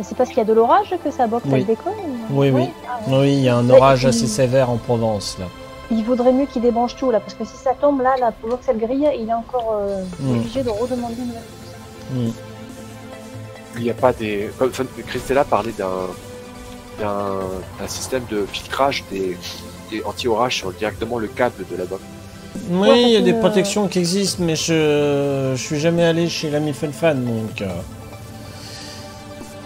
Mais c'est parce qu'il y a de l'orage que ça bloque Oui. le décolle Oui, oui. Ah, Oui, il y a un orage assez sévère en Provence là. Il vaudrait mieux qu'il débranche tout là, parce que si ça tombe là, là pour cette grille, il est encore euh, Mm. obligé de redemander une nouvelle. Mm. Il n'y a pas des. Comme Christella parlait d'un d'un système de filtrage des, des anti-orages sur directement le câble de la box. Oui, il y a des que- protections qui existent, mais je, je suis jamais allé chez l'ami Funfan, donc. euh,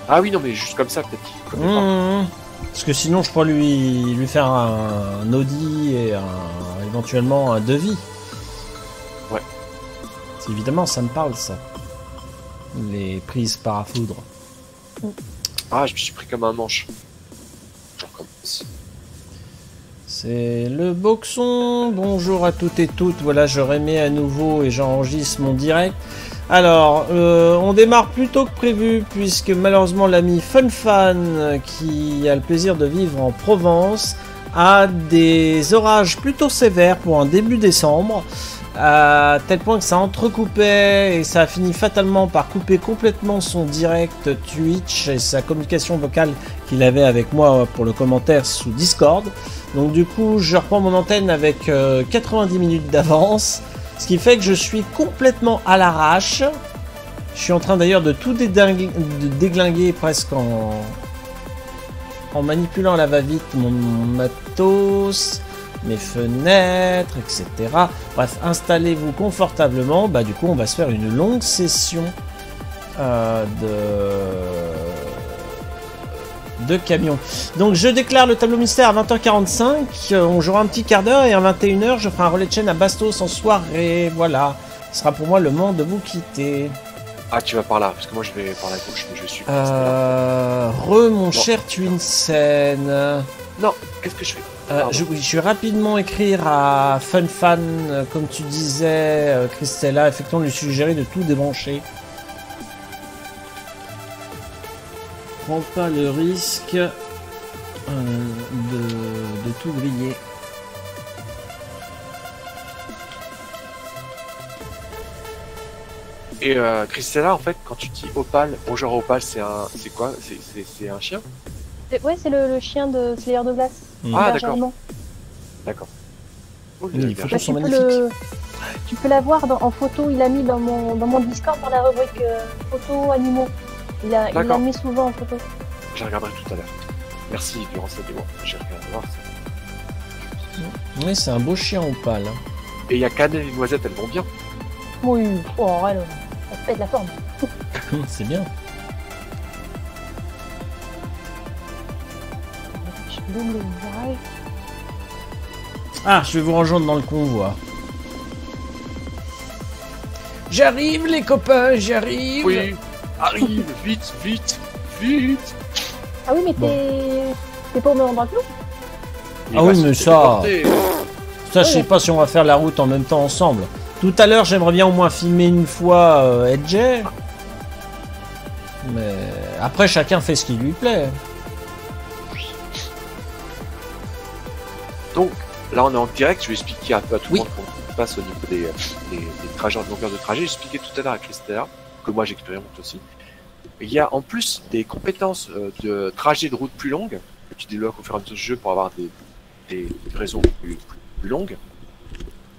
Ah oui, non, mais juste comme ça, peut-être qu'il connaît pas. Mhm. Parce que sinon, je pourrais lui, lui faire un, un Audi et un, éventuellement un devis. Ouais. Évidemment, ça me parle, ça. Les prises par à foudre. Ah, je me suis pris comme un manche. C'est le boxon. Bonjour à toutes et toutes. Voilà, je remets à nouveau et j'enregistre mon direct. Alors, euh, on démarre plus tôt que prévu puisque malheureusement l'ami Funfan qui a le plaisir de vivre en Provence a des orages plutôt sévères pour un début décembre. À tel point que ça entrecoupait et ça a fini fatalement par couper complètement son direct Twitch et sa communication vocale qu'il avait avec moi pour le commentaire sous Discord. Donc du coup, je reprends mon antenne avec euh, 90 minutes d'avance, ce qui fait que je suis complètement à l'arrache. Je suis en train d'ailleurs de tout déglinguer presque en, en manipulant la va-vite mon matos, mes fenêtres, etc. Bref, installez-vous confortablement. Bah du coup, on va se faire une longue session euh, de de camion. Donc je déclare le tableau mystère à 20h45, euh, on jouera un petit quart d'heure et à 21h je ferai un relais de chaîne à Bastos en soirée, voilà. Ce sera pour moi le moment de vous quitter. Ah, tu vas par là, parce que moi je vais par la gauche, mais je suis. Euh, re mon cher Twinsen. Euh, Non, qu'est-ce que je fais? Je, oui, je vais rapidement écrire à FunFan, euh, comme tu disais, euh, Christella, effectivement lui suggérer de tout débrancher. Prends pas le risque euh, de, de tout griller. Et euh, Christella, en fait, quand tu dis Opal, bonjour Opal, c'est un. C'est quoi? C'est- C'est c'est un chien? C'est- Ouais, c'est le, le chien de Slayer de glace. Mm. Ah, d'accord. D'accord. Oh. Ils sont tu, peux magnifiques. le, tu peux la voir dans- en photo, il a mis dans mon, dans mon Discord dans la rubrique euh, photos animaux. Il a, il l'a D'accord. mis souvent en photo. Je regarderai tout à l'heure. Merci du renseignement. J'ai regardé voir ça. Oui, c'est un beau chien opale. hein. Et il y a cannelle et noisettes, elles vont bien. Oui, oh, elle, elle fait de la forme. c'est bien. Ah, je vais vous rejoindre dans le convoi. J'arrive les copains, j'arrive. Oui, arrive, vite, vite, vite. Ah oui, mais Bon. t'es. T'es pas au même endroit que nous Il Ah oui, mais ça-. Ça, je sais pas si on va faire la route en même temps ensemble. Tout à l'heure, j'aimerais bien au moins filmer une fois euh, Edge. Mais après, chacun fait ce qui lui plaît. Donc, là, on est en direct. Je vais expliquer un peu à tout Oui. le monde comment ça se passe au niveau des, des, des trajets de longueur de trajet. J'ai expliqué tout à l'heure à Christella, que moi j'expérimente aussi. Il y a en plus des compétences euh, de trajet de route plus longues, que tu développes au fur et à mesure du jeu pour avoir des, des livraisons plus, longues.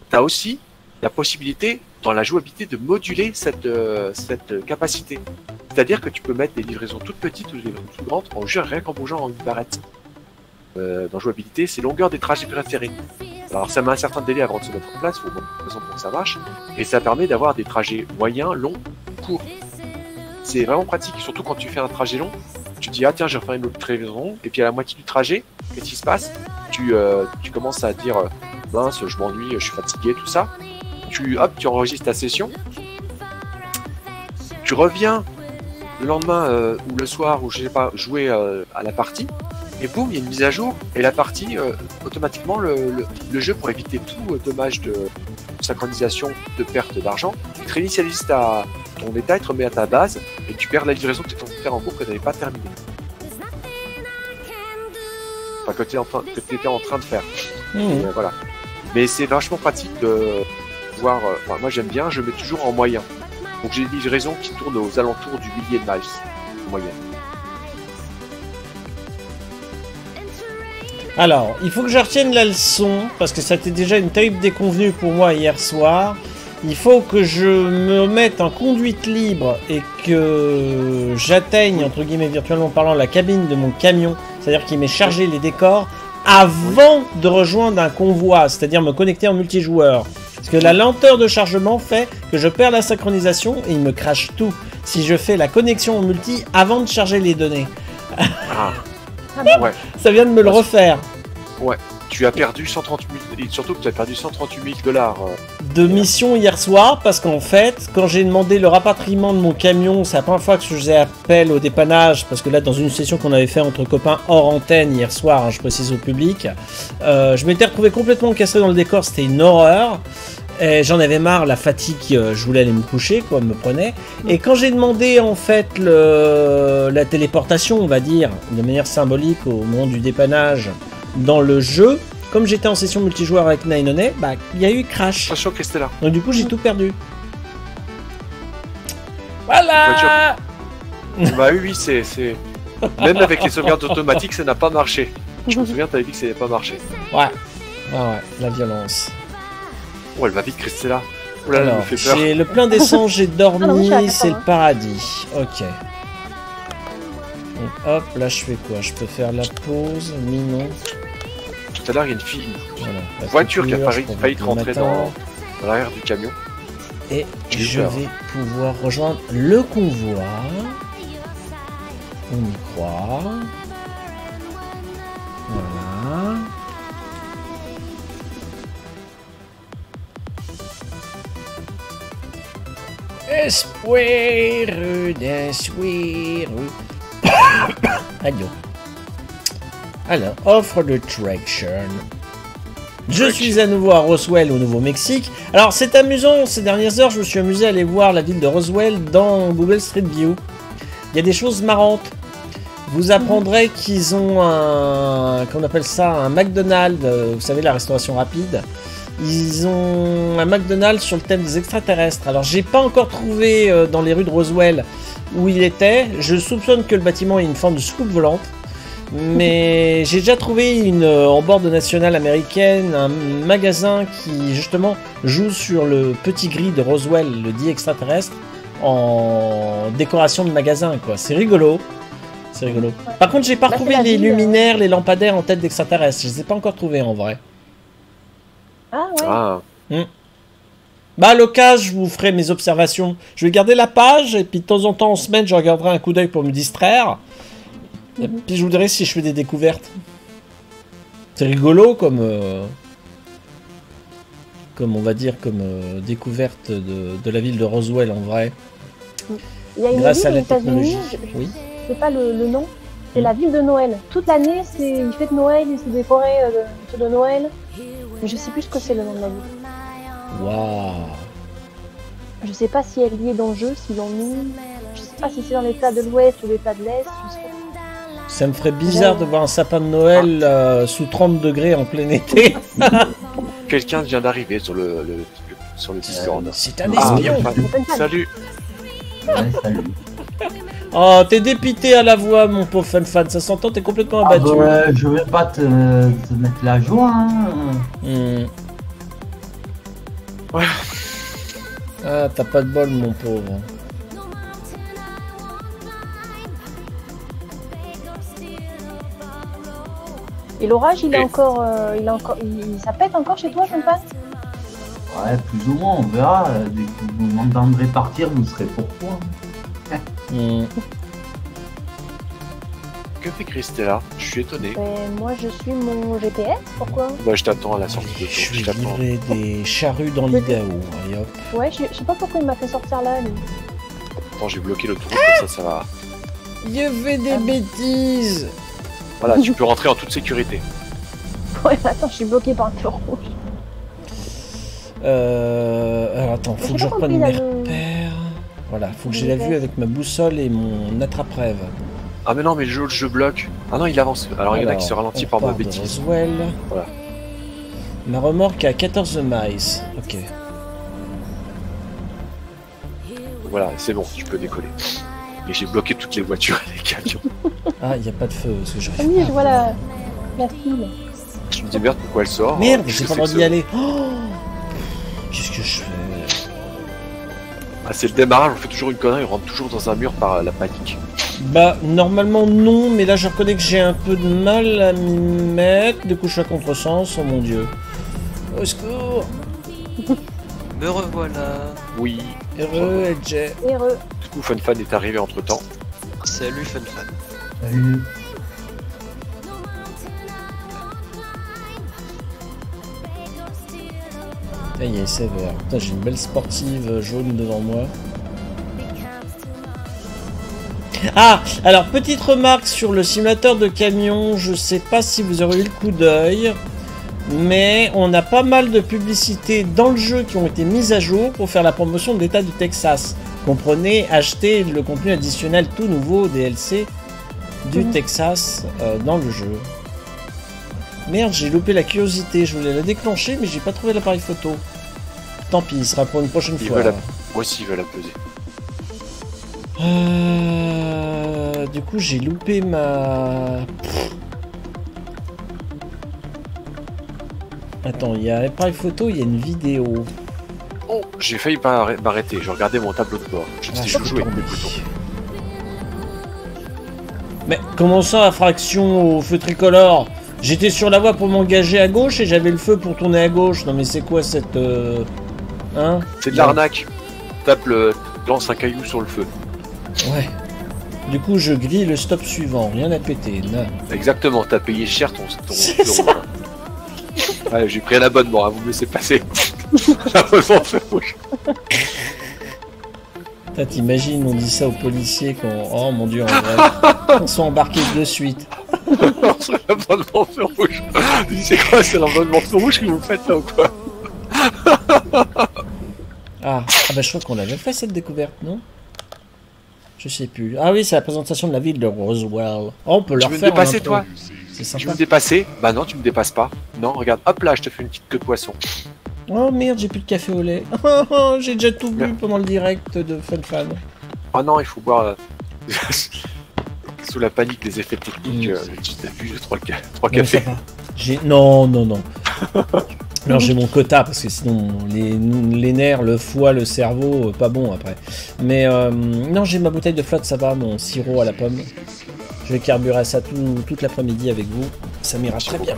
Tu as aussi la possibilité, dans la jouabilité, de moduler cette, euh, cette capacité. C'est-à-dire que tu peux mettre des livraisons toutes petites ou des livraisons toutes grandes en jeu rien qu'en bougeant en une barrette. Euh, dans jouabilité, c'est longueur des trajets préférés. Alors ça met un certain délai avant de se mettre en place, faut raisons pour que ça marche, et ça permet d'avoir des trajets moyens, longs, courts. C'est vraiment pratique, surtout quand tu fais un trajet long, tu dis ah tiens je vais faire une autre livraison, et puis à la moitié du trajet, qu'est-ce qui se passe? Tu, euh, tu commences à dire euh, mince je m'ennuie, je suis fatigué, tout ça. Tu hop, tu enregistres ta session. Tu reviens le lendemain euh, ou le soir ou je sais pas jouer à la partie. Et boum, il y a une mise à jour. Et la partie automatiquement le, le, le jeu pour éviter tout dommage de synchronisation, de perte d'argent, il te réinitialise ta, ton état te remet à ta base et tu perds la livraison que tu es censé faire en cours que tu n'avais pas terminée. Enfin, que tu étais, en train de faire. Mmh. Euh, voilà. Mais c'est vachement pratique de voir. Euh, moi j'aime bien, je mets toujours en moyen. Donc j'ai des livraisons qui tournent aux alentours du millier de miles, en. Alors, il faut que je retienne la leçon, parce que ça c'était déjà une taille déconvenue pour moi hier soir. Il faut que je me mette en conduite libre et que j'atteigne, entre guillemets virtuellement parlant, la cabine de mon camion, c'est-à-dire qu'il m'ait chargé les décors avant de rejoindre un convoi, c'est-à-dire me connecter en multijoueur. Parce que la lenteur de chargement fait que je perds la synchronisation et il me crache tout si je fais la connexion en multi avant de charger les données. Ah, Ah bon ouais. Ça vient de me le refaire. Tu as perdu 138 000, et surtout que tu as perdu 138 000 dollars. euh, de mission hier soir parce qu'en fait, quand j'ai demandé le rapatriement de mon camion, c'est la première fois que je faisais appel au dépannage parce que là, dans une session qu'on avait fait entre copains hors antenne hier soir, hein, je précise au public, euh, je m'étais retrouvé complètement cassé dans le décor, c'était une horreur. J'en avais marre, la fatigue, euh, je voulais aller me coucher, quoi, me prenait. Et quand j'ai demandé en fait la téléportation, on va dire, de manière symbolique au moment du dépannage dans le jeu, comme j'étais en session multijoueur avec Nainone, bah il y a eu crash. Attention, Christella. Donc du coup, j'ai tout perdu. Voilà bah oui, oui, c'est. c'est- Même avec les sauvegardes automatiques, ça n'a pas marché. Je me souviens, t'avais dit que ça n'avait pas marché. Ouais. Ah ouais, la violence. Oh, elle va vite, Christella. Oh là là, elle me fait peur. j'ai le plein d'essence, j'ai Ah non, dormi, à c'est le hein. paradis. Ok. Donc hop, là je fais quoi? Je peux faire la pause, mignon. Tout à l'heure, il y a une fille, Voilà. Voiture qui a failli, failli rentrer dans, dans l'arrière du camion. Et je peur. vais pouvoir rejoindre le convoi. On y croit. Voilà. Espoir d'un soir. Adieu. Alors, offre de traction. Je suis à nouveau à Roswell au Nouveau-Mexique. Alors c'est amusant, ces dernières heures je me suis amusé à aller voir la ville de Roswell dans Google Street View. Il y a des choses marrantes. Vous apprendrez qu'ils ont un... qu'on appelle ça un McDonald's, euh, vous savez la restauration rapide. Ils ont un McDonald's sur le thème des extraterrestres. Alors j'ai pas encore trouvé euh, dans les rues de Roswell où il était. Je soupçonne que le bâtiment ait une forme de soucoupe volante. Mais j'ai déjà trouvé une, euh, en bord de nationale américaine un magasin qui justement joue sur le petit gris de Roswell, le dit extraterrestre, en décoration de magasin. quoi. C'est rigolo. C'est rigolo. Par contre, j'ai pas Bah, retrouvé c'est la les ville, euh. luminaires, les lampadaires en tête d'extraterrestre. Je les ai pas encore trouvés en vrai. Ah ouais. Ah, Bah, à l'occasion, je vous ferai mes observations. Je vais garder la page et puis de temps en temps en semaine, je regarderai un coup d'œil pour me distraire. Et Mhm. puis je vous dirai si je fais des découvertes. C'est rigolo comme. euh, comme on va dire, comme euh, découverte de, de la ville de Roswell en vrai. Il y a une Grâce ville à aux la États-Unis, technologie. je, je Oui. sais pas le, le nom. C'est Mm. la ville de Noël. Toute l'année, c'est il fait de Noël, c'est décoré euh, de, Noël. Mais je sais plus ce que c'est le nom de la ville. Waouh! Je sais pas si elle y est dans le jeu, si dans le nom. Je sais pas si c'est dans l'état de l'Ouest ou l'état de l'Est. Je sais pas. Ça me ferait bizarre de voir un sapin de Noël euh, sous 30 degrés en plein été. quelqu'un vient d'arriver sur le, le- sur le Discord. C'est un Ah, espion! enfin, Fan. Salut. Ouais, salut. Oh, t'es dépité à la voix, mon pauvre fan fan. Ça s'entend, t'es complètement Ah abattu. bah, je vais pas te, te mettre la joie. Hein. Hmm. Ouais. Ah, t'as pas de bol, mon pauvre. Et l'orage, il est Et- encore, euh, il est encore, il, ça pète encore chez toi, Fan Ouais, plus ou moins, on verra. Euh, Dès que vous m'entendrez partir, vous serez pourquoi. Hmm. Que fait Christella Je suis étonné. Ben, moi, je suis mon GPS. Pourquoi? Bah, je t'attends à la sortie de Je tour. vais Je livrer des charrues dans l'Idaho. Allez hop. Ouais, je, je sais pas pourquoi il m'a fait sortir là. lui. Attends, j'ai bloqué le tour, ça, ça va. Il fait des bêtises Voilà, tu peux rentrer en toute sécurité. Ouais, attends, je suis bloqué par un feu rouge. Euh. Alors attends, faut que je reprenne mes repères. Voilà, faut que j'ai la vue avec ma boussole et mon attrape-rêve. Ah, mais non, mais je, je bloque. Ah non, il avance. Alors, il y en a qui se ralentit par ma part de bêtise. Roswell. Voilà. Ma remorque est à 14 miles. Ok. Voilà, c'est bon, tu peux décoller. Et j'ai bloqué toutes les voitures et les camions. Ah, il n'y a pas de feu, j'arrive Ah oui, je vois la, la file. Je me dis merde, pourquoi elle sort Merde, j'ai pas que d'y aller. Oh Qu'est-ce que je fais Ah, c'est le démarrage, on fait toujours une connerie, on rentre toujours dans un mur par la panique. Bah, normalement non, mais là je reconnais que j'ai un peu de mal à m'y mettre. Du coup, je suis à contresens, oh mon dieu. Au secours Me revoilà. Oui. Heureux, LJ. Heureux. Du coup, Fun Fan est arrivé entre temps. Salut Fun Fan. Salut. Ah, il est sévère. Putain, j'ai une belle sportive jaune devant moi. Ah Alors, petite remarque sur le simulateur de camion. Je sais pas si vous aurez eu le coup d'œil. Mais on a pas mal de publicités dans le jeu qui ont été mises à jour pour faire la promotion de l'État du Texas. Comprenez, acheter le contenu additionnel tout nouveau DLC du Mhm. Texas euh, dans le jeu. Merde, j'ai loupé la curiosité. Je voulais la déclencher, mais j'ai pas trouvé l'appareil photo. Tant pis, il sera pour une prochaine Il fois. la- Moi aussi, il veut la peser. Euh, Du coup, j'ai loupé ma. Attends, il y a l'appareil photo, il y a une vidéo. Oh, j'ai failli pas arrê- m'arrêter. Je regardais mon tableau de bord. Je me Ah, suis avec mes boutons. Mais comment ça, fraction au feu tricolore? J'étais sur la voie pour m'engager à gauche et j'avais le feu pour tourner à gauche. Non mais c'est quoi cette... euh, Hein? C'est de l'arnaque. Tape le. Lance un caillou sur le feu. Ouais. Du coup, je grille le stop suivant. Rien à péter. Non. Exactement, t'as payé cher ton. ton, C'est ton- ça. Ouais, j'ai pris un abonnement, hein, vous me laissez passer. L'abonnement feu rouge. Putain, T'imagines, on dit ça aux policiers quand... Oh mon dieu, en vrai. On sont embarqués de suite. C'est l'abonnement feu rouge. C'est quoi, c'est l'abonnement feu rouge que vous faites là ou quoi? Ah, ah bah je crois qu'on l'avait fait cette découverte, non? Je sais plus. Ah oui, c'est la présentation de la ville de Roswell. Oh, on peut Tu leur veux me faire en dépasser, toi Tu veux me dépasser Bah non, tu me dépasses pas. Non, regarde, hop là, je te fais une petite queue de poisson. Oh merde, j'ai plus de café au lait. Oh, oh, j'ai déjà tout bu pendant le direct de Fun Fan. Oh non, il faut boire. euh, Sous la panique des effets techniques, Mm. euh, tu vu, j'ai trois, trois cafés. non non non. Alors j'ai mon quota parce que sinon les, nerfs, le foie, le cerveau, euh, pas bon après. Mais euh, non j'ai ma bouteille de flotte, ça va, mon sirop à la pomme. Je vais carburer ça tout, toute l'après-midi avec vous. Ça m'ira très bien.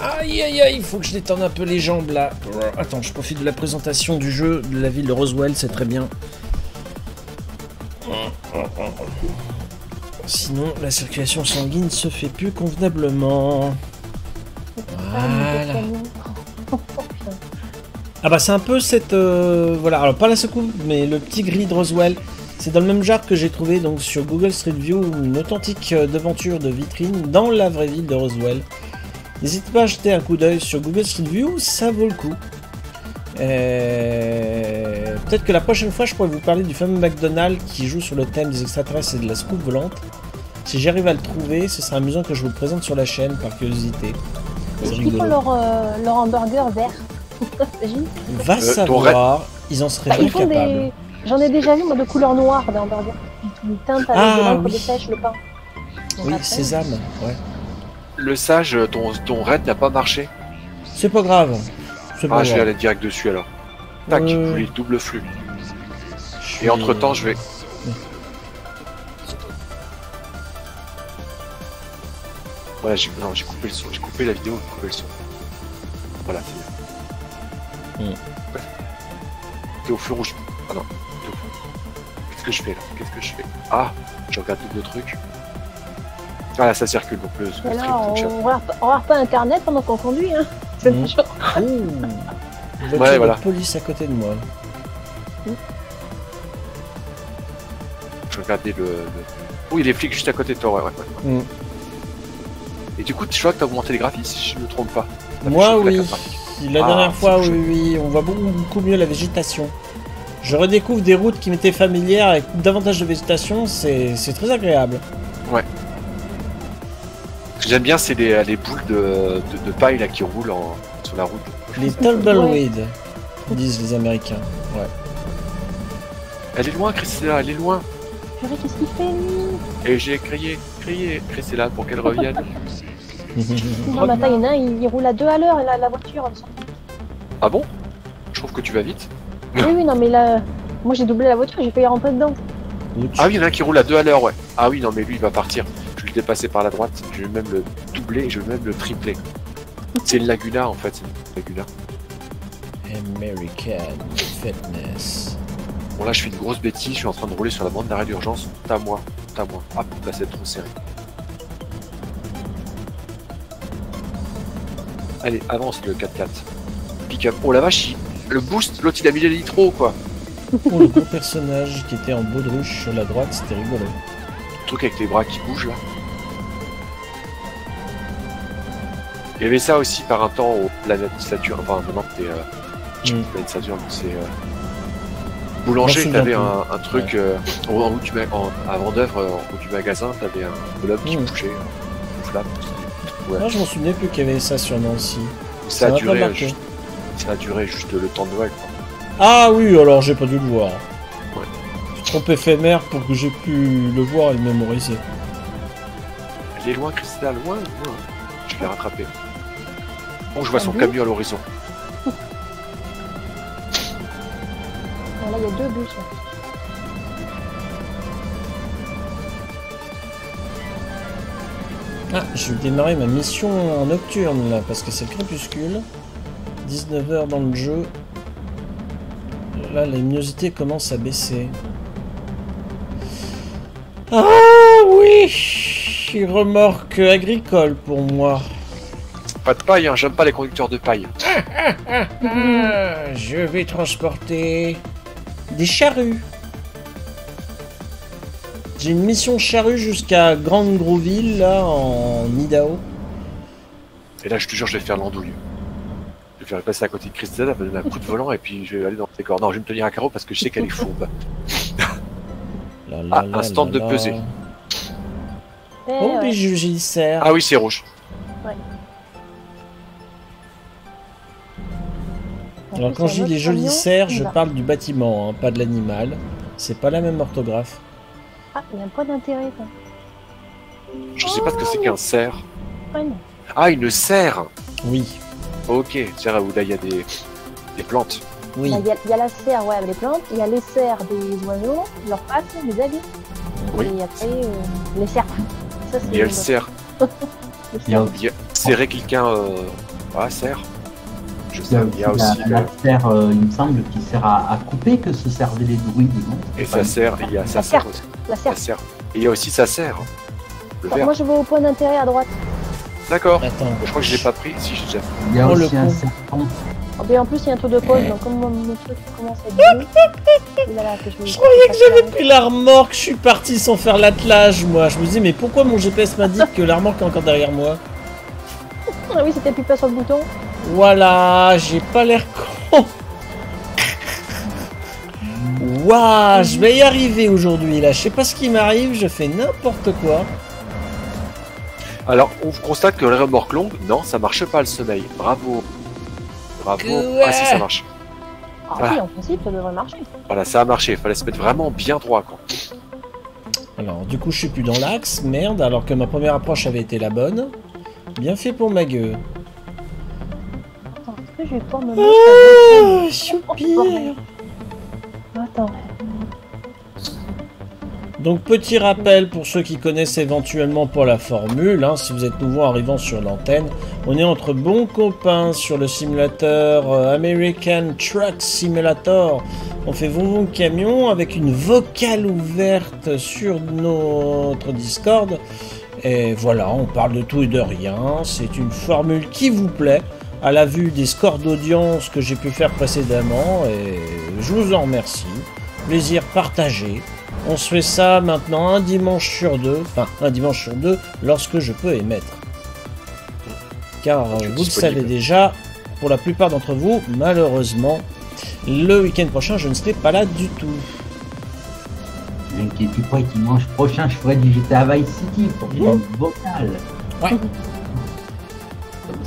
Aïe aïe aïe, il faut que je détende un peu les jambes là. Attends, je profite de la présentation du jeu de la ville de Roswell, c'est très bien. Sinon, la circulation sanguine se fait plus convenablement. Ah bah c'est un peu cette... euh, voilà, alors pas la secoupe, mais le petit gris de Roswell. C'est dans le même genre que j'ai trouvé donc sur Google Street View une authentique euh, devanture de vitrine dans la vraie ville de Roswell. N'hésitez pas à jeter un coup d'œil sur Google Street View, ça vaut le coup. Euh, Peut-être que la prochaine fois je pourrais vous parler du fameux McDonald's qui joue sur le thème des extraterrestres et de la soucoupe volante. Si j'arrive à le trouver, ce sera amusant que je vous le présente sur la chaîne par curiosité. Est-ce qu'ils font leur, euh, leur hamburger vert Va Euh, savoir, ils en seraient Bah, bien Ils font capables. des. J'en ai déjà vu moi de couleur noire des hamburgers. Ils teintent avec Ah, de l'encre oui. de pêche le pain. Donc Oui, après, sésame, ouais. Le sage, ton, ton raid n'a pas marché. C'est pas grave. Pas Ah, je vais aller direct dessus alors. Tac, Euh, je voulais le double flux. Et entre temps, je vais. Voilà, j'ai non, j'ai coupé le son, j'ai coupé la vidéo, j'ai coupé le son. Voilà, c'est bien. Hmm. Ouais. T'es au feu rouge. Ah non, t'es au feu. Qu'est-ce que je fais là? Qu'est-ce que je fais? Ah, je regarde double truc. Ah là, ça circule donc le, stream là, on on regarde pas- on regarde pas internet pendant qu'on conduit. Hein. C'est Ouh. Voiture Ouais, de voilà. police à côté de moi. Je regardais le, le... Oui, les flics juste à côté de toi, ouais, ouais. ouais. Et du coup, je vois que t'as augmenté les graphismes, si je ne me trompe pas. Moi, la oui. La Ah, dernière c'est fois, oui, oui, on voit beaucoup, beaucoup mieux la végétation. Je redécouvre des routes qui m'étaient familières avec davantage de végétation, c'est c'est très agréable. Ce que j'aime bien, c'est les, les boules de, de, de paille là, qui roulent en, sur la route. Les tumbleweed, disent les Américains. Ouais. Elle est loin, Christella, elle est loin. Purée, qu'est-ce qu'il fait lui Et j'ai crié, crié, Christella, pour qu'elle revienne. Non, mais attends, il y en a un, il, il roule à deux à l'heure, la, la voiture. elle sort. Ah bon? Je trouve que tu vas vite. Oui, oui, non, mais là, moi j'ai doublé la voiture, j'ai failli rentrer dedans. Ah oui, il y en a un qui roule à deux à l'heure, ouais. Ah oui, non, mais lui, il va partir. Je vais le dépasser par la droite. Je vais même le doubler et je vais même le tripler. C'est une Laguna, en fait. C'est une Laguna. American Fitness. Bon, là, je fais une grosse bêtise. Je suis en train de rouler sur la bande d'arrêt d'urgence. T'as moi. T'as moi. Ah, là, c'est trop serré. Allez, avance le 4x4. Pick-up. Oh la vache, il- le boost, l'autre il a mis les nitros quoi. Oh, le gros personnage qui était en baudruche sur la droite, c'était rigolo. Le truc avec les bras qui bougent là. Il y avait ça aussi par un temps au Planète Saturne. Enfin, maintenant t'es. Euh, Mm. Planète Saturne, c'est. Euh, boulanger, plus. un, un truc euh, en, Vendœuvre, euh, en haut du magasin, t'avais un enveloppe qui Mm. bougeait, qui- Ouais. Moi, je m'en souvenais plus qu'il y avait ça sur Nancy. Ça, a duré, juste, ça a duré juste le temps de Noël. Quoi. Ah oui, alors j'ai pas dû le voir. Ouais. Trop éphémère pour que j'ai pu le voir et le mémoriser. Il est loin, Cristal, loin, loin. Je l'ai rattrapé. Bon, je vois son Ah bon? camion à l'horizon. Là, il y a deux bus. là. Ah, je vais démarrer ma mission en nocturne là, parce que c'est le crépuscule. 19h dans le jeu. Là, la luminosité commence à baisser. Ah oui Remorque agricole pour moi. Pas de paille, hein, j'aime pas les conducteurs de paille. Je vais transporter des charrues. J'ai une mission charrue jusqu'à Grande Grouville, là, en Idaho. Et là, je te jure, je vais faire l'andouille. Je vais faire passer à côté de Cristal, elle va me donner un coup de volant et puis je vais aller dans ses corps. Non, je vais me tenir à carreau parce que je sais qu'elle est fourbe. Là, Ah, là, un stand là, de là. pesée. Eh, Oh, ouais. les JSR. Ah oui, c'est rouge. Alors, quand je un dis les cerfs, qui je parle du bâtiment, hein, pas de l'animal. C'est pas la même orthographe. Ah, il y a un point d'intérêt. Je sais pas ce que c'est qu'un cerf. Ah, non. Ah, une serre Oui, Ok, c'est vrai, où là, il y a des, des plantes. oui. Là, Il y, a- il y a la serre, ouais, avec les plantes. Il y a les serres des oiseaux, leurs pattes, les ailes. Oui. Et après, euh, les. Ça, serre. les Il y a, cerfs. Il y a serrer quelqu'un. Euh... Ah, serre. Je il y a il y a aussi la, le- la serre, euh, il me semble, qui sert à, à couper que se servaient les druides, non Et ça sert, il y a ça La sert serre. aussi. La Ça serre. sert. Et il y a aussi ça sert. Le verre. Moi, je vais au point d'intérêt à droite. D'accord. Attends. Je crois que je l'ai pas pris. Si, j'ai déjà fait. Il y a Oh, le aussi un serpent. Oh, ben, en plus, il y a un tour de pause, donc comme mon, mon truc commence à être bleu. Oulala, que je, Je croyais que j'avais pris la remorque, je suis parti sans faire l'attelage, moi. Je me disais, mais pourquoi mon GPS m'indique que la remorque est encore derrière moi? Ah oui, c'était plus pas sur le bouton. Voilà, j'ai pas l'air con. Waouh, je vais y arriver aujourd'hui là. Je sais pas ce qui m'arrive, je fais n'importe quoi. Alors, on constate que le remorque longue, non, ça marche pas le sommeil. Bravo. Bravo. Ah si, ça marche. Ah Ah. oui, en principe, ça devrait marcher. Voilà, ça a marché. Fallait se mettre vraiment bien droit, quoi. Alors, du coup, je suis plus dans l'axe, merde, alors que ma première approche avait été la bonne. Bien fait pour ma gueule. Que je vais pouvoir me mettre à Ah, soupir. Attends. Donc petit rappel pour ceux qui connaissent éventuellement pas la formule, hein, si vous êtes nouveau arrivant sur l'antenne, on est entre bons copains sur le simulateur euh, American Truck Simulator. On fait Von Camion avec une vocale ouverte sur notre Discord. Et voilà, on parle de tout et de rien. C'est une formule qui vous plaît à la vue des scores d'audience que j'ai pu faire précédemment. Et je vous en remercie. Plaisir partagé. On se fait ça maintenant un dimanche sur deux, enfin un dimanche sur deux, lorsque je peux émettre. Car vous le savez déjà, pour la plupart d'entre vous, malheureusement, le week-end prochain, je ne serai pas là du tout. Ne vous inquiétez pas, dimanche prochain, je ferai du GTA Vice City pour une vocale. Ouais.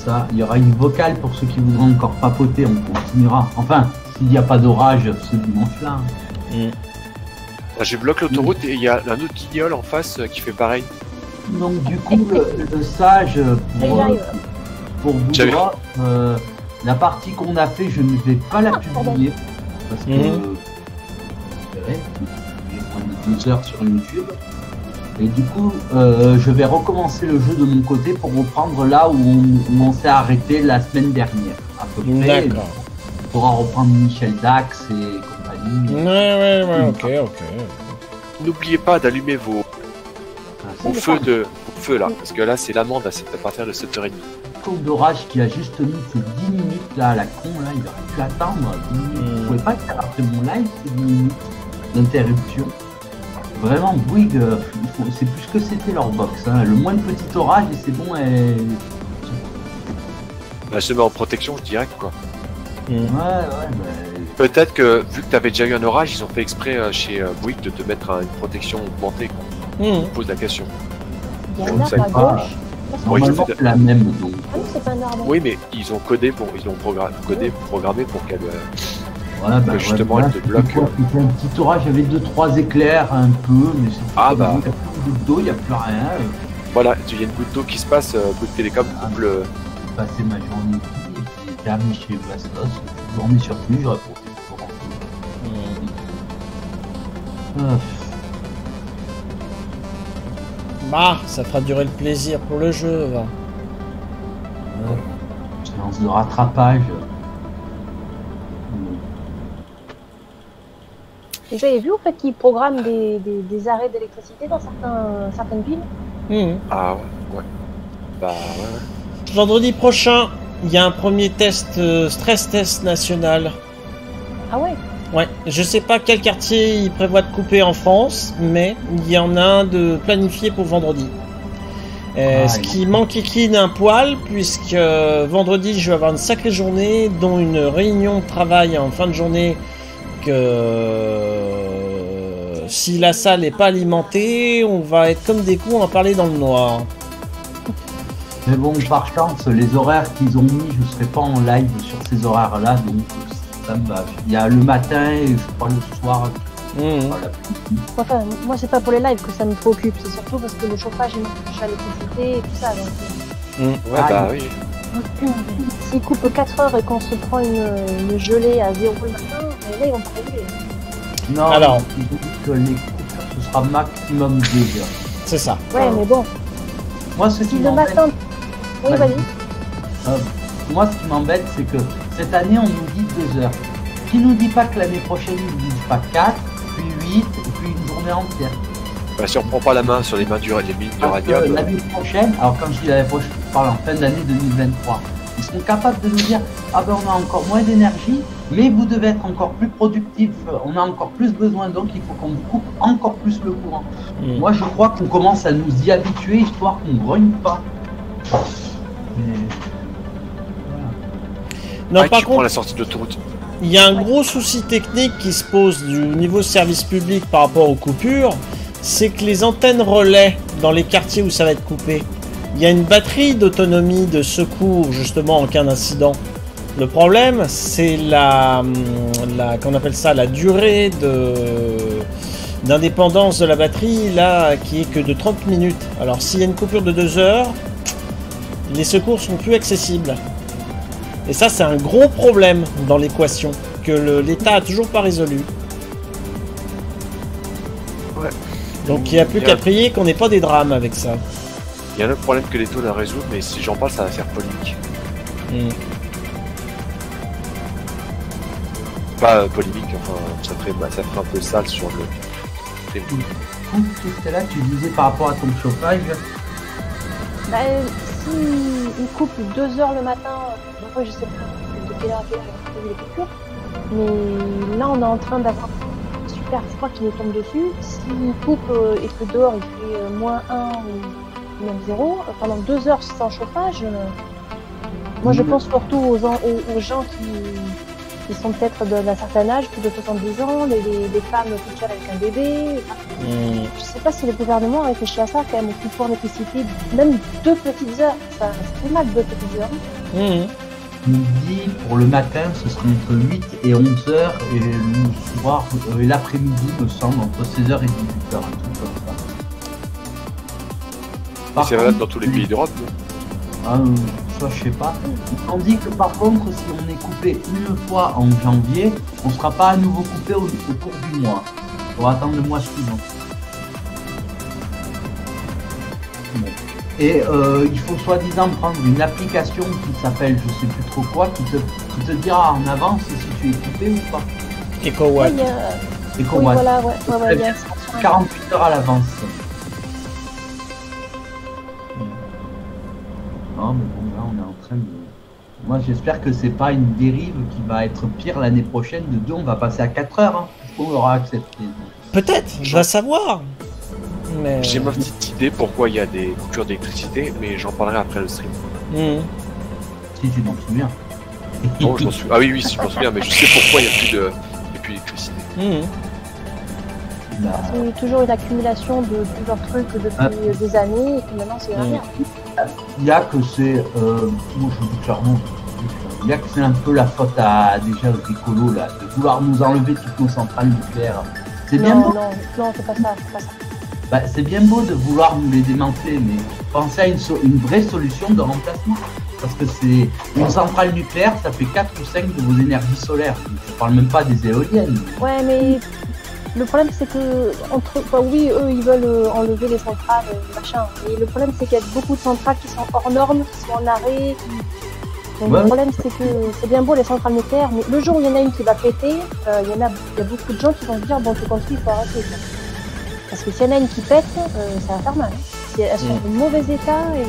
Ça, il y aura une vocale pour ceux qui voudront encore papoter, on continuera. Enfin, s'il n'y a pas d'orage ce dimanche-là. Là, j'ai bloqué l'autoroute et il y a un autre guignol en face euh, qui fait pareil. Donc du coup, le, le sage, pour, euh, j'arrive. pour vous euh, la partie qu'on a fait, je ne vais pas la publier. Parce que... Mhm. euh, vous verrez, de deux heures sur YouTube. Et du coup, euh, je vais recommencer le jeu de mon côté pour reprendre là où on, où on s'est arrêté la semaine dernière. À peu près. D'accord. On pourra reprendre Michel Dax et compagnie. Ouais, ouais, ouais, ok, ok. N'oubliez pas d'allumer vos, vos Oui, feux d'accord. de feux là, parce que là c'est l'amende à, partir de 7h30. Tour d'orage qui a juste mis ses 10 minutes là à la con là, il aurait pu attendre 10 minutes. Mm. Vous pouvez pas le faire après mon live, c'est 10 minutes d'interruption. Vraiment, Bouygues, euh, c'est plus que c'était leur box. hein. Le moins de petit orage et c'est bon. Et... Bah, je mets en protection direct quoi. Hmm. Ouais, ouais, bah, Peut-être que vu que tu avais déjà eu un orage, ils ont fait exprès euh, chez euh, Bouygues de te mettre un- une protection augmentée. Quoi. Je pose la question. Il y a Je à gauche. C'est- Oui, c'est- c'est la même donc. Ah c'est pas. Oui, mais ils ont codé pour, ils ont progra- codé, programmé pour qu'elle. euh, Voilà, bah, Que justement, ouais, elle te bloque. quoi, un petit orage, il y avait deux trois éclairs un peu, mais c'est Ah, pas bah. Il n'y a plus de goutte d'eau, il n'y a plus rien. Voilà, il y a une goutte d'eau qui se passe, euh, Bouygues Télécom coupe le. J'ai passé ma journée j'ai terminé chez Bastos. Journée sur plus, j'aurais profité pour rentrer. Hmm. Ah, Bah, ça fera durer le plaisir pour le jeu. va. séance de rattrapage. Et J'avais vu au fait qu'ils programment des, des, des arrêts d'électricité dans certains, certaines villes. Hmm. Ah ouais, ouais. Bah ouais. Vendredi prochain, il y a un premier test, euh, stress test national. Ah ouais? Ouais, je sais pas quel quartier il prévoit de couper en France, mais il y en a un de planifié pour vendredi. Euh, Ah, ce qui m'enquiquine un poil, puisque euh, vendredi je vais avoir une sacrée journée, dont une réunion de travail en fin de journée que euh, si la salle n'est pas alimentée, on va être comme des cons à parler dans le noir. Mais bon, par chance, les horaires qu'ils ont mis, je serai pas en live sur ces horaires-là, donc ça me va. Il y a le matin et je crois le soir. Mhm. voilà. Enfin, moi, c'est pas pour les lives que ça me préoccupe, c'est surtout parce que le chauffage, touche à l'électricité et tout ça. Donc, Ouais, Ah, bah oui. euh, s'ils coupent 4 heures et qu'on se prend une, une gelée à 0 le matin, euh, là, ils vont. Non, Alors. que les coupures, ce sera maximum deux heures. C'est ça. Ouais, mais bon, Moi, ce qui m'embête. Oui, vas-y. euh, moi, ce qui m'embête, c'est que cette année, on nous dit deux heures. Qui nous dit pas que l'année prochaine, ils nous disent pas quatre, puis huit, et puis une journée entière? Bah, si on prend pas la main sur les mains du, les mines Parce que d'uranium, l'année prochaine, alors quand je dis l'année prochaine, je parle en fin d'année 2023, seront capables de nous dire Ah ben on a encore moins d'énergie, mais vous devez être encore plus productif, on a encore plus besoin, donc il faut qu'on vous coupe encore plus le courant. Mhm. Moi je crois qu'on commence à nous y habituer histoire qu'on ne grogne pas. Mais- Non, par contre, la sortie de l'autoroute. Il y a un gros souci technique qui se pose du niveau service public par rapport aux coupures, c'est que les antennes relais dans les quartiers où ça va être coupé, il y a une batterie d'autonomie de secours justement en cas d'incident. Le problème, c'est la, hum, la, qu'on appelle ça, la durée de d'indépendance de la batterie là qui est que de 30 minutes. Alors s'il y a une coupure de 2 heures, les secours sont plus accessibles. Et ça, c'est un gros problème dans l'équation que l'État a toujours pas résolu. Ouais. Donc il n'y a plus qu'à prier qu'on n'ait pas des drames avec ça. Il y a un autre problème que les taux à résoudre, mais si j'en parle, ça va faire polémique. Hmm. Pas euh, polémique, enfin, ça ferait, bah, ça ferait un peu sale sur le. Écoute, Christella, tu disais par rapport à ton chauffage, Bah, si ils coupent 2 heures le matin, bon, après, je sais pas de quelle heure à quelle heure ils coupent les coupures, mais là, on est en train d'avoir un super froid qui nous tombe dessus. S'ils coupent euh, et que dehors il fait euh, moins 1 ou même 0, pendant 2 heures sans chauffage, euh, moi je pense surtout aux gens, aux, aux gens qui, qui sont peut-être d'un certain âge, plus de 70 ans, les, les, les femmes toutes seules avec un bébé. Hmm. je sais pas si le gouvernement a réfléchi à ça quand même, au coupure d'électricité, même deux petites heures, ça, fait mal deux petites heures. Hmm. midi pour le matin, ce sera entre 8 et 11 heures, et le soir, euh, et l'après-midi, me semble, entre 16 h et 18 h un truc comme ça. C'est valable dans tous les pays d'Europe. Ah, euh, ça, je sais pas. On dit que par contre, si on est coupé une fois en janvier, on sera pas à nouveau coupé au, au cours du mois. Il faudra attendre le mois suivant. Bon. Et euh, il faut soi-disant prendre une application qui s'appelle je sais plus trop quoi, qui te, qui te dira en avance si tu es coupé ou pas. A- Et oui, va voilà, ouais, ouais, ouais, il y a ça sur un- 48 heures à l'avance. Non, mais bon, là, on est en train de. Moi, j'espère que c'est pas une dérive qui va être pire l'année prochaine. De deux, on va passer à 4 heures. Hein, on l'aura accepté. Peut-être, je vais savoir. Mais... J'ai ma petite idée pourquoi il y a des coupures d'électricité, mais j'en parlerai après le stream. Hmm. Si tu t'en souviens. Non, je m'en souviens. Ah oui, oui, si, je m'en souviens, mais je sais pourquoi il n'y a plus de, il y a plus d'électricité. Hmm. Bah, C'est toujours une accumulation de plusieurs trucs depuis Ah. des années et que maintenant c'est Mm. rien. Il y a que c'est. Euh, moi, je dis clairement. Il y a que c'est un peu la faute à déjà aux écolos là, de vouloir nous enlever toutes nos centrales nucléaires. C'est bien beau. non, non, c'est pas ça, c'est pas ça. Bah, c'est bien beau de vouloir nous les démanteler, mais pensez à une, so- une vraie solution de remplacement. Parce que c'est une centrale nucléaire, ça fait 4 ou 5 de vos énergies solaires. Je parle même pas des éoliennes. Ouais, mais le problème c'est que entre, enfin, oui, eux ils veulent euh, enlever les centrales, euh, machin. Et le problème c'est qu'il y a beaucoup de centrales qui sont hors normes, qui sont en arrêt. qui- Donc Ouais. le problème c'est que c'est bien beau les centrales nucléaires, mais le jour où il y en a une qui va péter, euh, il y en a, il y a beaucoup de gens qui vont se dire bon tout compte il faut arrêter. quoi. Parce que s'il y en a une qui pète, euh, ça va faire mal. hein. Si elles sont Mm. en mauvais état et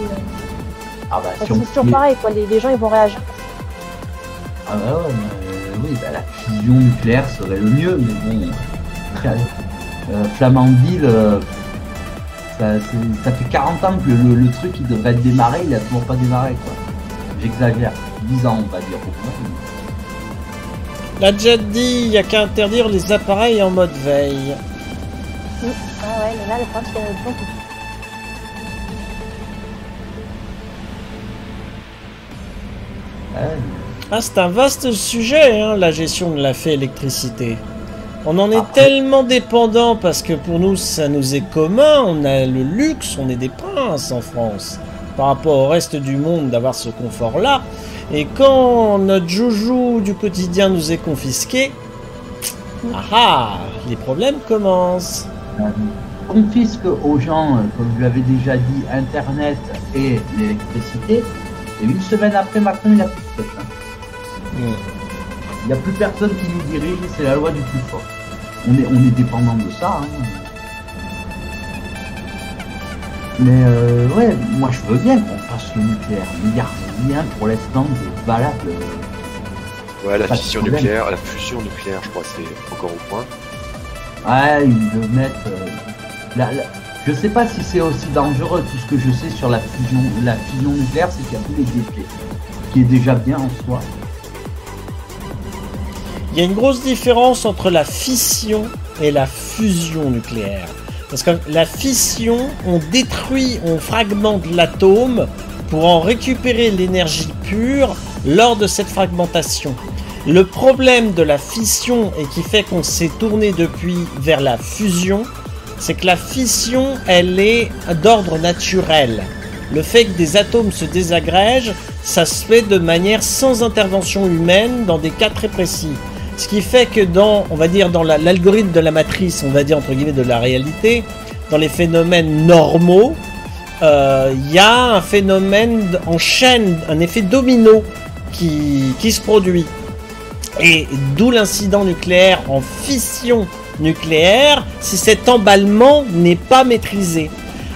Ah bah, c'est si toujours mais- pareil quoi. Les, les gens ils vont réagir. Ah bah ouais, mais, euh, oui, bah, la fusion nucléaire serait le mieux, mais bon. Euh, Flamanville, euh, ça, fait 40 ans que le, le truc il devrait être démarré, il a toujours pas démarré quoi. J'exagère. 10 ans on va dire. La Jet dit, il n'y a qu'à interdire les appareils en mode veille. Ah ouais, mais là le problème c'est qu'il y a beaucoup. Ah, c'est un vaste sujet, hein, la gestion de la fait électricité. On en est Après- tellement dépendant parce que pour nous, ça nous est commun. On a le luxe, on est des princes en France par rapport au reste du monde d'avoir ce confort-là. Et quand notre joujou du quotidien nous est confisqué, ah ah, les problèmes commencent. confisque aux gens, euh, comme je l'avais déjà dit, Internet et l'électricité. Et une semaine après, Macron, il a plus de tête, hein. Hmm. Il n'y a plus personne qui nous dirige, c'est la loi du plus fort. On est, on est dépendant de ça. hein. Mais euh, ouais, moi je veux bien qu'on fasse le nucléaire, mais il n'y a rien pour l'instant de valable. Ouais, la fission nucléaire, la fusion nucléaire, je crois, c'est encore au point. Ouais, ils le mettent. euh, la- la- Je sais pas si c'est aussi dangereux. Tout ce que je sais sur la fusion, la fusion nucléaire, c'est qu'il y a tous les déchets, qui est déjà bien en soi. Il y a une grosse différence entre la fission et la fusion nucléaire. Parce que la fission, on détruit, on fragmente l'atome pour en récupérer l'énergie pure lors de cette fragmentation. Le problème de la fission et qui fait qu'on s'est tourné depuis vers la fusion, c'est que la fission, elle est d'ordre naturel. Le fait que des atomes se désagrègent, ça se fait de manière sans intervention humaine dans des cas très précis. Ce qui fait que dans, on va dire, dans la- l'algorithme de la matrice, on va dire entre guillemets de la réalité, dans les phénomènes normaux, euh, il y a un phénomène en chaîne, un effet domino qui, qui se produit. Et d'où l'incident nucléaire en fission nucléaire si cet emballement n'est pas maîtrisé.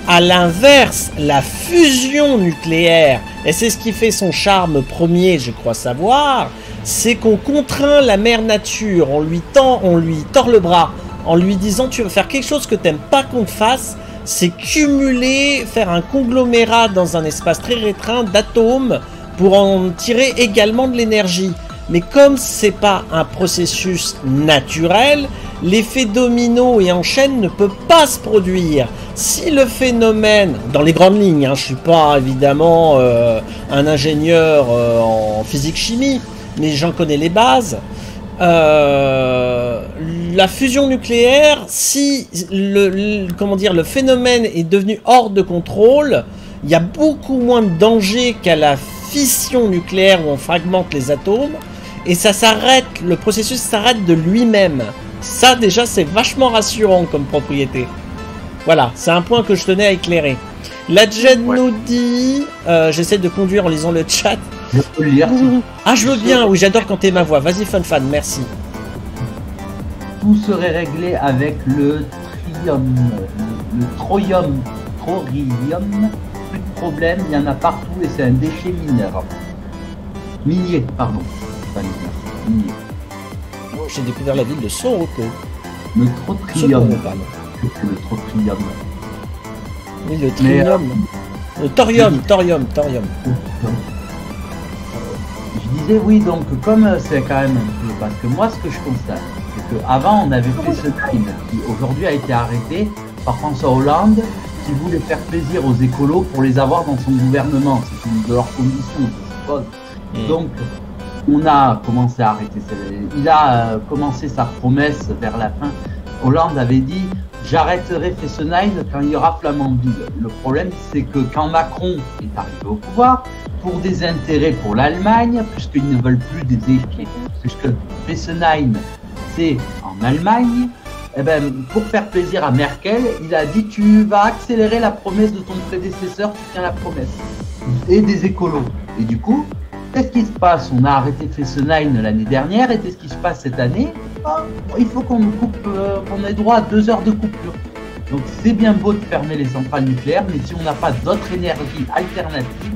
À l'inverse, la fusion nucléaire, et c'est ce qui fait son charme premier, je crois savoir, c'est qu'on contraint la mère nature, on lui tend, on lui tord le bras, en lui disant tu veux faire quelque chose que t'aimes pas qu'on te fasse, c'est cumuler, faire un conglomérat dans un espace très restreint d'atomes pour en tirer également de l'énergie. Mais comme c'est pas un processus naturel, l'effet domino et en chaîne ne peut pas se produire. Si le phénomène, dans les grandes lignes, hein, je suis pas évidemment euh, un ingénieur euh, en physique-chimie, mais j'en connais les bases. Euh, la fusion nucléaire, si le, le- comment dire, le phénomène est devenu hors de contrôle, il y a beaucoup moins de danger qu'à la fission nucléaire où on fragmente les atomes, et ça s'arrête, le processus s'arrête de lui-même. Ça déjà c'est vachement rassurant comme propriété. Voilà, c'est un point que je tenais à éclairer. La Jet Ouais. nous dit, euh, j'essaie de conduire en lisant le chat. Je peux le lire. si Ah je veux bien, oui j'adore quand t'es ma voix. Vas-y Fun Fan, merci. Tout serait réglé avec le trium, le, le troium, thorium. Plus de problème, il y en a partout et c'est un déchet mineur. Minier, pardon. Pas mineur, minier. J'ai découvert la ville de Soroko. Le trotrium. le trotrium? Oui, le Mais, trinium. Le thorium, thorium, thorium. Je disais oui, donc comme euh, c'est quand même un peu. Parce que moi, ce que je constate, c'est qu'avant, on avait fait ce crime qui aujourd'hui a été arrêté par François Hollande qui voulait faire plaisir aux écolos pour les avoir dans son gouvernement. C'est une de leurs conditions, je suppose. Mm. Donc, on a commencé à arrêter. Il a euh, commencé sa promesse vers la fin. Hollande avait dit J'arrêterai Fessenheim quand il y aura Flamanville. Le problème, c'est que quand Macron est arrivé au pouvoir, pour des intérêts pour l'Allemagne, puisqu'ils ne veulent plus des équipes, puisque Fessenheim, c'est en Allemagne, eh ben, pour faire plaisir à Merkel, il a dit Tu vas accélérer la promesse de ton prédécesseur, tu tiens la promesse. Et des écolos. Et du coup, Qu'est-ce qui se passe? On a arrêté Fessenheim l'année dernière et qu'est-ce qui se passe cette année? Ah, Il faut qu'on coupe, euh, qu'on ait droit à deux heures de coupure. Donc c'est bien beau de fermer les centrales nucléaires, mais si on n'a pas d'autres énergies alternatives,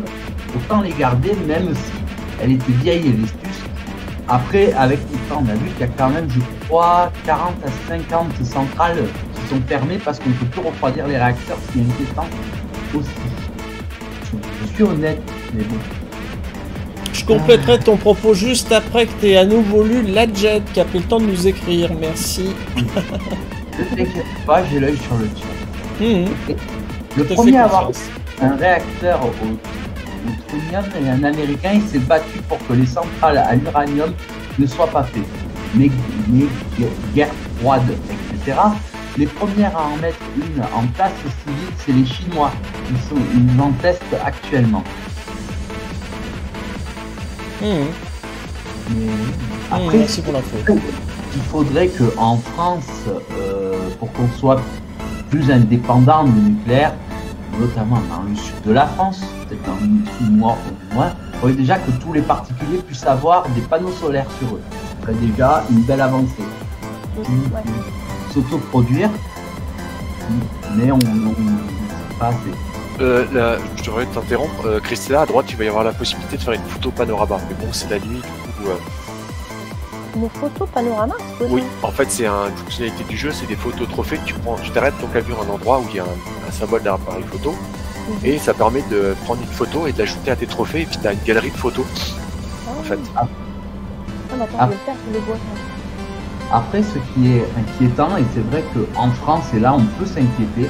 autant les garder, même si elles étaient vieilles et vétustes. Après, avec tout le temps, on a vu qu'il y a quand même, je crois, 40 à 50 centrales qui sont fermées parce qu'on ne peut plus refroidir les réacteurs, ce qui est inquiétant aussi. Je, suis honnête, mais bon. Je compléterai ton propos juste après que tu aies à nouveau lu la Jet qui a pris le temps de nous écrire. Merci. Ne t'inquiète pas, j'ai l'œil sur le chat. Mhm. Le premier à avoir un réacteur au, tritium et un américain, il s'est battu pour que les centrales à l'uranium ne soient pas faites. Mais, mais guerre froide, etc. Les premières à en mettre une en place aussi vite, c'est les Chinois. Ils, sont, ils en testent actuellement. Mhm. Mais après, Merci pour l'info. il faudrait que en France, euh, pour qu'on soit plus indépendant du nucléaire, notamment dans le sud de la France, peut-être dans le sud nord au moins, il faudrait déjà que tous les particuliers puissent avoir des panneaux solaires sur eux. Ce serait déjà une belle avancée. Ouais. S'autoproduire, mais on ne pas assez. Euh, là, je devrais t'interrompre. Euh, Christella, à droite, tu vas y avoir la possibilité de faire une photo panorama. Mais bon, c'est la nuit, du coup. euh, Une photo panorama, oui, en fait, c'est un- une fonctionnalité du jeu, c'est des photos trophées. Tu prends, tu t'arrêtes ton camion à un endroit où il y a un, un symbole d'un appareil photo. Mhm. Et ça permet de prendre une photo et de l'ajouter à tes trophées. Et puis, tu as une galerie de photos, Ah, en fait. Ah, mais attends, Ah. je vais le faire, je le vois. Après, ce qui est inquiétant, et c'est vrai qu'en France, et là on peut s'inquiéter,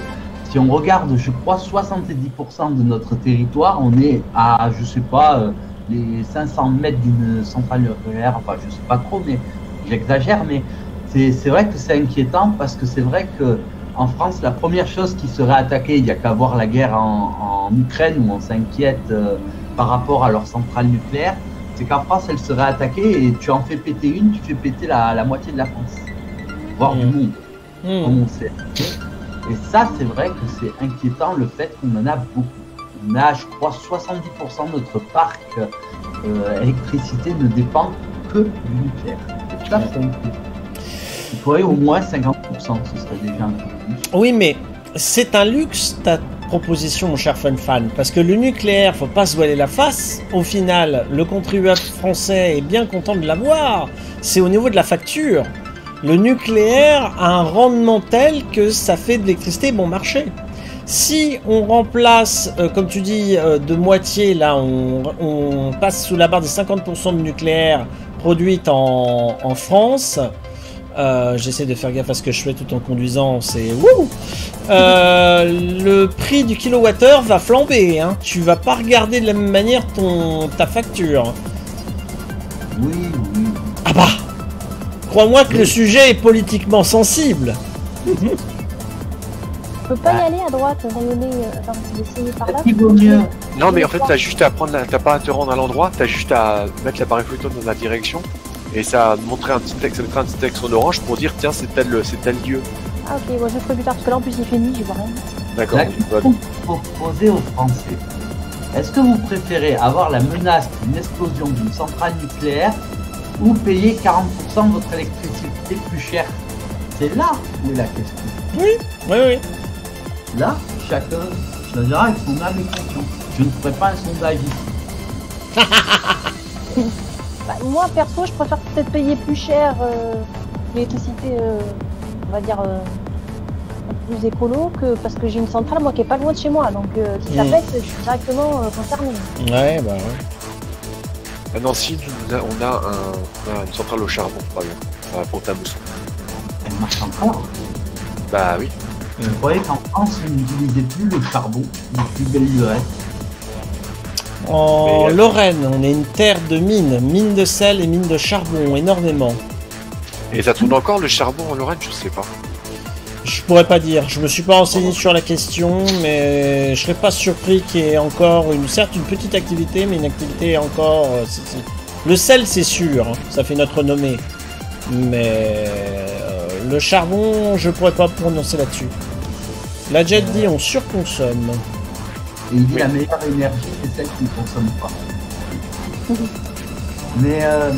si on regarde, je crois, 70% de notre territoire, on est à, je sais pas, euh, les 500 mètres d'une centrale nucléaire, enfin je sais pas trop, mais j'exagère, mais c'est vrai que c'est inquiétant parce que c'est vrai que en France, la première chose qui serait attaquée, il n'y a qu'à voir la guerre en, en Ukraine où on s'inquiète euh, par rapport à leur centrale nucléaire, c'est qu'en France, elle serait attaquée et tu en fais péter une, tu fais péter la, la moitié de la France, voire du Mhm. monde, Mhm. comme on sait. Et ça, c'est vrai que c'est inquiétant le fait qu'on en a beaucoup. On a, je crois, 70% de notre parc euh, électricité ne dépend que du nucléaire. Ça, c'est. Il faudrait au moins 50%, ce serait déjà un peu plus. Oui, mais c'est un luxe ta proposition, mon cher Fun Fan, parce que le nucléaire, faut pas se voiler la face. Au final, le contribuable français est bien content de l'avoir. C'est au niveau de la facture. Le nucléaire a un rendement tel que ça fait de l'électricité bon marché. Si on remplace, euh, comme tu dis, euh, de moitié, là, on, on passe sous la barre des 50% de nucléaire produite en, en France, euh, J'essaie de faire gaffe à ce que je fais tout en conduisant, c'est wouh Le prix du kilowattheure va flamber, hein. Tu vas pas regarder de la même manière ton ta facture. Oui, oui. Ah bah Crois-moi que le sujet est politiquement sensible. peut pas y aller à droite, rayonner, euh, attends, essayer par là. Vaut mieux Non, mais en fait, t'as juste à prendre la... t'as pas à te rendre à l'endroit, t'as juste à mettre l'appareil photo dans la direction. Et ça montrer un petit texte, ça mettra un petit texte en orange pour dire tiens c'est tel, c'est tel lieu. Ah ok, ouais, je ferai plus tard, parce que là en plus il fait nuit, je vois rien. D'accord. Poser aux Français. Est-ce que vous préférez avoir la menace d'une explosion d'une centrale nucléaire ou payer 40% de votre électricité plus cher C'est là où est la question. Oui, oui. Là, chacun choisira avec son âme et conscience. Je ne ferai pas un sondage ici. Bah, moi perso, je préfère peut-être payer plus cher euh, l'électricité, euh, on va dire, euh, plus écolo, que parce que j'ai une centrale moi qui est pas loin de chez moi, donc euh, si ça Mm. pète, je suis directement euh, concernée. Ouais, bah ouais. À Nancy, on a, on a un, on a une centrale au charbon, par exemple, à Pont-à-Mousson. Elle marche encore. Bah oui. Je croyais qu'en France, on n'utilisait plus le charbon depuis belle lurette. En Mais- Lorraine, on est une terre de mines, mines de sel et mines de charbon, énormément. Et ça tourne encore le charbon en Lorraine, je sais pas. Je pourrais pas dire, je me suis pas renseigné sur la question, mais je serais pas surpris qu'il y ait encore une, certes une petite activité, mais une activité encore. euh, Le sel, c'est sûr, hein, ça fait notre renommée. Mais euh, le charbon, je pourrais pas prononcer là-dessus. La Jet dit on surconsomme. Et il dit Oui. la meilleure énergie, c'est celle qui ne consomme pas. Mais euh,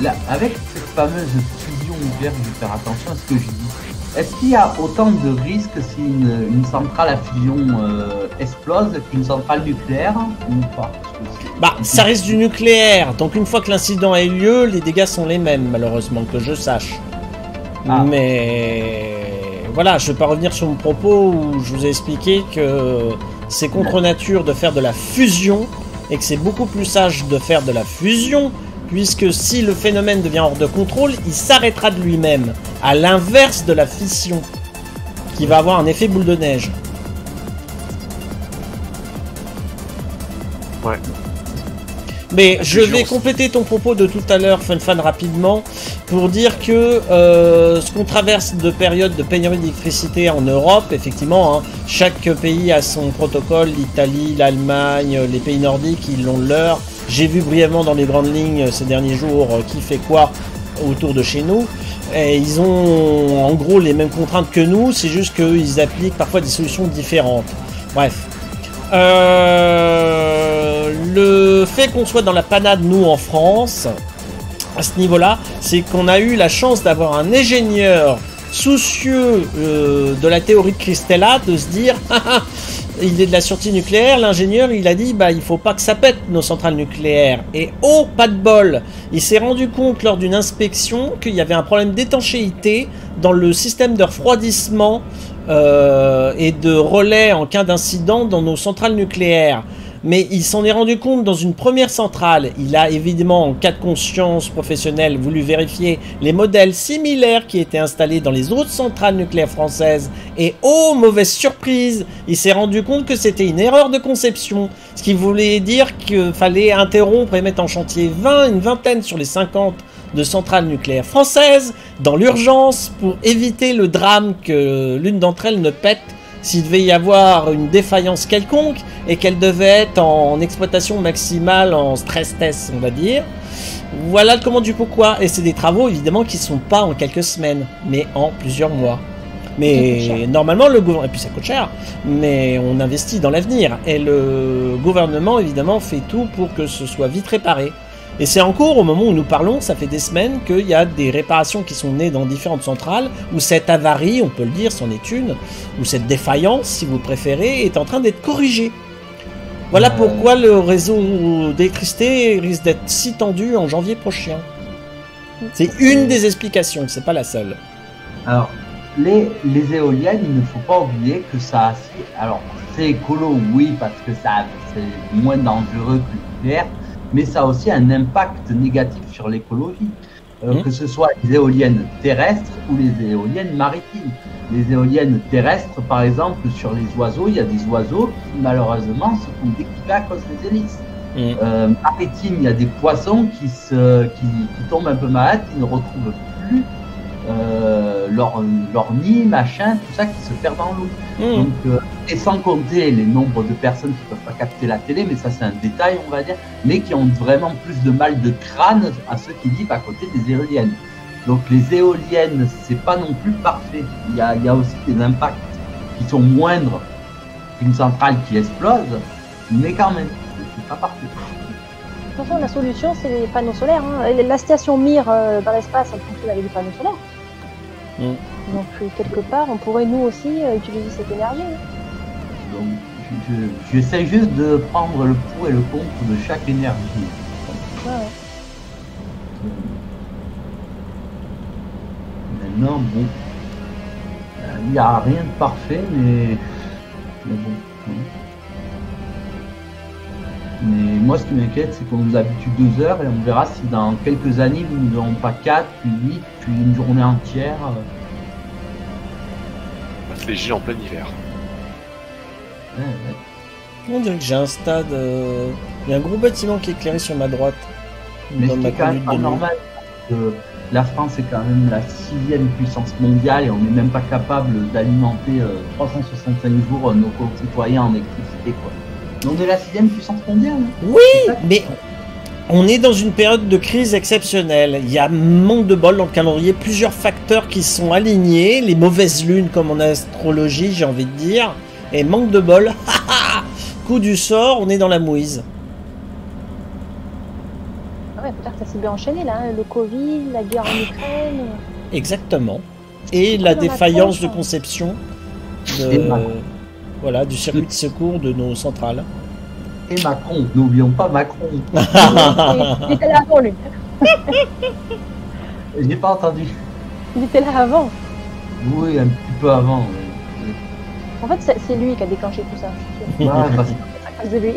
là, avec cette fameuse fusion nucléaire, je vais faire attention à ce que je dis. Est-ce qu'il y a autant de risques si une, une centrale à fusion euh, explose qu'une centrale nucléaire ou pas? Bah, ça reste du nucléaire, donc une fois que l'incident a eu lieu, les dégâts sont les mêmes, malheureusement, que je sache. Ah. Mais voilà, je vais pas revenir sur mon propos où je vous ai expliqué que c'est contre nature de faire de la fusion et que c'est beaucoup plus sage de faire de la fusion, puisque si le phénomène devient hors de contrôle, il s'arrêtera de lui-même, à l'inverse de la fission, qui va avoir un effet boule de neige. Ouais. Mais je vais compléter ton propos de tout à l'heure, Fun Fan, rapidement, pour dire que euh, ce qu'on traverse de période de pénurie d'électricité en Europe, effectivement, hein, chaque pays a son protocole, l'Italie, l'Allemagne, les pays nordiques, ils l'ont leur. J'ai vu brièvement dans les grandes lignes euh, ces derniers jours euh, qui fait quoi autour de chez nous. Et ils ont en gros les mêmes contraintes que nous, c'est juste qu'ils appliquent parfois des solutions différentes. Bref. Euh, le fait qu'on soit dans la panade, nous, en France, à ce niveau-là, c'est qu'on a eu la chance d'avoir un ingénieur soucieux euh, de la théorie de Christella, de se dire, Ah, ah, il est de la sûreté nucléaire, l'ingénieur, il a dit, bah, il faut pas que ça pète nos centrales nucléaires. Et oh, pas de bol Il s'est rendu compte lors d'une inspection qu'il y avait un problème d'étanchéité dans le système de refroidissement euh, et de relais en cas d'incident dans nos centrales nucléaires. Mais il s'en est rendu compte dans une première centrale. Il a évidemment, en cas de conscience professionnelle, voulu vérifier les modèles similaires qui étaient installés dans les autres centrales nucléaires françaises. Et oh, mauvaise surprise Il s'est rendu compte que c'était une erreur de conception. Ce qui voulait dire qu'il fallait interrompre et mettre en chantier 20, une vingtaine sur les 50 de centrales nucléaires françaises dans l'urgence pour éviter le drame que l'une d'entre elles ne pète s'il devait y avoir une défaillance quelconque et qu'elle devait être en exploitation maximale, en stress test, on va dire. Voilà le comment du pourquoi. Et c'est des travaux évidemment qui ne sont pas en quelques semaines, mais en plusieurs mois. Mais normalement, le gouvernement, et puis ça coûte cher, mais on investit dans l'avenir. Et le gouvernement, évidemment, fait tout pour que ce soit vite réparé. Et c'est en cours, au moment où nous parlons, ça fait des semaines qu'il y a des réparations qui sont nées dans différentes centrales, où cette avarie, on peut le dire, c'en est une, ou cette défaillance, si vous préférez, est en train d'être corrigée. Voilà pourquoi le réseau d'électricité risque d'être si tendu en janvier prochain. C'est une des explications, c'est pas la seule. Alors, les, les éoliennes, il ne faut pas oublier que ça. Alors, c'est écolo, oui, parce que ça c'est moins dangereux que nucléaire, mais ça a aussi un impact négatif sur l'écologie. Euh, Mhm. Que ce soit les éoliennes terrestres ou les éoliennes maritimes. Les éoliennes terrestres, par exemple, sur les oiseaux, il y a des oiseaux qui, malheureusement, se font découper à cause des hélices. Mhm. Euh, maritime, il y a des poissons qui, se, qui, qui tombent un peu malades, qui ne retrouvent plus euh, leur, leur nid, machin, tout ça qui se perd dans l'eau. Mmh. Donc, euh, et sans compter les nombres de personnes qui peuvent pas capter la télé, mais ça c'est un détail, on va dire, mais qui ont vraiment plus de mal de crâne à ceux qui vivent à côté des éoliennes. Donc les éoliennes, c'est pas non plus parfait. Il y a, il y a aussi des impacts qui sont moindres qu'une centrale qui explose, mais quand même, c'est pas parfait. De toute façon, la solution, c'est les panneaux solaires. hein. La station Mir euh, dans l'espace, elle fonctionne avec des panneaux solaires. Mm. Donc, quelque part, on pourrait nous aussi euh, utiliser cette énergie. Donc je- je- j'essaie juste de prendre le pour et le contre de chaque énergie. Ouais. Maintenant, bon, euh, il n'y a rien de parfait, mais, mais bon. hein. Mais moi, ce qui m'inquiète, c'est qu'on nous habitue deux heures et on verra si dans quelques années, nous n'aurons pas quatre, puis huit, puis une journée entière. euh, On va se léger en plein hiver. ouais, ouais. On dirait que j'ai un stade. euh, Il y a un gros bâtiment qui est éclairé sur ma droite. Mais dans ce qui ma est quand même pas normal, parce que la France est quand même la sixième puissance mondiale et on n'est même pas capable d'alimenter euh, 365 jours nos concitoyens en électricité. Quoi. On est la sixième puissance mondiale. hein. Oui, mais on est dans une période de crise exceptionnelle. Il y a manque de bol dans le calendrier, plusieurs facteurs qui sont alignés, les mauvaises lunes comme en astrologie, j'ai envie de dire, et manque de bol. Coup du sort, on est dans la mouise. Ah ouais, peut-être que ça s'est bien enchaîné là. hein. Le Covid, la guerre en Ukraine. Exactement. Et la défaillance de tronche. conception Et de, Macron. Voilà, du circuit de secours de nos centrales. Et Macron, n'oublions pas Macron. Il était là avant lui. J'ai pas entendu. Il était là avant. Oui, un petit peu avant. En fait, c'est lui qui a déclenché tout ça. je à cause de lui.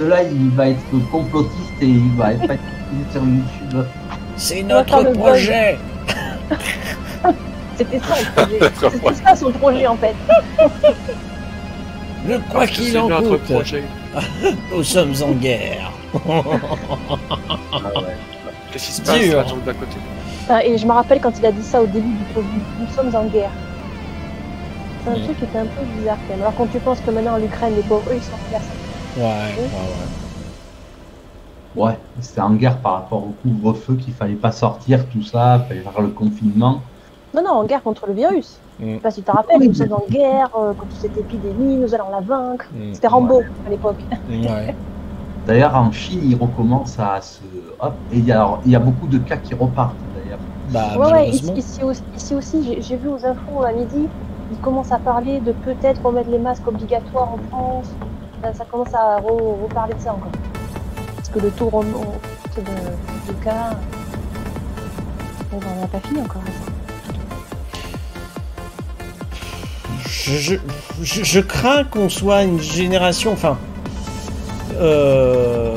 là, il va être complotiste et il va être sur YouTube. C'est notre projet. C'était ça le projet. C'était ça son projet en fait. Le quoi qu'il c'est en notre coûte, projet. nous sommes en guerre. Ah ouais. Qu'est-ce qui se passe jambe d'à côté et je me rappelle quand il a dit ça au début du Covid, nous sommes en guerre. C'est un truc qui était un peu bizarre quand même. Alors quand tu penses que maintenant l'Ukraine, les pauvres, eux, ils sont en guerre. Ouais, ouais, ouais. Ouais, c'était en guerre par rapport au couvre-feu qu'il fallait pas sortir, tout ça, il fallait faire le confinement. Non, non, en guerre contre le virus. Mm. Je sais pas si tu te rappelles, nous sommes en guerre euh, contre cette épidémie, nous allons la vaincre. Mm. C'était Rambo à l'époque. Ouais. D'ailleurs, en Chine, ils recommencent à se. Hop, et il y a, il y a beaucoup de cas qui repartent d'ailleurs. Bah, ouais, ouais, ici, aussi, j'ai- vu aux infos à midi, ils commencent à parler de peut-être remettre les masques obligatoires en France. Ça, ça commence à re- reparler de ça encore. Parce que le taux rem- de, de cas, on n'a pas fini encore. Je, crains qu'on soit une génération, enfin, euh,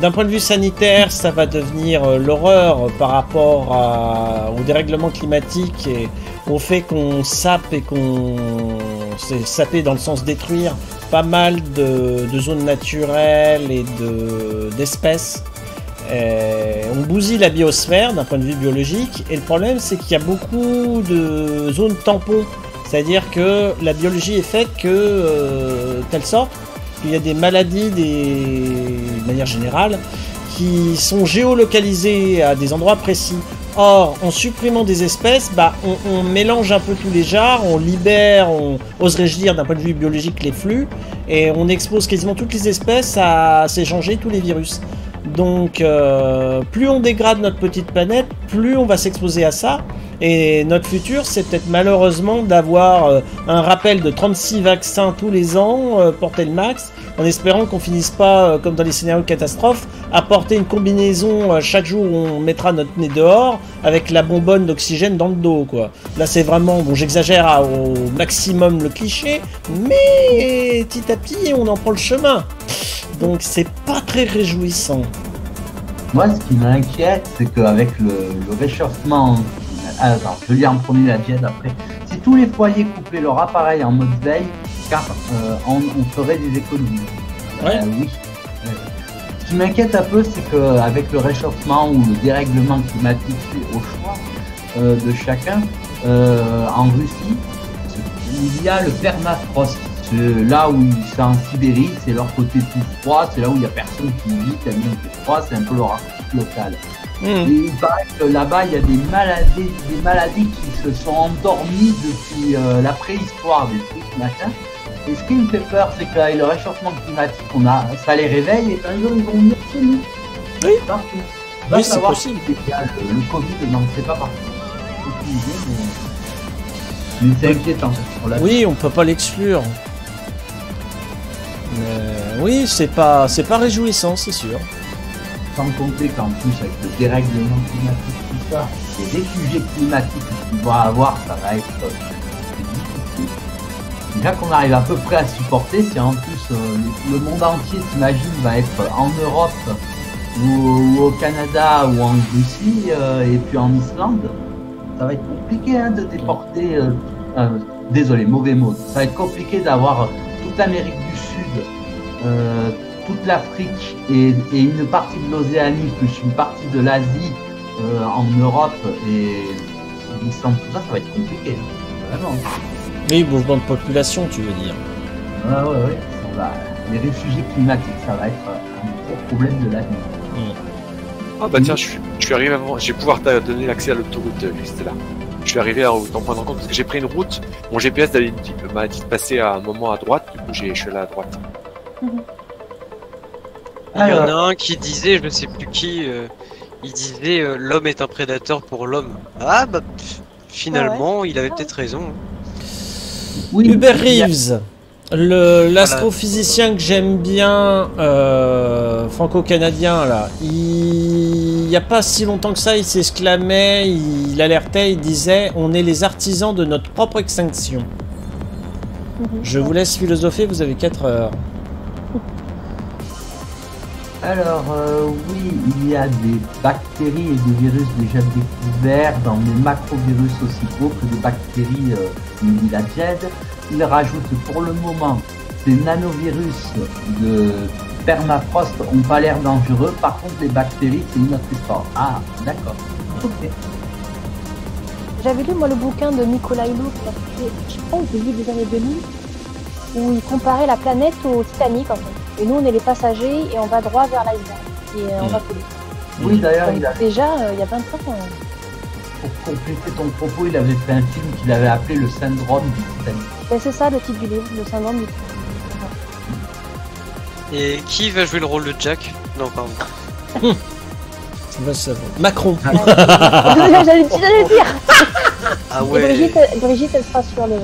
d'un point de vue sanitaire, ça va devenir euh, l'horreur par rapport à- au dérèglement climatique et au fait qu'on sape et qu'on c'est saper dans le sens détruire pas mal de, de zones naturelles et de d'espèces. Euh, on bousille la biosphère d'un point de vue biologique et le problème c'est qu'il y a beaucoup de zones tampons c'est-à-dire que la biologie est faite que euh, telle sorte qu'il y a des maladies, des... de manière générale, qui sont géolocalisées à des endroits précis. Or, en supprimant des espèces, bah, on, mélange un peu tous les genres, on libère, on oserais-je dire d'un point de vue biologique les flux, et on expose quasiment toutes les espèces à s'échanger tous les virus. Donc, euh, plus on dégrade notre petite planète, plus on va s'exposer à ça. Et notre futur, c'est peut-être malheureusement d'avoir euh, un rappel de 36 vaccins tous les ans, euh, porter le max, en espérant qu'on finisse pas, euh, comme dans les scénarios de catastrophe, à porter une combinaison chaque jour où on mettra notre nez dehors avec la bonbonne d'oxygène dans le dos, quoi. Là, c'est vraiment, bon, j'exagère au maximum le cliché, mais petit à petit, on en prend le chemin. Donc, c'est pas très réjouissant. Moi, ce qui m'inquiète, c'est qu'avec le réchauffement. Ah, Attends, je lis en premier la diète après. Si tous les foyers coupaient leur appareil en mode veille, car euh, on, on ferait des économies. Ouais. Euh, oui. Euh, Ce qui m'inquiète un peu, c'est qu'avec le réchauffement ou le dérèglement climatique au choix, euh, de chacun. En Russie, il y a le permafrost. C'est là où c'est en Sibérie, c'est leur côté tout froid, c'est là où il n'y a personne qui vit tellement fait froid, c'est un peu leur artiste local. Hmm. Que là-bas, il y a des maladies, des maladies qui se sont endormies depuis euh, la préhistoire, des trucs, machin. Et ce qui me fait peur, c'est qu'avec le réchauffement climatique, on a, ça les réveille et un jour, ils vont venir chez nous. Oui. Partout. Oui, c'est possible. si c'est Le, le Covid n'en fait pas mais, mais c'est inquiétant. Oui, on peut pas l'exclure. Mais oui, c'est pas, c'est pas réjouissant, c'est sûr. Sans compter qu'en plus, avec le dérèglement climatique, tout ça, les réfugiés climatiques qu'on va avoir, ça va être euh, difficile. Déjà qu'on arrive à peu près à supporter, si en plus euh, le, monde entier, t'imagines, va être en Europe ou, au Canada ou en Russie euh, et puis en Islande, ça va être compliqué hein, de déporter. désolé, mauvais mot. Ça va être compliqué d'avoir toute l'Amérique du Sud, toute l'Afrique et, et une partie de l'Océanie plus une partie de l'Asie euh, en Europe et l'Islande, tout ça, ça va être compliqué. hein. Vraiment. Oui, mouvement de population, tu veux dire. Ouais, ouais, ouais. Ça va- Les réfugiés climatiques, ça va être un gros problème de l'avenir. Ah bah tiens, je suis, je suis arrivé avant, je vais pouvoir te donner l'accès à l'autoroute, euh, Christella. Je suis arrivé à t'en prendre en compte parce que j'ai pris une route, mon GPS m'a dit de passer à un moment à droite, du coup j'ai- je suis allé à droite. Il y en a un qui disait, je ne sais plus qui, euh, il disait euh, l'homme est un prédateur pour l'homme. Ah bah pff, finalement, il avait peut-être raison. oui, Hubert il Reeves, le- l'astrophysicien que j'aime bien, euh, franco-canadien, là, il n'y a pas si longtemps que ça, il s'exclamait, il alertait, il disait On est les artisans de notre propre extinction. Mhm. Je vous laisse philosopher, vous avez 4 heures. Alors, euh, oui, il y a des bactéries et des virus déjà découverts dans des macrovirus aussi gros que des bactéries euh, il a Jed. Il rajoute pour le moment ces nanovirus de permafrost ont pas l'air dangereux. Par contre, les bactéries, c'est une autre histoire. Ah, d'accord. Ok. J'avais lu moi le bouquin de Nicolas Hulot, je pense au début des années 2000, où il comparait la planète au Titanic en fait. Et nous on est les passagers et on va droit vers l'iceberg. Et on va couler. Oui, d'ailleurs, il a, déjà, euh, il y a 20 ans, euh, pour compléter ton propos, il avait fait un film qu'il avait appelé le syndrome du Titanic. ben, c'est ça le titre du livre, le syndrome du Titanic. Et qui va jouer le rôle de Jack? Non, pardon. Tu vas savoir. Macron. J'allais j'allais le dire Ah ouais. Brigitte, elle- Brigitte, elle sera sur le,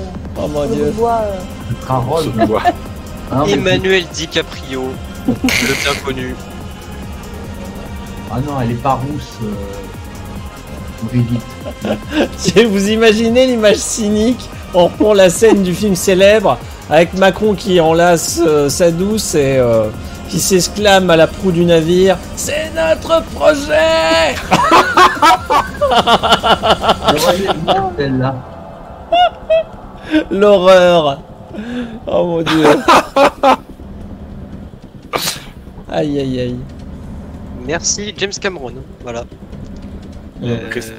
Oh mon le dieu. voix. euh, Ce Ah, mais Emmanuel DiCaprio, le bien connu. Ah non, elle est pas rousse, euh. Vous imaginez l'image cynique On reprend la scène du film célèbre avec Macron qui enlace euh, sa douce et euh, qui s'exclame à la proue du navire C'est notre projet. L'horreur Oh mon dieu Aïe aïe aïe. Merci James Cameron. Voilà. Euh, Chris-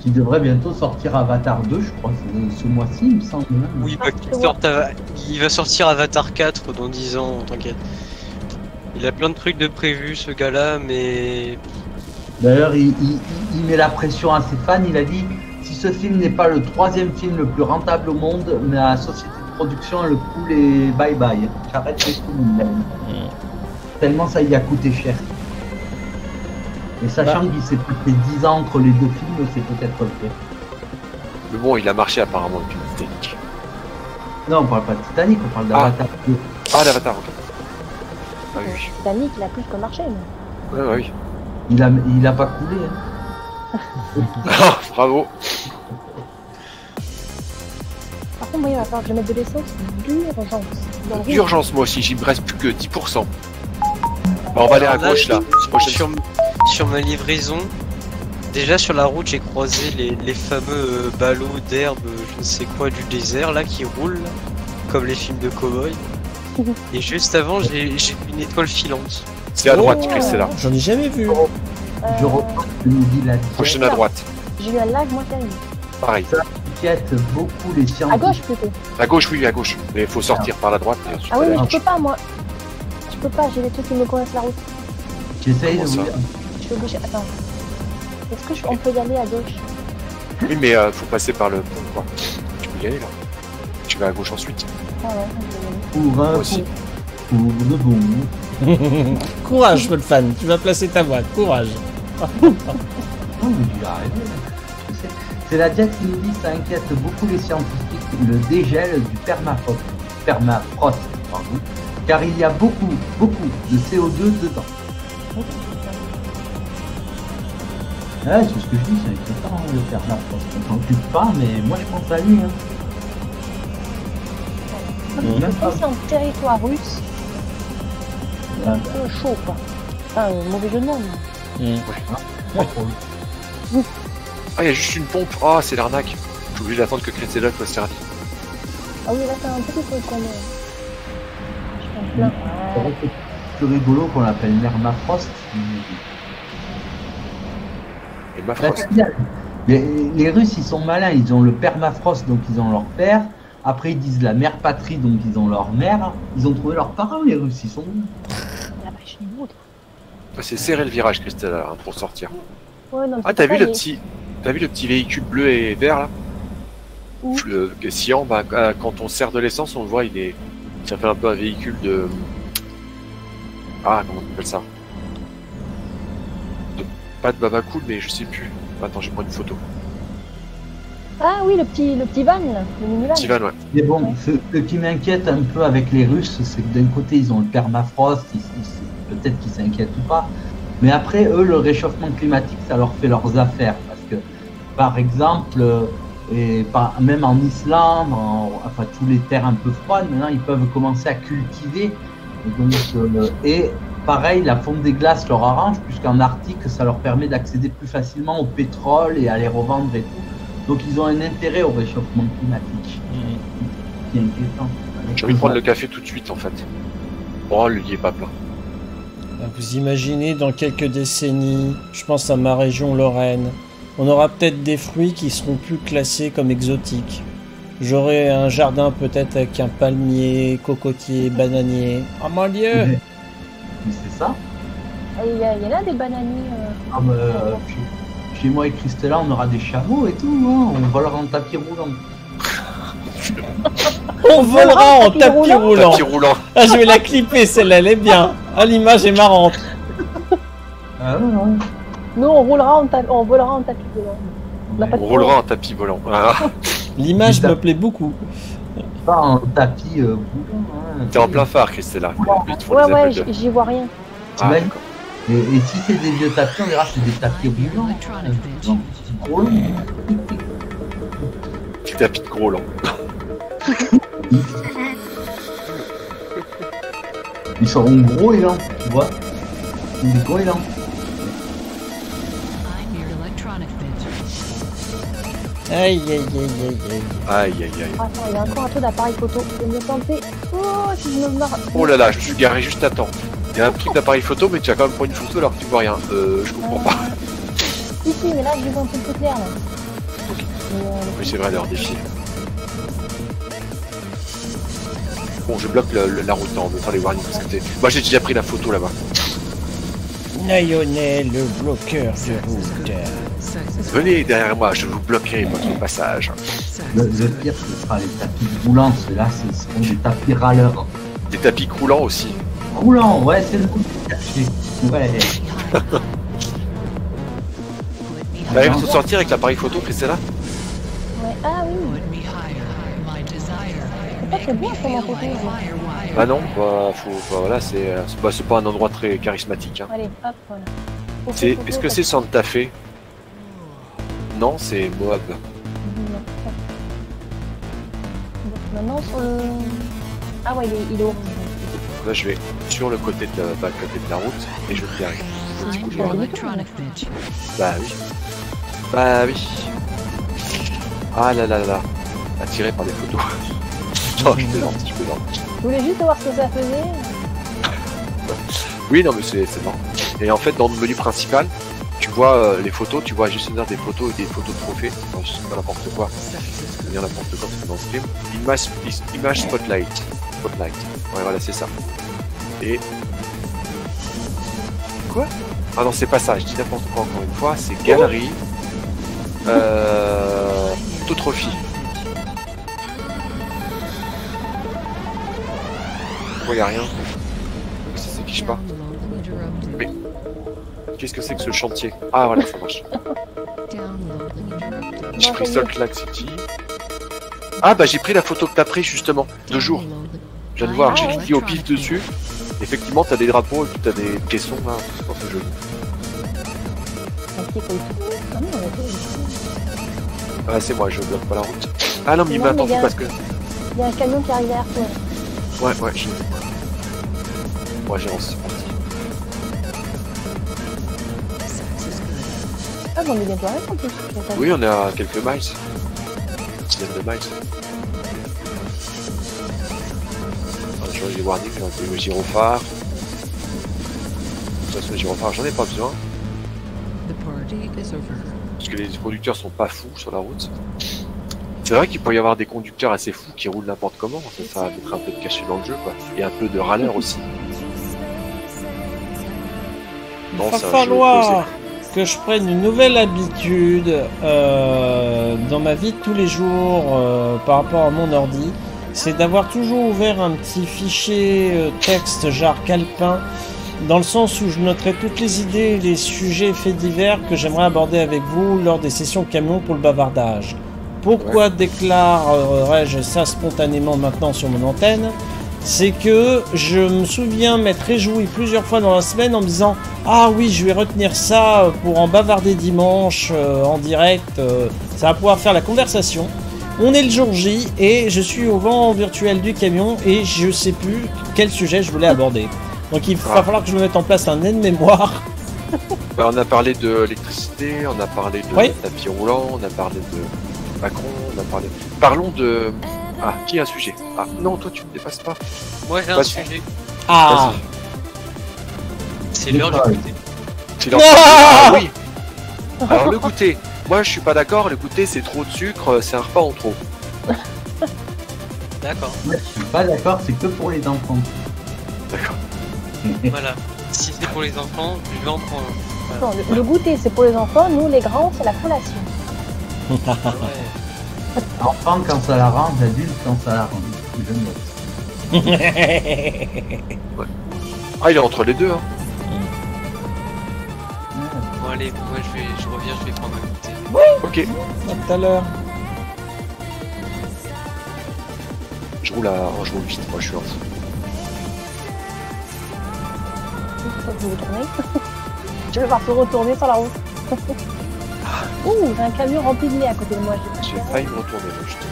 Qui devrait bientôt sortir Avatar 2, je crois, ce, mois-ci, il me semble. même. Oui, bah, Ah, Ava- il va sortir Avatar 4 dans 10 ans, t'inquiète. Il a plein de trucs de prévus, ce gars-là, mais D'ailleurs, il, il- il met la pression à ses fans. Il a dit si ce film n'est pas le troisième film le plus rentable au monde, mais la société production le cool et bye bye. J'arrête les films. il a dit. Tellement ça y a coûté cher. Et sachant qu'il s'est coûté 10 ans entre les deux films, c'est peut-être vrai. Mais bon, il a marché apparemment depuis le Titanic. Non, on parle pas de Titanic, on parle d'Avatar 2. Ah, l'avatar, ok. Ah oui, oui. Titanic, il a plus que marché. Mais... Ouais, ouais, oui. Il a, il a pas coulé. Hein. Ah, bravo. Par contre, moi, il va falloir que je mette de l'essence d'urgence. D'urgence, moi aussi, j'y me reste plus que 10%. Bah, on va aller à gauche là. Sur, sur ma livraison, déjà sur la route, j'ai croisé les, les fameux euh, ballots d'herbe, euh, je ne sais quoi, du désert là qui roulent, comme les films de cowboy. Et juste avant, j'ai j'ai vu une étoile filante. C'est à droite, Oh. Chris, c'est là. J'en ai jamais vu. Je Euh, Prochaine à droite. J'ai eu un lag, moi. Pareil. Inquiète beaucoup les À gauche, plutôt. À gauche, oui, à gauche. Mais il faut sortir par la droite. Ah oui, mais je peux pas, moi. Je peux pas, j'ai des trucs qui me connaissent la route. J'essaye dire. Je suis obligée. Attends. Est-ce que je... on peut y aller à gauche? Oui, mais euh, faut passer par le pont, quoi. Tu peux y aller, là. Tu vas à gauche ensuite. Ah ouais, on peut y aller. Pour un Moi aussi. pour de bon. Courage, Wolfan, tu vas placer ta voix. Courage. Mais. Je. C'est la diète qui nous dit ça inquiète beaucoup les scientifiques, le dégel du permafrost, permafrost pardon, car il y a beaucoup, beaucoup de CO2 dedans. Ouais, c'est ce que je dis, c'est inquiétant hein, le permafrost. On s'en occupe pas, mais moi je pense à lui. Hein. Si c'est en territoire russe, c'est un peu chaud, quoi. Enfin, euh, mauvais jeu de mais- Hmm. Pas trop. Ah, il y a juste une pompe. Ah, c'est l'arnaque. Je suis obligé d'attendre que Cressella soit servi. Ah oui, là, c'est un petit peu comme. Je suis en plein. C'est vrai que c'est plus rigolo qu'on l'appelle c'est bien. Les, les Russes, ils sont malins, ils ont le permafrost, donc ils ont leur père. Après, ils disent la mère patrie, donc ils ont leur mère. Ils ont trouvé leurs parents, les Russes, ils sont toi C'est serré le virage, Christella, hein, pour sortir. Ouais, non, Ah, t'as vu le petit. T'as vu le petit véhicule bleu et vert là Où? Le Scian, bah, quand on sert de l'essence, on le voit, il est. Ça fait un peu un véhicule de. Ah, comment on appelle ça? De- Pas de baba cool, mais je sais plus. Attends, je vais prendre une photo. Ah oui, le petit, le petit van, là, le minivan. Petit van, ouais. Mais bon, ce, ce qui m'inquiète un peu avec les Russes, c'est que d'un côté, ils ont le permafrost, ils- ils- peut-être qu'ils s'inquiètent ou pas. Mais après, eux, le réchauffement climatique, ça leur fait leurs affaires. Par exemple, euh, et par- même en Islande, en- enfin, tous les terres un peu froides, maintenant, ils peuvent commencer à cultiver. Et, donc, euh, et pareil, la fonte des glaces leur arrange, puisqu'en Arctique, ça leur permet d'accéder plus facilement au pétrole et à les revendre et tout. Donc, ils ont un intérêt au réchauffement climatique qui est inquiétant. J'ai envie de prendre le café tout de suite en fait. Oh, le lit est pas plein. Vous imaginez dans quelques décennies, je pense à ma région Lorraine, on aura peut-être des fruits qui seront plus classés comme exotiques. J'aurai un jardin peut-être avec un palmier, cocotier, bananier. Oh mon dieu Mais c'est ça. Ah, Il y, a- il y en a des bananiers. euh, Ah bah, euh, chez, chez moi et Christella, on aura des chameaux et tout. hein. On volera en tapis roulant. On volera en tapis tapis roulant. roulant Tapis roulant. Ah je vais la clipper celle-là, elle est bien Ah l'image est marrante Ah non, non. Nous, on roulera en tapis, on volera en tapis volant. On roulera en tapis volant. Ah, L'image me plaît beaucoup. Pas en tapis euh, roulant. hein. T'es en plein phare, Christella. Ouais, ouais, de- j'y vois rien. Ah, Ouais. Et, et si c'est des vieux tapis, on verra c'est des tapis roulants. Non. Oh, Petit tapis de gros lent. Ils seront gros et lents, tu vois. Ils sont gros et lents. Aïe aïe aïe aïe aïe. Aïe aïe aïe. Ah, Attends, il y a encore un peu d'appareil photo. Je vais me tenter. Oh, si je me marre. Oh là là, je suis garé juste à temps. Il y a un truc d'appareil photo, mais tu vas quand même prendre une photo alors que tu vois rien. Euh, je comprends pas. Si, si, mais là, je vois un peu plus clair, là. Mais, euh, Oui, c'est vrai des fils. Bon, je bloque le- le- la route en mettant les warnings parce que t'es- Moi, j'ai déjà pris la photo là-bas. Naïonnet, le bloqueur de route. Venez derrière moi, je vous bloquerai votre passage. Le, le pire, ce sera les tapis roulants. Ceux-là, ce seront des tapis râleurs. Des tapis croulants aussi. Roulants, ouais, c'est le je cherchais. Ouais. Bah, il faut sortir avec l'appareil photo, Christella ouais. Ah oui, c'est pas très bien. Higher wire. Bah non, bah, faut, bah, voilà, c'est bah, pas un endroit très charismatique. Hein. Allez, hop, voilà. Est-ce que c'est. Santa Fe? Non, c'est Moab. Maintenant, sur le. Ah ouais, il est, il est. Là, je vais sur le côté de la, bah, le côté de la route et je vais. Un petit coup de bit. Bah oui. Bah oui. Ah là là là là. Attiré par des photos. non, je plaisante, je plaisante. Je voulais juste voir ce que ça faisait. Oui, non, mais c'est c'est marrant. Et en fait, dans le menu principal, tu vois euh, les photos, tu vois gestionnaire des photos et des photos de trophées. Sais pas n'importe quoi. Dire n'importe quoi parce que dans ce film. Image, image spotlight. Spotlight. Ouais, voilà, c'est ça. Et. Quoi? Ah non, c'est pas ça, je dis n'importe quoi encore une fois. C'est galerie. Euh. Phototrophy. Pourquoi y a rien? Ça s'affiche pas. Qu'est-ce que c'est que ce chantier Ah voilà, ça marche. J'ai pris Salt Lake City. Ah bah j'ai pris la photo que t'as pris justement, deux jours. Je viens de voir, Ah, j'ai ouais. cliqué au pif dessus. Effectivement, t'as des drapeaux et puis t'as des caissons là, c'est pas joli. Ah Ah c'est moi, je bloque pas la route. Ah non mais mais faut gars. parce que... Il y a un camion qui arrive derrière toi. Ouais, ouais, je... Moi j'ai Ah, bon, on est bientôt arrivé en plus. Oui, on est à quelques miles. Une dizaine de miles. Je vois les warnings, peu le gyrophare. De toute façon, le gyrophare, j'en ai pas besoin. The party is over. parce que les conducteurs sont pas fous sur la route. C'est vrai qu'il peut y avoir des conducteurs assez fous qui roulent n'importe comment, ça, ça va mettre un peu de cachet dans le jeu, quoi. Et un peu de râleur aussi. Il Non, va c'est un jeu falloir que je prenne une nouvelle habitude euh, dans ma vie de tous les jours euh, par rapport à mon ordi. C'est d'avoir toujours ouvert un petit fichier euh, texte genre calepin dans le sens où je noterai toutes les idées et les sujets faits divers que j'aimerais aborder avec vous lors des sessions camion pour le bavardage. Pourquoi déclarerais-je ça spontanément maintenant sur mon antenne? C'est que je me souviens m'être réjoui plusieurs fois dans la semaine en me disant Ah oui, je vais retenir ça pour en bavarder dimanche euh, en direct, euh, ça va pouvoir faire la conversation. On est le jour J et je suis au vent virtuel du camion et je sais plus quel sujet je voulais aborder. Donc il va Ah. falloir que je me mette en place un aide-mémoire. Bah, on a parlé de l'électricité, on a parlé de Oui. tapis roulant, on a parlé de Macron, on a parlé. Parlons de. Ah, qui a un sujet Ah, non, toi tu ne dépasses pas. Moi j'ai un Vas-y. sujet. Ah C'est l'heure du goûter. C'est l'heure- Ah Ah oui Alors le goûter. Moi je suis pas d'accord, le goûter c'est trop de sucre, c'est un repas en trop. D'accord. Moi, je suis pas d'accord, c'est que pour les enfants. D'accord. Voilà. Si c'est pour les enfants, je vais en prendre un. Non, le, le goûter, c'est pour les enfants. Nous, les grands, c'est la collation. Ouais. Enfant quand ça l'arrange, adulte quand ça l'arrange. Je note. Ah il est entre les deux hein. Bon allez, moi je vais, je reviens, je vais prendre un goûter. Ok. À tout à l'heure. Je roule à. oh, je roule vite, moi je suis en tournez. Je vais voir se retourner sur la route. Ouh, j'ai un camion rempli de lait à côté de moi. j'ai- J'ai failli me retourner là justement.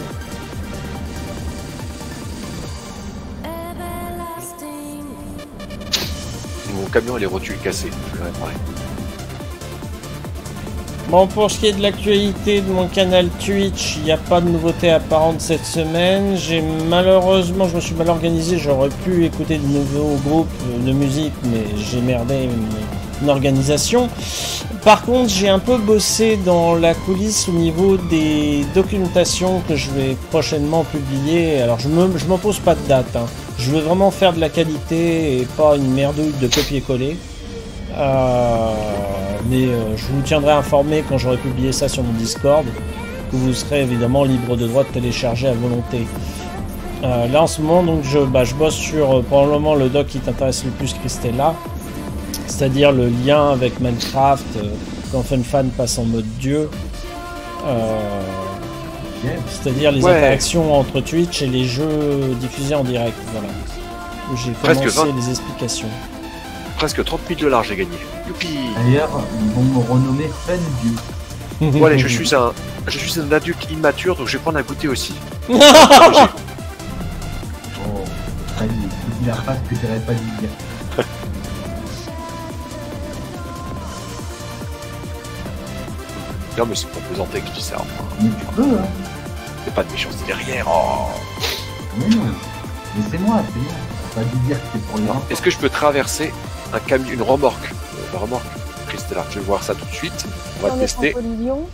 Mon camion il est rotule cassé, je vais le réparer. Bon, pour ce qui est de l'actualité de mon canal Twitch, il n'y a pas de nouveauté apparente cette semaine. J'ai malheureusement, je me suis mal organisé, j'aurais pu écouter de nouveaux groupes de musique, mais j'ai merdé mon, organisation. Par contre, j'ai un peu bossé dans la coulisse au niveau des documentations que je vais prochainement publier. Alors, je me, je m'impose pas de date. hein. Je veux vraiment faire de la qualité et pas une merdouille de copier-coller. Euh, mais euh, je vous tiendrai informé quand j'aurai publié ça sur mon Discord, que vous serez évidemment libre de droit de télécharger à volonté. Euh, là en ce moment, donc je, bah, je bosse sur probablement le doc qui t'intéresse le plus, Christella, c'est-à-dire le lien avec Minecraft euh, quand FunFan passe en mode dieu. Euh, c'est-à-dire les Ouais. interactions entre Twitch et les jeux diffusés en direct. Voilà. Où j'ai Presque commencé 20. les explications. Presque 30 000 dollars j'ai gagné. Youpi D'ailleurs, ils vont me renommer Fun Dieu. Bon allez, je suis un, je suis un adulte immature, donc je vais prendre un goûter aussi. Oh, vas-y, dis la phrase que j'aurais pas dû Non mais c'est pour plaisanter que je dis ça. Enfin, Mais tu peux, hein. c'est pas de méchanceté derrière. Oh. Mais non. Mais c'est moi, c'est moi. Pas dû dire que c'est pour les. Est-ce que je peux traverser un camion, une remorque, euh, la remorque Christella. Je vais voir ça tout de suite. On va on est en tester. collision.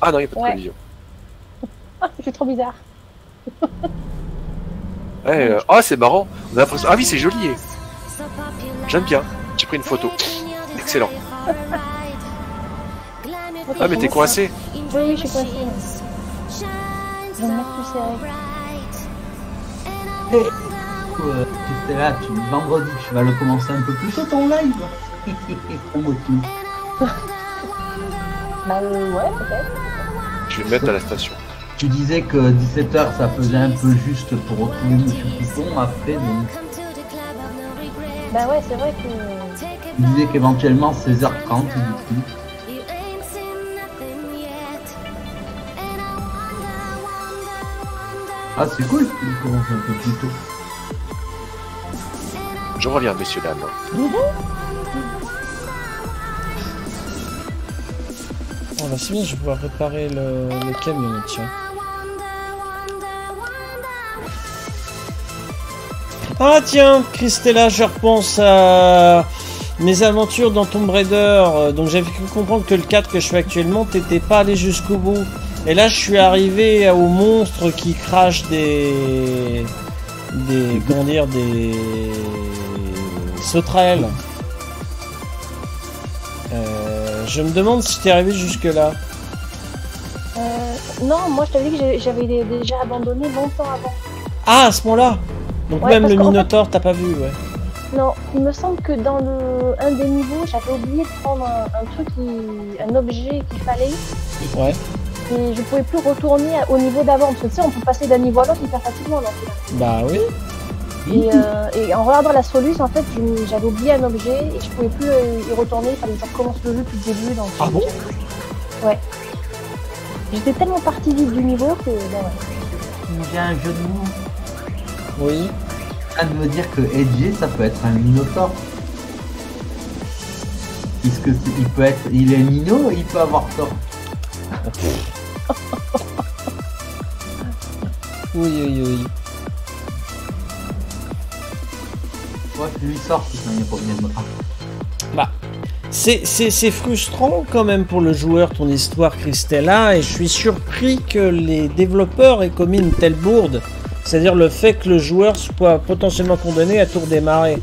Ah non, il n'y a pas de Ouais. collision. Ah, c'est trop bizarre. Euh, Ah, c'est marrant. On a l'impression. Ah oui, c'est joli. J'aime bien. J'ai pris une photo. Excellent. Ah, mais t'es coincé. Oui, je suis coincée. Je vais me mettre plus serré. Euh, Christella, tu vendredi, tu vas le commencer un peu plus tôt ton live. Promotion. Bah euh, ouais, peut-être. Je vais me mettre à la station. Tu disais que 17h ça faisait un peu juste pour retrouver Monsieur Couton après, donc Bah ouais, c'est vrai que... tu disais qu'éventuellement 16h30 du coup. Ah c'est cool, il commence un peu plus tôt. Je reviens, messieurs, dames. Oh bah c'est bien, je vais pouvoir réparer le, le camion, tiens. Ah tiens, Christella, je repense à mes aventures dans Tomb Raider. Euh, Donc j'avais cru comprendre que le 4 que je fais actuellement, t'étais pas allé jusqu'au bout. Et là, je suis arrivé au monstre qui crache des... des... comment dire, des... sauterelles. Euh, je me demande si t'es arrivé jusque là. Euh, non, moi je t'avais dit que j'avais dé- déjà abandonné longtemps avant. Ah, à ce moment-là Donc Ouais, même le fait- Minotaur, t'as pas vu, ouais. Non, il me semble que dans le un des niveaux, j'avais oublié de prendre un, un truc, qui, un objet qu'il fallait, Ouais. Et je pouvais plus retourner à- au niveau d'avant. Parce que tu sais, on peut passer d'un niveau à l'autre hyper facilement. dans celui-là. Bah oui. Et, euh, et en regardant la solution, en fait, j'avais oublié un objet et je pouvais plus euh, y retourner. Il fallait que je recommence le jeu depuis le début. Donc, Ah bon? Ouais. J'étais tellement partie vite du niveau que. Ben ouais. J'ai un jeu de mots. Oui. train de me dire que Edge ça peut être un Minotaur. Puisque c'est- il peut être. Il est Mino, il peut avoir tort? Oui, oui, oui. Lui si il a pas Bah, c'est, frustrant quand même pour le joueur ton histoire, Christella, et je suis surpris que les développeurs aient commis une telle bourde. C'est-à-dire le fait que le joueur soit potentiellement condamné à tout redémarrer.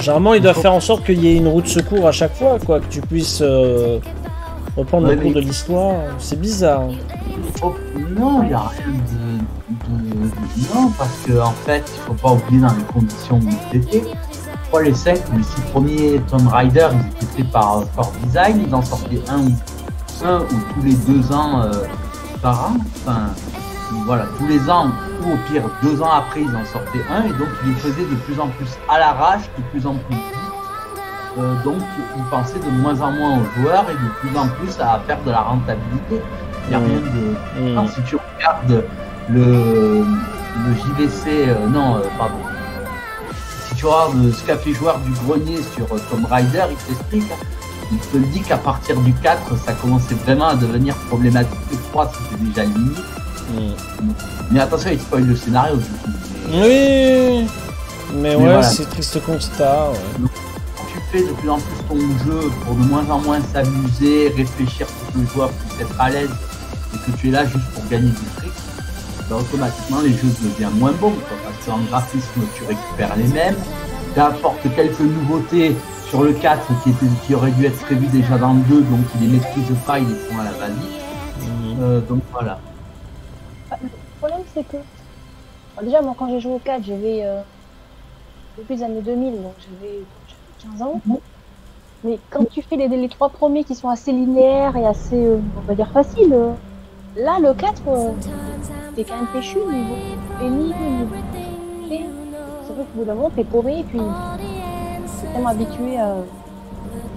Généralement, il doit faire en sorte qu'il y ait une roue de secours à chaque fois, quoi, que tu puisses euh, reprendre Ouais, le cours mais- de l'histoire. C'est bizarre. Oh, non, il n'y a rien de, de- Non, parce que en fait, il faut pas oublier dans les conditions où ils étaient. Crois les 5 ou les 6 premiers Tomb Raider, ils étaient faits par Core Design. Ils en sortaient un ou, un ou tous les deux ans euh, par an. Enfin, voilà, tous les ans ou au pire deux ans après, ils en sortaient un. Et donc, ils le faisaient de plus en plus à l'arrache, de plus en plus. Euh, donc, ils pensaient de moins en moins aux joueurs et de plus en plus à faire de la rentabilité. Il n'y a Mm. rien de. Non, si tu regardes le, le JVC, euh, non, euh, pardon. Si tu regardes ce qu'a fait joueur du grenier sur Tomb Raider, il t'explique. hein. Il te dit qu'à partir du 4, ça commençait vraiment à devenir problématique. Le 3, c'était déjà limite. Hmm. Mais attention, il spoil le scénario du coup. Mais Oui, mais ouais, voilà. c'est triste constat. ouais. Fais de plus en plus ton jeu pour de moins en moins s'amuser, réfléchir pour que le joueur puisse être à l'aise et que tu es là juste pour gagner du fric, bah, automatiquement les jeux deviennent moins bons. Quoi, parce qu'en graphisme, tu récupères les mêmes, tu apportes quelques nouveautés sur le 4 qui, était, qui aurait dû être prévu déjà dans le 2, donc ils les maîtrisent pas, ils les font à la va-vite. Hmm. Euh, donc voilà. Le problème, c'est que. Alors, déjà, moi, quand j'ai joué au 4, j'avais. Euh... Depuis les années 2000, donc j'avais 15 ans. Mais quand tu fais les, trois premiers qui sont assez linéaires et assez, euh, on va dire, faciles, euh, là, le 4, euh, t'es quand même péchu niveau pénible, niveau. C'est vrai qu'au bout t'es et puis t'es tellement habitué à,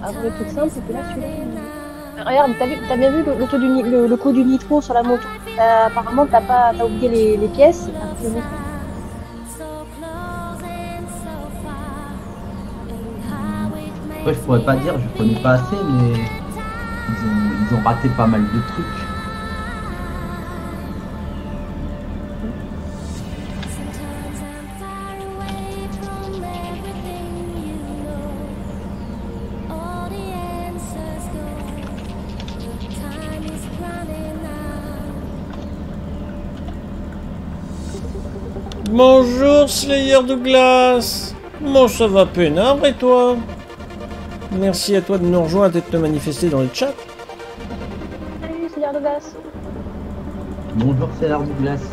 à jouer des trucs simples que là, tu Euh, Regarde, t'as bien vu le, le, taux du, coup du nitro sur la moto Apparemment, t'as pas, oublié les, pièces. Après, je pourrais pas dire, je connais pas assez, mais ils ont, raté pas mal de trucs. Bonjour Slayer Douglas Moi ça va peinard et toi? Merci à toi de nous rejoindre et de te manifester dans le chat. Salut, c'est l'air de glace. Bonjour, c'est l'heure du glace.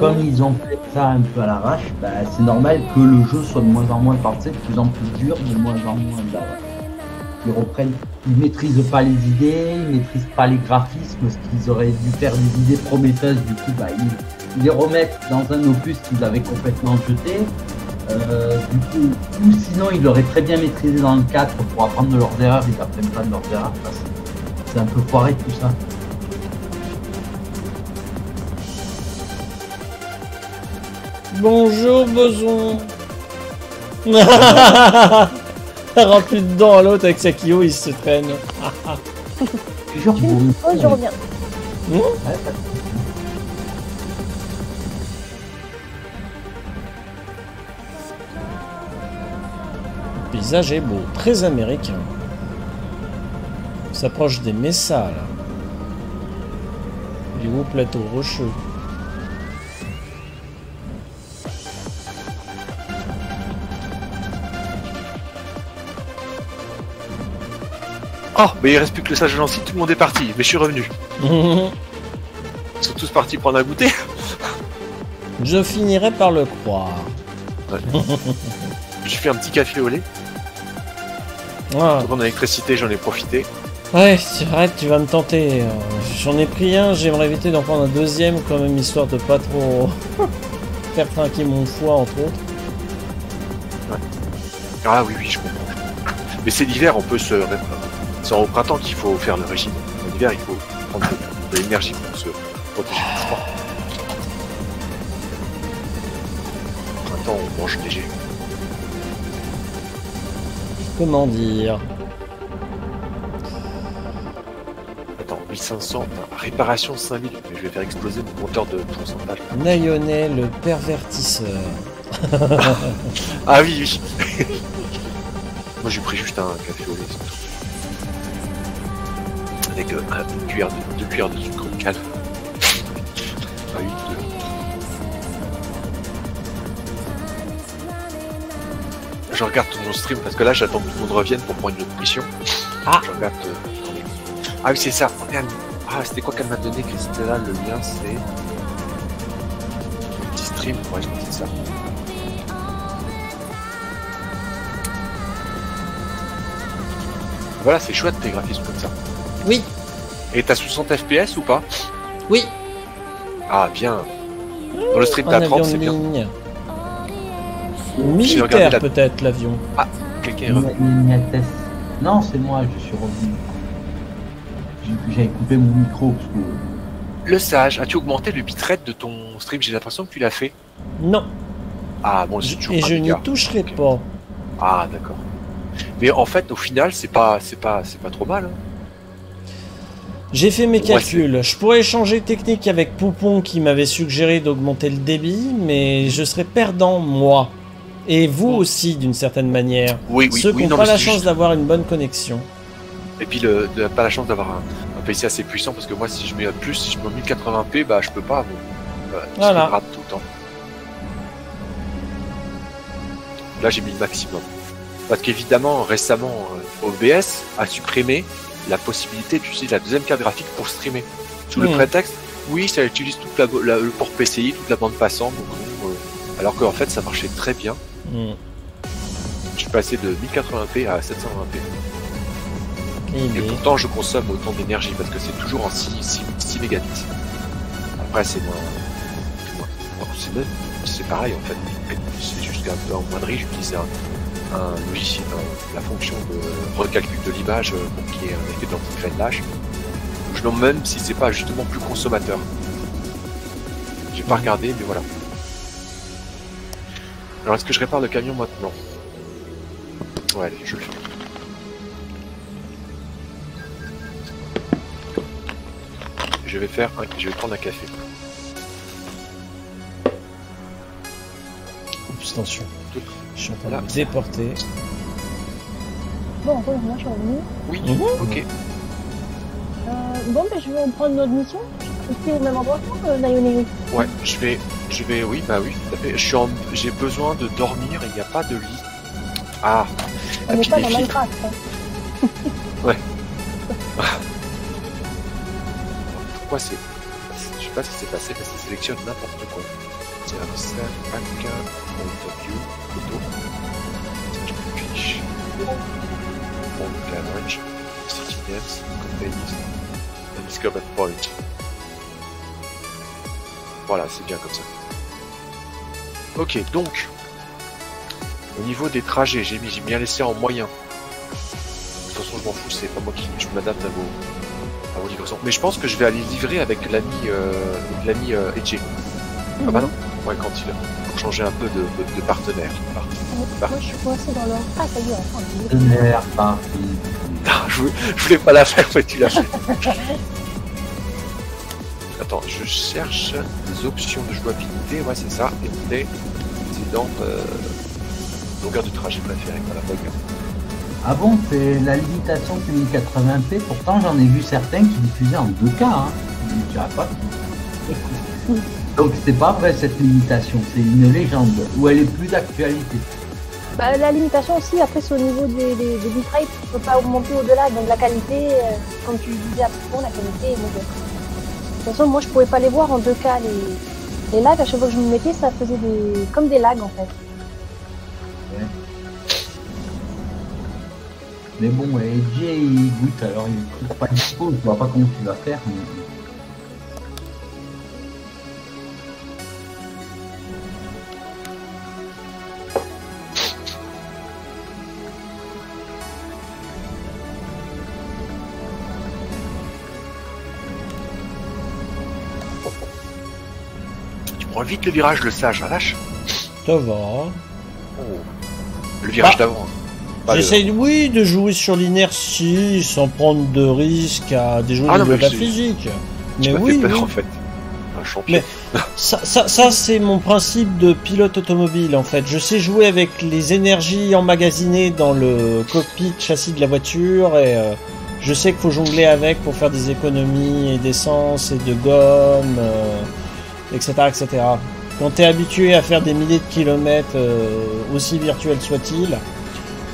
Comme ils ont fait ça un peu à l'arrache, bah, c'est normal que le jeu soit de moins en moins parfait, de plus en plus dur, de moins en moins. Bah, ils reprennent, ils maîtrisent pas les idées, ils maîtrisent pas les graphismes, ce qu'ils auraient dû faire des idées prometteuses. Du coup, bah, ils, les remettent dans un opus qu'ils avaient complètement jeté. Euh, du coup, ou sinon ils l'auraient très bien maîtrisé dans le 4 pour apprendre de leurs erreurs, ils apprennent pas de leurs erreurs. C'est un peu foiré tout ça. Bonjour Boson Rempli dedans à l'autre avec sa Kyo, il se traîne. Je Oh, reviens. Ouais, ça- Le paysage est beau, très américain. On s'approche des Messas là. Du haut plateau rocheux? Oh, mais il reste plus que le sage gentil, tout le monde est parti, mais je suis revenu. Ils sont tous partis prendre un goûter. Je finirai par le croire. J'ai fait un petit café au lait. Ah, électricité, j'en ai profité. ouais, c'est vrai, tu vas me tenter. Euh, J'en ai pris un, j'aimerais éviter d'en prendre un deuxième quand même, histoire de pas trop faire trinquer mon foie entre autres. Ah oui, oui, je comprends. Mais c'est l'hiver, on peut se. C'est au printemps qu'il faut faire le régime. En hiver, il faut prendre de, l'énergie pour se protéger du froid. Au printemps, on mange léger. Comment dire? Attends, 1500, réparation 5000. Mais je vais faire exploser mon compteur de pourcentage. Naïonet, le pervertisseur. Ah oui, oui. Moi, j'ai pris juste un café au lait. Avec euh, un- une cuillère de, deux cuillères de sucre calme. Ah oui, deux. Je regarde tout mon stream parce que là j'attends que tout le monde revienne pour prendre une autre mission. Ah. Je regarde. euh, Ah oui c'est ça. Regarde. Ah c'était quoi qu'elle m'a donné Christella Le lien c'est. Petit stream, ouais je crois que c'est ça. Voilà, c'est chouette tes graphismes comme ça. Oui, Et t'as 60 FPS ou pas? Oui, Ah bien. Dans le stream t'as avion 30, de c'est bien. Militaire la- peut-être l'avion. Quelqu'un est revenu. Non, c'est moi, je suis revenu. J'ai- J'avais coupé mon micro parce que Le sage, as-tu augmenté le bitrate de ton stream? J'ai l'impression que tu l'as fait. Non, Ah bon, c'est toujours et pas je n'y toucherai pas. Ah d'accord. Mais en fait, au final, c'est pas, c'est pas, c'est pas trop mal. hein. J'ai fait mes Ouais, calculs. Je pourrais échanger technique avec Poupon qui m'avait suggéré d'augmenter le débit, mais je serais perdant moi. Et vous aussi d'une certaine manière. Oui, oui, Ceux oui, qui n'ont non, pas la chance juste- d'avoir une bonne connexion. Et puis, le, de, pas la chance d'avoir un, un PC assez puissant parce que moi, si je mets plus, si je mets en 1080p, bah, je peux pas. Bon, euh, Voilà. rate tout le temps. Là, j'ai mis le maximum. Parce qu'évidemment, récemment, euh, OBS a supprimé la possibilité d'utiliser la deuxième carte graphique pour streamer. Sous le prétexte, oui, ça utilise toute la, la- le port PCI, toute la bande passante. donc euh, alors qu'en fait, ça marchait très bien. Hmm. Je suis passé de 1080p à 720p. Eh Et pourtant, je consomme autant d'énergie parce que c'est toujours en 6, 6, 6 mégabits. Après, c'est moins. c'est pareil en fait. C'est juste qu'un peu en moindrie, j'utilise un, un logiciel, la fonction de recalcul de l'image euh, pour qu'il y ait un effet d'anti-crénelage. Je demande même si c'est pas justement plus consommateur. J'ai pas regardé, mais voilà. Alors, est-ce que je répare le camion maintenant? Ouais, allez, je le fais. je vais faire un... je vais prendre un café. Oups, attention. Je suis en train de me déporter. Bon, bon, moi je suis revenu. Oui, ok. Euh, bon, ben, je vais prendre notre mission. Ici au même endroit que euh. Ouais, je vais, je vais, oui, bah oui, tout à fait. Je suis en, j'ai besoin de dormir et il n'y a pas de lit. Ah, On n'est pas dans filtres. Minecraft. Hein. Pourquoi c'est, je sais pas ce qui s'est passé, mais ça sélectionne n'importe quoi. C'est un back, point fiche, names, companies, and discovered point. Voilà, c'est bien comme ça. Ok, donc, au niveau des trajets, j'ai mis, j'ai bien laissé en moyen. De toute façon, je m'en fous, c'est pas moi qui, je m'adapte à vos, à vos livraisons. Mais je pense que je vais aller livrer avec l'ami, euh, l'ami euh, Edge. Ah bah non, ouais, quand il pour changer un peu de, de, de partenaire. Moi je suis coincé dans l'or. Ah, ça y est, enfin, De mer, parti. Je, voulais- je voulais pas la faire, mais tu l'as fait. Attends, je cherche les options de jouabilité, ouais c'est ça, et on est c'est dans euh, longueur de trajet préférée, voilà, bug. Ah bon, c'est la limitation c'est 1080p, pourtant j'en ai vu certains qui diffusaient en 2K. Hein. Je ne dirais pas. Donc c'est pas vrai cette limitation, c'est une légende, ou elle est plus d'actualité. Bah, la limitation aussi, après, c'est au niveau des, des, des bitrates. Tu peux pas augmenter au-delà. Donc, la qualité, euh, comme tu disais avant, la qualité est mauvaise. De toute façon, moi, je pouvais pas les voir en 2K. Les, les lags, à chaque fois que je me mettais, ça faisait des, comme des lags, en fait. Mais bon, AJ il goûte, alors il est toujours pas dispo, je vois pas comment tu vas faire. mais- vite le virage, le sage, ah, lâche. Ça va. Oh. Le virage Bah, d'avant. J'essaye, oui, de jouer sur l'inertie sans prendre de risques à déjouer Ah non, niveau de mais la physique. Tu Mais oui, fait peur oui. en fait. Un champion. Ça, ça, ça c'est mon principe de pilote automobile en fait. Je sais jouer avec les énergies emmagasinées dans le cockpit châssis de la voiture et euh, je sais qu'il faut jongler avec pour faire des économies et d'essence et de gomme, euh, etc., etc. Quand tu es habitué à faire des milliers de kilomètres, euh, aussi virtuels soient-ils,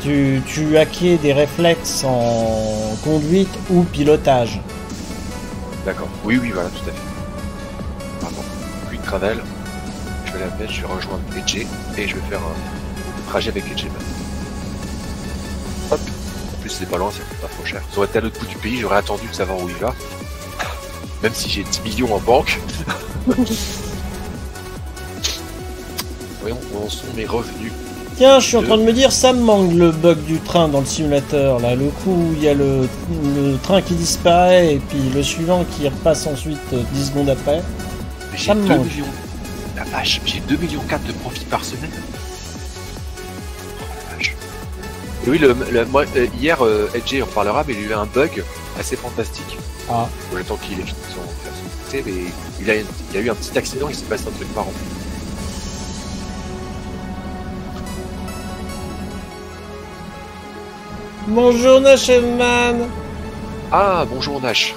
tu, tu des réflexes en conduite ou pilotage. D'accord. Oui, oui, voilà, tout à fait. Pardon. Quick travel. Je vais la mettre, je vais rejoindre Edge et je vais faire un trajet avec Edge. Hop. En plus, c'est pas loin, ça coûte pas trop cher. Ça aurait été à l'autre bout du pays, j'aurais attendu de savoir où il va. Même si j'ai 10 millions en banque. Voyons où en sont mes revenus. Tiens, je suis en train de me dire, ça me manque le bug du train dans le simulateur. Là, le coup où il y a le, le train qui disparaît et puis le suivant qui repasse ensuite euh, 10 secondes après. Mais Ça 2 me manque. millions. La vache, j'ai 2 millions 4 de profit par semaine. Oh la vache. Et oui, le, le- moi, euh, hier, euh, Edge en parlera, mais il y a eu un bug assez fantastique. Ah. Le temps qu'il ait fini son mais il a, il a eu un petit accident, il s'est passé un truc marrant. Bonjour Nachevman Ah, bonjour Nash.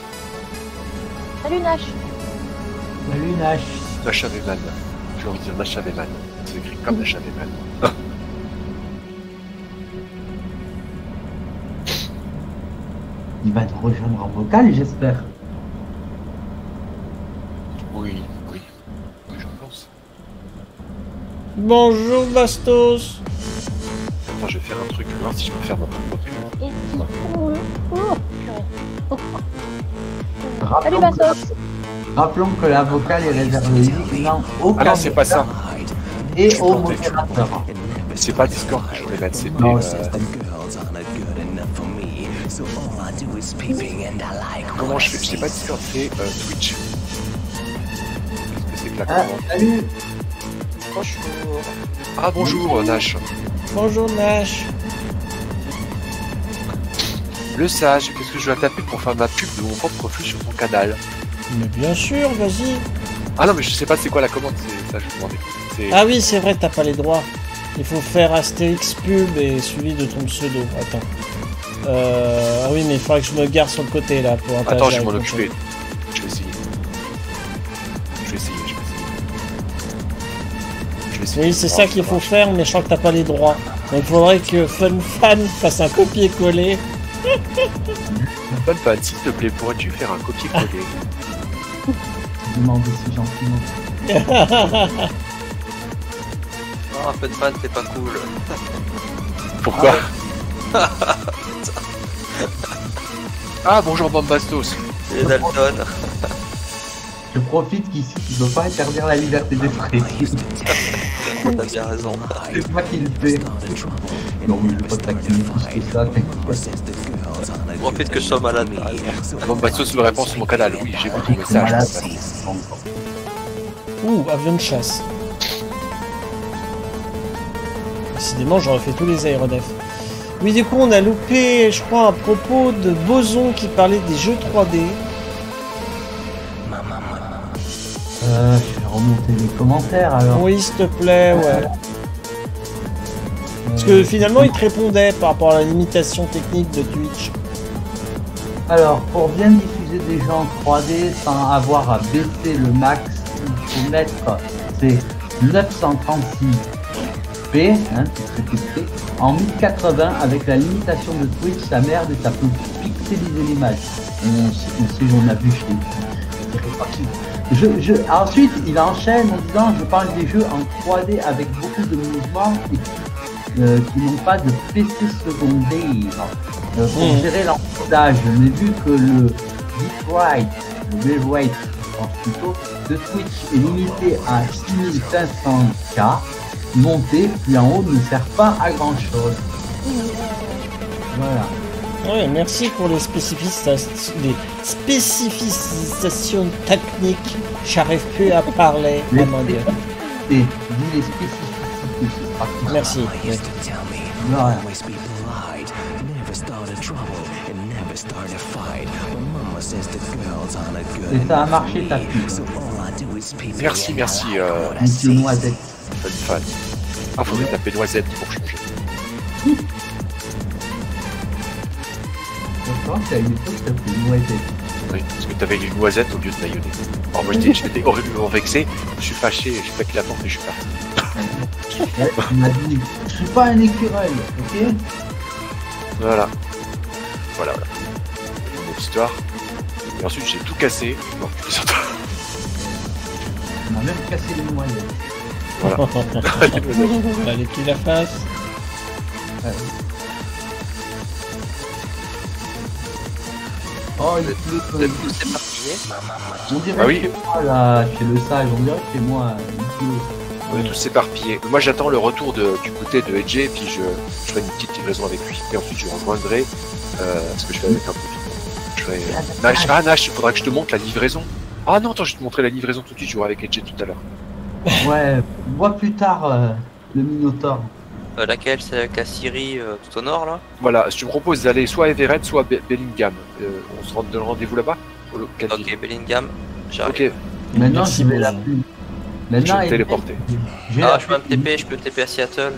Salut Nash Salut Nash. Nash Aveman. J'ai envie de dire Nash Aveman. C'est écrit comme Nash Aveman. Il va nous rejoindre en vocal, j'espère. Oui, oui. Oui, je pense. Bonjour Bastos Attends, je vais faire un truc, voir si je peux faire ma propre oh, oh, purée. Salut Rappelons, Bastos que, rappelons que la vocale est réservée uniquement aux Ah non, c'est pas ça. et C'est aux modérateurs. C'est pas Discord que je voulais mettre, c'était. Comment je fais Je sais pas c'est euh, Twitch. Qu'est-ce que c'est que la Ah, commande salut. Bonjour. Ah bonjour Nash. Bonjour Nash Le sage, qu'est-ce que je dois taper pour faire ma pub de mon propre flux sur ton canal Mais bien sûr, vas-y. Ah non, mais je sais pas c'est quoi la commande, c'est ça je demandais. Ah oui, c'est vrai, t'as pas les droits. Il faut faire Astérix pub et suivi de ton pseudo. Attends. Euh, ah oui, mais il faudrait que je me gare sur le côté là pour interagir Attends, je vais m'en occuper. Je vais essayer. Je vais essayer, je vais essayer. Je vais essayer. Oui, c'est ça qu'il faut faire, mais je crois que t'as pas les droits. Donc il faudrait que FunFan fasse un copier-coller. Bonne fan, s'il te plaît, pourrais-tu faire un copier-coller? Je demande si gentiment. Ah, Fun Fan, t'es pas cool. Pourquoi? Ah bonjour Bombastos Et Dalton. Je profite qu'ici, tu ne peux pas interdire la liberté d'expression. T'as bien raison. C'est moi qui le fais. Non, mais je pas taquiner plus que ça. t'inquiète. Profite que je sois malade. Bombastos me répond sur mon canal, oui j'ai vu ton message. Ouh, avion de chasse. Décidément, j'aurais fait tous les aéronefs. Oui, du coup, on a loupé, je crois, un propos de Boson qui parlait des jeux 3D. Euh, je vais remonter les commentaires alors. Oui, s'il te plaît, ouais. Parce que finalement, il te répondait par rapport à la limitation technique de Twitch. Alors, pour bien diffuser des jeux en 3D sans avoir à baisser le max, il faut mettre c'est 936p, hein, en 1080 avec la limitation de Twitch, sa merde et ça peut pixeliser l'image. On, sait- on sait, on a vu chez je, je, ensuite, il enchaîne en disant Je parle des jeux en 3D avec beaucoup de mouvements et euh, qui n'ont pas de PC secondaire euh, pour Mhm. gérer l'encodage. Mais vu que le le je pense plutôt, de Twitch est limité à 6500K, monter plus en haut ne sert pas à grand chose. Voilà. Ouais, merci pour les spécifications, les spécifications techniques. J'arrive plus à parler. Les mon Dieu. Et dis les spécificités, Merci. Me, Voilà. Et ça a marché ta pub. So all I do is pee Merci, merci, euh, Monsieur Noisette. Fun fan. Ah faudrait taper noisette pour changer. D'accord, une époque, Noisette. Oui, parce que t'avais une noisette au lieu de mayonnaise. Alors moi j'étais j'étais horriblement vexé, je suis fâché, j'ai claqué la porte et je suis parti. Ouais, Il m'a dit Je suis pas un écureuil, ok? Voilà. Voilà, voilà. Autre histoire. Et ensuite j'ai tout cassé. On a même cassé les noyettes. Fallait qu'il la fasse. Oh, il êtes tous éparpillés. On dirait Ah oui. c'est moi là, chez le sage, on dirait que c'est moi. pleut. On est tous éparpillés. Moi j'attends le retour de, du côté de Edge et puis je, je ferai une petite livraison avec lui. Et ensuite je rejoindrai euh, ce que je fais avec un peu Je ferai... Nash, ah Nash, il faudra que je te montre la livraison. Ah non, attends, je vais te montrer la livraison tout de suite, je jouerai avec Edge tout à l'heure. Ouais, vois plus tard euh, le Minotaur. Euh, laquelle? C'est avec la Syrie euh, tout au nord là? Voilà, je te propose d'aller soit à Everett, soit à Be- Bellingham. Euh, on se rend donne rendez-vous là-bas Au- Ok, Bellingham, j'arrive. Ok, Maintenant, Merci, je vais la plus. je Maintenant, vais me elle- téléporter. Je vais Ah, la je peux me TP, je peux TP à Seattle.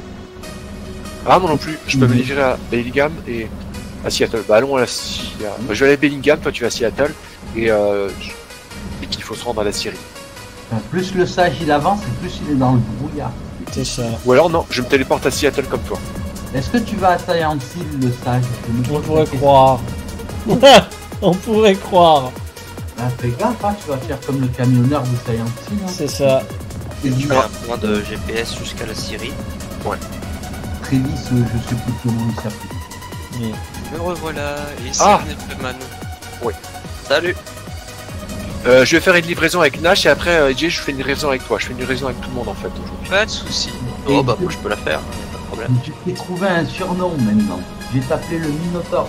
Ah non non plus, je peux me livrer à Bellingham et à Seattle. Bah allons à la Seattle. Je vais aller à Bellingham, toi tu vas à Seattle et, euh, je- et qu'il faut se rendre à la Syrie. Enfin, Plus le sage il avance, et plus il est dans le brouillard. C'est ça. Ou alors non, je me téléporte à Seattle comme toi. Est-ce que tu vas à Silent le sage? On pourrait croire. On pourrait croire. Ah, fais gaffe, hein, tu vas faire comme le camionneur de Silent Hill. hein. C'est ça. C'est du Je mets un point de GPS jusqu'à la Syrie. très lisse, euh, je sais plus comment il s'appelle. Mais- Me revoilà, et c'est Ah. Oui. Salut Euh, je vais faire une livraison avec Nash et après euh, je fais une livraison avec toi. Je fais une livraison avec tout le monde en fait aujourd'hui. Pas de soucis. Et- Oh bah moi je peux la faire, pas de problème. Je t'ai trouvé un surnom maintenant. Je vais t'appeler le Minotaur.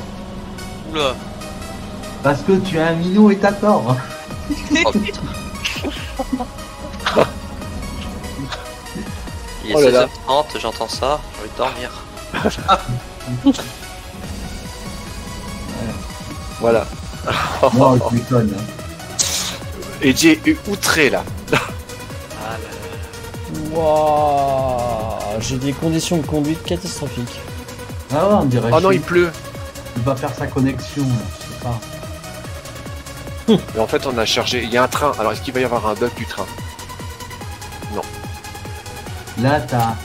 Oula Parce que tu es un minot et t'as tort. Oh putain Il est Oh là là. 16h30, j'entends ça, j'ai envie de dormir. Voilà. Non, je déconne. hein. Et j'ai eu outré là. Ah là là. Waouh, j'ai des conditions de conduite catastrophiques. Ah ouais, on dirait Oh non, il pleut. il va faire sa connexion. Je sais pas. Mais en fait, on a chargé. Il y a un train. Alors, est-ce qu'il va y avoir un bug du train? Là, ta,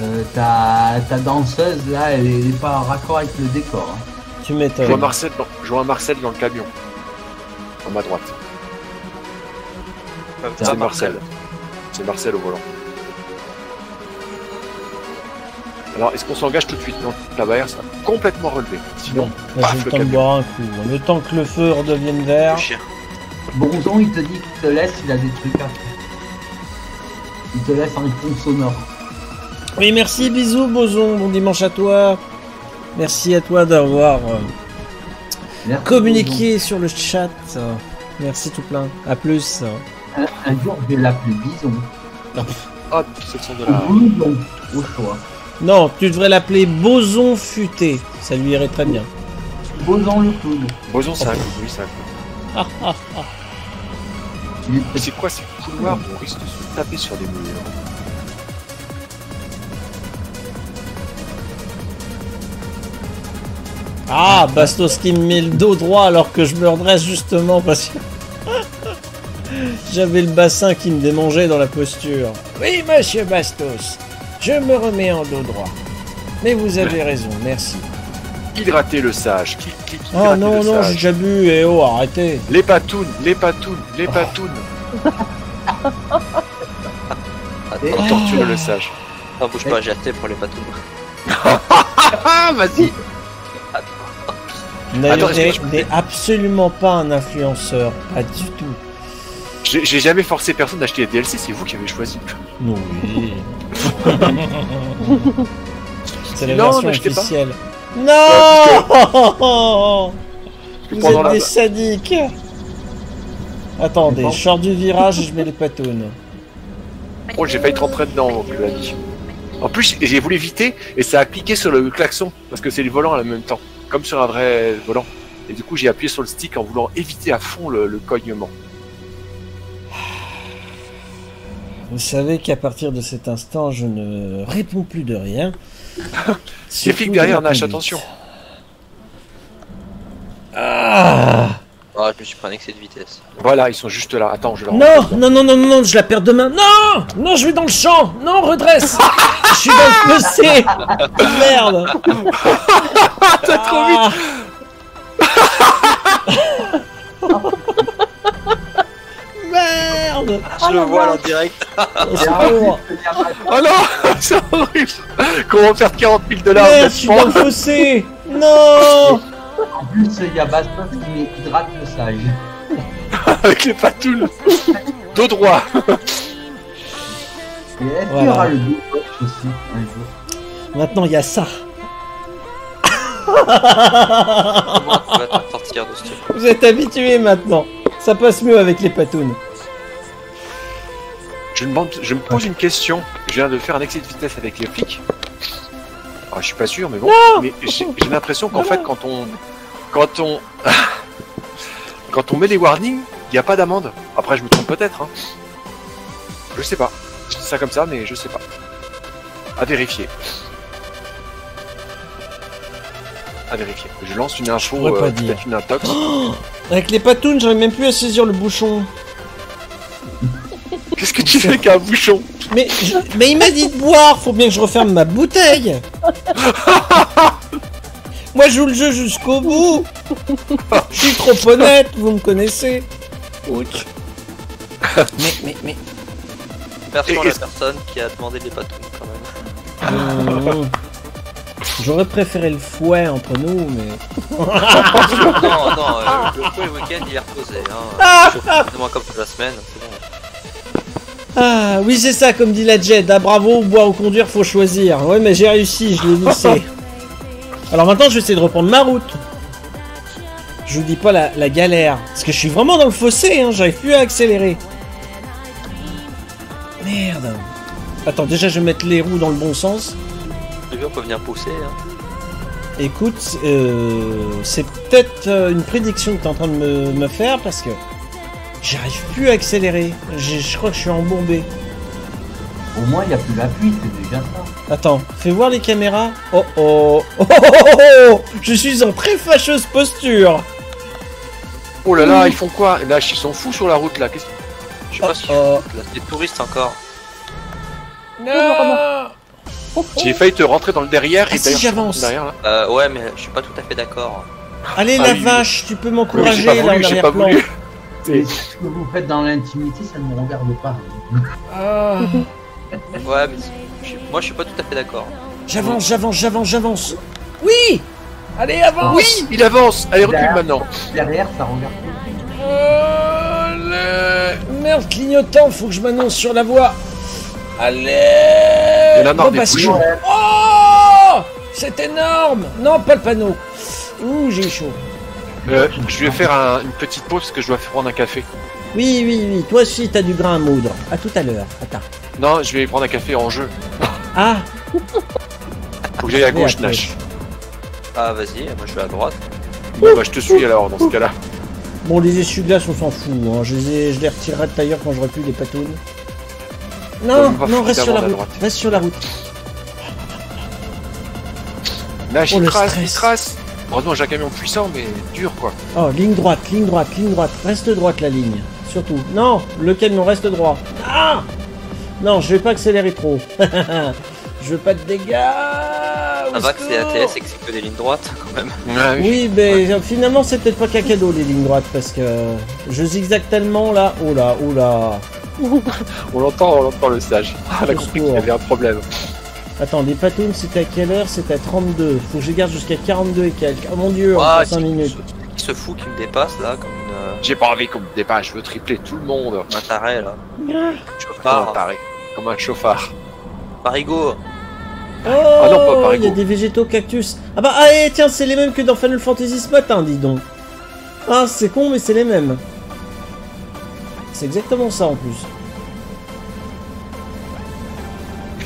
euh, ta, ta danseuse, là, elle est, elle est pas en raccord avec le décor. hein. Tu Je vois m'étonnes. Marcel dans, je vois Marcel dans le camion. À ma droite. C'est Marcel. C'est Marcel au volant. Alors, est-ce qu'on s'engage tout de suite? Non, la barrière sera complètement relevée. Sinon, paf, j'ai le le temps de boire un coup. Le temps que le feu redevienne vert. Bonzon, il te dit qu'il te laisse, il a des trucs à faire. Il te laisse un fond sonore. Oui, merci, bisous, Boson. Bon dimanche à toi. Merci à toi d'avoir euh, communiqué sur le chat. Merci tout plein. À plus. Un, un jour, je vais l'appeler Bison. Hop, son de la. Ou Bison, au choix. Non, tu devrais l'appeler Boson futé. Ça lui irait très bien. Boson le clown. Boson, c'est un coup. Oui, c'est un Mais c'est quoi ces couloirs où on risque de se taper sur des murs Ah, Bastos qui me met le dos droit alors que je me redresse justement parce que j'avais le bassin qui me démangeait dans la posture. Oui, monsieur Bastos, je me remets en dos droit. Mais vous avez raison, merci. Hydrater le sage. Clic, clic, Oh hydrater non, non, j'ai déjà bu, et oh, arrêtez. Les patounes, les patounes, les patounes. On torture le sage. Ah, bouge pas, j'ai hâte pour les patounes. Ah, vas-y D'ailleurs, n'est absolument pas un influenceur, pas du tout. J'ai jamais forcé personne d'acheter les DLC, c'est vous qui avez choisi. Non, oui. C'est la Non, version n'achetez pas. officielle. Non Vous pendant êtes la- des sadiques Attendez, Bon. je sors du virage et je mets les patounes. Oh, j'ai failli te rentrer dedans, mon plus l'ami. En plus, j'ai voulu éviter et ça a cliqué sur le klaxon parce que c'est les volants en même temps, comme sur un vrai volant. Et du coup, j'ai appuyé sur le stick en voulant éviter à fond le, le cognement. Vous savez qu'à partir de cet instant, je ne réponds plus de rien. Les flics derrière, Nash, attention. Ah Ah, je me suis pris un excès de vitesse. Voilà, ils sont juste là. Attends, je leur. Non, non, non, non, non, non, je la perds demain. Non Non, je vais dans le champ Non, redresse Je suis dans le fossé Merde T'as trop vite Merde Je le vois là en direct. Dit, ah, Oh non C'est horrible Comment faire 40 000 dollars Merde, je suis dans le fossé Non En plus, il y a Bastos qui hydrate le sage. avec les patounes Dos droit Et est-ce qu'il Voilà. y aura le dos gauche aussi un jour Maintenant, il y a ça. Vous êtes habitués maintenant. Ça passe mieux avec les patounes. Je me, demande- je me pose une question. Je viens de faire un excès de vitesse avec les flics. Ah, je suis pas sûr, mais bon. mais j'ai l'impression qu'en fait, quand on, quand on, quand on met les warnings, il n'y a pas d'amende. Après, je me trompe peut-être. Hein. Je sais pas. Je dis ça comme ça, mais je sais pas. À vérifier. À vérifier. Je lance une info, euh, peut-être une intox. Avec les patounes, j'arrive même plus à saisir le bouchon. Qu'est-ce que tu fais avec un bouchon Mais, je- mais il m'a dit de boire, faut bien que je referme ma bouteille. Moi, je joue le jeu jusqu'au bout. Je suis trop honnête, vous me connaissez. Ouch. Mais, mais, mais. La personne qui a demandé les patounes quand même. Mmh. J'aurais préféré le fouet entre nous, mais. non, non, euh, le coup, le week-end il est reposé. Hein. Chauffe-moi comme toute la semaine, c'est bon. Ah, oui, c'est ça, comme dit la Jed. Ah, bravo, boire ou conduire, faut choisir. Ouais, mais j'ai réussi, je l'ai vissé. Alors maintenant, je vais essayer de reprendre ma route. Je vous dis pas la, la galère. Parce que je suis vraiment dans le fossé, hein, j'arrive plus à accélérer. Merde. Attends, déjà, je vais mettre les roues dans le bon sens. J'ai vu, on peut venir pousser. Hein. Écoute, euh, c'est peut-être euh, une prédiction que tu es en train de me, me faire parce que J'arrive plus à accélérer. Je crois que je suis embourbé. Au moins, il n'y a plus l'appui, c'est déjà ça. Attends, fais voir les caméras. Oh oh. Oh, oh, oh, oh Je suis en très fâcheuse posture. Oh là là, ils font quoi? Là, ils sont fous sur la route là. Qu'est-ce Je sais pas si Oh. des touristes encore. Non J'ai failli te rentrer dans le derrière Ah et si, j'avance. derrière là. Euh, ouais, mais je suis pas tout à fait d'accord. Allez Ah la oui, oui. vache, tu peux Oui, j'ai m'encourager là en voulu, Et ce que vous faites dans l'intimité, ça ne me regarde pas. Ah. Ouais, mais je suis- moi je suis pas tout à fait d'accord. J'avance, j'avance, j'avance, j'avance. Oui Allez, avance Oui, il avance. Allez, recule Derrière. maintenant. Derrière, ça regarde pas. Oh, le- Merde, clignotant, faut que je m'annonce sur la voie. Allez Il y en a marre des Rebascule. bouchons. Oh C'est énorme Non, pas le panneau. Ouh, j'ai chaud. Euh, je vais faire un- une petite pause parce que je dois prendre un café. Oui, oui, oui, toi aussi t'as du grain à moudre. À tout à l'heure. Attends. Non, je vais prendre un café en jeu. Ah Faut que j'aille à gauche, après. Nash. Ah, vas-y, moi je vais à droite. Bon, bah, je te suis alors dans ce cas-là. Bon, les essuie-glaces, on s'en fout. Hein. Je, les ai- je les retirerai de tailleur quand j'aurai plus les patounes. Non, non, reste sur la route. Reste sur la route. Nash, Oh, il le trace, il stress. trace. Heureusement, j'ai un camion puissant, mais dur quoi. Oh, ligne droite, ligne droite, ligne droite. Reste droite la ligne. Surtout. Non, le camion reste droit. Ah Non, je vais pas accélérer trop. je veux pas de dégâts. Ça au va que c'est. ATS et que c'est que des lignes droites quand même. Ah oui. Oui, mais euh, finalement, c'est peut-être pas qu'un cadeau les lignes droites parce que je zigzague tellement là. Oh là, oh là. On l'entend, on l'entend le sage. On a compris qu'il y avait un problème. Attends, les patounes, c'était à quelle heure? C'était à 32. Faut que je garde jusqu'à 42 et quelques. Oh mon dieu, Ah, encore 5 qui- minutes. Qui se fout qui me dépasse là comme une, euh, J'ai pas envie qu'on me dépasse, je veux tripler tout le monde. un taré là. Comme un Chauffard, taré. Comme un chauffard. Parigo. Oh, non, pas par il y a des végétaux cactus. Ah bah, ah, eh, tiens, c'est les mêmes que dans Final Fantasy ce matin, dis donc. Ah, c'est con, mais c'est les mêmes. C'est exactement ça en plus.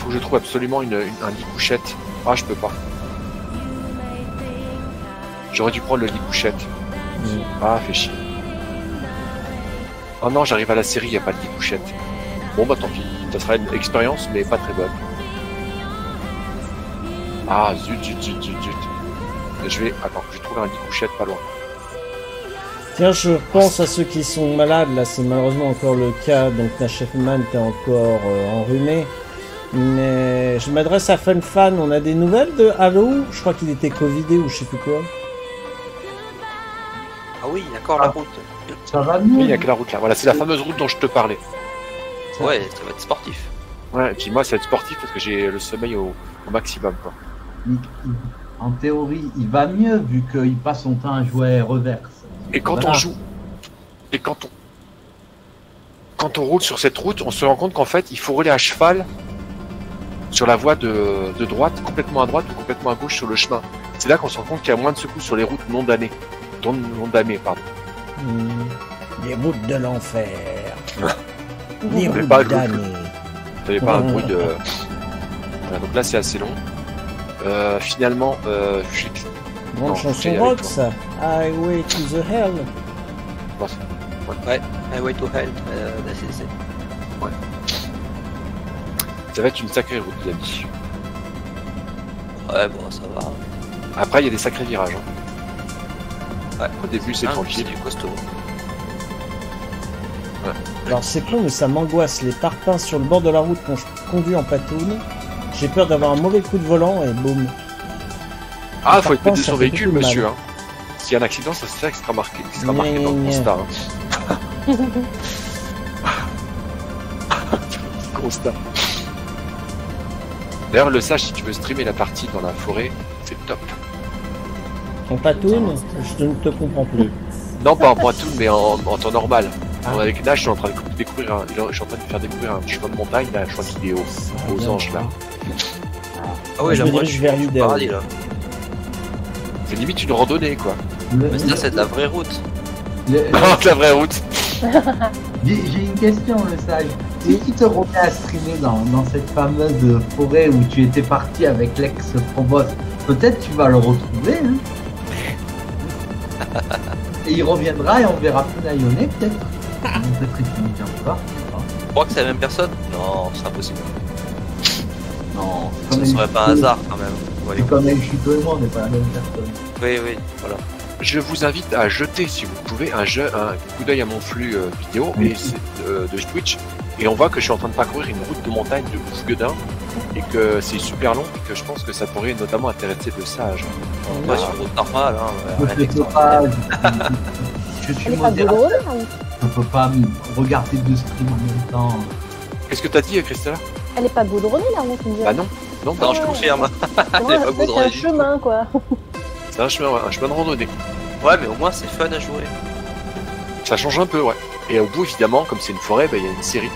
Faut que je trouve absolument une, une- un lit couchette. Ah, je peux pas. J'aurais dû prendre le lit couchette. Mm. Ah, fait chier. Oh non, j'arrive à la série, y a pas de lit couchette. Bon bah tant pis, ça sera une expérience, mais pas très bonne. Ah, zut, zut, zut, zut, zut. Je vais... Attends, je vais trouver un lit couchette pas loin. Tiens, je pense à ceux qui sont malades, là, c'est malheureusement encore le cas, donc Nachefman t'es encore euh, enrhumé. Mais je m'adresse à FunFan, on a des nouvelles de Halo Je crois qu'il était covidé ou je sais plus quoi. Ah oui, d'accord, la Ah. route. Ça va Oui, mieux. il y a que la route là. Voilà, c'est la fameuse route dont je te parlais. Ouais, ça va être sportif. Ouais, et puis moi, ça va être sportif parce que j'ai le sommeil au, au maximum, quoi. Il- il- en théorie, il va mieux vu qu'il passe son temps à jouer reverse. Et quand Voilà. on joue, et quand on, quand on roule sur cette route, on se rend compte qu'en fait, il faut rouler à cheval sur la voie de, de droite, complètement à droite ou complètement à gauche sur le chemin. C'est là qu'on se rend compte qu'il y a moins de secousses sur les routes non damnées. Non, non damées, pardon. Hmm. Les routes de l'enfer. Les routes pas damnées. T'avais pas un bruit de. Voilà, donc là, c'est assez long. Euh, finalement, euh, Grande Non, chanson rock, ça. Highway to the Hell. Ouais, Highway to Hell, euh, d'ACC. Ça va être une sacrée route, les amis. Ouais, bon, ça va. Après, il y a des sacrés virages. hein. Ouais. Au début, c'est Hein, tranquille. C'est du costaud. Alors c'est con, mais ça m'angoisse. Les parpaings sur le bord de la route quand je conduis en patoune. J'ai peur d'avoir un mauvais coup de volant et boum. Ah, faut être ça fait véhicule, monsieur. Hein. S'il y a un accident, ça se fait que sera marqué, ce sera marqué dans le constat. hein. constat. D'ailleurs, le sage, si tu veux streamer la partie dans la forêt, c'est top. En patoune, je ne te comprends plus. Non, pas en Bretagne, mais en, en temps normal. Ah. Avec Nash, je suis en train de découvrir un, je suis en train de faire découvrir un chemin de montagne, là, je crois qu'il est au, aux anges, là. Ah ouais, je là, me moi, dirige je suis vers paradis là. C'est limite une randonnée, quoi. Le- Mais ça, c'est de la vraie route. le- la vraie route. J'ai une question, le sage. Si tu te remets à streamer dans, dans cette fameuse forêt où tu étais parti avec l'ex-proboss, peut-être tu vas le retrouver. Hein et il reviendra et on verra plus Nayoné, peut-être. Peut-être me tiens pas, je. Je crois que c'est la même personne? Non, c'est impossible. Non, Ce ne serait pas un hasard quand même. C'est comme El Chico et moi, on n'est pas la même personne. oui, oui, voilà. Je vous invite à jeter, si vous pouvez, un, jeu, un coup d'œil à mon flux euh, vidéo et euh, de Twitch. Et on voit que je suis en train de parcourir une route de montagne de Boufguedin et que c'est super long et que je pense que ça pourrait notamment intéresser de sages. Ouais, sur une route normale, hein, Je je, je suis je peux pas regarder deux streams en même temps. Qu'est-ce que t'as dit, Christella Elle est pas goudronnée, la route, on dirait. Bah non, non, Non, non, je Ouais. confirme. Ouais, Elle est pas c'est un chemin, quoi. c'est un chemin, un chemin de randonnée. Ouais, mais au moins c'est fun à jouer. Ça change un peu, ouais. Et au bout, évidemment, comme c'est une forêt, bah, il y a une série.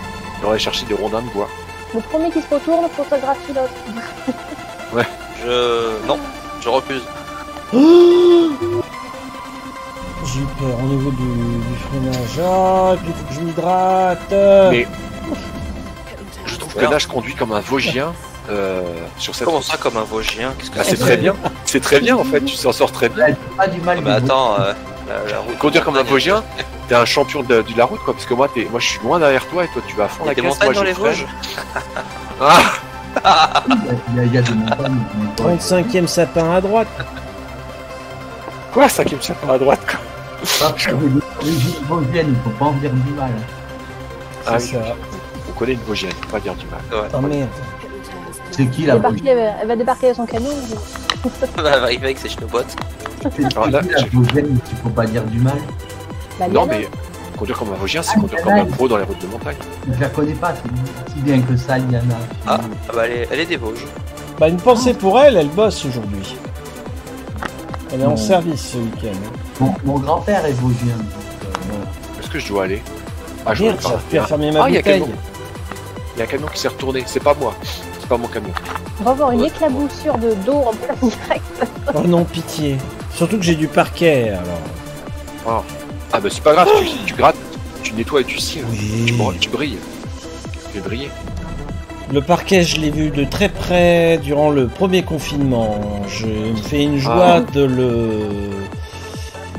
On va chercher des rondins de bois. Le premier qui se retourne photographie l'autre. Je. Non, je refuse. J'ai eu peur au niveau du, du freinage. Ah, et puis il faut que je m'hydrate. Mais je trouve que là, je conduis comme un Vosgien euh, sur cette Comment route. ça comme un Vosgien? Qu'est-ce que Ah, c'est très bien. C'est très bien, en fait. Tu t'en sors très bien. Ouais, pas du mal. Ah, Mais de- attends, euh, la, la route. Conduire comme un Vosgien, t'es un champion de, de la route, quoi. Parce que moi, t'es, moi, je suis loin derrière toi et toi, tu vas à fond y la caisse. Moi, dans je les freine. Ah Il y a, il y a des montagnes. mais bon, 35e sapin à droite. Quoi, ça qui me tient à droite, quoi que les vosgiennes, il faut pas en dire du mal. Ah C'est oui, ça. on connaît une Vosgienne, faut pas dire du mal. Oh merde. C'est qui la vosgienne elle, va- elle va débarquer avec son camion. Elle va arriver avec ses chenobottes. C'est qui la vosgienne qu'il faut pas dire du mal La Non, mais conduire comme un Vosgien, c'est Ah, conduire comme un pro dans les routes de montagne. Je la connais pas, c'est si bien que ça, Liana. Ah, ah bah elle est, elle est des Vosges. Bah, une pensée pour elle, elle bosse aujourd'hui. Elle est en service ce week-end. Mon, mon grand-père est vosgien. euh, Est-ce que je dois aller? Ah, je Merde, plus à fermer ma Ah, il y a bouteille. camion. Il y a un camion qui s'est retourné. C'est pas moi. C'est pas mon camion. On va avoir une éclaboussure de d'eau en plein direct. Oh non, pitié. Surtout que j'ai du parquet, alors. Ah, bah c'est pas grave. Tu, tu grattes, tu nettoies et tu cires. Oui. Tu, br- tu brilles. Tu fais briller. Le parquet, je l'ai vu de très près durant le premier confinement. Je me fais une joie Ah. de le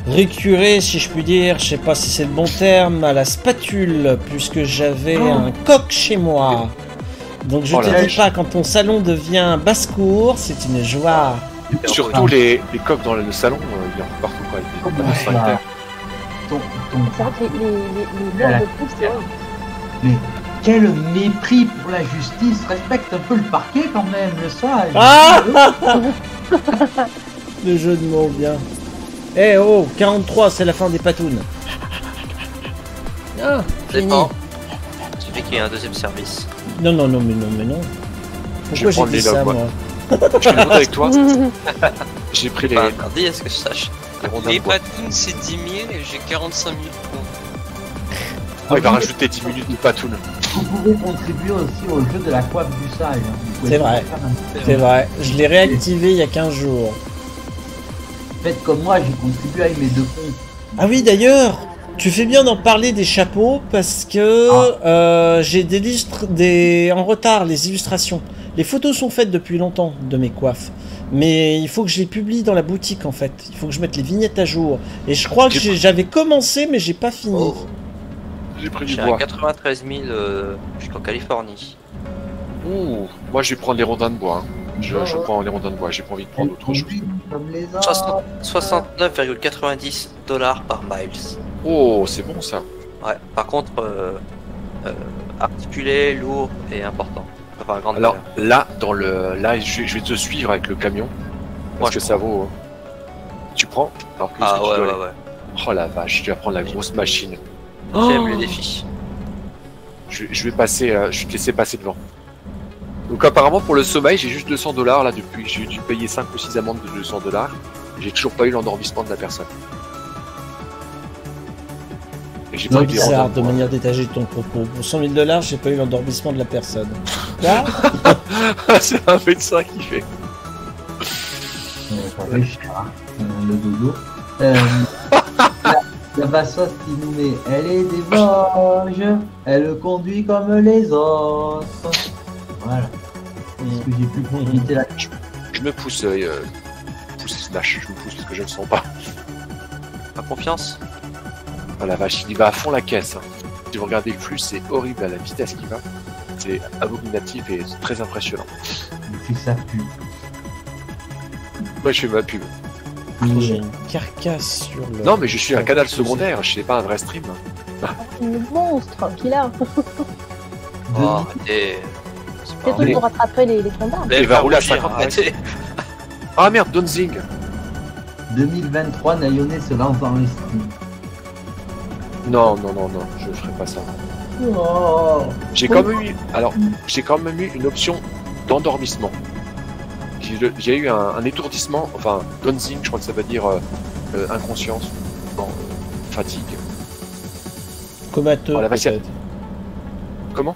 récurer, si je puis dire, je sais pas si c'est le bon terme, à la spatule, puisque j'avais Oh. un coq chez moi. Donc je Oh te dis pas, quand ton salon devient basse-cour, c'est une joie. Surtout les, les coques dans le salon, euh, il y en a partout. Quoi. Il y a des- Oh, des bah. Ton, ton- C'est vrai que les, les, les, les Voilà. bords de pouce, c'est horrible. Mais quel mépris pour la justice Respecte un peu le parquet quand même, le sage. Ah Le jeu de mots, bien. Eh oh, 43, c'est la fin des patounes. Ah, C'est fini. Tu fais qu'il y a un deuxième service. Non, non, non, mais non, mais non. Je vais Pourquoi j'ai dit ça, moi. moi Je route avec toi. J'ai pris les, interdit, est-ce que je sache les patounes, c'est 10 000 et j'ai 45 000 points. Oh, il va rajouter 10 minutes de patoune. Vous pouvez contribuer aussi au jeu de la coiffe du sage. hein. C'est vrai. C'est vrai, je l'ai réactivé il y a 15 jours. Faites comme moi, j'ai contribué avec mes deux comptes. Ah oui, d'ailleurs, tu fais bien d'en parler des chapeaux parce que Ah. euh, j'ai des illustres, des en retard les illustrations. Les photos sont faites depuis longtemps de mes coiffes, mais il faut que je les publie dans la boutique en fait. Il faut que je mette les vignettes à jour. Et je crois que j'avais commencé, mais j'ai pas fini. Oh, J'ai pris du bois. 93 000 euh, jusqu'en Californie. Ouh, moi je vais prendre les rondins de bois. hein. Je, je prends les rondins de bois, j'ai pas envie de prendre autre chose. Comme les Soixante- autres. 69,90 dollars par miles. Oh, c'est bon ça. Ouais, par contre, euh, euh, articulé, lourd et important. Grande Alors valeur. là, dans le, là, je vais, je vais te suivre avec le camion parce Moi, que ça vaut. Tu prends Alors que Ah est-ce que tu ouais, dois ouais, ouais. Oh la vache, tu vas prendre la grosse machine. J'aime Oh les défis. Je, je vais passer, euh, je vais te laisser passer devant. Donc apparemment pour le sommeil, j'ai juste 200 dollars là depuis. J'ai dû payer 5 ou 6 amendes de 200 dollars. J'ai toujours pas eu l'endormissement de la personne. J'ai C'est pas eu bizarre de manière détagée de ton propos. Pour 100 000 dollars, j'ai pas eu l'endormissement de la personne. C'est un médecin qui fait. Euh, ça fait cher, hein, euh, le dodo. Euh, la, la Vassos qui nous met, elle est des Vosges, elle conduit comme les autres. Voilà. Est-ce que j'ai pu profiter là Je me pousse, euh, euh, pousse slash, je me pousse parce que je ne sens pas. Pas confiance Oh la vache, il va à fond la caisse. hein. Si vous regardez le flux, c'est horrible à la vitesse qu'il va. C'est abominatif et c'est très impressionnant. Il fait sa pub. Moi, je fais ma pub. J'ai une carcasse sur le. Non, mais je suis un canal secondaire, je suis pas un vrai stream. Le monstre qu'il a. Oh, arrêtez. C'est tout pour rattraper les, les combats. Il va rouler à 50 mètres. arrêtez. Ah merde, Donzing 2023, Nayone se lance dans les streams. Non, non, non, non, je ferai pas ça. Oh J'ai quand même eu, alors, j'ai quand même eu une option d'endormissement. J'ai eu un, un étourdissement, enfin, Donzing, je crois que ça veut dire euh, euh, inconscience, non, euh, fatigue. Comateux. Oh, la vache, peut-être. Comment?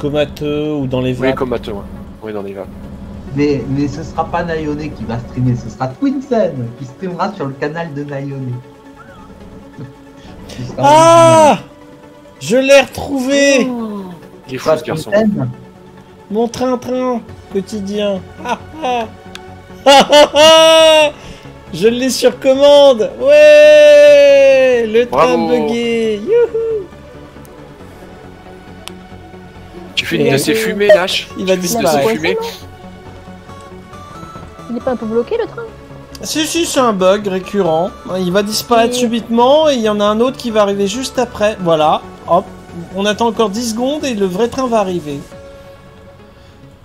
Comateux ou dans les Oui, vapes. comme Mato, ouais. Oui, dans les vapes. mais, mais ce sera pas Nayone qui va streamer, ce sera Twinsen qui streamera sur le canal de Nayone. Sera- Ah Je l'ai retrouvé Il est fou Pas ce garçon. Mon train-train quotidien. Ah, ah. Ah, ah, ah Je l'ai sur commande. Ouais Le train bugué. Youhou Tu fais Il une a de ces fumées, lâche Il va disparaître. Il est pas un peu bloqué le train? Si, si, c'est un bug récurrent. Il va disparaître Et- subitement et il y en a un autre qui va arriver juste après. Voilà. Hop. On attend encore 10 secondes et le vrai train va arriver.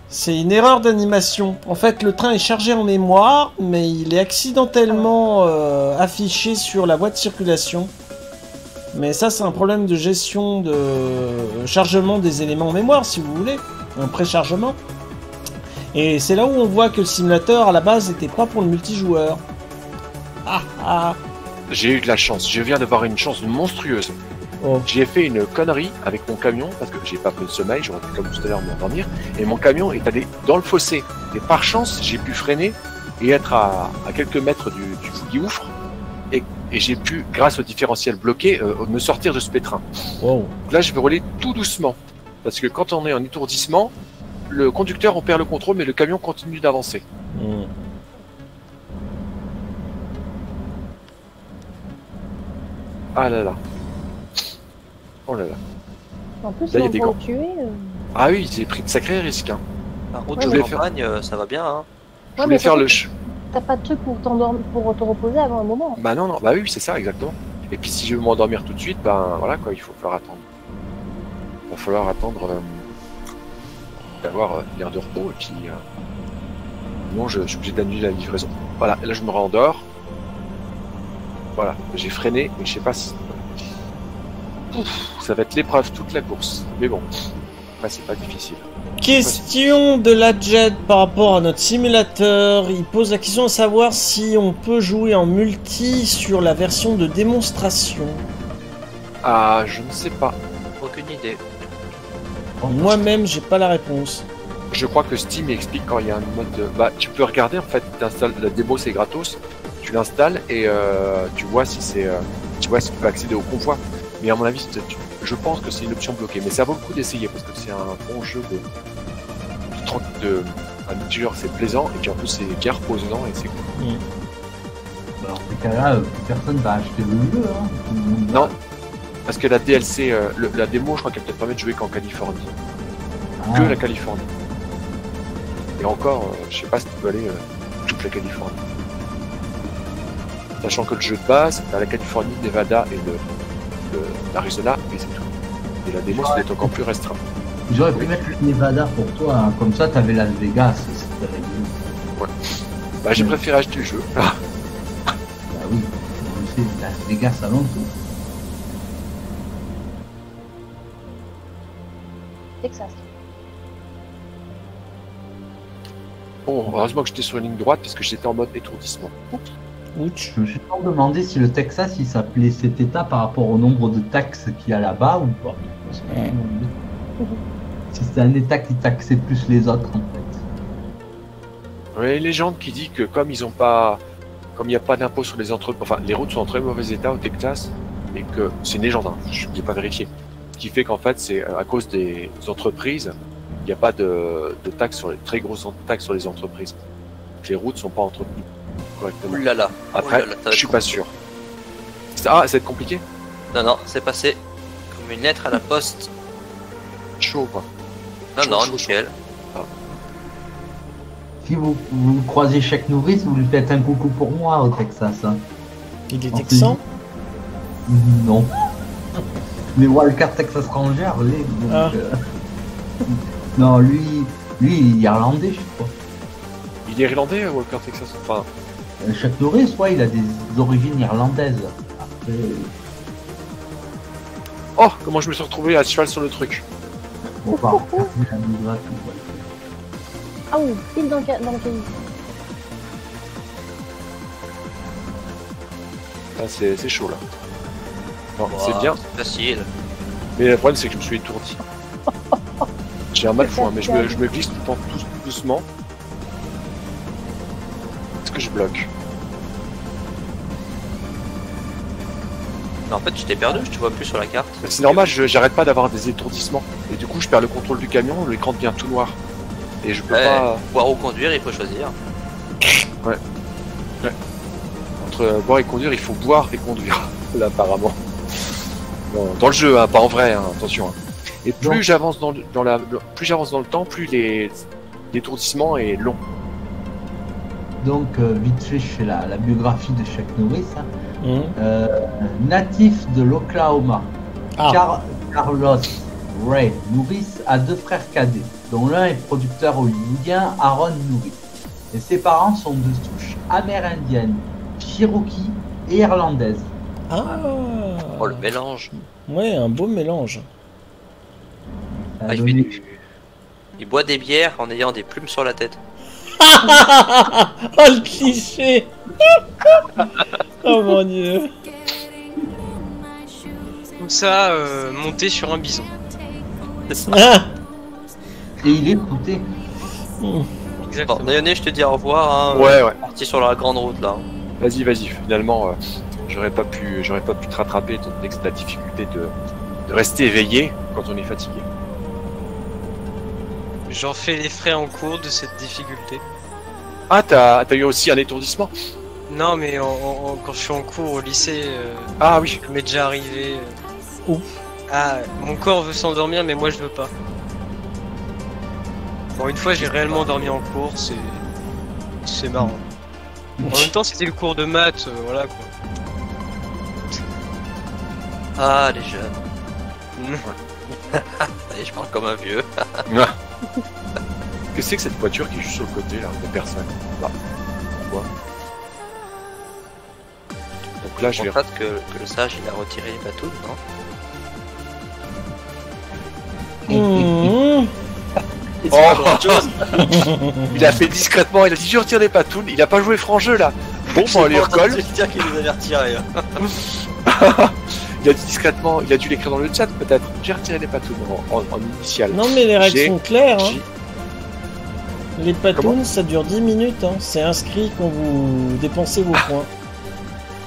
C'est une erreur d'animation. En fait, le train est chargé en mémoire, mais il est accidentellement euh, affiché sur la voie de circulation. Mais ça, c'est un problème de gestion de chargement des éléments en mémoire, si vous voulez. Un préchargement. Et c'est là où on voit que le simulateur, à la base, n'était pas pour le multijoueur. Ah ah J'ai eu de la chance, je viens d'avoir une chance monstrueuse. Oh. J'ai fait une connerie avec mon camion parce que j'ai pas pris de sommeil, j'aurais pu comme tout à l'heure m'endormir, et mon camion est allé dans le fossé. Et par chance, j'ai pu freiner et être à, à quelques mètres du, du gouffre, et, et j'ai pu, grâce au différentiel bloqué, euh, me sortir de ce pétrin. Wow. Donc là, je vais rouler tout doucement, parce que quand on est en étourdissement, le conducteur on perd le contrôle, mais le camion continue d'avancer. Hmm. Ah là là. Oh là là. En plus, Là, il y a ils des vont gants. tuer. euh. Ah oui, j'ai pris de sacrés risques. Hein. La route Ouais, de mais- campagne, euh, ça va bien. Hein. Je Ouais, voulais mais faire le... ch- T'as pas de truc pour t'endormir, pour te reposer avant un moment. Bah non, non, bah oui, c'est ça, exactement. Et puis si je veux m'endormir tout de suite, ben voilà quoi, il faut falloir attendre. Il va falloir attendre euh, d'avoir euh, l'air de repos et puis. Euh... Non, je, je suis obligé d'annuler la livraison. Voilà, et là je me rendors. Voilà, j'ai freiné, mais je sais pas si. Ouf, ça va être l'épreuve toute la course. Mais bon, après c'est pas difficile. Question de la Jet par rapport à notre simulateur. Il pose la question à savoir si on peut jouer en multi sur la version de démonstration. Ah, je ne sais pas. Moi-même, j'ai pas la réponse. Je crois que Steam explique quand il y a un mode. de- Bah, tu peux regarder en fait. t'installes- La démo c'est gratos. Tu l'installes et euh, tu vois si c'est. euh, tu vois si tu peux accéder au convoi. Mais à mon avis, je pense que c'est une option bloquée. Mais ça vaut le coup d'essayer parce que c'est un bon jeu de. de, de c'est plaisant et puis en plus c'est bien reposant et c'est cool. Dans ces cas-là, euh, personne va acheter le jeu. Hein. Non. Parce que la DLC, euh, le- la démo, je crois qu'elle te permet de jouer qu'en Californie. Ah, Que la Californie. Et encore, euh, je sais pas si tu peux aller euh, toute la Californie. Sachant que le jeu de base, t'as la Californie, Nevada et le, l'Arizona, et c'est tout. Et la démo, c'est encore plus restreint. J'aurais pu mettre le Nevada pour toi, hein. comme ça t'avais Las Vegas. C'était réglé. Bah, j'ai préféré acheter le jeu. Bah oui, Las Vegas à Londres. Texas. bon, heureusement que j'étais sur une ligne droite parce que j'étais en mode étourdissement. Ouch. Je me suis toujours demandé si le Texas il s'appelait cet état par rapport au nombre de taxes qu'il y a là-bas ou pas. Demandé. Si c'est un état qui taxait plus les autres en fait. Ouais, une légende qui dit que comme ils ont pas, comme il n'y a pas d'impôt sur les entreprises, enfin les routes sont en très mauvais état au Texas, et que c'est une légende, hein, je n'ai pas vérifié. Ce qui fait qu'en fait c'est à cause des entreprises, il n'y a pas de, de taxes sur les très grosses taxes sur les entreprises. Les routes sont pas entretenues correctement. Ouh là là. Après, Ouh là là, ça va je suis pas sûr. Ah, ça va être compliqué? Non, non, c'est passé comme une lettre à la poste. Chaud, quoi. Non, Chaud, non, chaud, nickel. Si vous, vous croisez chaque nourrice, vous lui faites un coucou pour moi au Texas. hein. Il est En texan? Non. Mais Walker Texas Ranger, les. donc, Ah. euh, non, lui, lui, il est irlandais, je crois. Il est irlandais, euh, Walker Texas Enfin, Euh, Chaque Norris, ouais, il a des origines irlandaises. Après, Oh, comment je me suis retrouvé à cheval sur le truc. la biographie, ouais. Ah oui, pile dans, dans le cahier. Ah, c'est c'est chaud là. C'est bien, Facile. mais le problème c'est que je me suis étourdi. J'ai un mal fou, hein, mais je me, je me glisse tout le temps tout doucement. Est-ce que je bloque? Non, en fait, tu t'es perdu, je te vois plus sur la carte. C'est normal, je- j'arrête pas d'avoir des étourdissements. Et du coup, je perds le contrôle du camion, l'écran devient tout noir. Et je peux Ouais. pas. Boire ou conduire, il faut choisir. Entre euh, boire et conduire, il faut boire et conduire, là, apparemment. Dans, dans le jeu, hein, pas en vrai, hein, attention. hein. Et plus Donc- j'avance dans, la, plus j'avance dans le temps, plus les l'étourdissement est long. Donc, euh, vite fait, je fais la, la biographie de chaque Norris. hein. Hum. Euh, natif de l'Oklahoma, Ah, Car- Carlos Ray Nouris a deux frères cadets, dont l'un est producteur hollywoodien, Aaron Nouris. Et ses parents sont de souche amérindienne, cherokee et irlandaise. Ah. Oh, le mélange. Ouais, un beau mélange. Ça a Ah, il, fait donné- du- il boit des bières en ayant des plumes sur la tête. oh le cliché Oh mon dieu Comme ça, euh, monter sur un bison. Ah Et il est écouté. Bon, Exactement. Je te dis au revoir. Hein. Ouais, ouais. Parti sur la grande route là. Vas-y, vas-y. Finalement, euh, j'aurais pas pu, j'aurais pas pu te rattraper étant donné que c'est la difficulté de, de rester éveillé quand on est fatigué. J'en fais les frais en cours de cette difficulté. Ah, t'as, eu aussi un étourdissement? Non, mais en- quand je suis en cours au lycée, euh, Ah oui. ça m'est déjà arrivé. euh, Ouf. Ah, mon corps veut s'endormir, mais moi je veux pas. Bon, une fois j'ai réellement dormi en cours, c'est. C'est marrant. En même temps, c'était le cours de maths, euh, voilà quoi. Ah, les jeunes. Allez, je parle comme un vieux. Qu'est-ce que c'est que cette voiture qui est juste sur le côté là de personne Là. Quoi Donc là, je vais. que, que le sage il a retiré les patounes, non Hum. Oh Il a fait discrètement, il a dit je retire des patounes, il a pas joué franc jeu là. Bon, bon, on lui recolle. dire qu'il les avait retirés. Il a dit discrètement, il a dû l'écrire dans le chat peut-être. J'ai retiré les patounes en, en- en initial. Non mais les règles sont claires. Hein. Les patounes, ça dure 10 minutes. Hein. C'est inscrit quand vous dépensez vos points.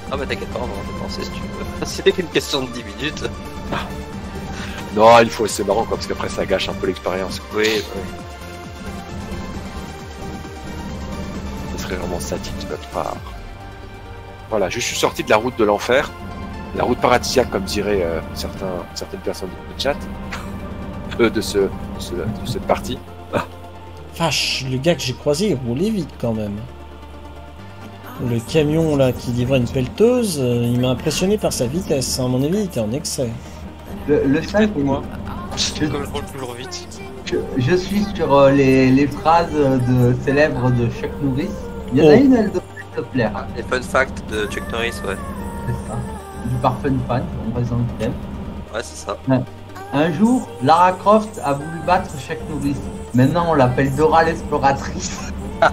Ah bah t'inquiète pas, on va en dépenser si tu veux. C'était qu'une question de 10 minutes. Non, il faut, c'est marrant quoi, parce qu'après ça gâche un peu l'expérience. Oui, oui. Ce serait vraiment sadique de notre part. Voilà, je suis sorti de la route de l'enfer, la route paradisiaque comme diraient euh, certains, certaines personnes de le chat, euh, de, ce, de, ce- de cette partie. Vache, le gars que j'ai croisé, il roulait vite quand même. Le camion là qui livrait une pelleteuse, euh, il m'a impressionné par sa vitesse. À mon avis, il était en excès. Le, le seul, Peut-être moi. Je- Comme je roule toujours vite. je, je suis sur euh, les, les phrases de, célèbres de Chuck Norris. Il y en a Oh. une, elle devrait te plaire. hein, Les fun facts de Chuck Norris, ouais. C'est ça. Du parfum fan, on reste dans le thème. Ouais, c'est ça. Un jour, Lara Croft a voulu battre Chuck Norris. Maintenant, on l'appelle Dora l'exploratrice.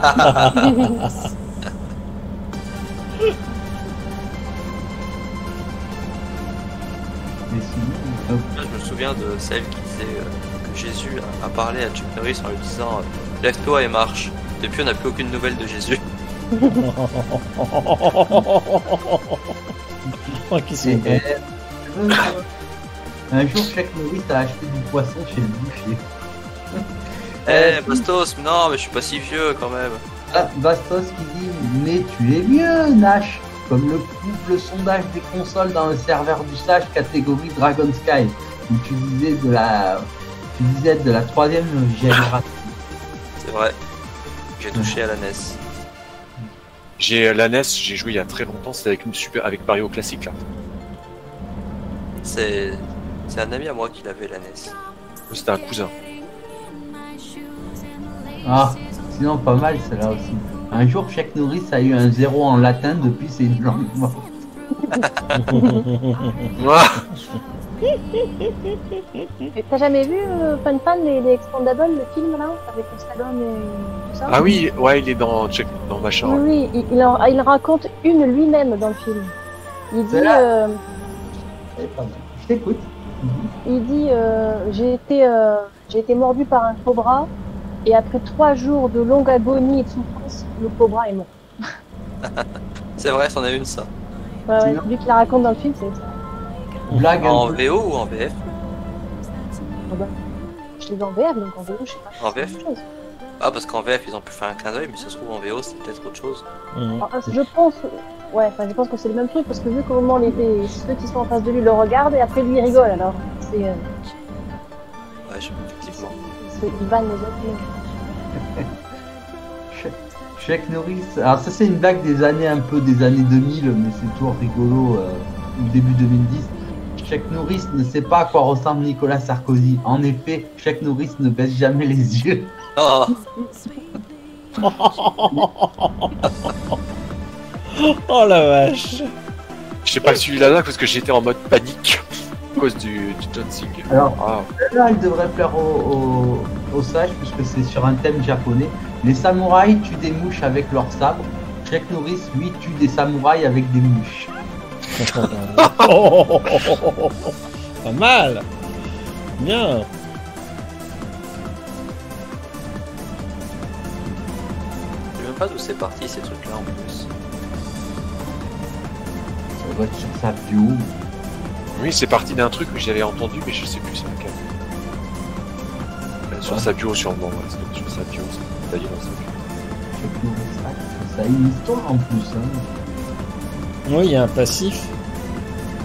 Euh, Là, je me souviens de celle qui disait euh, que Jésus a, a parlé à Chuck Norris en lui disant euh, Lève-toi et marche. Depuis, on n'a plus aucune nouvelle de Jésus. oh, qui sont bons. euh, un jour, Chuck Norris a acheté du poisson chez le boucher. Eh, Bastos, non, mais je suis pas si vieux quand même. Ah, Bastos qui dit Mais tu es vieux, Nash comme le couple sondage des consoles dans le serveur du sage catégorie Dragon Sky, où tu disais de la, tu disais de la troisième génération. C'est vrai. J'ai touché à la NES. J'ai la NES, j'ai joué il y a très longtemps, c'était avec une super avec Mario classique là. C'est c'est un ami à moi qui l'avait la NES. C'était un cousin. Ah, sinon pas mal celle-là aussi. Un jour, Cheikh Norris a eu un zéro en latin, depuis c'est une langue morte. T'as jamais vu euh, Fun Fan, les, les Expandables, le film là, avec Stallone et tout ça? Ah oui, ouais, il est dans check dans machin. Oui, il, il en- il raconte une lui-même dans le film. Il dit, euh. Je t'écoute. il dit euh, j'ai été, euh, j'ai été mordu par un cobra et après trois jours de longue agonie et de souffrance, le cobra est mort. C'est vrai, c'en a une ça. Ouais, ouais, Sinon- Lui qui la raconte dans le film, c'est ça. En peu. VO ou en VF Je l'ai vu en VF, donc en VO, je sais pas. En VF. Ah, parce qu'en VF ils ont pu faire un clin d'œil, mais ça se trouve en VO c'est peut-être autre chose. Alors, je pense, ouais, enfin, je pense que c'est le même truc parce que vu comment les, les- ceux qui sont en face de lui le regardent et après lui il rigole alors. C'est, euh, Ouais, je- effectivement. c'est- il vanne les autres. Cheikh Norris. Alors ça c'est une blague des années un peu des années 2000, mais c'est toujours rigolo euh, au début 2010. Cheikh Norris ne sait pas à quoi ressemble Nicolas Sarkozy. En effet, Cheikh Norris ne baisse jamais les yeux. Oh, Oh la vache J'ai pas suivi la blague parce que j'étais en mode panique à cause du, du dancing. Alors Ah, là, elle devrait plaire aux au, au sages puisque c'est sur un thème japonais. Les samouraïs tuent des mouches avec leurs sabres. Cheikh Norris, lui, tue des samouraïs avec des mouches. Oh, Pas mal Bien je sais même pas d'où c'est parti ces trucs là en plus. Ça doit être sur sa bio. oui, c'est parti d'un truc que j'avais entendu, mais je sais plus c'est lequel. Euh, Sur Ouais. sa bio, sûrement. Ouais, sur sa bio, c'est d'ailleurs ça a une histoire en plus. Hein. Oui, il y a un passif.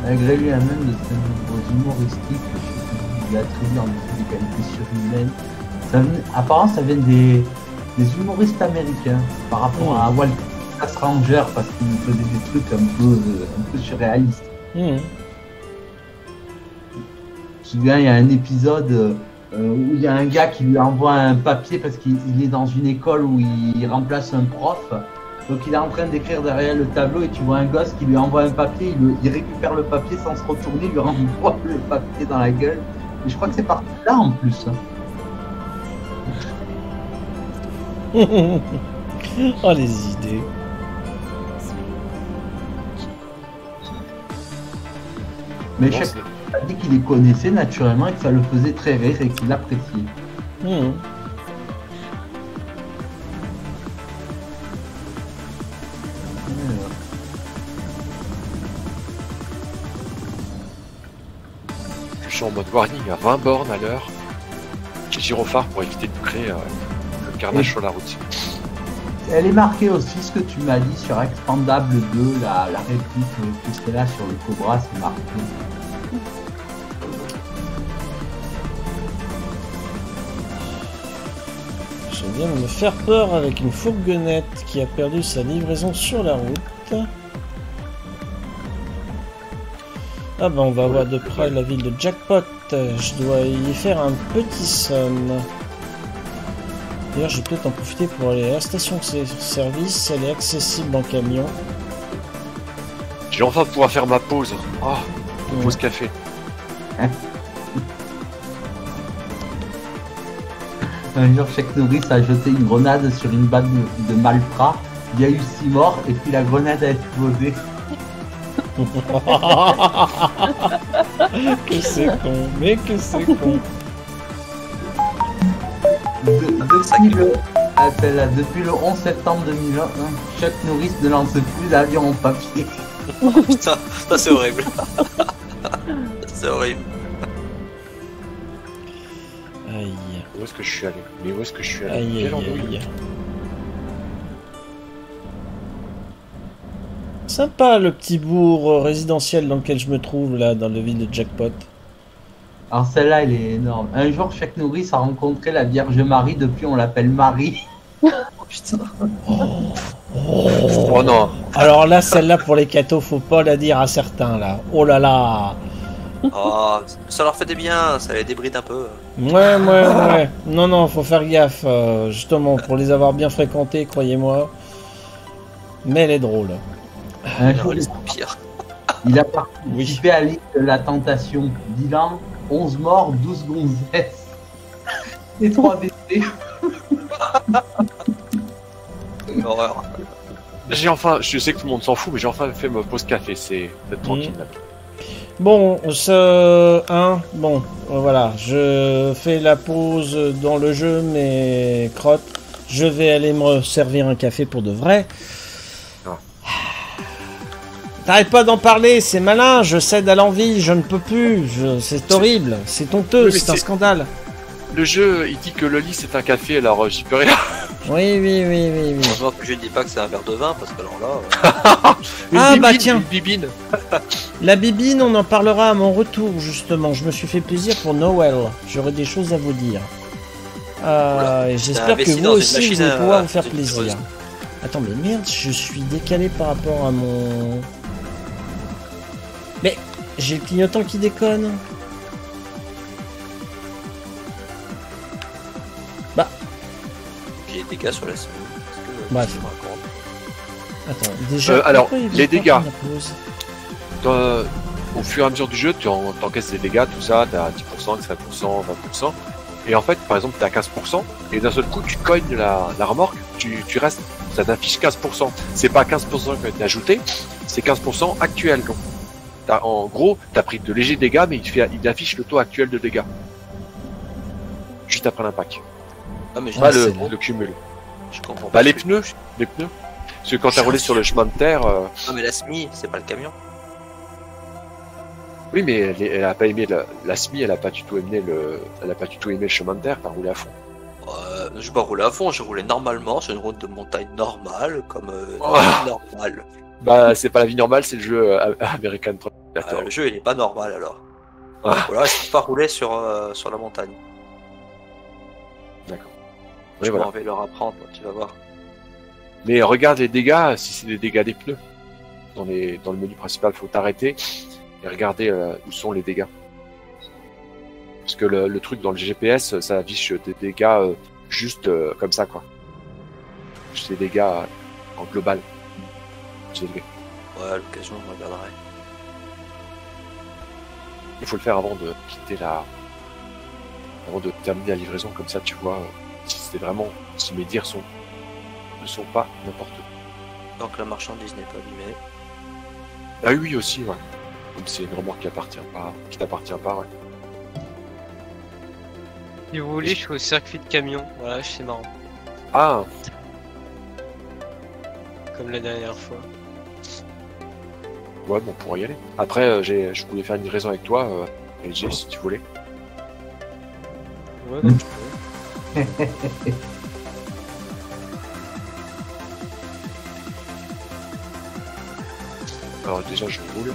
Malgré lui, même de ses nombreux humoristiques, il a attribué en effet des qualités surhumaines. Ça apparemment, ça vient des, des humoristes américains par rapport à Walter Stranger parce qu'il faisait des trucs un peu, euh, un peu surréalistes. Je me souviens, il y a un épisode euh, où il y a un gars qui lui envoie un papier parce qu'il il est dans une école où il remplace un prof. Donc il est en train d'écrire derrière le tableau et tu vois un gosse qui lui envoie un papier, il, récupère le papier sans se retourner, il lui renvoie le papier dans la gueule. Et je crois que c'est parti là en plus. oh les idées. Mais chaque c'est- a dit qu'il les connaissait naturellement et que ça le faisait très rire et qu'il l'appréciait. Mhm. En mode warning à 20 bornes à l'heure. J'ai gyrophare pour éviter de créer euh, le carnage sur la route. Elle est marquée aussi ce que tu m'as dit sur Expandable 2, la, la réplique que c'est là sur le Cobra, c'est marqué. Je viens de me faire peur avec une fourgonnette qui a perdu sa livraison sur la route. Ah bah on va voir de près la ville de Jackpot. Je dois y faire un petit somme. D'ailleurs je vais peut-être en profiter pour aller à la station de service. Elle est accessible en camion. Je vais enfin pouvoir faire ma pause. Ah, Mm. pause café. Un jour, Cheikh Norris a jeté une grenade sur une bande de, de malfrats. Il y a eu six morts et puis la grenade a explosé. que c'est con, mais que c'est con. De- depuis, le, appelle depuis le 11 septembre 2001, Chuck Norris ne lance plus d'avion en papier. Putain, ça c'est horrible. c'est horrible. Aïe, Où est-ce que je suis allé? Mais où est-ce que je suis allé? Aïe. Sympa le petit bourg euh, résidentiel dans lequel je me trouve là, dans le ville de Jackpot. Alors celle-là, elle est énorme. Un jour, chaque nourrice a rencontré la Vierge Marie. Depuis, on l'appelle Marie. Oh putain. Oh non. Alors là, celle-là pour les cathos, faut pas la dire à certains là. Oh là là. Oh, ça leur fait des biens, ça les débride un peu. Ouais, ouais, ouais. Non, non, faut faire gaffe, euh, justement, pour les avoir bien fréquentés, croyez-moi. Mais elle est drôle. Un Non, jour, les pire. il a participé à l'île de la tentation. Bilan 11 morts, 12 gonzesses. Et 3 décès. Une horreur. J'ai enfin, je sais que tout le monde s'en fout, mais j'ai enfin fait ma pause café. C'est d'être tranquille Mhm. là. Bon, ce 1, bon, euh, voilà, je fais la pause dans le jeu, mais crotte, je vais aller me servir un café pour de vrai. Ah. T'arrêtes pas d'en parler, c'est malin, je cède à l'envie, je ne peux plus, je- c'est horrible, c'est honteux, Oui, c'est un scandale. Le jeu, il dit que le lit c'est un café, alors euh, j'y peux rien. Oui, oui, oui, oui, oui. Heureusement que je dis pas que c'est un verre de vin, parce que alors là. euh, Ah, bah, tiens. Une bibine. La bibine, on en parlera à mon retour, justement. Je me suis fait plaisir pour Noël. J'aurai des choses à vous dire. Euh, J'espère que vous aussi, machine vous allez à- pouvoir vous faire plaisir. Attends, mais merde, je suis décalé par rapport à mon... Mais j'ai le clignotant qui déconne. J'ai des dégâts sur la. Parce que, euh, raconte. Attends, déjà... Euh, alors, les dégâts. Dans- au fur et à mesure du jeu, tu en- t'encaisses des dégâts, tout ça, t'as 10%, 5%, 20%. Et en fait, par exemple, t'as 15%, et d'un seul coup, tu cognes la, la remorque, tu, tu restes, ça t'affiche 15%. C'est pas 15% qui a été ajouté, c'est 15% actuel. Donc, t'as- en gros, t'as pris de légers dégâts, mais il, fait, il affiche le taux actuel de dégâts. Juste après l'impact. Ah, mais je, Ah, Pas le, le cumul. je comprends pas. Bah, les pneus, les pneus. Parce que quand t'as roulé sur le chemin de terre, euh, Non, mais la SMI, c'est pas le camion. oui, mais elle, a pas aimé la, la SMI, elle a pas du tout aimé le, elle a pas du tout aimé le chemin de terre, t'as roulé à fond. Euh, je pas roulé à fond, j'ai roulé normalement sur une route de montagne normale, comme euh, Oh. normal. Bah, c'est pas la vie normale, c'est le jeu euh, American Euh, Simulator. le jeu il est pas normal alors. Ah. Voilà, je peux pas rouler sur, euh, sur la montagne. Oui, je voilà. vais leur apprendre, tu vas voir. Mais regarde les dégâts, si c'est les dégâts des pneus. Dans, les, dans le menu principal, faut t'arrêter et regarder euh, où sont les dégâts. Parce que le, le truc dans le GPS, ça affiche des dégâts euh, juste euh, comme ça, quoi. Juste des dégâts euh, en global. Ouais, à l'occasion, je regarderai. Il faut le faire avant de quitter la. avant de terminer la livraison, comme ça tu vois si c'est vraiment. si mes dires sont. ne sont pas n'importe où. Donc la marchandise n'est pas abîmée. Ah oui, oui, aussi, ouais. Comme c'est une remorque qui appartient pas, qui t'appartient pas, ouais. Si vous voulez, je suis au circuit de camion. Voilà, c'est marrant. Ah, Comme la dernière fois. Ouais, bon, on pourra y aller. Après, euh, j'ai, je voulais faire une livraison avec toi, euh, LG, si tu voulais. Ouais, je peux. Alors déjà, je roule.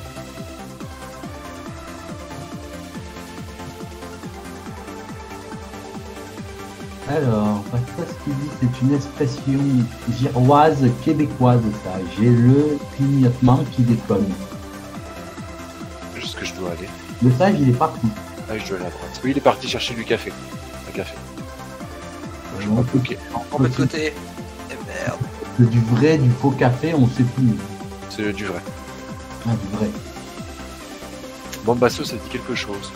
Alors, parce que ce qu'il dit, c'est une expression giroise québécoise, ça. J'ai le clignotement qui déconne. Juste que je dois aller. Le sage, il est parti. Ah, je dois aller à droite. Oui, il est parti chercher du café. Un café. Je peut- ok. On peut de côté. Et merde. que du vrai, du faux café, on sait plus. C'est du vrai. Ah, du vrai. Bambasso, ça dit quelque chose.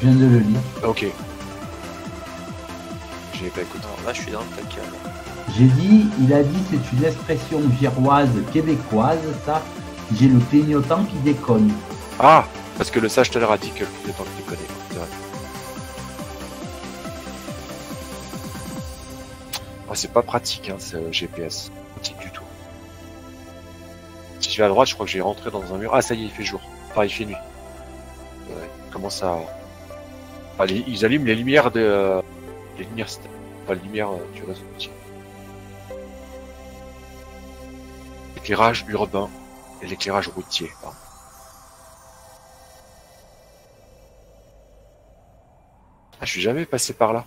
Je viens de le lire. Ah, Ok. J'ai pas écouté. Alors là, je suis dans le. J'ai dit, il a dit, c'est une expression giroise québécoise, ça. J'ai le clignotant qui déconne. Ah Parce que le sage tout à l'heure a dit que le connaît. C'est vrai. Ah, c'est pas pratique, hein, ce GPS. Pratique du tout. Si je vais à droite, je crois que j'ai rentré dans un mur. Ah, ça y est, il fait jour. Enfin, il fait nuit. Ouais, il commence à... Les- ils allument les lumières de... euh, Les lumières... sta- Pas les lumières euh, du réseau routier. Éclairage urbain. l'éclairage routier. pardon. Ah, je suis jamais passé par là.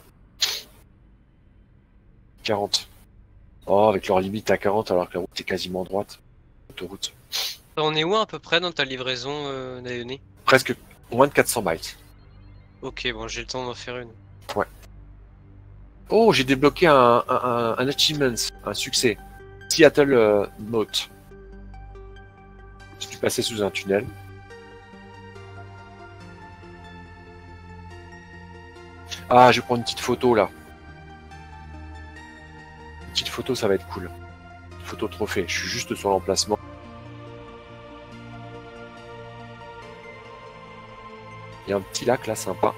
40. Oh, avec leur limite à 40 alors que la route est quasiment droite. Autoroute. On est où à peu près dans ta livraison, euh, Presque moins de 400 bytes. Ok, bon, j'ai le temps d'en faire une. Oh, j'ai débloqué un, un, un- achievement, un succès. Seattle euh. Je suis passé sous un tunnel. Ah, je vais prendre une petite photo là. Une petite photo, ça va être cool. Une photo trophée. Je suis juste sur l'emplacement. Il y a un petit lac là, sympa.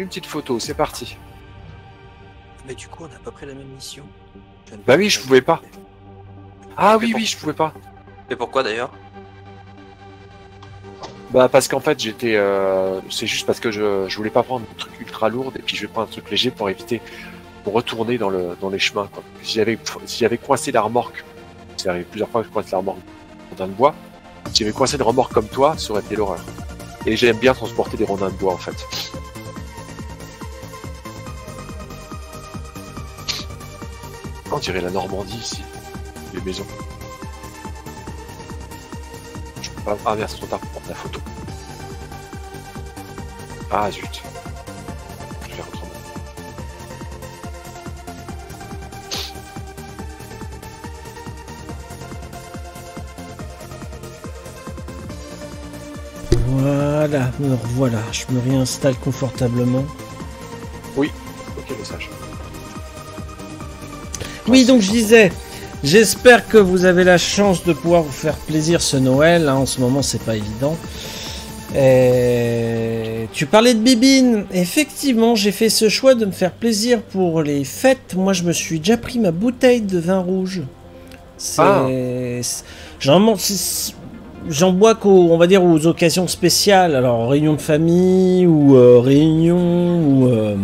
Une petite photo, c'est parti. Mais du coup, on a à peu près la même mission. Je ne- Bah oui, je pouvais pas. Ah oui, oui, je pouvais pas. Et pourquoi d'ailleurs? Bah parce qu'en fait j'étais, euh, c'est juste parce que je, je voulais pas prendre un truc ultra lourd et puis je vais prendre un truc léger pour éviter, pour retourner dans le dans les chemins. Quoi. Si j'avais si j'avais coincé la remorque, c'est arrivé plusieurs fois que je coince la remorque rondin de bois. Si j'avais coincé une remorque comme toi, ça aurait été l'horreur. Et j'aime bien transporter des rondins de bois en fait. On dirait la Normandie ici, les maisons. Je peux pas- Ah merde, c'est trop tard pour prendre la photo. Ah zut. Je vais faire autrement. Voilà, me revoilà. Je me réinstalle confortablement. Ok, message. Oui, donc je disais, j'espère que vous avez la chance de pouvoir vous faire plaisir ce Noël. hein. En ce moment, c'est pas évident. Et tu parlais de Bibine. Effectivement, j'ai fait ce choix de me faire plaisir pour les fêtes. Moi, je me suis déjà pris ma bouteille de vin rouge. C'est, Ah. c'est- j'en bois qu'aux, on va dire, aux occasions spéciales. Alors, réunion de famille ou euh, réunion ou euh,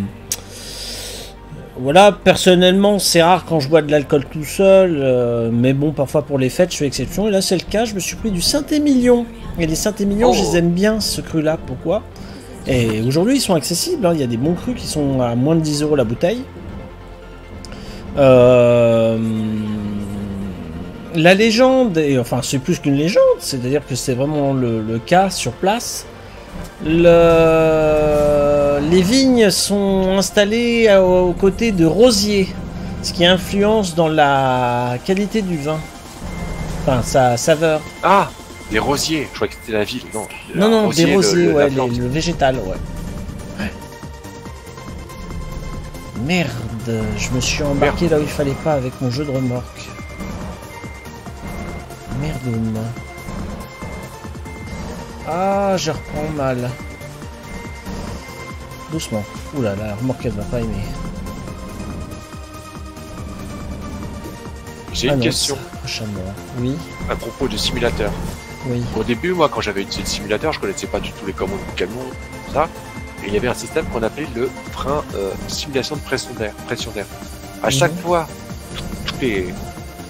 voilà, personnellement, c'est rare quand je bois de l'alcool tout seul, euh, mais bon, parfois pour les fêtes, je fais exception. Et là, c'est le cas, je me suis pris du Saint-Émilion. Et les Saint-Émilion, je Oh. les aime bien, ce cru-là. Pourquoi? Et aujourd'hui, ils sont accessibles. hein. Il y a des bons crus qui sont à moins de 10 euros la bouteille. Euh, La légende, et enfin, c'est plus qu'une légende, c'est-à-dire que c'est vraiment le, le cas sur place. Le... Les vignes sont installées à- aux côtés de rosiers, ce qui influence dans la qualité du vin. Enfin, sa saveur. Ah Les rosiers, je croyais que c'était la ville. Non, Non, non, rosier, des rosiers, le- ouais, les- le végétal, ouais. Merde, je me suis embarqué là où il fallait pas avec mon jeu de remorque. Merde. Ah, je reprends mal. Doucement. Oula, la remorque elle va pas aimer. J'ai Ah une non, question. Oui, à propos du simulateur. oui. Au début, moi, quand j'avais utilisé le simulateur, je connaissais pas du tout les commandes du camion, tout ça. Et il y avait un système qu'on appelait le frein euh, simulation de pression d'air. Pression d'air. À chaque Mhm. fois, les,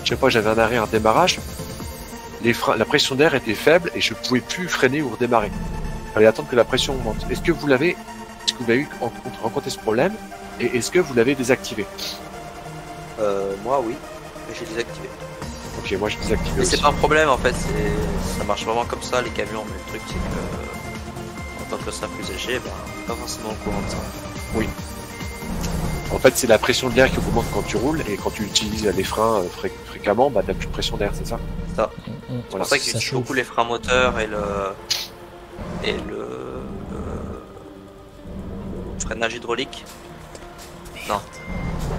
je sais pas, j'avais un arrêt, un démarrage, les freins, la pression d'air était faible et je pouvais plus freiner ou redémarrer. Il fallait attendre que la pression augmente. Est-ce que vous l'avez, que vous avez eu rencontré ce problème et est-ce que vous l'avez désactivé euh, Moi, oui. Mais j'ai désactivé. Ok, moi je désactivé Mais c'est pas un problème en fait, c'est ça marche vraiment comme ça les camions, mais le truc c'est que en tant que simple usager, ben, pas forcément au courant de ça. En fait, c'est la pression de l'air qui augmente quand tu roules et quand tu utilises les freins euh, fré- fréquemment, bah t'as plus de pression d'air, c'est ça C'est ça. Mm, mm. C'est Voilà, pour ça utilisent chauffe. beaucoup les freins moteurs et le et le freinage hydraulique. Non,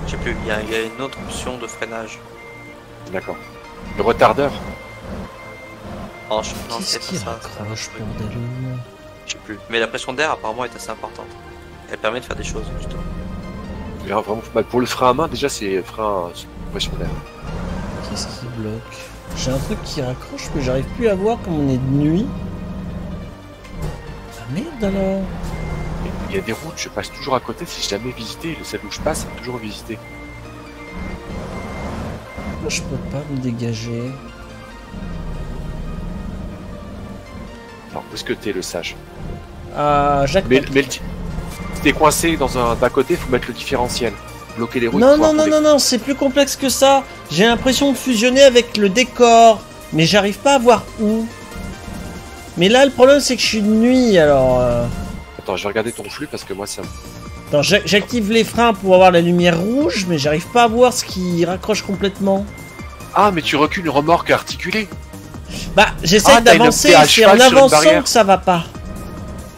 je sais plus. Il y, a, il y a une autre option de freinage. D'accord. Le retardeur Oh, je, non, Qu'est-ce c'est qui pas ça. raccroche, bordel Je sais plus. Mais la pression d'air apparemment est assez importante. Elle permet de faire des choses justement. Mais vraiment, pour le frein à main, déjà c'est frein pression d'air. Qu'est-ce qui bloque? J'ai un truc qui raccroche, mais j'arrive plus à voir comme on est de nuit. Ah merde alors il y a des routes, je passe toujours à côté, si jamais visité, le celle où je passe, c'est toujours visité. Je peux pas me dégager. Alors, où est-ce que t'es le sage Ah, Jacques. Mais, mais le si t'es coincé dans un d'un côté, faut mettre le différentiel. Bloquer les routes. Non, non, non, non, non, c'est plus complexe que ça. J'ai l'impression de fusionner avec le décor, mais j'arrive pas à voir où. Mais là, le problème, c'est que je suis de nuit, alors. euh, Attends, je vais regarder ton flux parce que moi ça me. Attends, j'a- j'active les freins pour avoir la lumière rouge, mais j'arrive pas à voir ce qui raccroche complètement. Ah, mais tu recules une remorque articulée. Bah, j'essaie Ah, d'avancer, c'est cheval en sur une avançant barrière. que ça va pas.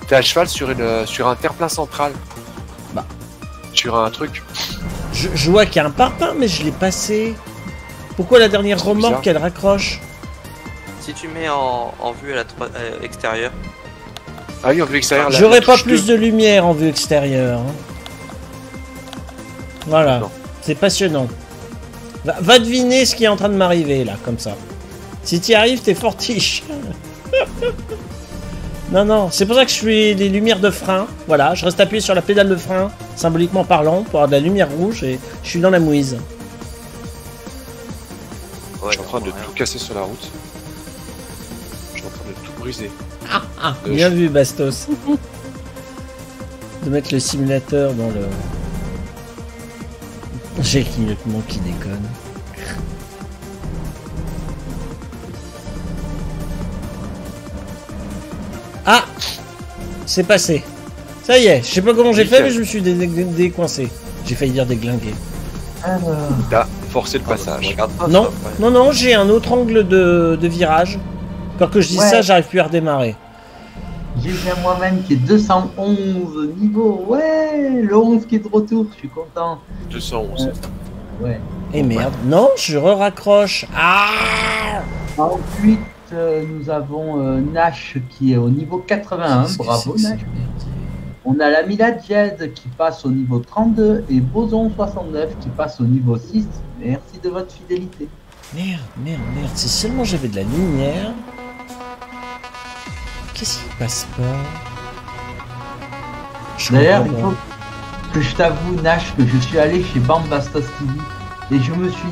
T'es à cheval sur une euh, sur un terre-plein central. Bah. Sur un truc. Je, je vois qu'il y a un parpaing, mais je l'ai passé. Pourquoi la dernière remorque, bizarre. elle raccroche? Si tu mets en, en vue à la euh, extérieure, Ah oui, en vue extérieure. la- J'aurais pas plus de lumière en vue extérieure. hein. Voilà, c'est passionnant. Va, va deviner ce qui est en train de m'arriver là, comme ça. Si t'y arrives, t'es fortiche. non, non, c'est pour ça que je fais les lumières de frein. Voilà, je reste appuyé sur la pédale de frein, symboliquement parlant, pour avoir de la lumière rouge et je suis dans la mouise. Je suis en train de rien. tout casser sur la route. Je suis en train de tout briser. Bien vu, Bastos. de mettre le simulateur dans le. J'ai le clignotement qui déconne. Ah C'est passé. Ça y est, je sais pas comment j'ai fait, mais je me suis dé- dé- décoincé. J'ai failli dire déglingué. T'as forcé le passage. Non, non, non, j'ai un autre angle de, de virage. Quand que je dis Ouais. ça, j'arrive plus à redémarrer. j'ai bien moi-même qui est 211 niveau. Ouais, le 11 qui est de retour, je suis content. 211. Ouais. Et merde. Non, je re-raccroche. Ah Ensuite, euh, nous avons euh, Nash qui est au niveau 81. Qu'est-ce que Bravo Nash. On a la Mila Jed qui passe au niveau 32 et Boson 69 qui passe au niveau 6. Merci de votre fidélité. Merde, merde, merde. Si seulement j'avais de la lumière. Qu'est-ce qui passe pas D'ailleurs, il faut que je t'avoue, Nash, que je suis allé chez Bambastos TV et je me suis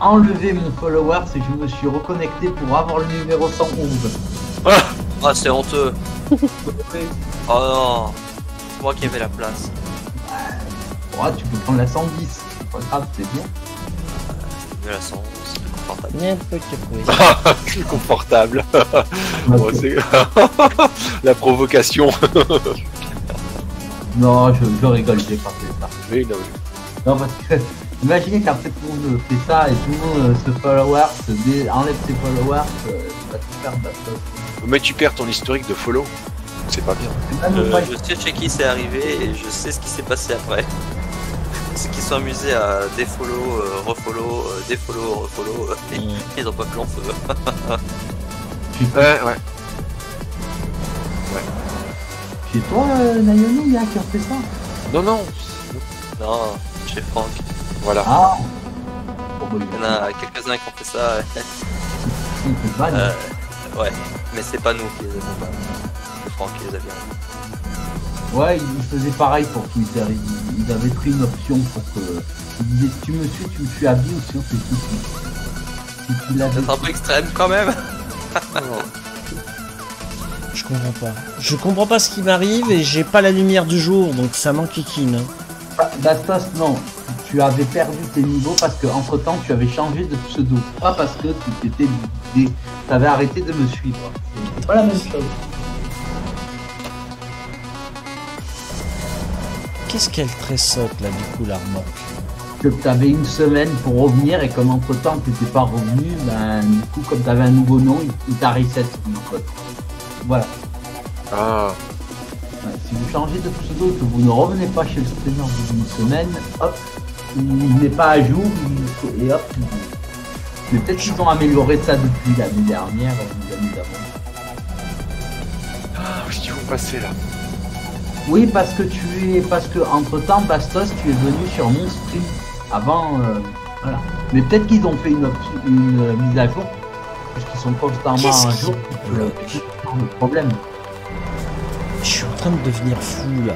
enlevé mon followers et je me suis reconnecté pour avoir le numéro 111. Ah, c'est honteux. Oh non. C'est moi qui avais la place. Ouais, tu peux prendre la 110. C'est pas grave, c'est bien. Mais la 111, c'est confortable. quoi. Plus confortable. Bon, la provocation. Non, je, je rigole, j'ai pas fait ça. Oui, non, Non, parce que imaginez qu'après tout le monde fait ça et tout le monde euh, se followers, se dé- enlève ses followers, euh, faire Bastos. Mais tu perds ton historique de follow. C'est pas bien. Euh, je sais chez qui c'est arrivé et je sais ce qui s'est passé après. C'est qu'ils sont amusés à défollow, euh, refollow, euh, défollow, refollow, euh, et Mm. ils ont pas que l'on feu. Tu peux- Ouais, ouais. Chez toi, euh, Naomi, il y a qui ont fait ça Non, non. Non, chez Franck. Voilà. Ah Il y en a quelques-uns qui ont fait ça. Euh, ouais. Mais c'est pas nous qui les avons pas. C'est Franck qui les a bien. Ouais, ils faisaient pareil pour Twitter. Ils, ils avaient pris une option pour que. Ils disaient si tu me suis, tu me suis à vie ou sinon c'est tout. Si tu l'avais. C'est un peu extrême quand même. Je comprends pas. Je comprends pas ce qui m'arrive et j'ai pas la lumière du jour, donc ça m'enquiquine. hein. Bastos, non. Tu avais perdu tes niveaux parce que entre temps tu avais changé de pseudo. Pas parce que tu t'étais. T'avais arrêté de me suivre. C'est pas la même chose. Qu'est-ce qu'elle tressaute là du coup la remorque que tu avais une semaine pour revenir et comme entre temps tu n'étais pas revenu, ben du coup comme tu avais un nouveau nom, il, t'a reset mon pote. Voilà. Ah, Ouais, si vous changez de pseudo que vous ne revenez pas chez le streamer d'une semaine, hop, il n'est pas à jour et hop. il- Mais peut-être qu'ils ont amélioré ça depuis l'année dernière l'année d'avant. ah, où est-ce qu'ils vont passer là Oui, parce que tu es, parce que entre temps, Bastos, tu es venu sur mon stream avant, euh, voilà. Mais peut-être qu'ils ont fait une, une euh, mise à jour, puisqu'ils sont constamment à qui jour. bloque Le problème. Je suis en train de devenir fou là.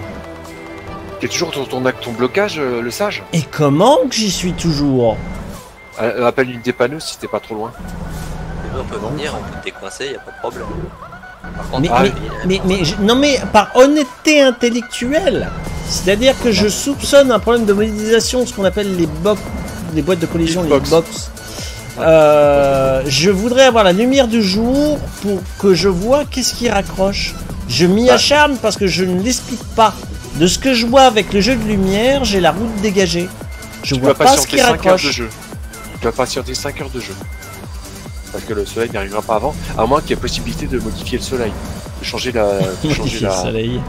T'es toujours sur ton, ton blocage, euh, le sage? Et comment que j'y suis toujours? Euh, Appelle une dépanneuse si t'es pas trop loin. On peut venir, on peut te décoincer, y a pas de problème. Mais, ah, mais, oui, mais, mais je- non mais par honnêteté intellectuelle, c'est-à-dire que je soupçonne un problème de modélisation, ce qu'on appelle les box, les boîtes de collision, les Box. box. Euh, je voudrais avoir la lumière du jour pour que je vois qu'est-ce qui raccroche. Je m'y Bah. acharne parce que je ne l'explique pas. De ce que je vois avec le jeu de lumière, j'ai la route dégagée. Je Tu vois pas ce qui 5 heures de raccroche. Tu dois patienter 5 heures de jeu. Parce que le soleil n'arrivera pas avant, à moins qu'il y ait possibilité de modifier le soleil. De changer la. De changer le soleil.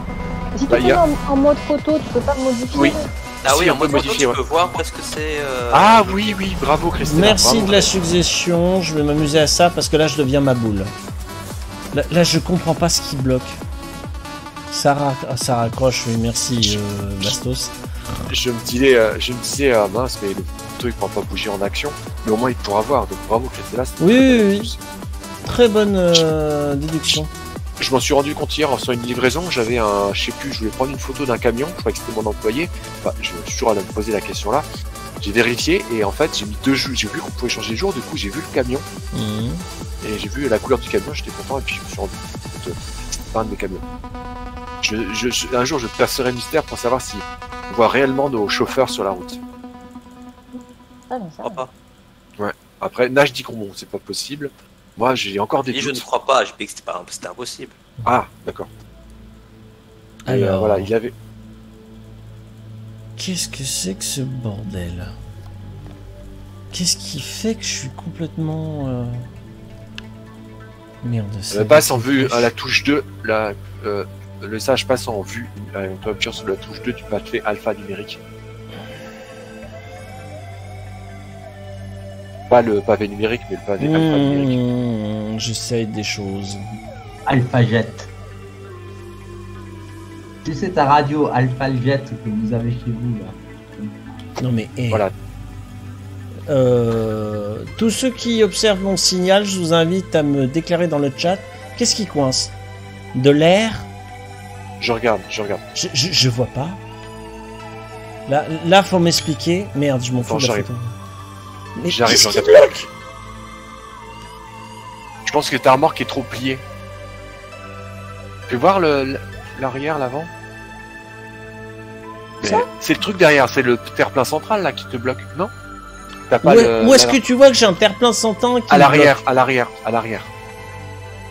Si tu Bah, a- mets en, en mode photo, tu peux pas modifier. Oui. Ah oui, Si, en mode photo, modifier, tu ouais. peux voir parce que c'est. euh, Ah oui, oui, bravo Christelle. Merci bravo. de la suggestion, je vais m'amuser à ça parce que là je deviens ma boule. Là, là, je comprends pas ce qui bloque. Ça, ah, ça raccroche, oui merci euh, Bastos. Je me disais, euh, je me disais, ah mince, mais le photo il pourra pas bouger en action, mais au moins il pourra voir. Donc bravo c'était Oui, très oui, oui. Très bonne euh, déduction. Je m'en suis rendu compte hier sur une livraison, j'avais un, je sais plus, je voulais prendre une photo d'un camion, je crois que c'était mon employé. Enfin, je suis toujours à me poser la question là. J'ai vérifié et en fait j'ai mis deux jours, j'ai vu qu'on pouvait changer de jour, du coup j'ai vu le camion Mhm. et j'ai vu la couleur du camion, j'étais content et puis je me suis rendu compte un de mes camions. Je, je- je- un jour je percerai mystère pour savoir si on voit réellement nos chauffeurs sur la route. Ah, ça. je crois pas. Après, Nash dit qu'on bon, c'est pas possible. Moi j'ai encore des Et je ne crois pas, j'ai dit que c'était pas impossible. Ah, d'accord. Euh, Alors, voilà, il avait. qu'est-ce que c'est que ce bordel? Qu'est-ce qui fait que je suis complètement... euh, Merde, ça Euh, passe en vue à la touche 2, la, euh, le sage passe en vue, on peut appuyer sur la touche 2 du pavé alpha numérique. Pas le pavé numérique, mais le pavé alpha numérique. Mmh, J'essaye des choses. Alpha Jet. Tu sais ta radio Alpha Jet que vous avez chez vous là. Non mais... eh, Voilà. Euh, tous ceux qui observent mon signal, je vous invite à me déclarer dans le chat qu'est-ce qui coince? De l'air? Je regarde, je regarde. je, je, je vois pas. Là, là faut m'expliquer. Merde, je m'en fous de la photo. Mais J'arrive, je regarde. bloque? Je pense que ta remorque est trop pliée. Tu peux voir l'arrière, l'avant C'est le truc derrière, c'est le terre-plein central là qui te bloque, non? T'as Où, pas est- le- où est-ce que tu vois que j'ai un terre-plein sans temps qui À l'arrière, à l'arrière, à l'arrière.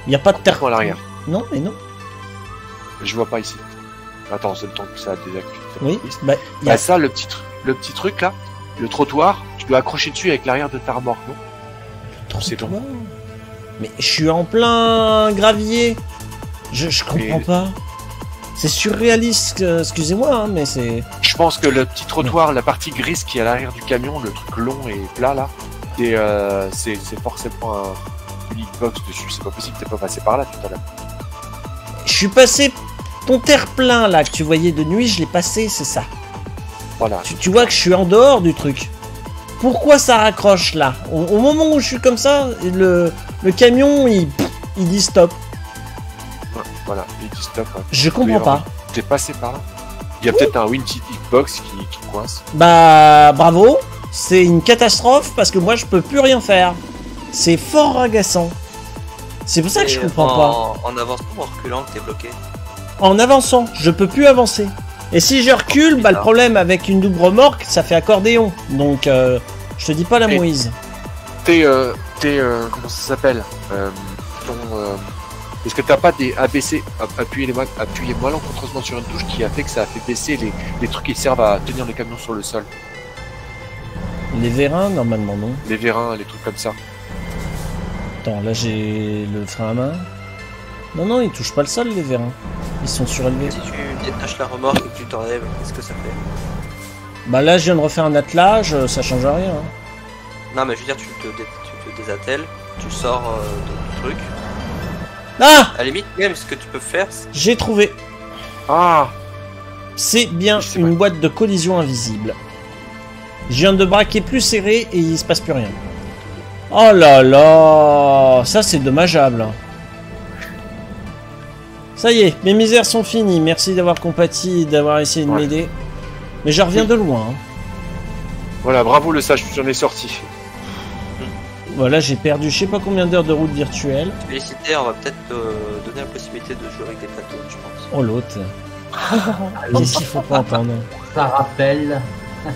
Il n'y a pas de terre à l'arrière. Non, mais non. Je vois pas ici. Attends, c'est le temps que ça désactive. Oui. Bah, il y a Bah ça, le petit, le petit truc là, le trottoir, tu dois accrocher dessus avec l'arrière de ta remorque, non? C'est bon. Mais je suis en plein gravier. Je, je comprends Et- pas. C'est surréaliste, euh, excusez-moi, hein, mais c'est. Je pense que le petit trottoir, la partie grise qui est à l'arrière du camion, le truc long et plat là, c'est euh, c'est forcément un une box dessus. C'est pas possible, t'es pas passé par là tout à l'heure. Je suis passé. Ton terre-plein là que tu voyais de nuit, je l'ai passé, c'est ça. Voilà. Tu, tu vois que je suis en dehors du truc. Pourquoi ça raccroche là? Au, au moment où je suis comme ça, le, le camion il, il dit stop. Voilà, il dit stop. Je comprends pas. T'es passé par là. Il y a peut-être un Winty Box qui, qui coince. Bah bravo, c'est une catastrophe parce que moi je peux plus rien faire. C'est fort agaçant. C'est pour ça que je comprends pas. en, En avançant ou en reculant que t'es bloqué? En avançant, je peux plus avancer. Et si je recule, bah le problème avec une double remorque, ça fait accordéon. Donc euh, je te dis pas la Et- Moïse. T'es, euh, t'es, euh, comment ça s'appelle? Euh, ton, Est-ce que t'as pas des ABC, app- appuyer les ma- appuyer malencontreusement sur une touche qui a fait que ça a fait baisser les, les trucs qui servent à tenir les camions sur le sol? Les vérins, normalement non. Les vérins, les trucs comme ça. Attends, là j'ai le frein à main. Non, non, ils touchent pas le sol, les vérins. Ils sont surélevés. Si tu détaches la remorque et que tu t'enlèves, qu'est-ce que ça fait? Bah là, je viens de refaire un attelage, euh, ça change rien. hein. Non, mais je veux dire, tu te, tu te désattelles, tu sors euh, de- du truc. Ah À la limite, même ce que tu peux faire, c'est- J'ai trouvé. Ah C'est bien c'est une boîte de collision invisible. Je viens de braquer plus serré et il se passe plus rien. Oh là là Ça c'est dommageable. Ça y est, mes misères sont finies. Merci d'avoir compati et d'avoir essayé de Ouais. m'aider. Mais je reviens de loin. hein. Voilà, bravo le sage, tu en es sorti. Voilà, j'ai perdu je sais pas combien d'heures de route virtuelle. Félicité, on va peut-être euh, donner la possibilité de jouer avec des plateaux, je pense. Oh l'autre. Qu'est-ce qu'il faut pas entendre Ça rappelle.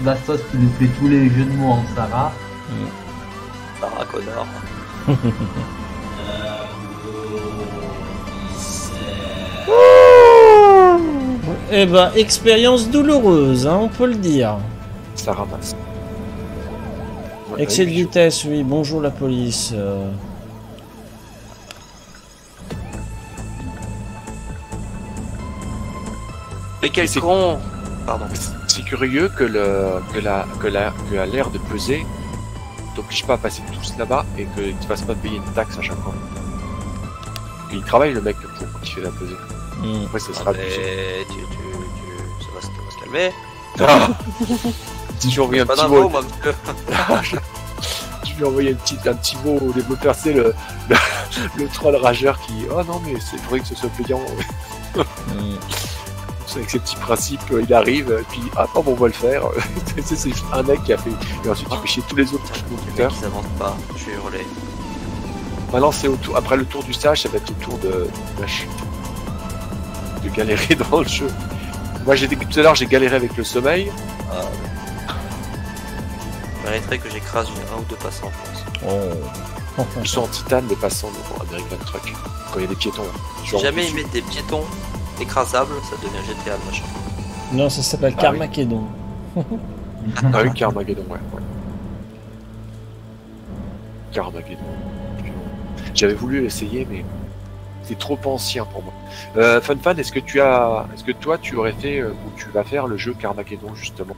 Bastos qui nous fait tous les jeux de mots en Sarah. Sarah Connor. Eh ben, expérience douloureuse, hein, on peut le dire. Ça ramasse. Ouais, Excès de oui, vitesse, oui, bonjour la police. euh. Mais quel C'est- con Pardon. C'est curieux que le que la que la que à l'air de peser t'oblige pas à passer tous là-bas et que tu fasses pas payer une taxe à chaque fois. Il travaille le mec pour quand il fait la pesée. Hmm. Après ça Ah, sera mais abusé. tu, tu, tu... Ça, va, se- ça va se calmer. Ah si je lui un petit mot, je lui envoie un petit un petit mot au développeur, c'est le, le le troll rageur qui oh non mais c'est vrai que ce soit payant. C'est avec ses petits principes, euh, il arrive, et puis ah non, bon, on va le faire. C'est juste un mec qui a fait. Et ensuite, il fait chier tous les autres constructeurs. mecs, ils avancent pas. Je vais hurler. Maintenant, c'est au tour, après le tour du stage, ça va être au tour de, de galérer dans le jeu. Moi, j'ai tout à l'heure, j'ai galéré avec le sommeil. Ah, Je mériterais que j'écrase un ou deux passants, je pense. Oh. Ils sont en titane, les passants dans American Truck. Quand il y a des piétons. Si Genre, jamais ils mettent des piétons écrasables, ça devient GTA le machin. Non, ça s'appelle Ah oui. Carmageddon. Ah oui, Carmageddon, ouais. ouais. Carmageddon. J'avais voulu l'essayer, mais c'est trop ancien pour moi. Euh, Fun Fan, est-ce que tu as, est-ce que toi tu aurais fait euh, ou tu vas faire le jeu Carmageddon justement?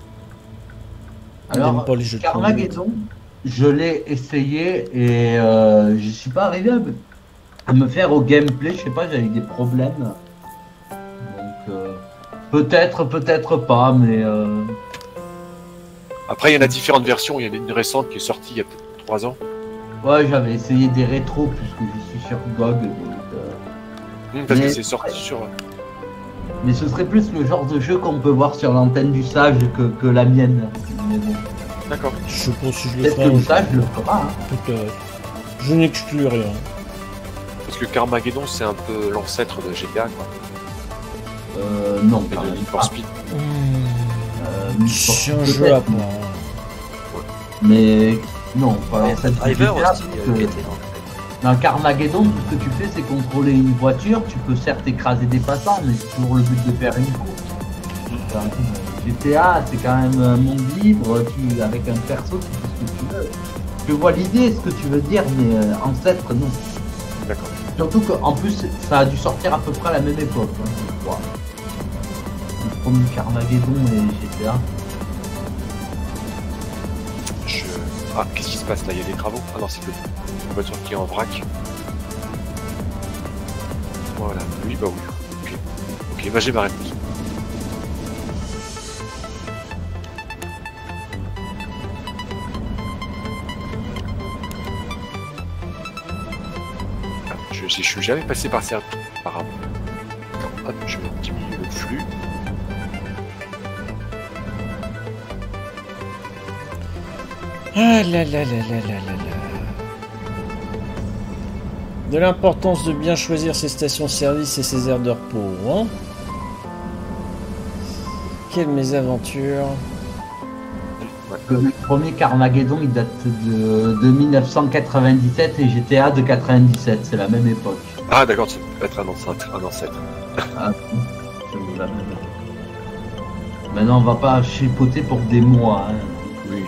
Alors, n'aime pas les jeux de Carmageddon, je l'ai essayé et euh, je suis pas arrivé à me, à me faire au gameplay. Je sais pas, j'avais des problèmes. Donc, euh, peut-être, peut-être pas, mais euh, Après, il y en a différentes versions. Il y en a une récente qui est sortie il y a peut-être 3 ans. ouais, j'avais essayé des rétros puisque je suis sur GOG. Donc, euh, Hum, parce Mais- que c'est sorti sur. Mais ce serait plus le genre de jeu qu'on peut voir sur l'antenne du Sage que, que la mienne. D'accord. Je pas si je le que Sage le fera. hein. Peut-être. Je n'exclus rien. Parce que Carmageddon, c'est un peu l'ancêtre de GTA, quoi. Euh, non, Et de Need for pas. Speed. Euh, for C'est un jeu à. Mais non, pas l'ancêtre Driver aussi euh, que- était dans le Carmageddon, tout ce que tu fais, c'est contrôler une voiture. Tu peux certes écraser des passants, mais c'est toujours le but de faire une course. Enfin, GTA, c'est quand même un monde libre, tu, avec un perso, tu fais ce que tu veux. Je vois l'idée, ce que tu veux dire, mais euh, ancêtre, non. D'accord. Surtout qu'en plus, ça a dû sortir à peu près à la même époque, hein. Le premier Carmageddon et GTA. Je... Ah, qu'est-ce qui se passe là? Il y a des travaux? Ah non, c'est le... la voiture qui est en vrac. Voilà. Oui, bah oui. Ok. Ok, bah j'ai ma. Ah, Je, suis jamais passé par ça apparemment. Hop, je diminue le flux. Ah là là là là là là là. De l'importance de bien choisir ses stations-service et ses aires de repos, hein Quelle mésaventure. Le premier Carmageddon, il date de, de 1997 et GTA de 97, c'est la même époque. Ah d'accord, ça peut être un ancêtre. Un ancêtre. Ah, c'est la même époque. Maintenant, on va pas chipoter pour des mois. hein. Oui.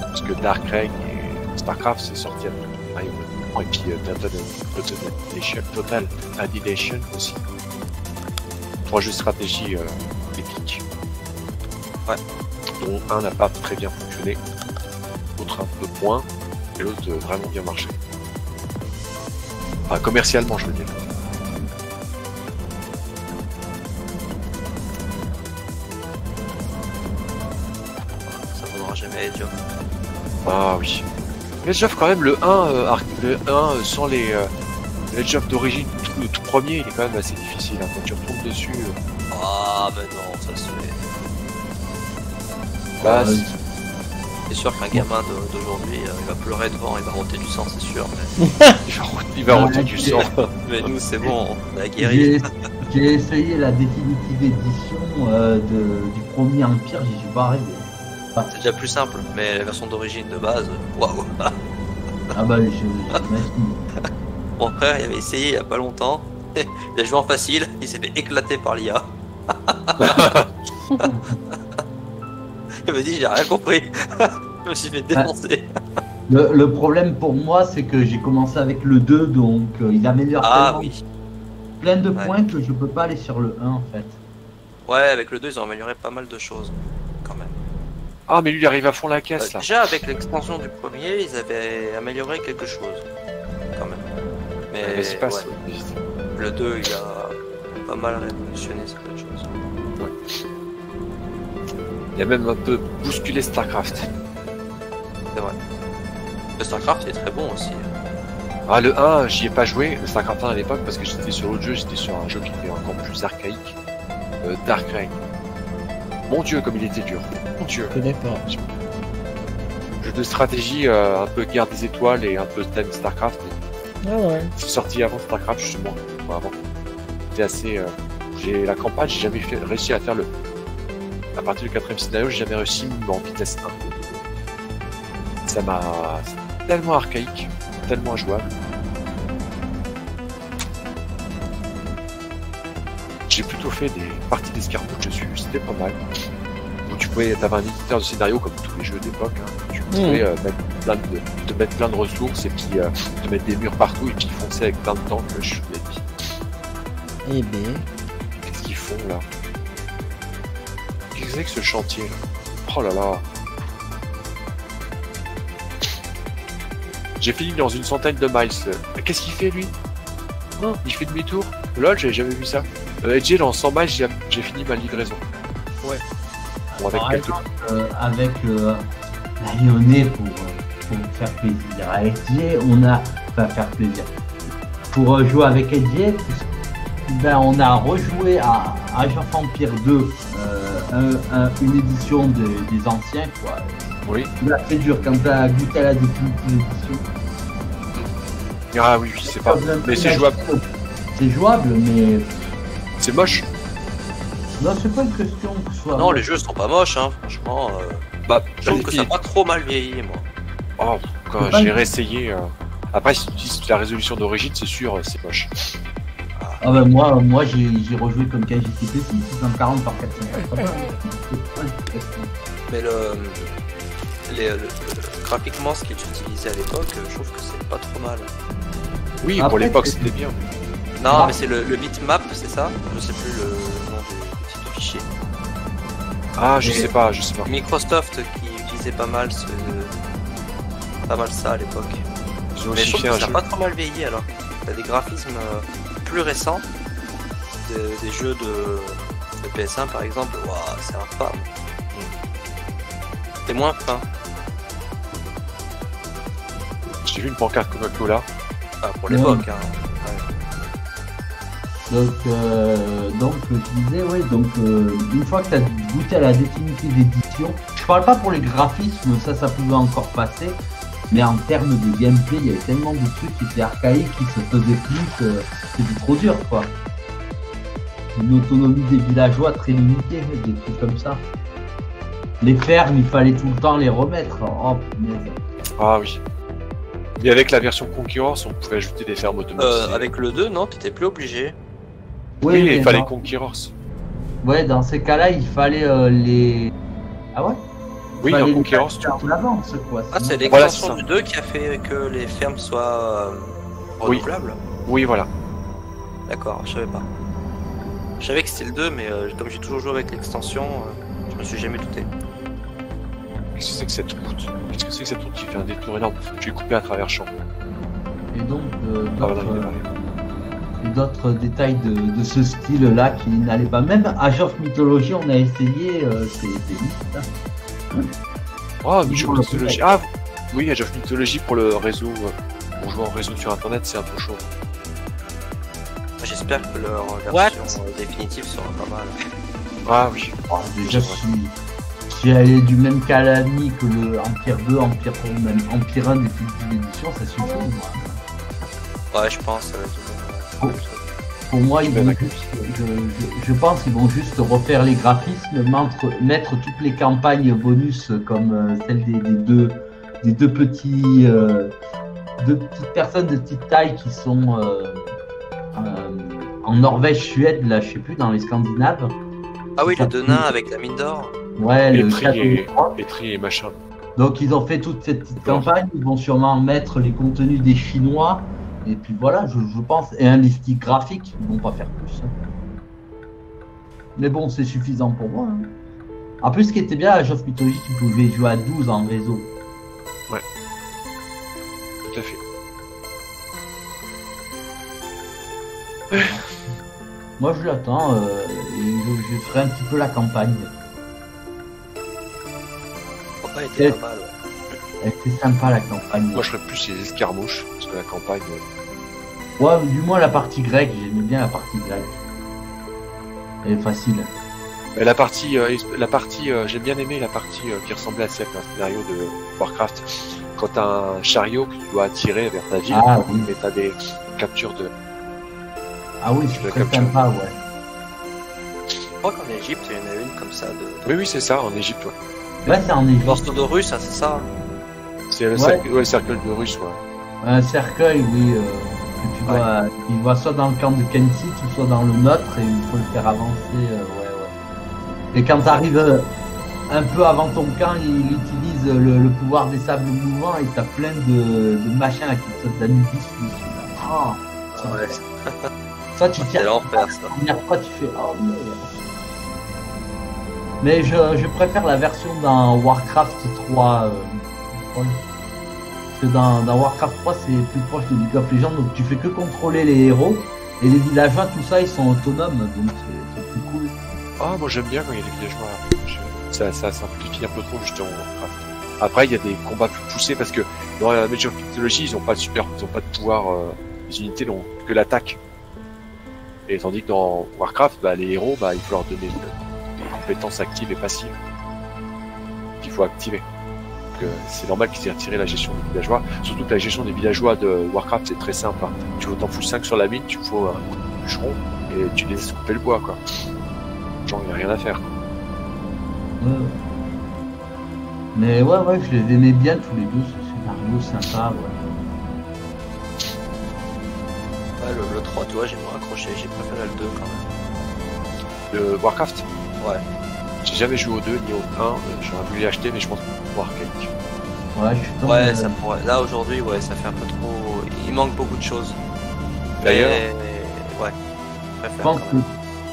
Parce que Dark Reign et Starcraft, c'est sorti après. Et puis euh, Total, Total Annihilation, aussi. Trois jeux de stratégie euh, épiques. Ouais. Dont un n'a pas très bien fonctionné, l'autre un peu moins, et l'autre euh, vraiment bien marché. Enfin, commercialement, je veux dire. Ça vaudra jamais of. Ah oui. Mais Jeff, quand même, le 1, euh, arc- le 1 euh, sans les, euh, les Jeff d'origine, tout, le tout premier, il est quand même assez difficile. hein. Quand tu retournes dessus, euh, Ah, Ah, ben non, ça se fait. Bah, Euh, c'est- sûr qu'un gamin de- d'aujourd'hui, euh, il va pleurer devant, il va monter du sang, c'est sûr. Mais, il va, il roter du sang. mais nous, c'est bon, on a guéri. J'ai j'ai essayé la définitive édition euh, de, du premier Empire, j'y suis pas arrivé. C'est déjà plus simple, mais la version d'origine de base, waouh. Ah bah, je, j'imagine. Mon frère, il avait essayé il y a pas longtemps. Il a joué en facile, il s'est fait éclater par l'IA. il m'a dit, j'ai rien compris. je me suis fait défoncer. Le, le problème pour moi, c'est que j'ai commencé avec le 2, donc euh, il améliore Ah tellement oui. plein de Ouais. points que je peux pas aller sur le 1 en fait. Ouais, avec le 2, ils ont amélioré pas mal de choses. Ah, mais lui, il arrive à fond la Euh, caisse, là. déjà, avec l'extension du premier, ils avaient amélioré quelque chose, quand même. Mais Mais c'est pas ouais, ça. le 2, il a pas mal révolutionné certaines choses. Il a même un peu bousculé StarCraft. C'est vrai. Le StarCraft est très bon aussi. Ah, le 1, j'y ai pas joué, le StarCraft 1 à l'époque, parce que j'étais sur l'autre jeu, j'étais sur un jeu qui était encore plus archaïque. Euh, Dark Reign. Mon dieu, comme il était dur. Je connais pas. Jeu de stratégie, euh, un peu guerre des étoiles et un peu thème StarCraft. Ah ouais. C'est sorti avant StarCraft, justement. Enfin, avant. C'était assez. euh, J'ai la campagne, j'ai jamais fait, réussi à faire le. À partir du quatrième scénario, j'ai jamais réussi en vitesse 1. Ça m'a. tellement archaïque, tellement injouable. J'ai plutôt fait des parties d'escarmouche dessus, c'était pas mal. Pouvais, t'avais un éditeur de scénario comme tous les jeux d'époque, hein, tu pouvais euh, mettre plein de, te mettre plein de ressources et puis euh, te mettre des murs partout et puis foncer avec plein de tanks, je et puis Eh ben. qu'est-ce qu'ils font là? Qu'est-ce que c'est que ce chantier là? Oh là là J'ai fini dans une centaine de miles. Qu'est-ce qu'il fait lui? Oh, Il fait demi-tour Lol, j'avais jamais vu ça. Euh, Edge, dans 100 miles, j'ai fini ma livraison. Avec Par quelques... exemple, euh, avec euh, la Lyonnais pour, euh, pour faire plaisir à Edge, on a. Enfin, faire plaisir. Pour jouer avec Edge, ben, on a rejoué à Age of Empire 2, euh, un- un- une édition de- des anciens, quoi. Oui. Là, c'est dur quand t'as goûté à la définitive édition. Ah oui, oui, c'est pas... Mais c'est jouable. C'est jouable, mais C'est moche. Non, c'est pas une question que ce soit. Non, les jeux sont pas moches, hein, franchement. euh, Bah, je trouve que ça pas trop mal vieilli, moi. Oh, quand j'ai une- réessayé... euh, Après, si tu dis la résolution d'origine, c'est sûr, euh, c'est moche. Ah ben moi, moi j'ai rejoué comme quand j'étais petit, 640 par 480. Mais le, les- le- le- graphiquement, ce qui est utilisé à l'époque, je trouve que c'est pas trop mal. Oui, Après, pour l'époque, c'était bien. Non, Ah. mais c'est le, le bitmap, c'est ça? Je sais plus le fichier. Ah, je sais pas, je sais pas. Microsoft qui utilisait pas mal ce, pas mal ça à l'époque. Mais je trouve que ça pas trop mal vieilli alors. T'as des graphismes euh, plus récents, des, des jeux de, de PS1 par exemple, Ouah, c'est infâme. C'est moins fin. J'ai vu une pancarte Coca-Cola. Enfin, pour Ouais. l'époque. Hein. Donc, euh, donc je disais, ouais, donc euh, une fois que tu as goûté à la définitive édition, je parle pas pour les graphismes, ça, ça pouvait encore passer, mais en termes de gameplay, il y avait tellement de trucs qui étaient archaïques, qui se faisaient plus, que c'était trop dur, quoi. Une autonomie des villageois très limitée, des trucs comme ça. Les fermes, il fallait tout le temps les remettre. Oh. Ah oui. Et avec la version Conquerors, on pouvait ajouter des fermes. Euh, avec le 2, non, t'étais plus obligé. Oui, mais il fallait dans- Conquerors. Ouais, dans ces cas-là, il fallait euh, les. Ah ouais? Oui, dans Conquerors, tu quoi. Ah, c'est Voilà, l'extension du 2 qui a fait que les fermes soient euh, Oui. renouvelables. Oui, voilà. D'accord, je savais pas. Je savais que c'était le 2, mais euh, comme j'ai toujours joué avec l'extension, euh, je me suis jamais douté. Qu'est-ce que c'est que cette route? Qu'est-ce que c'est que cette route qui fait un détour énorme Je vais couper à travers champ? Et donc, euh, Ah, voilà, d'autres détails de, de ce style-là qui n'allaient pas. Même Age of Mythology, on a essayé, euh, hein. Oh, mais je Pour le mythologie. Ah, oui, Age of Mythology pour le réseau. euh, Pour jouer en réseau sur internet, c'est un peu chaud. J'espère que leur version euh, définitive sera pas mal. Ah oui. Oh, déjà, si, si elle est du même calami que le Empire 2, Empire, même Empire 1 des petites éditions, ça suffit. moi. Ouais, je pense. ça va être- Pour moi, ils vont juste, je, je- je pense qu'ils vont juste refaire les graphismes, mettre, mettre toutes les campagnes bonus comme euh, celle des, des deux, des deux petits, euh, deux petites personnes de petite taille qui sont euh, euh, en Norvège, Suède, là, je sais plus, dans les Scandinaves. Ah oui, Ça le nains avec la mine d'or. Ouais, Et le tri et- machin. Donc ils ont fait toute cette petite campagne, ils vont sûrement mettre les contenus des Chinois, et puis voilà, je, je pense, et un listing graphique, ils vont pas faire plus. hein. Mais bon, c'est suffisant pour moi. hein. En plus, ce qui était bien à Age of Mythology, tu pouvais jouer à 12 en réseau. Tout à fait. Moi je l'attends, euh, et je, je ferai un petit peu la campagne. Elle était pas mal. ouais. Elle était sympa la campagne. Moi, je ferais plus les escarmouches, parce que la campagne. euh, Ouais, du moins la partie grecque, j'aimais bien la partie grecque. Elle est facile. Mais la partie, euh, la partie, euh, j'ai bien aimé la partie euh, qui ressemblait à celle d'un scénario de Warcraft. Quand t'as un chariot que tu dois attirer vers ta ville, Ah oui, et t'as des captures de. ah oui, Je c'est très capture. sympa, ouais. Je crois qu'en Égypte, il y en a une comme ça de. Oui, oui, c'est ça, en Égypte, ouais. Là c'est en Égypte. Russe, hein, c'est ça hein C'est le, Ouais. ouais, cercle de russe, ouais. Un cercueil, oui, euh, que tu dois, il va soit dans le camp de Kensit ou soit dans le nôtre et il faut le faire avancer, euh, ouais, ouais. Et quand tu arrives un peu avant ton camp, il utilise le, le pouvoir des sables mouvants et t'as plein de, de machins là, qui te sautent d'Anubis dessus. ça, Ouais. ça, tu tires l'enfer ça. la fois, tu fais oh merde. Mais je, je préfère la version dans Warcraft 3. euh, Parce que dans, Warcraft 3, c'est plus proche de League of Legends, donc tu fais que contrôler les héros. Et les villageois, tout ça, ils sont autonomes, donc c'est plus cool. Ah, moi j'aime bien quand il y a des villageois. Ça, ça simplifie un peu trop justement Warcraft. Après, il y a des combats plus poussés parce que dans la Major Mythology, ils ont pas de super, ils ont pas de pouvoir. euh, les unités n'ont que l'attaque. Et tandis que dans Warcraft, bah, les héros, bah, il faut leur donner de- des compétences actives et passives qu'il faut activer. Euh, c'est normal qu'ils aient retiré la gestion des villageois. Surtout que la gestion des villageois de Warcraft, c'est très simple. hein. Tu t'en fous 5 sur la mine, tu fous un coup de bûcheron et tu les laisses couper le bois, quoi. Genre, il n'y a rien à faire. Ouais. Mais ouais, ouais, je les aimais bien tous les deux, ce scénario sympa, ouais. Ouais, le, le 3, tu vois, j'ai moins accroché, j'ai préféré le 2 quand même. De Warcraft? Ouais. J'ai jamais joué au 2 ni au 1, euh, j'aurais voulu l'acheter, mais je pense pour voir quelques. Ouais, je suis Ouais, ça pourrait. Là aujourd'hui, ouais, ça fait un peu trop. Il manque beaucoup de choses. D'ailleurs, Mais- Ouais. Je pense, que,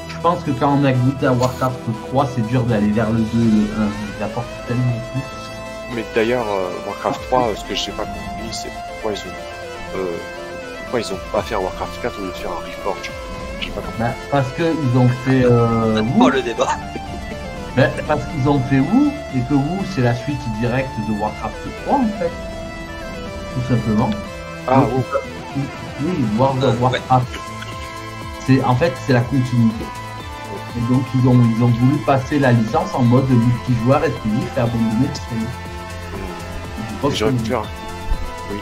je pense que quand on a goûté à Warcraft 3, c'est dur d'aller vers le 2 et le 1. Il apporte tellement plus. mais d'ailleurs, euh, Warcraft 3, euh, ce que j'ai pas compris, c'est pourquoi ils ont, euh, pourquoi ils ont pas fait un Warcraft 4 au lieu de faire un Reforge. J'ai pas compris. Bah, parce qu'ils ont fait euh, Oh le débat. Parce qu'ils ont fait WoW et que WoW c'est la suite directe de Warcraft 3 en fait. Tout simplement. Ah, Donc, oh, Oui, World of. Warcraft. C'est en fait c'est la continuité. Et donc ils ont ils ont voulu passer la licence en mode multijoueur exclusif et abandonner le solo. J'aurais. Oui.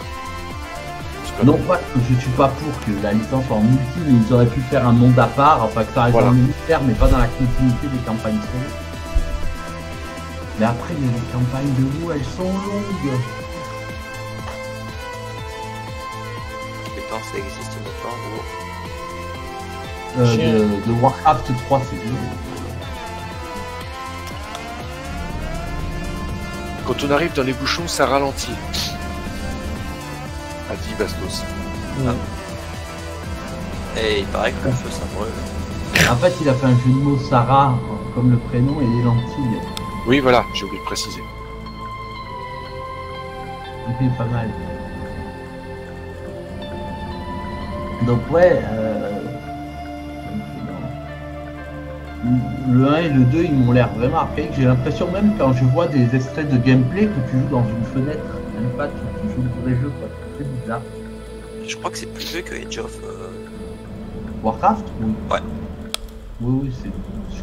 Non pas que je suis pas pour que la licence soit en multi, mais ils auraient pu faire un monde à part, enfin que ça reste Voilà. dans l'univers, mais pas dans la continuité des campagnes solo. Mais après, les campagnes de vous, elles sont longues. Les temps, ça existe maintenant. ou- Euh, de, de Warcraft 3, c'est dur. Quand on arrive dans les bouchons, ça ralentit. A dit Bastos. Et il paraît que le feu ça brûle. En fait, il a fait un jeu de mots Sarah, comme le prénom et les lentilles. Oui, voilà, j'ai oublié de préciser. Pas mal. Donc ouais, euh... le 1 et le 2 ils m'ont l'air vraiment archaïques. J'ai l'impression même quand je vois des extraits de gameplay que tu joues dans une fenêtre, même pas tu, tu joues le vrai jeu quoi. C'est très bizarre. Je crois que c'est plus vieux que Age of. euh, Warcraft Oui. Ouais. Oui oui c'est.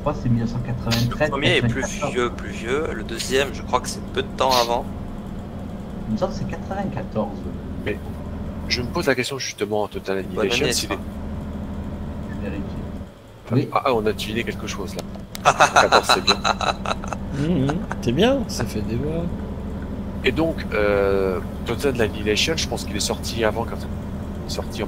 Je crois que c'est 1993. Le premier est plus 94. vieux, plus vieux. Le deuxième, je crois que c'est peu de temps avant. Il me semble que c'est 94. Je me pose la question justement en Total Annihilation. année, si les-. Oui. Ah, ah, on a deviné quelque chose là. 14, c'est bien. Mhm. C'est bien, ça fait débat. Et donc, euh, Total Annihilation, je pense qu'il est sorti avant quand il est sorti en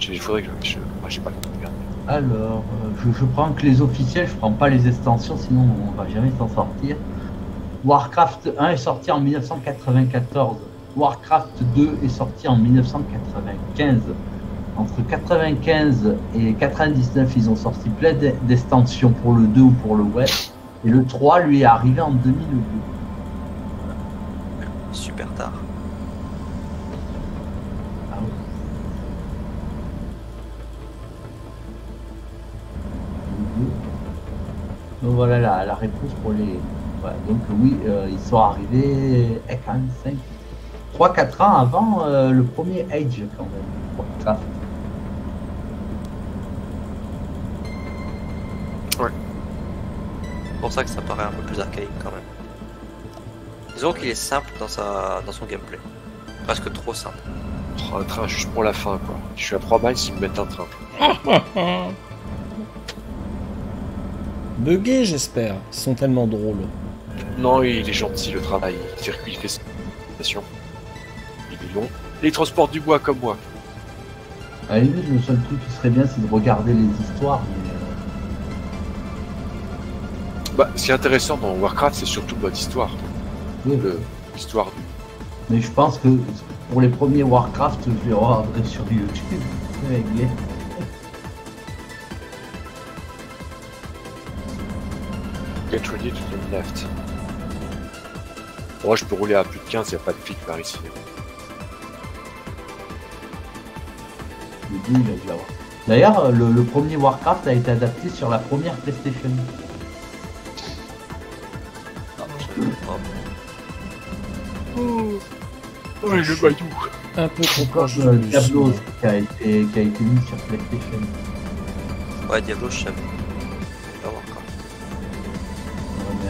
Il faudrait que je. je- moi, j'ai pas le temps de regarder. Alors, euh, je, prends que les officiels, je prends pas les extensions, sinon on va jamais s'en sortir. Warcraft 1 est sorti en 1994. Warcraft 2 est sorti en 1995. Entre 95 et 99, ils ont sorti plein d'e- d'extensions pour le 2 ou pour le web. Et le 3 lui est arrivé en 2002. Super tard. Donc voilà la, la réponse pour les. voilà, donc oui, euh, ils sont arrivés eh, quand même 5, 3-4 ans avant euh, le premier Age quand même. Warcraft. C'est pour ça que ça paraît un peu plus archaïque quand même. Disons qu'il est simple dans, sa... dans son gameplay. Presque trop simple. Oh, un train juste pour la fin, quoi. Je suis à 3 miles, ils me mettent un train. Buggés, j'espère. Ils sont tellement drôles. Non, il est gentil, le travail. Le circuit, il fait station. Il est long. Les transports du bois comme moi. À la limite, le seul truc qui serait bien, c'est de regarder les histoires. Mais, euh, Bah, ce qui est intéressant dans Warcraft, c'est surtout mode histoire. oui, Le- L'histoire du. Mais je pense que pour les premiers Warcraft, je les regarderai sur YouTube. Get ready to turn left. Moi, je peux rouler à plus de 15, il n'y a pas de flic par ici. Le deux, il a dû avoir. D'ailleurs, le, le premier Warcraft a été adapté sur la première PlayStation. Ah, je- oh. Ouais, le Bayou. Un peu trop Comme proche euh, du Diablo qui a, été, qui a été mis sur PlayStation? Ouais, Diablo, je savais.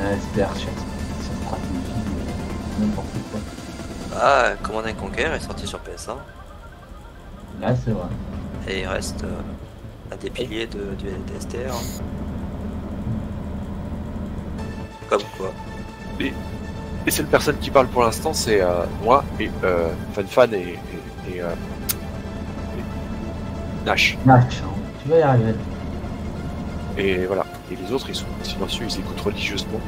Stratégie, n'importe quoi. Ah, Command and Conquer est sorti sur PS1 Là, c'est vrai. et il reste euh, un des piliers de, du DSTR. Comme quoi. Les seules personnes qui parlent pour l'instant, c'est euh, moi et euh, FanFan et, et, et, euh, et Nash. Match, hein. tu vas y arriver. Et voilà. Et les autres, ils sont silencieux, ils écoutent religieusement.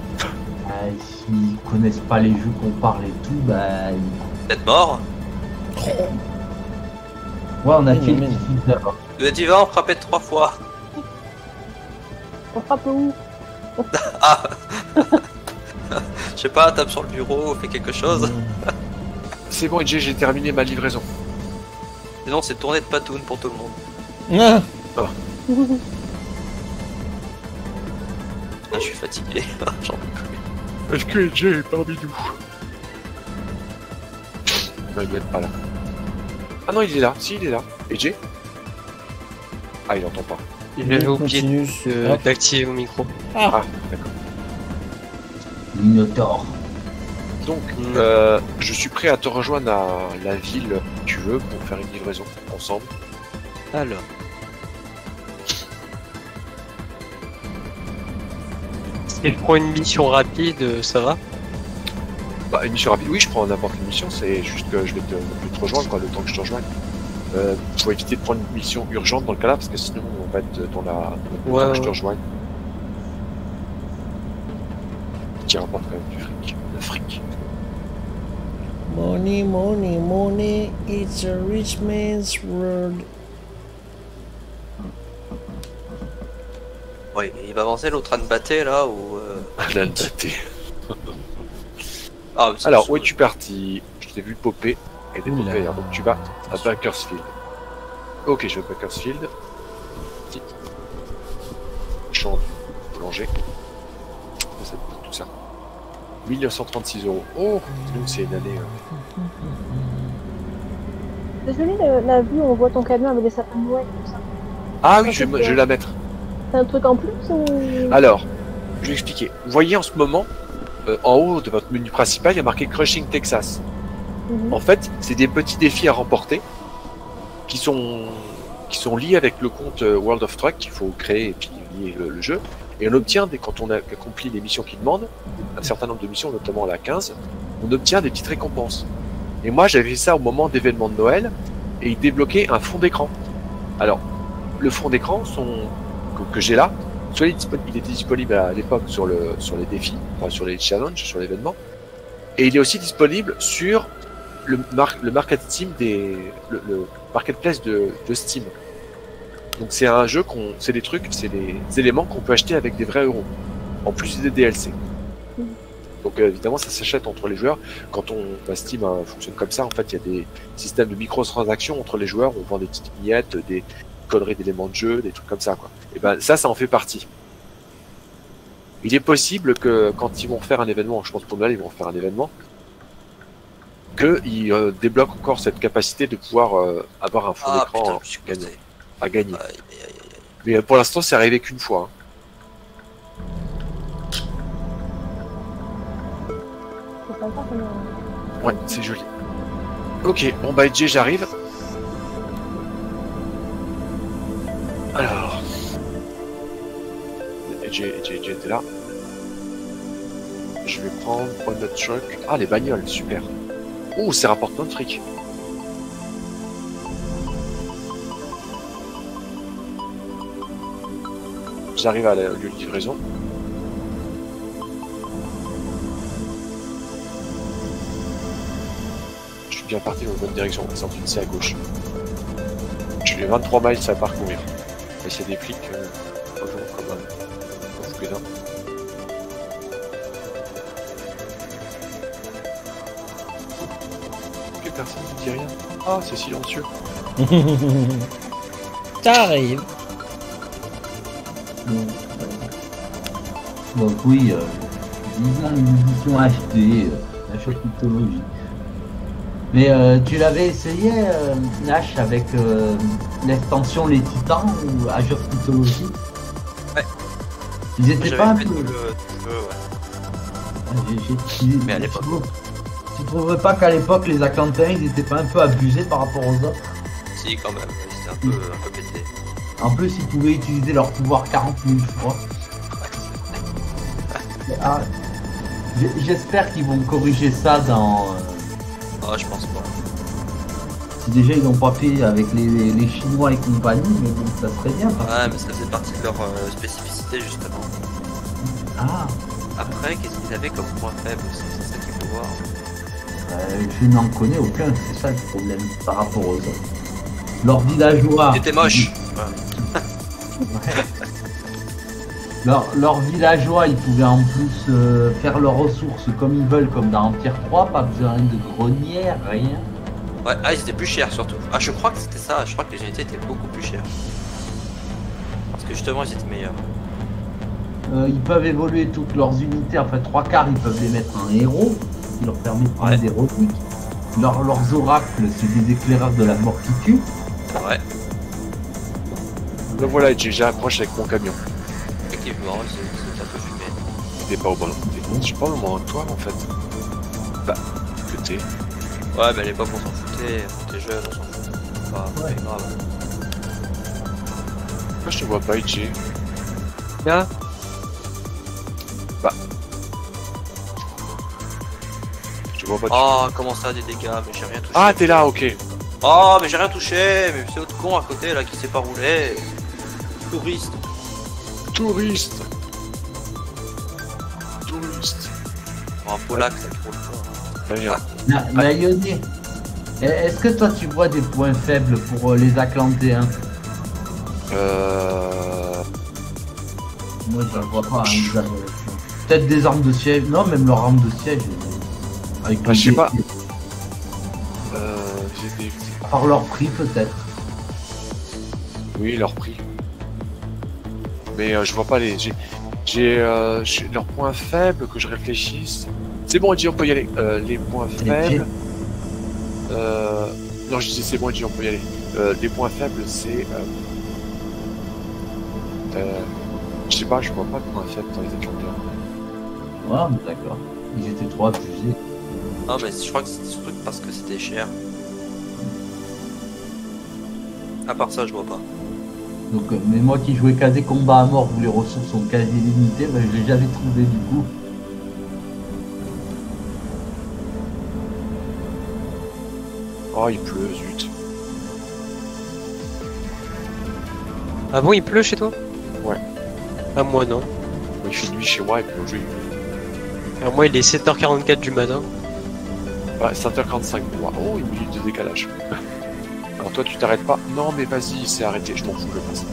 Ah, S'ils connaissent pas les jeux qu'on parle et tout, bah. ils- Peut-être mort Ouais, on a fait le d'abord. Êtes vivant, frappé trois fois On frappe où Ah Je sais pas, tape sur le bureau, fais quelque chose. C'est bon, EJ, j'ai terminé ma livraison. Sinon, c'est tournée de patoune pour tout le monde. Ah, Ah, je suis fatigué, j'en peux plus. Est-ce que EJ est parmi nous Non, il doit être pas là. Ah non, il est là. Si, il est là. EJ Ah, il entend pas. Il avait oublié d'activer mon micro. Ah, d'accord. Minotaur. Donc, Mm. euh, je suis prêt à te rejoindre à la ville que tu veux pour faire une livraison ensemble. Alors. Si je prends une mission rapide, ça va Bah, une mission rapide. Oui, je prends n'importe quelle mission. C'est juste que je vais te, je vais te rejoindre quoi, le temps que je te rejoigne. Euh, faut éviter de prendre une mission urgente dans le cas-là parce que sinon on va être dans la dans le Ouais, temps que je te ouais. rejoigne. Qui rapporte quand même du fric. Le fric. Money, money, money, it's a rich man's world. Ouais, il va avancer l'autre âne batté là ou. euh. Ah, Alors, où es-tu parti Je t'ai vu popper et dépopper. Alors, donc tu vas à Bakersfield. Ok, je vais à Bakersfield. Champ du boulanger. Ça, ça coûte tout ça. 1936 euros. Oh, donc c'est une année. euh, Désolé, la vue, on voit ton camion avec des sapins de Noël, tout ça. Ah oui, je vais, je vais la mettre. Un truc en plus ou... Alors, je vais expliquer. Vous voyez en ce moment, euh, en haut de votre menu principal, il y a marqué Crushing Texas. Mhm. En fait, c'est des petits défis à remporter qui sont, qui sont liés avec le compte euh, World of Truck qu'il faut créer et puis lier le, le jeu. Et on obtient, des, quand on a accompli les missions qui demandent, un certain nombre de missions, notamment la 15, on obtient des petites récompenses. Et moi, j'avais fait ça au moment d'événements de Noël et il débloquait un fond d'écran. Alors, le fond d'écran sont, que, j'ai là, soit il, était disponible à l'époque sur, le, sur les défis, sur les challenges, sur l'événement, et il est aussi disponible sur le, le market Steam des, le, marketplace de, de Steam. Donc c'est un jeu qu'on, c'est des trucs, c'est des éléments qu'on peut acheter avec des vrais euros, en plus des DLC. Donc évidemment ça s'achète entre les joueurs. Quand on, bah, Steam hein, fonctionne comme ça, en fait il y a des systèmes de microtransactions entre les joueurs. On vend des petites vignettes, des conneries d'éléments de jeu, des trucs comme ça quoi. Et ben ça, ça en fait partie. Il est possible que quand ils vont faire un événement, je pense pour Noël ils vont faire un événement, qu'ils euh, débloquent encore cette capacité de pouvoir euh, avoir un fond Ah d'écran à gagner. Aïe, aïe, aïe, aïe. Mais euh, pour l'instant, c'est arrivé qu'une fois. hein. Ouais, c'est joli. Ok, bon bah Edge, j'arrive. Alors. Était là. Je vais prendre Nut Truck. Ah, les bagnoles, super. Ouh, ça rapporte notre fric. J'arrive à la- lieu de livraison. Je suis bien parti dans la bonne direction. On s'en c'est à gauche. J'ai 23 miles à parcourir. Mais a des flics, euh, comme personne ne dit rien. Ah, c'est silencieux. Ça arrive. Donc, euh, donc oui, euh, vivement une édition achetée, euh, mythologie. Mais euh, tu l'avais essayé, euh, Nash, avec euh, l'extension Les Titans ou Age of Mythology Ouais. Ils étaient pas un peu... le, ouais. J'ai- j'ai- tu- Mais à l'époque. tu trouverais pas qu'à l'époque, les Atlantins, ils étaient pas un peu abusés par rapport aux autres Si, quand même, c'était un peu, un peu pété. En plus, ils pouvaient utiliser leur pouvoir 40 000 fois. Ah, J'espère qu'ils vont corriger ça dans... euh, Ah, je pense pas. Si déjà ils n'ont pas fait avec les, les Chinois et compagnie, mais bon, ça serait bien. parce- Ouais, mais ça faisait partie de leur euh, spécificité, justement. Ah, Après, qu'est-ce qu'ils avaient comme point faible? Aussi C'est ça qu'il faut voir. euh, je n'en connais aucun, c'est ça le problème par rapport aux autres. Leurs villageois. C'était moche. Ouais. Leurs leurs villageois, ils pouvaient en plus euh, faire leurs ressources comme ils veulent, comme dans Empire 3, pas besoin de grenière, rien. Ouais, ah, ils étaient plus chers surtout. Ah, je crois que c'était ça. Je crois que les unités étaient beaucoup plus chères. Parce que justement, ils étaient meilleurs. Euh, ils peuvent évoluer toutes leurs unités, enfin trois quarts, ils peuvent les mettre en héros, ce qui leur permet de prendre Ouais. des reliques. Leurs- leurs oracles, c'est des éclaireurs de la mort qui tuent. Ouais, Donc voilà, j'approche avec mon camion. effectivement, c'est c'est un peu fumé. T'es pas au bon endroit. Je suis pas au moment de toi en fait. Bah, que t'es. Ouais, mais à l'époque, on s'en foutait. On était jeunes, on s'en foutait. Ouais. grave. Pourquoi je te vois pas, Edge Bien. Je vois pas. Oh, comment ça, des dégâts Mais j'ai rien touché. Ah, t'es là, ok. Oh, mais j'ai rien touché. Mais c'est autre con à côté là qui sait pas rouler. Touriste. Touriste. Touriste. Oh, un polac, ça roule pas. D'ailleurs, Naïonné, e- est-ce que toi tu vois des points faibles pour euh, les Atlantéens? Euh... Moi je ne vois pas. hein, Peut-être des armes de siège, non, même leurs armes de siège. Euh, Avec Bah, je sais pas. Euh, j'ai des... Par leur prix peut-être. Oui, leur prix. Mais euh, je vois pas les. J'ai, j'ai euh, leurs points faibles que je réfléchisse. C'est bon, Edgy, on peut y aller. Euh, les points Les faibles. Euh... Non, je disais c'est bon, Edgy, on peut y aller. Euh, les points faibles, c'est. Euh... Euh... Je sais pas, je vois pas comment faire dans les échantillons. Ouais, mais d'accord. Ils étaient trop abusés. Non, mais je crois que c'est surtout parce que c'était cher. À part ça, je vois pas. Donc, euh, mais moi qui jouais qu'à des combats à mort où les ressources sont quasi limitées, ben, je l'ai jamais trouvé du coup. Oh, il pleut, zut. Ah bon, il pleut chez toi? Ouais. Ah, moi non. Il fait nuit chez moi et puis joue. Ah, moi, il est 7h44 du matin. Ouais, 7h45 pour moi. Oh, une minute de décalage. Alors toi, tu t'arrêtes pas Non, mais vas-y, c'est arrêté, je m'en fous, je passe.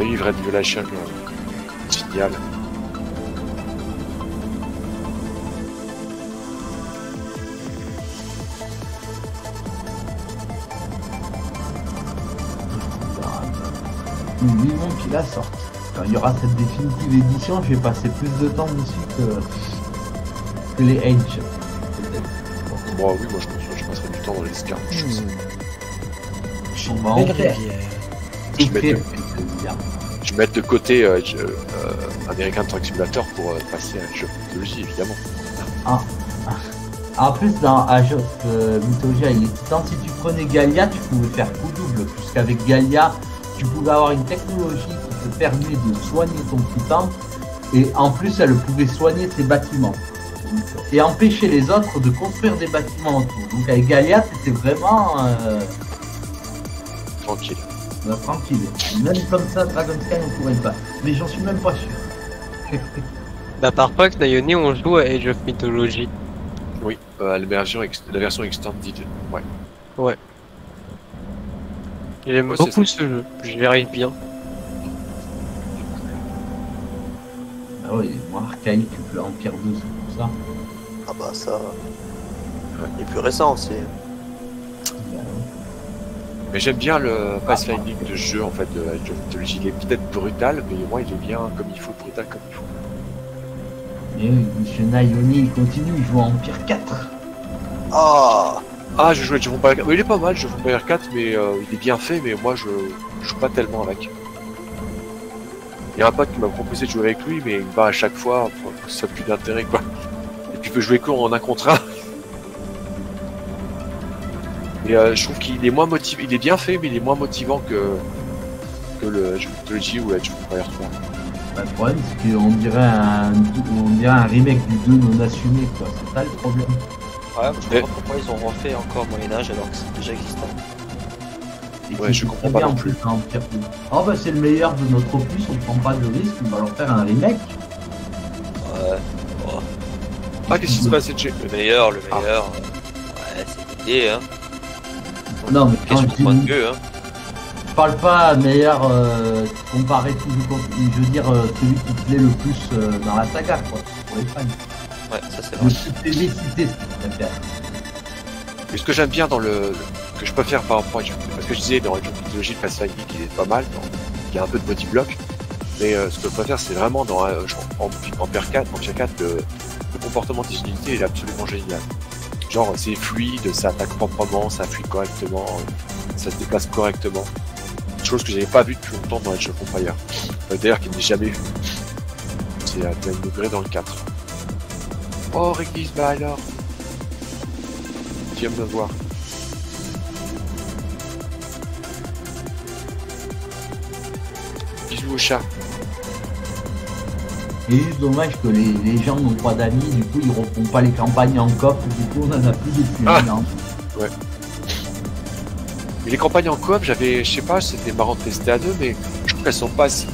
Il vrai de lâcher un Génial. Vivons qu'il la sorte. Quand il y aura cette définitive édition, je vais passer plus de temps dessus que les Edge. Moi, oui, moi, je pense que je passerai du temps dans les escarmouches. On va en Belle faire. rivière. Je mets fait, de- je dire. Je vais mettre de côté euh, je- euh, American Truck Simulator pour euh, passer à un jeu de mythologie, évidemment. En plus, dans euh, Mythology avec les titans, si tu prenais Galia, tu pouvais faire coup double, puisqu'avec Galia, tu pouvais avoir une technologie qui te permet de soigner ton titan, et en plus, elle pouvait soigner tes bâtiments. Et empêcher les autres de construire des bâtiments autour. Donc avec Galia, c'était vraiment euh, Tranquille. tranquille. Même comme ça, Dragon Sky, on pourrait pas. Mais j'en suis même pas sûr. Bah, par Pax, Nayoni, on joue à Age of Mythology. Oui, euh, la, version ex- la version extended. Ouais. J'aime Ouais, beaucoup ce jeu. J'y arrive bien. Ah oui, moi, Archaïque, le Empire 2, c'est tout ça. Ah bah ça. Il est plus récent aussi. Mais j'aime bien le pathfinding de ce jeu, en fait, de Age of Mythology. Il est peut-être brutal, mais moi, il est bien comme il faut, brutal comme il faut. Oui, Monsieur Nayoni, il continue, il joue à Empire 4. Ah Ah, je joue à Age of Empires 4. Mais il est pas mal, Age of Empires 4, mais euh, il est bien fait, mais moi, je, je joue pas tellement avec. Il y a un pote qui m'a proposé de jouer avec lui, mais il me bat à chaque fois, enfin, ça n'a plus d'intérêt, quoi. Et puis, il peut jouer que en un contre un. Et euh, je trouve qu'il est moins motivé, il est bien fait, mais il est moins motivant que, que le Mythology ou Age of Empires 3. Bah, le problème, c'est qu'on dirait un, on dirait un remake du 2 non assumé, quoi. C'est ça le problème. Ouais, je comprends pas pourquoi ils ont refait encore Moyen-Âge alors que c'est déjà existant. Ouais, je comprends pas non plus. à Empire 2. Oh bah c'est le meilleur de notre opus, on prend pas de risque, on va leur faire un remake. Ouais. Ah, qu'est-ce qui se passe, Jay Le meilleur, le Ah. meilleur. Ouais, c'est l'idée, hein. Non mais quand Question je, de vue, hein. je parle pas meilleur euh, comparé tout le je veux dire euh, celui qui plaît le plus euh, dans la saga, quoi, pour les fans. Ouais, ça c'est Le vrai. plus félicité, ce que ce j'aime bien dans le, le- que je préfère par rapport à parce que je disais dans of Mythology, le pathfinding il est pas mal, il y a un peu de body block, mais euh, ce que je préfère c'est vraiment dans euh, en, en Empire 4, en Empire 4, le, le comportement des unités est absolument génial. Genre c'est fluide, ça attaque proprement, ça fuit correctement, ça se déplace correctement. Chose que j'avais pas vue depuis longtemps dans Age of Empire. Euh, D'ailleurs qui n'est jamais vu. C'est à degré dans le 4. Oh Régis, bah alors Viens me voir. Au chat. C'est juste dommage que les, les gens n'ont pas d'amis, du coup ils refont pas les campagnes en coop, du coup on en a plus depuis Ah. Mais les campagnes en coop, j'avais, je sais pas, c'était marrant de tester à deux, mais je trouve qu'elles sont pas assez,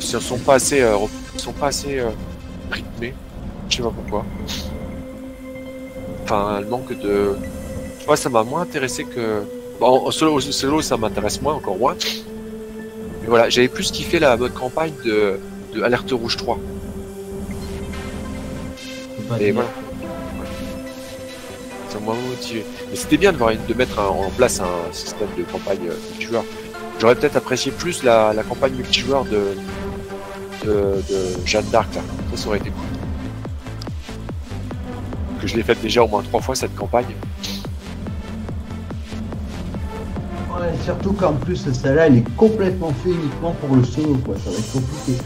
elles sont pas assez, euh, sont pas assez euh, rythmées. Je sais pas pourquoi. Enfin, elles manquent de, tu vois, ça m'a moins intéressé que, bon, en solo, solo ça m'intéresse moins, encore moins. Mais voilà, j'avais plus kiffé la mode campagne de, de Alerte Rouge 3. Faut pas Et voilà. Ça m'a motivé. Mais c'était bien de, voir, de mettre un- en place un système de campagne euh, multijoueur. J'aurais peut-être apprécié plus la, la campagne multijoueur de, de, de Jeanne d'Arc là. Ça, ça aurait été cool. Que je l'ai faite déjà au moins trois fois cette campagne. Ouais, surtout qu'en plus, celle-là, elle est complètement fait uniquement pour le solo, quoi. Ça va être compliqué.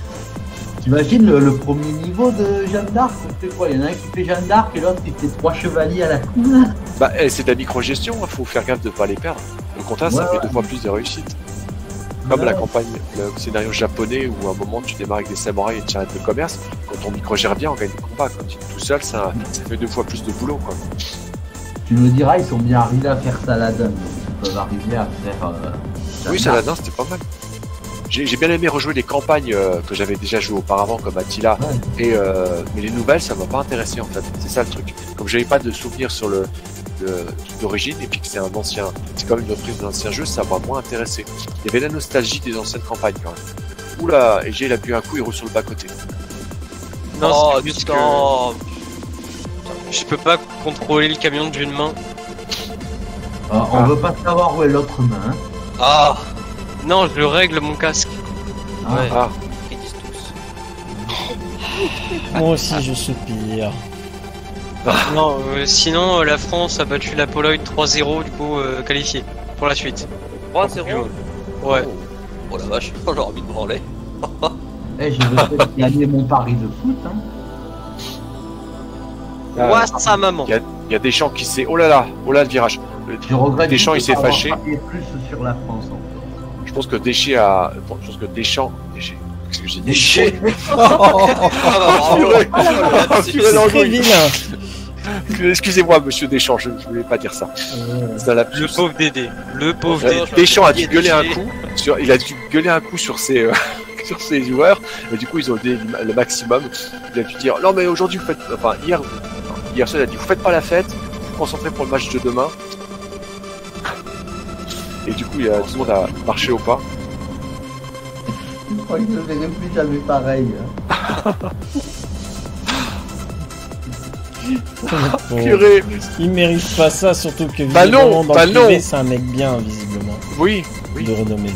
T'imagines le, le premier niveau de Jeanne d'Arc? C'est quoi Il y en a un qui fait Jeanne d'Arc et l'autre qui fait trois chevaliers à la cour. Bah, eh, c'est de la micro-gestion, il faut faire gaffe de pas les perdre. Au contraire, ça Ouais, fait deux fois plus de réussite. Comme Ouais. la campagne, le scénario japonais où à un moment tu démarres avec des samouraïs et tu arrêtes le commerce, quand on micro-gère bien, on gagne le combat. Quand tu es tout seul, ça, ça fait deux fois plus de boulot, quoi. Tu me diras, ils sont bien arrivés à faire Saladin. donc Ils peuvent arriver à faire. euh, Oui. Saladin, c'était pas mal. J'ai bien aimé rejouer les campagnes euh, que j'avais déjà jouées auparavant, comme Attila, Ouais. et euh, mais les nouvelles, ça m'a pas intéressé en fait. C'est ça le truc. Comme j'avais pas de souvenir sur le, d'origine, et puis que c'est un ancien, c'est comme une reprise d'un ancien jeu, ça m'a moins intéressé. Il y avait la nostalgie des anciennes campagnes quand même. Oula, et j'ai il a bu un coup, il roule sur le bas côté. Non, oh, c'est juste que je peux pas contrôler le camion d'une main. Euh, on Ah. veut pas savoir où est l'autre main. hein. Ah, Non, je règle mon casque. Ah. Ouais. Ah, ils disent tous. Moi aussi, je soupire. Non, euh, sinon euh, la France a battu la Pologne 3-0, du coup euh, qualifié pour la suite. 3-0 Ouais. Oh la vache, j'ai envie de branler. Eh, je veux peut-être gagner mon pari de foot. Hein. Ah, Ouah, sa maman. il y a des champs qui s'est. Oh là là, oh là le virage. Je regrette Deschamps, de il s'est fâché. parié plus sur la France. En Je pense que Déchet a. bon, je pense que Deschamps. Déchet. Qu'est-ce que j'ai dit Déchet. Oh. Oh. Excusez-moi, monsieur Deschamps, je ne voulais pas dire ça. La Le pauvre Dédé. Le pauvre Euh, Dédé. Deschamps a dû gueuler un coup. Sur, il a dû gueuler un coup sur ses, euh, sur ses joueurs. Et du coup, ils ont donné le maximum. Il a dû dire Non, mais aujourd'hui, vous faites. Enfin, hier, hier soir, il a dit Vous faites pas la fête, vous vous concentrez pour le match de demain. Et du coup, il a, tout le monde a marché au pas. Je crois que je ne verrai plus jamais pareil. hein. Bon, Purée il mérite pas ça, surtout que Bah non, dans bah le privé, c'est un mec bien, visiblement, Oui, oui. de renommée.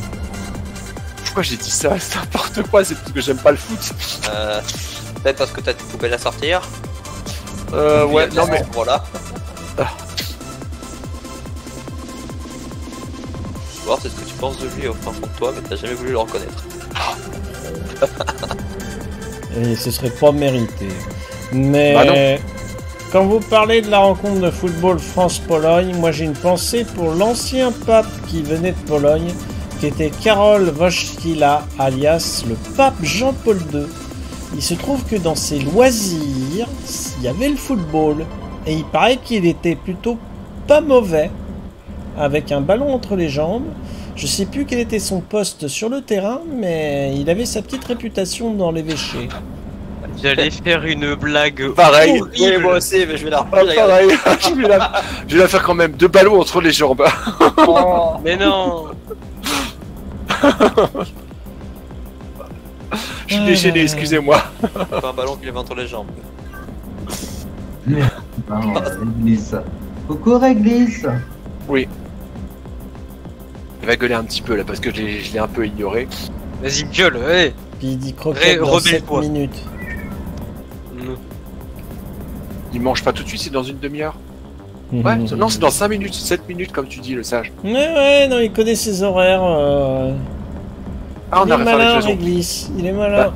Pourquoi j'ai dit ça? C'est n'importe quoi, c'est parce que j'aime pas le foot. Euh, Peut-être parce que t'as tes poubelles à sortir. Euh, ouais, non mais. Voilà. Ah. Voir c'est ce que tu penses de lui au fin fond de toi, mais t'as jamais voulu le reconnaître. Et ce serait pas mérité. Mais Bah quand vous parlez de la rencontre de football France-Pologne, moi j'ai une pensée pour l'ancien pape qui venait de Pologne, qui était Karol Wojtyla, alias le pape Jean-Paul II. Il se trouve que dans ses loisirs, il y avait le football. Et il paraît qu'il était plutôt pas mauvais, avec un ballon entre les jambes. Je sais plus quel était son poste sur le terrain, mais il avait sa petite réputation dans l'évêché. J'allais faire une blague. Pareil. Oui, moi aussi, mais je vais la Ah, reprendre. pareil, je vais, la... je vais la faire quand même deux ballons entre les jambes. Mais non. Je suis déchaîné, excusez-moi. Pas un ballon qui lève entre les jambes. Ah, réglisse. Coucou réglisse. Il va gueuler un petit peu là parce que je l'ai un peu ignoré. Vas-y, gueule, ouais. Puis il dit croquette dans 7 rebelle-toi. minutes. Non. Il mange pas tout de suite, c'est dans une demi-heure. Ouais, Mhm. non, c'est dans 5 minutes, 7 minutes comme tu dis, le sage. Ouais, ouais, non, il connaît ses horaires. euh, Ah, on il a est malin. Il est malin.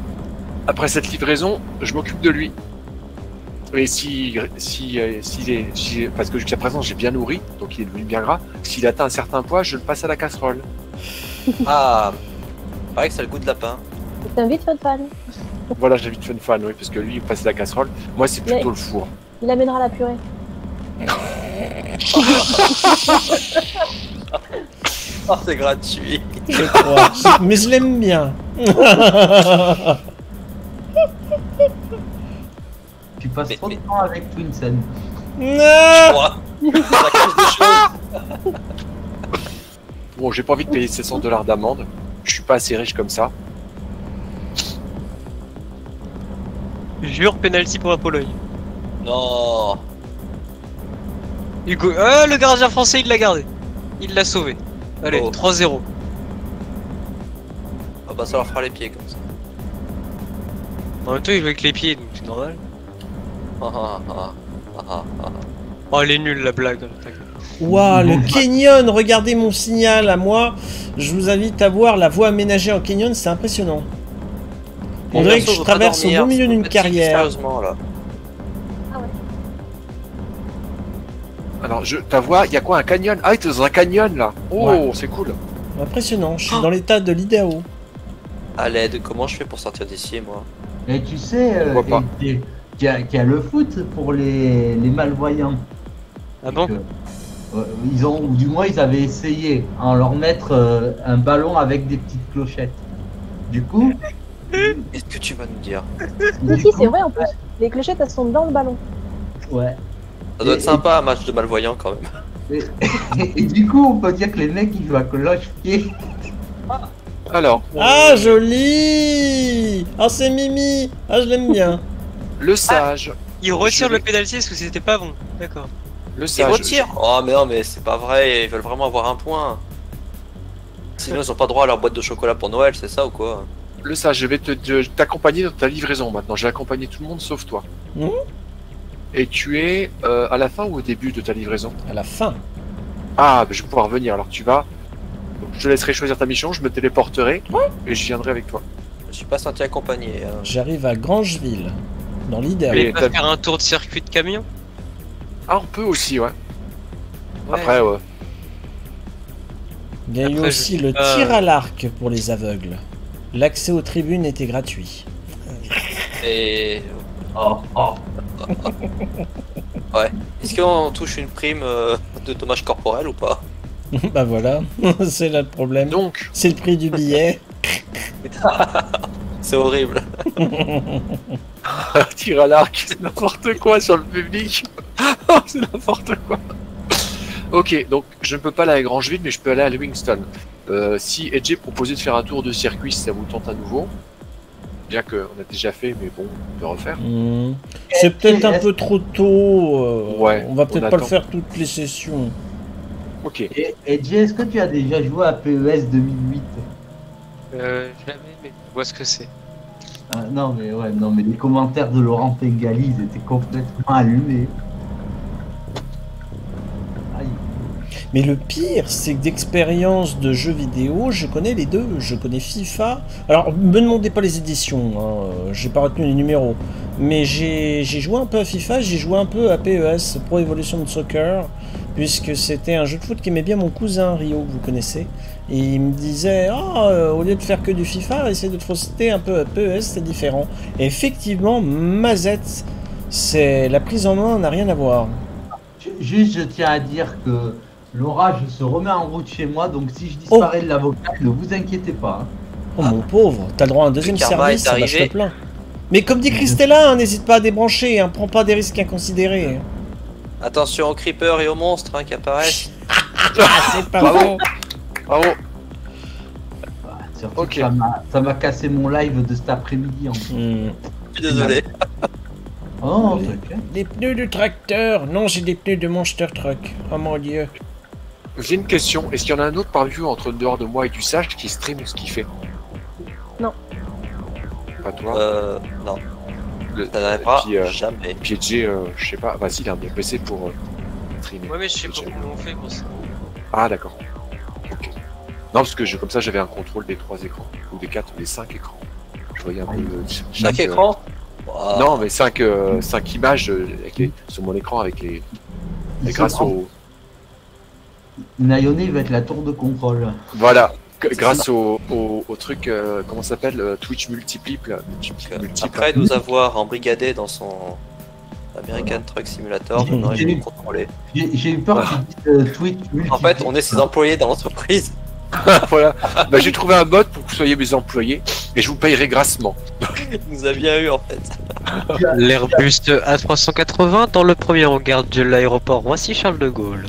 Après cette livraison, je m'occupe de lui. Et si, si, euh, est, si- parce que jusqu'à présent j'ai bien nourri, donc il est devenu bien gras. S'il atteint un certain poids, je le passe à la casserole. Ah, pareil que ça a le goût de lapin. Vite fun fan? Voilà, j'invite Fun Fan, oui, parce que lui il passe à la casserole. Moi c'est Mais- plutôt le four. Il amènera la purée. Oh, c'est gratuit. Je crois. Mais je l'aime bien. Tu passes Mais- trop mais- de temps avec Twinsen. Moi, ça cache des choses. Bon, j'ai pas envie de payer 700 dollars d'amende. Je suis pas assez riche comme ça. Jure penalty pour la Pologne. Non. Hugo, ah, le gardien français, il l'a gardé. Il l'a sauvé. Allez, Oh. 3-0. Ah bah ça leur fera les pieds comme ça. En même temps, il joue avec les pieds, donc c'est normal. Ah, ah, ah, ah, ah, ah. Oh, elle est nulle la blague. Waouh, le canyon, regardez mon signal à moi. Je vous invite à voir la voie aménagée en canyon, c'est impressionnant. On dirait que je traverse au beau milieu d'une carrière. Sérieusement là. Alors, je, ta voix, il y a quoi un canyon? Ah, t'es dans un canyon là. Oh, Ouais. c'est cool. Impressionnant, je suis dans l'état de l'Idaho. À l'aide, comment je fais pour sortir d'ici moi? Et tu sais, euh, Y, a- le foot pour les, les malvoyants. Ah bon Que, euh, ils ont, ou du moins ils avaient essayé en leur mettre euh, un ballon avec des petites clochettes. Du coup, Qu'est-ce que tu vas nous dire? Si, si, c'est vrai en plus. Les clochettes, elles sont dans le ballon. Ouais. Ça doit Et- être sympa un match de malvoyants quand même. Et, et du coup, on peut dire que les mecs ils jouent à cloche-pied. Alors, Ah, joli Ah, c'est Mimi Ah, je l'aime bien. Le sage. Il retire le pénalty parce que c'était pas bon. D'accord. Le Ils sage. retirent Oh mais non mais c'est pas vrai, ils veulent vraiment avoir un point. Sinon ils ont pas droit à leur boîte de chocolat pour Noël, c'est ça ou quoi? Le sage, je vais t'accompagner dans ta livraison maintenant. Je vais accompagner tout le monde sauf toi. Mhm. Et tu es euh, à la fin ou au début de ta livraison? À la fin. Ah, bah, je vais pouvoir venir. Alors tu vas. Donc, je te laisserai choisir ta mission, je me téléporterai et je viendrai avec toi. Je suis pas senti accompagné. hein. J'arrive à Grangeville, dans On peut t'as- faire un tour de circuit de camion? Ah, on peut aussi, ouais. Ouais. Après, ouais. Il y a eu Après, aussi le pas. tir à l'arc pour les aveugles. L'accès aux tribunes était gratuit. Et Oh, oh. est-ce qu'on touche une prime euh, de dommage corporel ou pas? Bah voilà, c'est là le problème. Donc, C'est le prix du billet. C'est horrible. tir à l'arc, c'est n'importe quoi sur le public. c'est n'importe quoi. Ok, donc je ne peux pas aller à Grangeville, mais je peux aller à Livingston. Euh, si Edge proposé de faire un tour de circuit, si ça vous tente à nouveau. Bien qu'on a déjà fait, mais bon, on peut refaire. Hmm. C'est peut-être un peu trop tôt. euh, Ouais, on va peut-être pas le faire toutes les sessions. Ok. Et, et Jay, est-ce que tu as déjà joué à PES 2008 Euh, jamais, mais je vois ce que c'est. Ah, Non, mais ouais, non, mais les commentaires de Laurent Pengali, étaient complètement allumés. Aïe. Mais le pire, c'est que d'expérience de jeux vidéo, je connais les deux. Je connais FIFA. Alors, me demandez pas les éditions, hein, euh, j'ai pas retenu les numéros. Mais j'ai j'ai joué un peu à FIFA, j'ai joué un peu à PES, Pro Evolution Soccer, puisque c'était un jeu de foot qu'aimait bien mon cousin Rio, que vous connaissez. Et il me disait, ah, euh, au lieu de faire que du FIFA, essaye de te froster un peu à PES, c'est différent. Et effectivement, Mazette, c'est la prise en main n'a rien à voir. Ju- Juste, je tiens à dire que l'orage se remet en route chez moi, donc si je disparais de l'avocat, ne vous inquiétez pas. hein. Oh mon pauvre, t'as le droit à un deuxième service, est ça arrivé. plein. Mais comme dit Christella, hein, n'hésite pas à débrancher, hein, prends pas des risques inconsidérés. hein. Attention aux creepers et aux monstres hein, qui apparaissent. C'est pas Bravo. bon. Bravo. Ah, Surtout Ok. ça m'a- cassé mon live de cet après-midi. En fait. Hmm. Je suis désolé. Oh. Des pneus de tracteur, non j'ai des pneus de Monster Truck. Oh mon dieu. J'ai une question. Est-ce qu'il y en a un autre parmi vous, entre dehors de moi et du sage, qui stream ce qu'il fait? Non. Pas toi Euh, non, ça n'arrivera puis, euh, jamais. Edge, euh, je sais pas. Bah si, il a un bon PC pour euh, streamer. Ouais, mais je sais pas comment on fait pour ça. Ah d'accord. Ok. Non parce que je, comme ça j'avais un contrôle des trois écrans ou des quatre ou des cinq écrans. Je voyais un peu euh, Chaque euh, écran. Non mais cinq, euh, cinq images euh, avec les- sur mon écran avec les et grâce au Nayone va être la tour de contrôle. voilà grâce au, au, au truc euh, comment ça s'appelle euh, Twitch multiple multiple, multiple. Après nous avoir embrigadé dans son American Truck Simulator, J'ai- on aurait contrôler. Eu peur disent euh, Twitch multi- En fait, on est ses employés dans l'entreprise. voilà. Bah, j'ai trouvé un mode pour que vous soyez mes employés et je vous payerai grassement. Il nous a bien eu en fait. L'Airbus A380 dans le premier hangar de l'aéroport Roissy-Charles de Gaulle.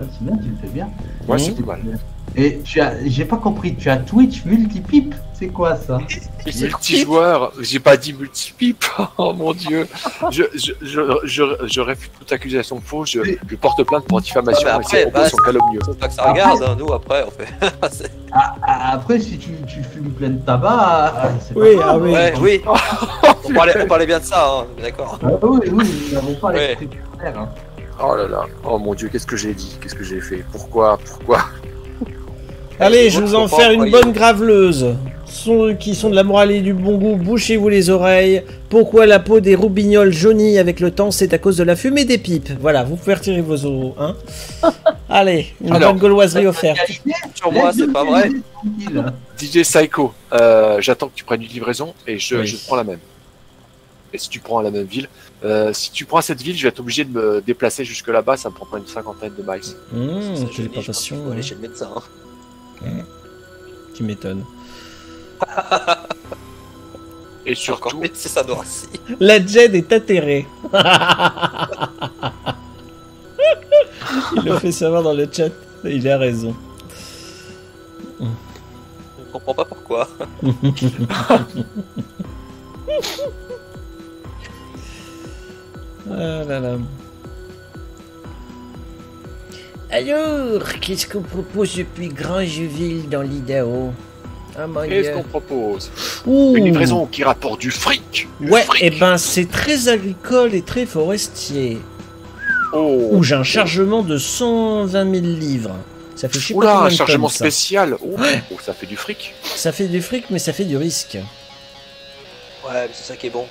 Ah, c'est bien, tu le fais bien. Ouais, Mhm. c'est pas mal. Et tu as, j'ai pas compris, tu as Twitch multipipe C'est quoi ça? Multijoueur, j'ai pas dit multipipe. Oh mon dieu. Je, je, je, je, je réfute toute accusation fausse. Je, je porte plainte pour diffamation Ah, et bah ces après, propos bah, sont calomnieux. Faut pas que ça regarde, hein, nous après on fait. C'est- Ah, ah, Après, si tu, tu fumes plein de tabac, ah, c'est pas Oui, grave. ah oui. ouais, oui. on, parlait, on parlait bien de ça, hein, d'accord. Ah oui, oui, nous n'avons pas. Hein. Oh là là. Oh mon dieu, qu'est-ce que j'ai dit? Qu'est-ce que j'ai fait? Pourquoi? Pourquoi? Allez, je vous en faire une bonne graveleuse. Ceux qui sont de la morale et du bon goût, bouchez-vous les oreilles. Pourquoi la peau des roubignoles jaunit avec le temps C'est à cause de la fumée des pipes. Voilà, vous pouvez retirer vos os. Hein Allez, une Alors, bonne gauloiserie offerte. Sur moi, c'est pas vrai. DJ Psycho, euh, j'attends que tu prennes une livraison et je, Oui. je prends la même. Et si tu prends la même ville, euh, si tu prends cette ville, je vais être obligé de me déplacer jusque là-bas, ça me prendra une cinquantaine de miles. Mmh, je faut aller chez le médecin. hein. Tu m'étonnes. Et surtout, c'est ça. La Jed est atterrée. Il le fait savoir dans le chat. Il a raison. Je comprends pas pourquoi. Ah là là. Alors, qu'est-ce qu'on propose depuis Grangeville dans l'Idaho? Ah qu'est-ce qu'on propose? Ouh. Une livraison qui rapporte du fric du Ouais, fric. et ben c'est très agricole et très forestier. Oh, Ouh, j'ai un chargement de 120 000 livres. Ça fait je sais Oula, un chargement tonnes, ça. spécial. Oh, oh, ça fait du fric. Ça fait du fric, mais ça fait du risque. Ouais, mais c'est ça qui est bon.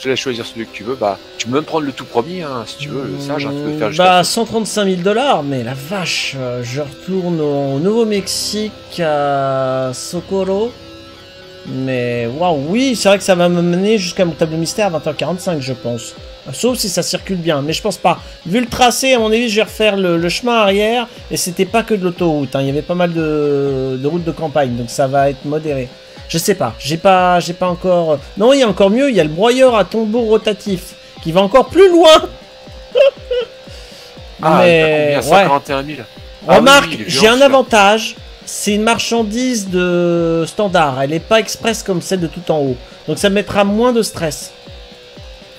Je te laisse choisir celui que tu veux. Bah, tu peux même prendre le tout premier, hein, si tu veux. Le sage, hein, tu peux faire Bah, 135 000 dollars, mais la vache, euh, je retourne au Nouveau-Mexique à Socorro. Mais waouh, oui, c'est vrai que ça va me mener jusqu'à mon tableau mystère à 20h45, je pense. Sauf si ça circule bien, mais je pense pas. Vu le tracé, à mon avis, je vais refaire le, le chemin arrière, et c'était pas que de l'autoroute, hein. il y avait pas mal de, de routes de campagne, donc ça va être modéré. Je sais pas, j'ai pas, j'ai pas encore. Non, il y a encore mieux, il y a le broyeur à tombeau rotatif, qui va encore plus loin. Ah, mais t'as combien? ouais. 141 000. Ah Remarque, oui, j'ai un avantage. C'est une marchandise de standard. Elle n'est pas express comme celle de tout en haut. Donc ça me mettra moins de stress.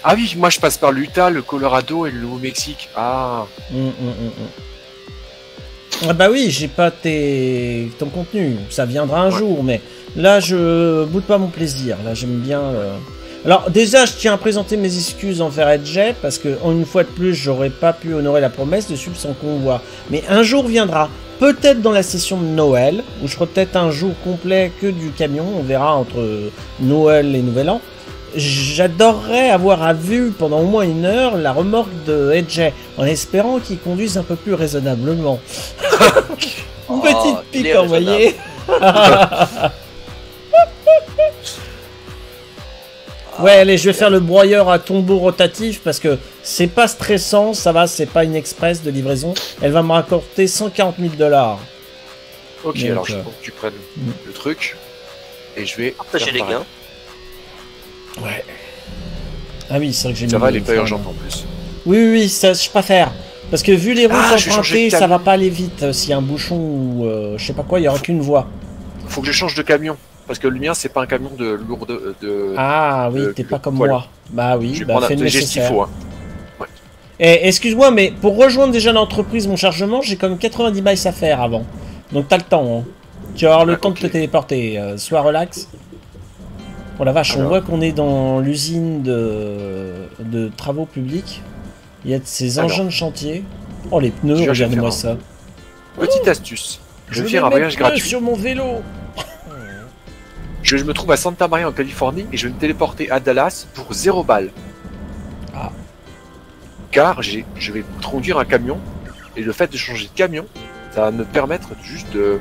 Ah oui, moi je passe par l'Utah, le Colorado et le Nouveau-Mexique. Ah, hum, hum, hum. Ah bah oui, j'ai pas tes... ton contenu. Ça viendra un Ouais. jour, mais là je boude pas mon plaisir. Là j'aime bien. euh. Alors déjà, je tiens à présenter mes excuses envers Edge parce que en une fois de plus, j'aurais pas pu honorer la promesse de suivre son convoi. Mais un jour viendra, peut-être dans la session de Noël, où je ferai peut-être un jour complet que du camion. On verra entre Noël et Nouvel An. J'adorerais avoir à vue pendant au moins une heure la remorque de Edge, en espérant qu'il conduise un peu plus raisonnablement. Une Oh, petite il pique envoyée. Ouais, allez, je vais faire le broyeur à tombeau rotatif parce que c'est pas stressant, ça va, c'est pas une express de livraison. Elle va me rapporter 140 000 dollars. ok, Donc, alors je euh, que tu prennes le truc. Et je vais. Partagez faire les pareil. gains. Ouais. Ah oui, c'est vrai que j'ai Ça mis va, le elle est pas urgente en plus. Oui, oui, oui, ça, je préfère. Parce que vu les routes Ah, empruntées, ça va pas aller vite. euh, S'il y a un bouchon ou euh, je sais pas quoi, il y aura qu'une voie. Faut que je change de camion. Parce que le mien, c'est pas un camion de lourd de. de... Ah oui, euh, t'es pas comme moi. Bah oui, je vais bah prendre fais un le léger ce qu'il nécessaire. faut. Hein. Eh, excuse-moi, mais pour rejoindre déjà l'entreprise, mon chargement, j'ai comme 90 miles à faire avant. Donc t'as le temps. Hein. Tu vas avoir le Ah, temps de te téléporter. euh, sois relax. Oh la vache, on voit qu'on est dans l'usine de... de travaux publics. Il y a de ces Alors. engins de chantier. Oh les pneus, Je faire ça. Petite astuce. Je vais vais faire un voyage gratuit. sur mon vélo. Je me trouve à Santa Maria en Californie et je vais me téléporter à Dallas pour 0 balles. Ah. Car je vais conduire un camion et le fait de changer de camion, ça va me permettre juste de,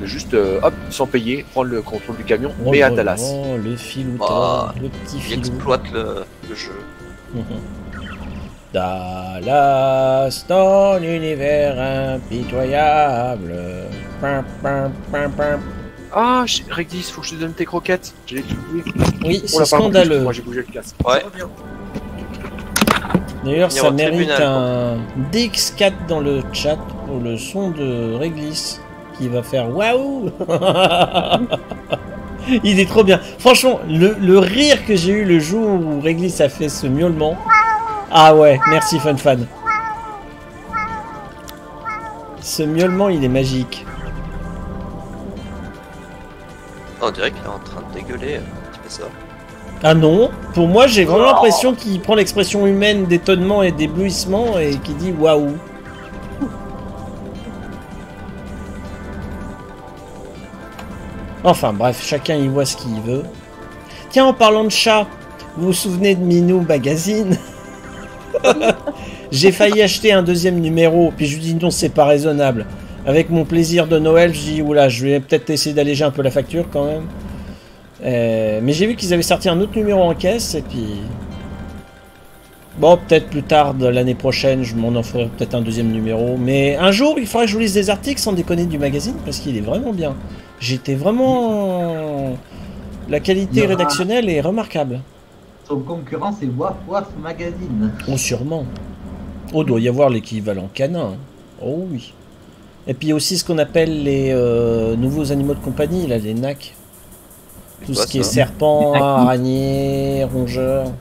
de juste euh, hop sans payer prendre le contrôle du camion Oh, mais à oh, Dallas. Oh, le filouteur, Ah, le petit Il filou. exploite le, le jeu. Dallas, ton univers impitoyable. Pam, pam, pam. Ah, j'ai- Regdis, faut que je te donne tes croquettes. Je l'ai oublié. Oui, Oh c'est scandaleux. Moi j'ai bougé le casque. Ouais. D'ailleurs, ça mérite tribunal, un DX4 dans le chat pour le son de Réglis qui va faire waouh Il est trop bien. Franchement, le, le rire que j'ai eu le jour où Réglis a fait ce miaulement. Ah ouais, merci Fun Fan. Ce miaulement, il est magique. Oh, on dirait qu'il est en train de dégueuler. euh, Tu fais ça. Ah non, pour moi j'ai vraiment l'impression qu'il prend l'expression humaine d'étonnement et d'éblouissement et qui dit waouh. Enfin bref, chacun y voit ce qu'il veut. Tiens, en parlant de chat, vous vous souvenez de Minou Magazine? J'ai failli acheter un deuxième numéro, puis je lui dis non, c'est pas raisonnable. Avec mon plaisir de Noël, je dis oula, je vais peut-être essayer d'alléger un peu la facture quand même. Euh, mais j'ai vu qu'ils avaient sorti un autre numéro en caisse et puis. Bon, peut-être plus tard l'année prochaine, je m'en en ferai peut-être un deuxième numéro. Mais un jour, il faudrait que je vous lise des articles sans déconner du magazine parce qu'il est vraiment bien. J'étais vraiment. La qualité rédactionnelle est remarquable. Son concurrent, c'est Waf Waf Magazine. Oh, sûrement. Oh, doit y avoir l'équivalent canin. Oh oui. Et puis aussi ce qu'on appelle les euh, nouveaux animaux de compagnie, là, les NAC. Tout ce qui est serpent, araignée, rongeur.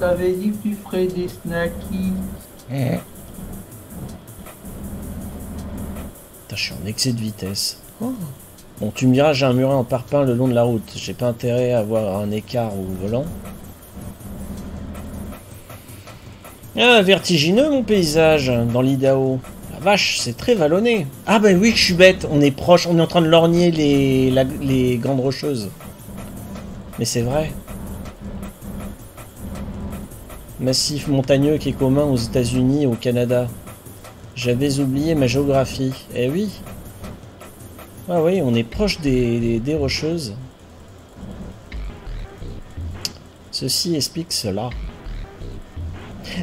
T'avais dit que tu ferais des snackies. Je suis en excès de vitesse. Bon, tu me diras, j'ai un muret en parpaing le long de la route. J'ai pas intérêt à avoir un écart au volant. Ah, vertigineux mon paysage, dans l'Idaho. La vache, c'est très vallonné. Ah bah oui, je suis bête, on est proche, on est en train de lorgner les, les grandes rocheuses. Mais c'est vrai. Massif montagneux qui est commun aux États-Unis et au Canada. J'avais oublié ma géographie. Eh oui. Ah oui, on est proche des, des- des rocheuses. Ceci explique cela.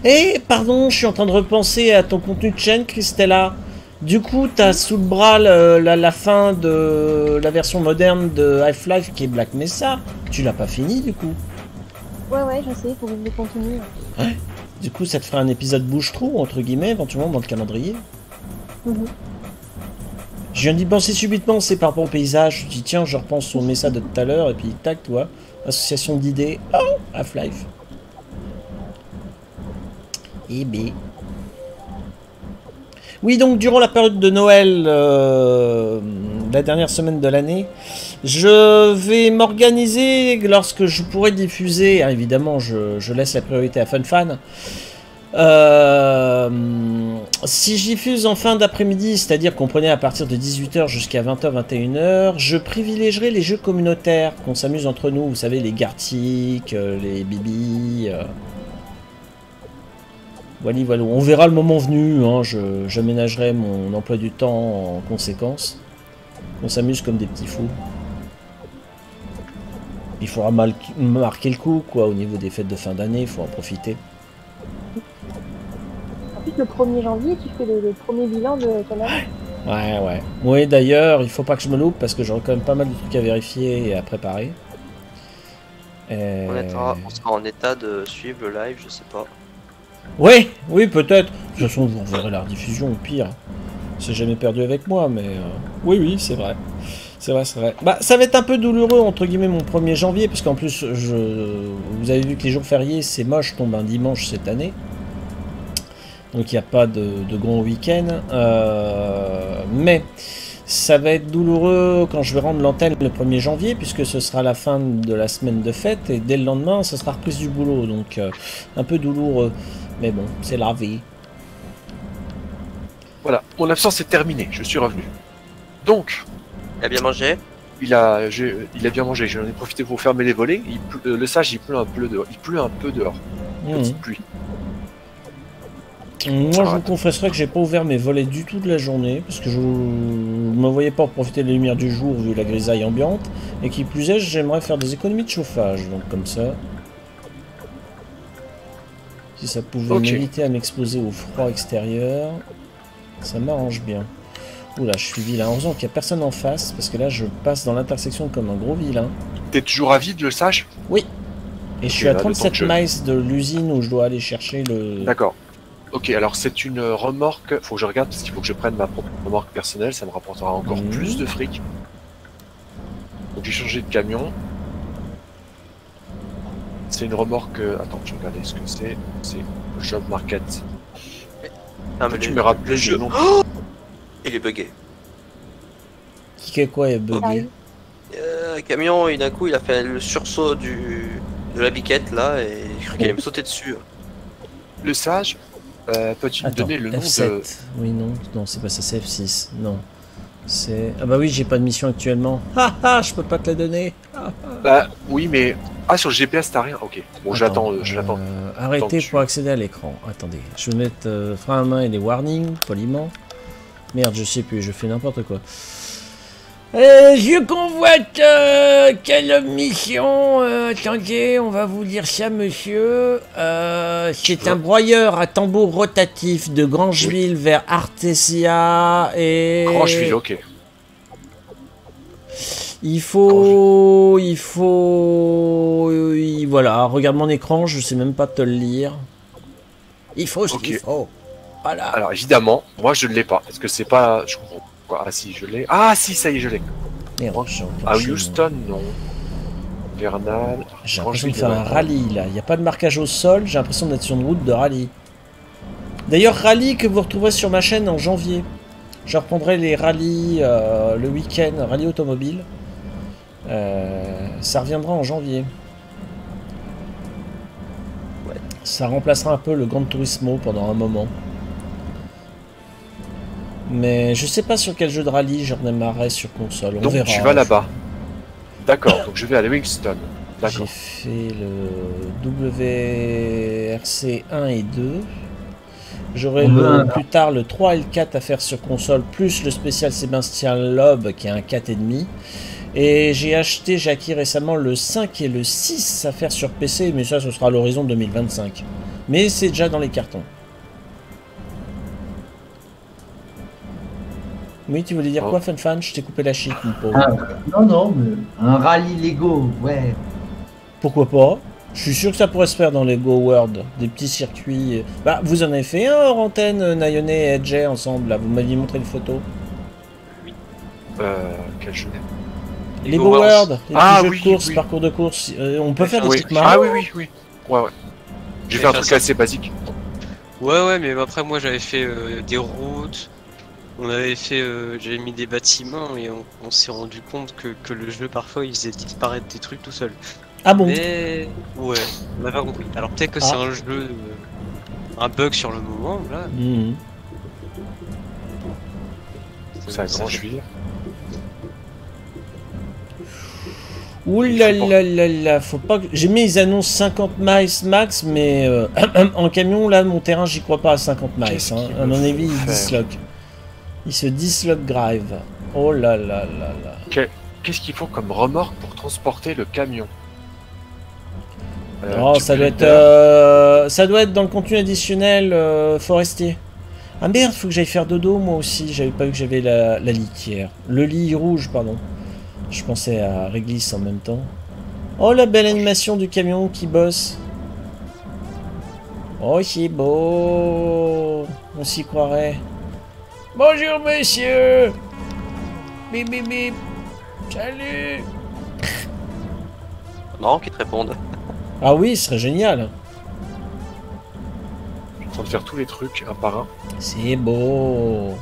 Eh, pardon, je suis en train de repenser à ton contenu de chaîne, Christella. Du coup, t'as sous le bras le- la, la fin de la version moderne de Half-Life qui est Black Mesa. Tu l'as pas fini, du coup. Ouais, ouais, je sais, faut que je le continue. Du coup, ça te ferait un épisode bouche-trou, entre guillemets, éventuellement, dans le calendrier. Mhm. Je viens d'y penser subitement, c'est par rapport au paysage. Je dis, tiens, je repense au Mesa de tout à l'heure, et puis tac, tu vois. Association d'idées. Oh, Half-Life. Eh ben. Oui, donc durant la période de Noël, euh, la dernière semaine de l'année, je vais m'organiser lorsque je pourrai diffuser. ah, évidemment, je, laisse la priorité à FunFan. Euh, si je diffuse en fin d'après-midi, c'est-à-dire qu'on prenait à partir de 18h jusqu'à 20h, 21h, je privilégierai les jeux communautaires, qu'on s'amuse entre nous, vous savez, les Gartic, euh, les Bibi. euh. Voilà. On verra le moment venu, hein, j'aménagerai mon emploi du temps en conséquence. On s'amuse comme des petits fous. Il faudra mal- marquer le coup, quoi, au niveau des fêtes de fin d'année, il faut en profiter. En plus, le 1er janvier, tu fais le, le premier bilan de ton année. Ouais, ouais. Oui, d'ailleurs, il faut pas que je me loupe parce que j'aurai quand même pas mal de trucs à vérifier et à préparer. Euh, On, attendra- on sera en état de suivre le live, je sais pas. Oui, oui, peut-être. De toute façon, vous reverrez la rediffusion au pire. C'est jamais perdu avec moi, mais euh, oui, oui, c'est vrai. C'est vrai, c'est vrai. Bah, ça va être un peu douloureux, entre guillemets, mon 1er janvier, parce qu'en plus, vous avez vu que les jours fériés, c'est moche, tombe un dimanche cette année. Donc il n'y a pas de, de grand week-end. Euh, mais ça va être douloureux quand je vais rendre l'antenne le 1er janvier, puisque ce sera la fin de la semaine de fête, et dès le lendemain, ce sera reprise du boulot. Donc euh, un peu douloureux. Mais bon, c'est la vie. Voilà, mon absence est terminée, je suis revenu. Donc, Il a bien mangé il a, j'ai- il a bien mangé, j'en ai profité pour fermer les volets. Il pleut- euh, le sage, il pleut un peu dehors. Il pleut un peu dehors. Mmh. Petite pluie. Moi, je vous confesserai que j'ai pas ouvert mes volets du tout de la journée, parce que je ne me voyais pas profiter des lumières du jour vu la grisaille ambiante, et qui plus est, j'aimerais faire des économies de chauffage, donc comme ça. Si ça pouvait m'éviter à m'exposer au froid extérieur, ça m'arrange bien. Oula, je suis vilain. Heureusement qu'il n'y a personne en face, parce que là, je passe dans l'intersection comme un gros vilain. T'es toujours à vide, le sage Et je suis à là, le temps 37 que je- miles de l'usine où je dois aller chercher le... D'accord. Ok, alors c'est une remorque. Faut que je regarde parce qu'il faut que je prenne ma propre remorque personnelle. Ça me rapportera encore Mhm. plus de fric. Donc j'ai changé de camion. C'est une remorque. euh, Attends, je vais regarder ce que c'est. C'est Job Market. Ah, mais tu me rappelles le jeu. le nom Il est bugué. Qui est quoi est bugué. Euh, un camion et d'un coup il a fait le sursaut du de la biquette là et je crois qu'il allait me sauter dessus. Le sage, euh, peux-tu me donner le nom F7. de. Oui, non, non, c'est pas ça, c'est F6. Non. C'est. Ah bah oui, j'ai pas de mission actuellement. Ah ah, je peux pas te la donner. Bah oui, mais. Ah, sur le GPS, t'as rien Ok. Bon, j'attends. Attends, euh, j'attends. euh, Tant arrêtez que tu- pour accéder à l'écran. Attendez, je vais mettre euh, frein à main et des warnings, poliment. Merde, je sais plus, je fais n'importe quoi. Euh, je convoite euh, quelle mission Euh, Attendez, on va vous dire ça, monsieur. Euh, c'est un broyeur à tambour rotatif de Grangeville vers Artesia et. Grancheville, ok. Il faut, il faut, euh, il- voilà. Regarde mon écran, je sais même pas te le lire. Il faut ce Ok. qu'il faut. Voilà. Alors évidemment, moi je ne l'ai pas. Est-ce que c'est pas. Je comprends quoi. Ah si, je l'ai. Ah si, ça y est, je l'ai. À chez moi. Houston, non. Vernal. J'ai l'impression de faire un rallye là. Il n'y a pas de marquage au sol. J'ai l'impression d'être sur une route de rallye. D'ailleurs, rallye que vous retrouverez sur ma chaîne en janvier. Je reprendrai les rallyes euh, le week-end, rallye automobile. Euh, ça reviendra en janvier. Ça remplacera un peu le Gran Turismo pendant un moment. Mais je sais pas sur quel jeu de rallye je redémarrerai sur console. On Donc verra. tu vas là-bas. D'accord, donc je vais à Livingston. J'ai D'accord. fait le WRC 1 et 2. J'aurai plus tard le 3 et le 4 à faire sur console, plus le spécial Sébastien Loeb qui est un 4,5. Et j'ai acheté, j'ai acquis récemment le 5 et le 6 à faire sur PC, mais ça, ce sera à l'horizon 2025. Mais c'est déjà dans les cartons. Oui, tu voulais dire Oh. quoi, Fun Fan? Je t'ai coupé la chic, mon pauvre. Ah, non, non, mais un rallye Lego, ouais. Pourquoi pas? Je suis sûr que ça pourrait se faire dans les Go World, des petits circuits. Bah, vous en avez fait un hors antenne, euh, Nayonet et Edge ensemble, là. Vous m'aviez montré une photo. Euh, quel jeu? Les Go Go Worlds. World, les Ah, petits jeux oui, de course, oui. parcours de course. Euh, on peut faire des oui. petites marques. Ah oui, oui, oui. Ouais, ouais. J'ai fait un truc ça. assez basique. Ouais, ouais, mais après, moi j'avais fait euh, des routes, on avait fait, euh, j'avais mis des bâtiments et on, on s'est rendu compte que, que le jeu parfois il faisait disparaître des trucs tout seul. Ah bon? Mais ouais, on n'a pas compris. Alors peut-être que c'est Ah. un jeu, euh, un bug sur le moment, là. Mhm. C'est fait- Grangeville. Ouh là là là là, faut pas que... J'ai mis, ils annoncent 50 miles max, mais euh, en camion, là, mon terrain, j'y crois pas à 50 miles. Hein. À mon avis, il faire? disloque. Il se disloque grave. Oh là là là là. Qu'est-ce qu'il faut comme remorque pour transporter le camion Euh, Oh, ça doit être, euh, ça doit être dans le contenu additionnel euh, forestier. Ah merde, faut que j'aille faire dodo moi aussi. J'avais pas vu que j'avais la, la litière. Le lit rouge, pardon. Je pensais à Réglisse en même temps. Oh la belle animation du camion qui bosse. Oh c'est beau. On s'y croirait. Bonjour monsieur. Bip bip bip. Salut. Non, qui te répondent. Ah oui, ce serait génial. Je suis en train de faire tous les trucs un par un. C'est beau.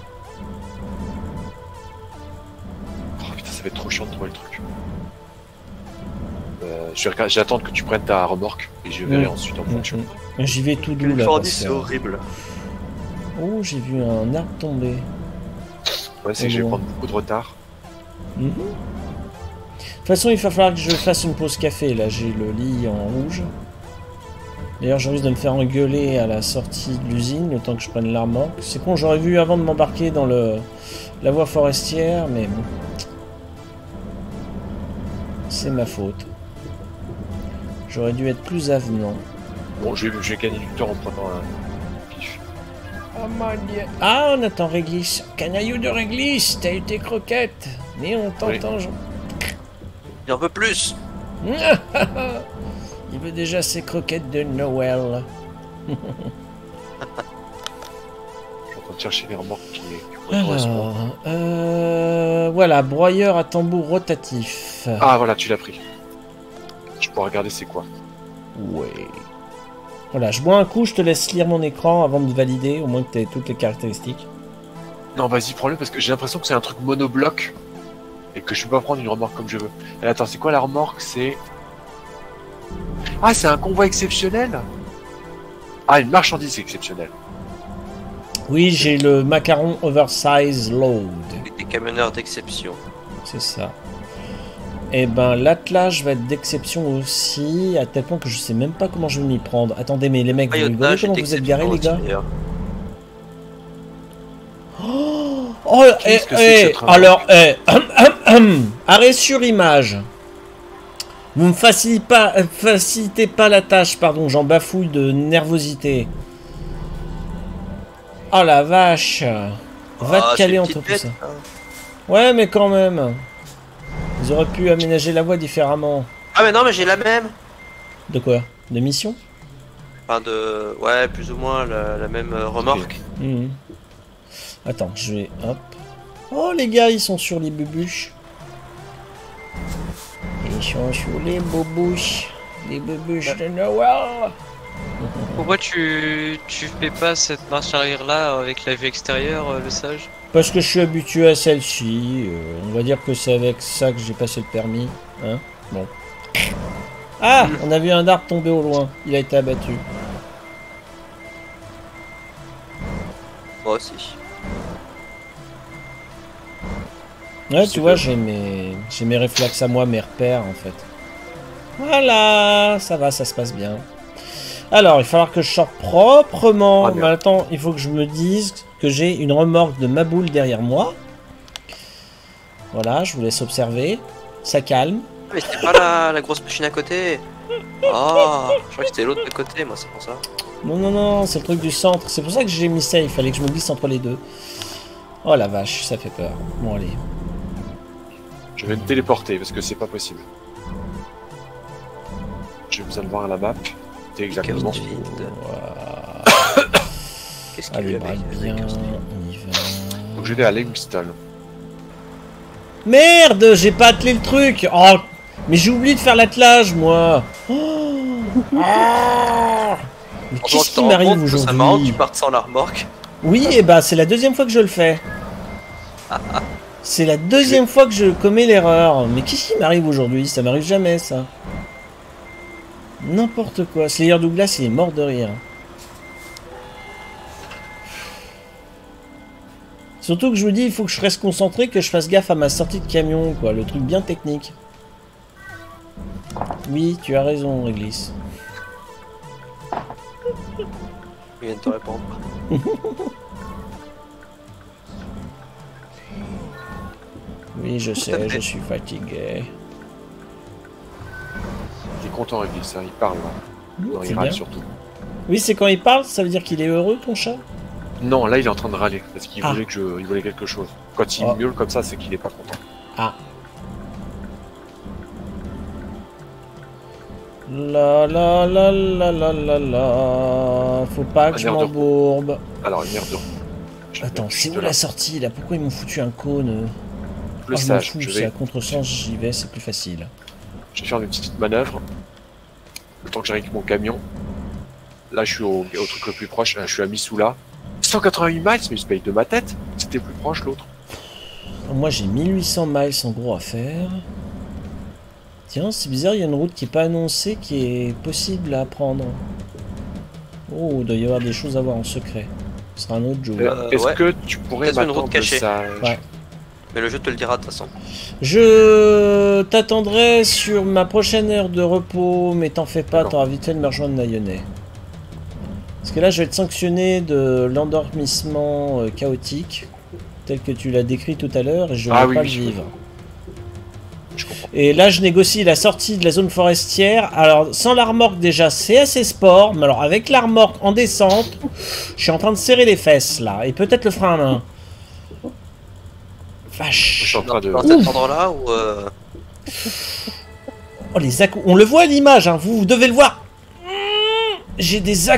Oh putain, ça va être trop chiant de trouver le truc. Euh, je vais regarder- J'attends que tu prennes ta remorque et je verrai Mm. ensuite en Mm, fonction. mm. J'y vais tout doux là. C'est que- horrible. Oh, j'ai vu un arbre tomber. Ouais, c'est que je vais prendre beaucoup de retard. Mhm. De toute façon, il va falloir que je fasse une pause café. Là, j'ai le lit en rouge. D'ailleurs, je risque de me faire engueuler à la sortie de l'usine le temps que je prenne la remorque. C'est con, j'aurais vu avant de m'embarquer dans le la voie forestière, mais bon. C'est ma faute. J'aurais dû être plus avenant. Bon, vais gagner du temps en prenant un. Oh mon dieu. Ah, on attend Réglisse. Canaillou de Réglisse, t'as été croquette. Mais on t'entend, Jean. Il en veut plus. Il veut déjà ses croquettes de Noël. Je suis en train de chercher les remorques qui. Alors, euh, voilà, broyeur à tambour rotatif. Ah voilà, tu l'as pris. Je pourrais regarder c'est quoi. Ouais. Voilà, je bois un coup, je te laisse lire mon écran avant de valider, au moins que tu aies toutes les caractéristiques. Non, vas-y, prends-le parce que j'ai l'impression que c'est un truc monobloc. et que je peux pas prendre une remorque comme je veux. Et attends, c'est quoi la remorque? C'est ah, c'est un convoi exceptionnel. Ah, une marchandise exceptionnelle. Oui, j'ai le macaron oversize load. Avec des camionneurs d'exception. C'est ça. Et ben l'attelage va être d'exception aussi, à tel point que je sais même pas comment je vais m'y prendre. Attendez, mais les mecs, vous rigolez comment vous êtes garés, les gars d'ailleurs. Oh, eh, eh, alors, eh, hum, hum, hum. arrêt sur image. Vous me facilitez pas, euh, facilitez pas la tâche, pardon, j'en bafouille de nervosité. Oh la vache. Va Ah, te caler entre tout ça. hein. Ouais, mais quand même. Ils auraient pu aménager la voie différemment. Ah mais non mais j'ai la même De quoi? De mission? Enfin de... Ouais plus ou moins la, la même euh, remorque. Mhm. Attends, je vais. Hop. Oh, les gars, ils sont sur les bubuches. Ils sont sur les bobouches. Les bubuches de Noël. Pourquoi tu, tu fais pas cette marche arrière là avec la vue extérieure, euh, le sage? Parce que je suis habitué à celle-ci. euh, on va dire que c'est avec ça que j'ai passé le permis. Hein Bon. Ah On a vu un arbre tomber au loin. Il a été abattu. Moi aussi. Ouais, tu vois, j'ai mes... j'ai mes réflexes à moi, mes repères en fait. Voilà, ça va, ça se passe bien. Alors, il va falloir que je sorte proprement. Ah. Maintenant, il faut que je me dise que j'ai une remorque de Maboule derrière moi. Voilà, je vous laisse observer. Ça calme. Ah, Mais c'était pas la, la grosse machine à côté Ah Je crois que c'était l'autre de côté moi c'est pour ça. Non, non, non, c'est le truc du centre. C'est pour ça que j'ai mis ça. Il fallait que je me glisse entre les deux. Oh la vache, ça fait peur. Bon, allez. Je vais me téléporter parce que c'est pas possible. J'ai besoin de voir la map. C'est exactement. Qu'est-ce qu'il y a braque avec, bien. avec On y va. Donc je vais à. Merde, j'ai pas attelé le truc. Oh, mais j'ai oublié de faire l'attelage, moi. Oh. Ah. Mais qu'est-ce qui m'arrive ça marrant que tu aujourd'hui partes sans la remorque Oui, et bah c'est la deuxième fois que je le fais. C'est la deuxième fois que je commets l'erreur. Mais qu'est-ce qui m'arrive aujourd'hui? Ça m'arrive jamais, ça. N'importe quoi. Slayer Douglas, il est mort de rire. Surtout que je vous dis, il faut que je reste concentré, que je fasse gaffe à ma sortie de camion, quoi. Le truc bien technique. Oui, tu as raison, Réglisse. Il vient de te répondre. Oui, je sais, je suis fatigué. Il est content, Réglisse, ça. Il parle. là. Non, C'est il râle surtout. Oui, c'est quand il parle, ça veut dire qu'il est heureux, ton chat? Non, là, il est en train de râler parce qu'il Ah. voulait que je, il voulait quelque chose. Quand il Oh. miaule comme ça, c'est qu'il est pas content. La la la la la la la. Faut pas que Ah, je m'embourbe. Alors, une merde. Vais Attends, c'est où la sortie là? Pourquoi ils m'ont foutu un cône? Le Ah, je sage. c'est à vais, contresens, j'y vais, c'est plus facile. je vais faire une petite manœuvre. Le temps que j'arrive avec mon camion. Là, je suis au, au truc le plus proche. Là, je suis à Missoula. 188 miles, mais je paye de ma tête. C'était plus proche l'autre. Moi j'ai 1800 miles en gros à faire. Tiens, c'est bizarre, il y a une route qui est pas annoncée qui est possible à prendre. Oh, il doit y avoir des choses à voir en secret. Ce sera un autre jour. Euh, Est-ce ouais. que tu pourrais une route cachée. Ouais. Mais le jeu te le dira de toute façon. Je t'attendrai sur ma prochaine heure de repos, mais t'en fais pas, t'auras vite fait de me rejoindre Naïonnet. Que là, je vais être sanctionné de l'endormissement euh, chaotique, tel que tu l'as décrit tout à l'heure, et je ne Ah vais oui, pas oui, le je vivre. Je. Et là, je négocie la sortie de la zone forestière. Alors, sans la remorque, déjà, c'est assez sport, mais alors avec la remorque en descente, je suis en train de serrer les fesses, là, et peut-être le frein à main. Je Vache. suis en train de. Dans cet endroit-là où... Euh... Oh les à On le voit à l'image, hein. vous, vous devez le voir. J'ai des à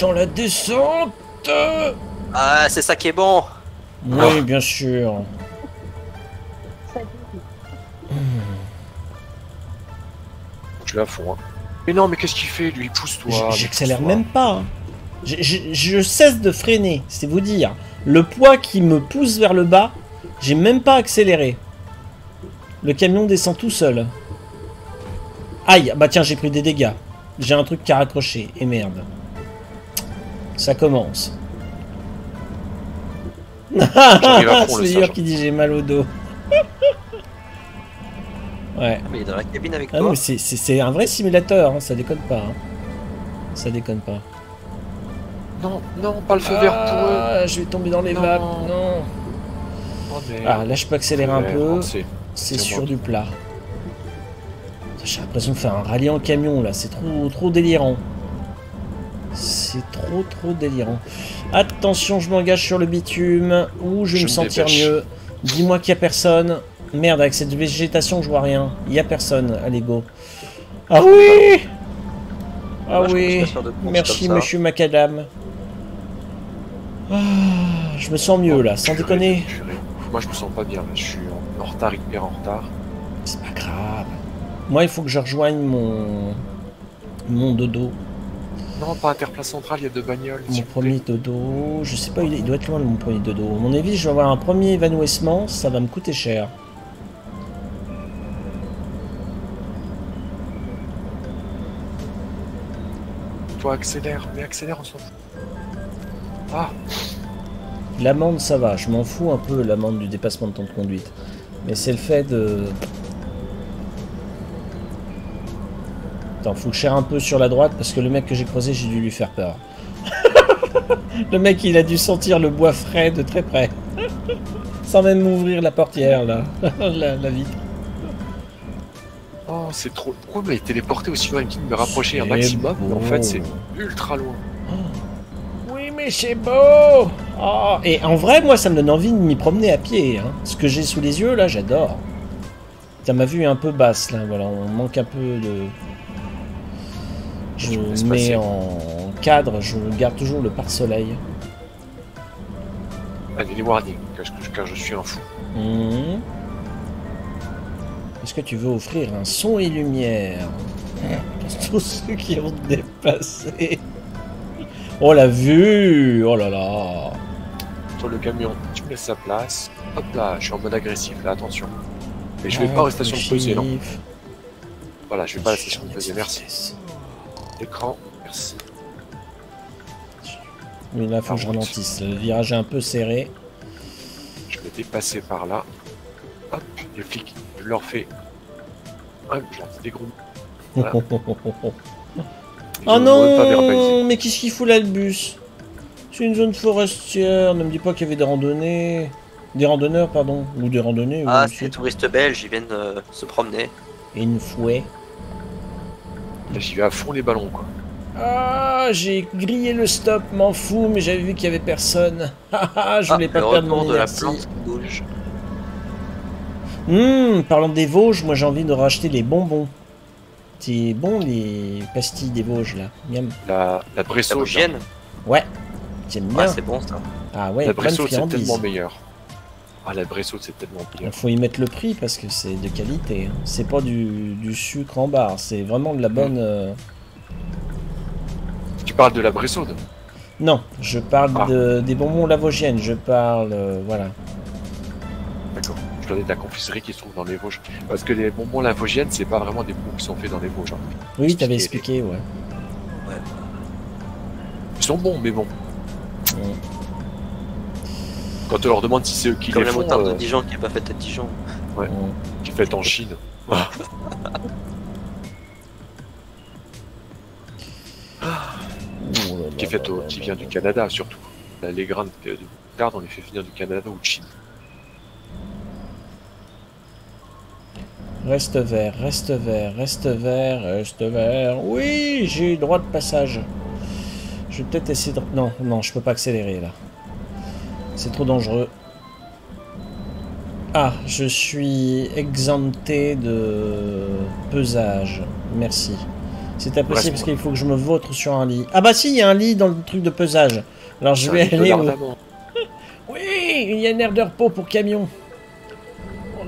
dans la descente. Ah c'est ça qui est bon Oui, bien sûr. Je la fond. Hein. Mais non, mais qu'est-ce qu'il fait lui? Pousse-toi. J'accélère même pas. hein. Je, je- je cesse de freiner, c'est vous dire. Le poids qui me pousse vers le bas, j'ai même pas accéléré. Le camion descend tout seul. Aïe, bah tiens, j'ai pris des dégâts. J'ai un truc qui a raccroché. Et merde. Ça commence. Qui dit j'ai mal au dos. ouais. Ah, Mais il est dans la cabine avec Ah toi. c'est- un vrai simulateur, hein, ça déconne pas. hein. Ça déconne pas. Non, non, pas le feu vert pour eux. Ah, je vais tomber dans les Non. vapes. Non. Oh. Ah, là, je peux accélérer un peu. c'est- sur du plat. J'ai l'impression de faire un rallye en camion là, c'est trop trop délirant. C'est trop trop délirant. Attention, je m'engage sur le bitume. Où je vais Je me me sentir mieux. Dis-moi qu'il y a personne. Merde, avec cette végétation, je vois rien. Il y a personne. Allez, go. Ah oui Ah je oui. Merci, monsieur Macadam. Ah, je me sens mieux là, sans déconner. Moi, je me sens pas bien. Là. Je suis en, en retard, hyper en retard. C'est pas grave. Moi, il faut que je rejoigne mon mon dodo, Non, pas interplace central, il y a deux bagnoles. mon premier dodo. Je sais pas, il il doit être loin de mon premier dodo. À mon avis, je vais avoir un premier évanouissement, ça va me coûter cher. Toi, accélère, mais accélère, on s'en fout. Ah, L'amende, ça va. Je m'en fous un peu l'amende du dépassement de temps de conduite. Mais c'est le fait de. Attends, faut que je serre un peu sur la droite parce que le mec que j'ai creusé, j'ai dû lui faire peur. le mec, il a dû sentir le bois frais de très près. Sans même ouvrir la portière, là. la, la vitre. oh c'est trop. Pourquoi vous téléporté aussi loin Il me dit de me rapprocher un C'est maximum, mais en beau. fait, c'est ultra loin. Oui, mais c'est beau Oh, Et en vrai, moi, ça me donne envie de m'y promener à pied. Hein. Ce que j'ai sous les yeux, là, j'adore. Ça m'a vu un peu basse, là. Voilà, on manque un peu de... Je mets passer. en cadre, je garde toujours le pare-soleil. Allez, les warnings, car je, suis un fou. Mhm. Est-ce que tu veux offrir un son et lumière pour tous ceux qui ont dépassé? Oh la vue Oh là là Sur le camion, tu me laisses sa place. Hop là, je suis en mode agressif, là, attention. Mais je vais pas à la station de pesée, non. Voilà, je vais pas à la station de pesée, merci. Écran, merci. Oui, là, faut que je ralentisse. Le virage est un peu serré. Je vais dépasser par là. Hop, les flics, je leur fais. Hop, je leur fais des gros. Voilà. oh verbalisé. non Mais qu'est-ce qu'il fout là, le bus? C'est une zone forestière. Ne me dis pas qu'il y avait des randonnées. Des randonneurs, pardon. Ou des randonnées. Ah, c'est les touristes belges, ils viennent euh, se promener. Et une fouet. Là, j'y vais à fond les ballons, quoi. Ah, j'ai grillé le stop, m'en fous, mais j'avais vu qu'il y avait personne. Ah, ah, je Ah, voulais pas le perdre mon de la plante bouge. Hum, parlant des Vosges, moi j'ai envie de racheter les bonbons. C'est bon les pastilles des Vosges là. Miam. La, la Vosgienne Ouais. J'aime bien. Ouais, c'est bon ça. ah ouais, la Bressot, c'est tellement meilleur. Ah, la Bressot, c'est tellement Il bien. faut y mettre le prix parce que c'est de qualité. hein. C'est pas du, du sucre en barre, c'est vraiment de la bonne. euh, Tu parles de la Bressot Non, je parle Ah. de, des bonbons lavogiennes. Je parle, euh, voilà. D'accord. Je donnais de la confiserie qui se trouve dans les Vosges. Parce que les bonbons lavogiennes, c'est pas vraiment des bonbons qui sont faits dans les Vosges. hein. Oui, t'avais expliqué, ouais. Ils sont bons, mais bon. Ouais. Quand on leur demande si c'est eux qui Comme les la font, moutarde euh, de Dijon qui est pas faite à Dijon. Ouais. qui est faite en Chine. Là qui est faite au- qui vient du. Canada surtout. Là, les grains de, de moutarde, on les fait venir du Canada ou de Chine. Reste vert, reste vert, reste vert, reste vert. Oui, j'ai droit de passage. Je vais peut-être essayer de... Non, non, je peux pas accélérer là. C'est trop dangereux. Ah, je suis exempté de pesage. Merci. C'est impossible parce qu'il faut que je me vautre sur un lit. Ah bah si, il y a un lit dans le truc de pesage. Alors je vais aller... au- oui, il y a une aire de repos pour camion.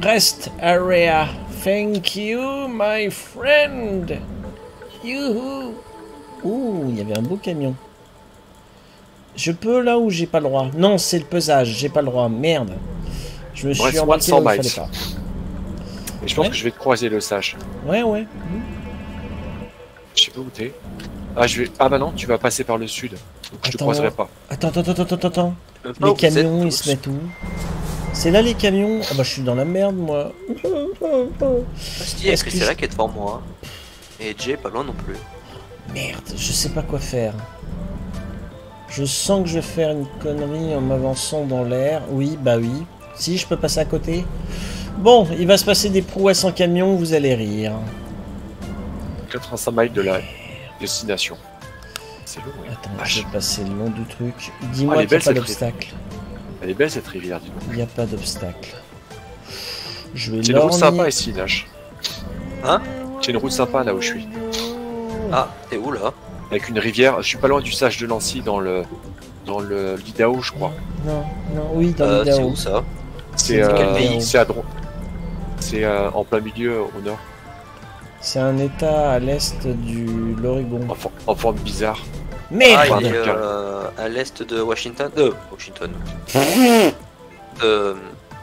Rest area. Thank you, my friend. Youhou. Ouh, il y avait un beau camion. Je peux là ou j'ai pas le droit Non, c'est le pesage, j'ai pas le droit. Merde. Je me suis embarqué 100 là où il miles. fallait pas. Et je pense Ouais. que je vais te croiser le sage. Ouais, ouais. Je sais pas où t'es. Ah, je vais. Ah bah non, tu vas passer par le sud. Donc je te croiserai pas. Attends, attends, attends, attends, attends. Pas Les où camions, ils tous. se mettent où? C'est là les camions? Ah bah je suis dans la merde moi. Est-ce que Christella je- qui est devant moi? Et Jay pas loin non plus. Merde, je sais pas quoi faire. Je sens que je vais faire une connerie en m'avançant dans l'air. Oui, bah oui. Si, je peux passer à côté. Bon, il va se passer des prouesses en camion, vous allez rire. 85 miles de la destination. C'est lourd, ouais. Attends, Vache. je vais passer le long du truc. Ah, Dis-moi est qu'il n'y a pas d'obstacle. Elle est belle cette rivière, dis donc. Il n'y a pas d'obstacle. Je vais C'est une route sympa ici, Nash. Hein? C'est une route sympa là où je suis. Ah, t'es où là? Avec une rivière. Je suis pas loin du sage de Nancy dans le. Dans le l'Idaho, je crois. Non, non, oui, dans euh, C'est l'Idaho. où ça C'est C'est quel euh, pays c'est à droite. C'est euh, en plein milieu au nord. C'est un état à l'est du l'Oregon. En, for- en forme bizarre. Ah, il est Enfin, euh, à l'est de Washington. Euh, Washington. Euh,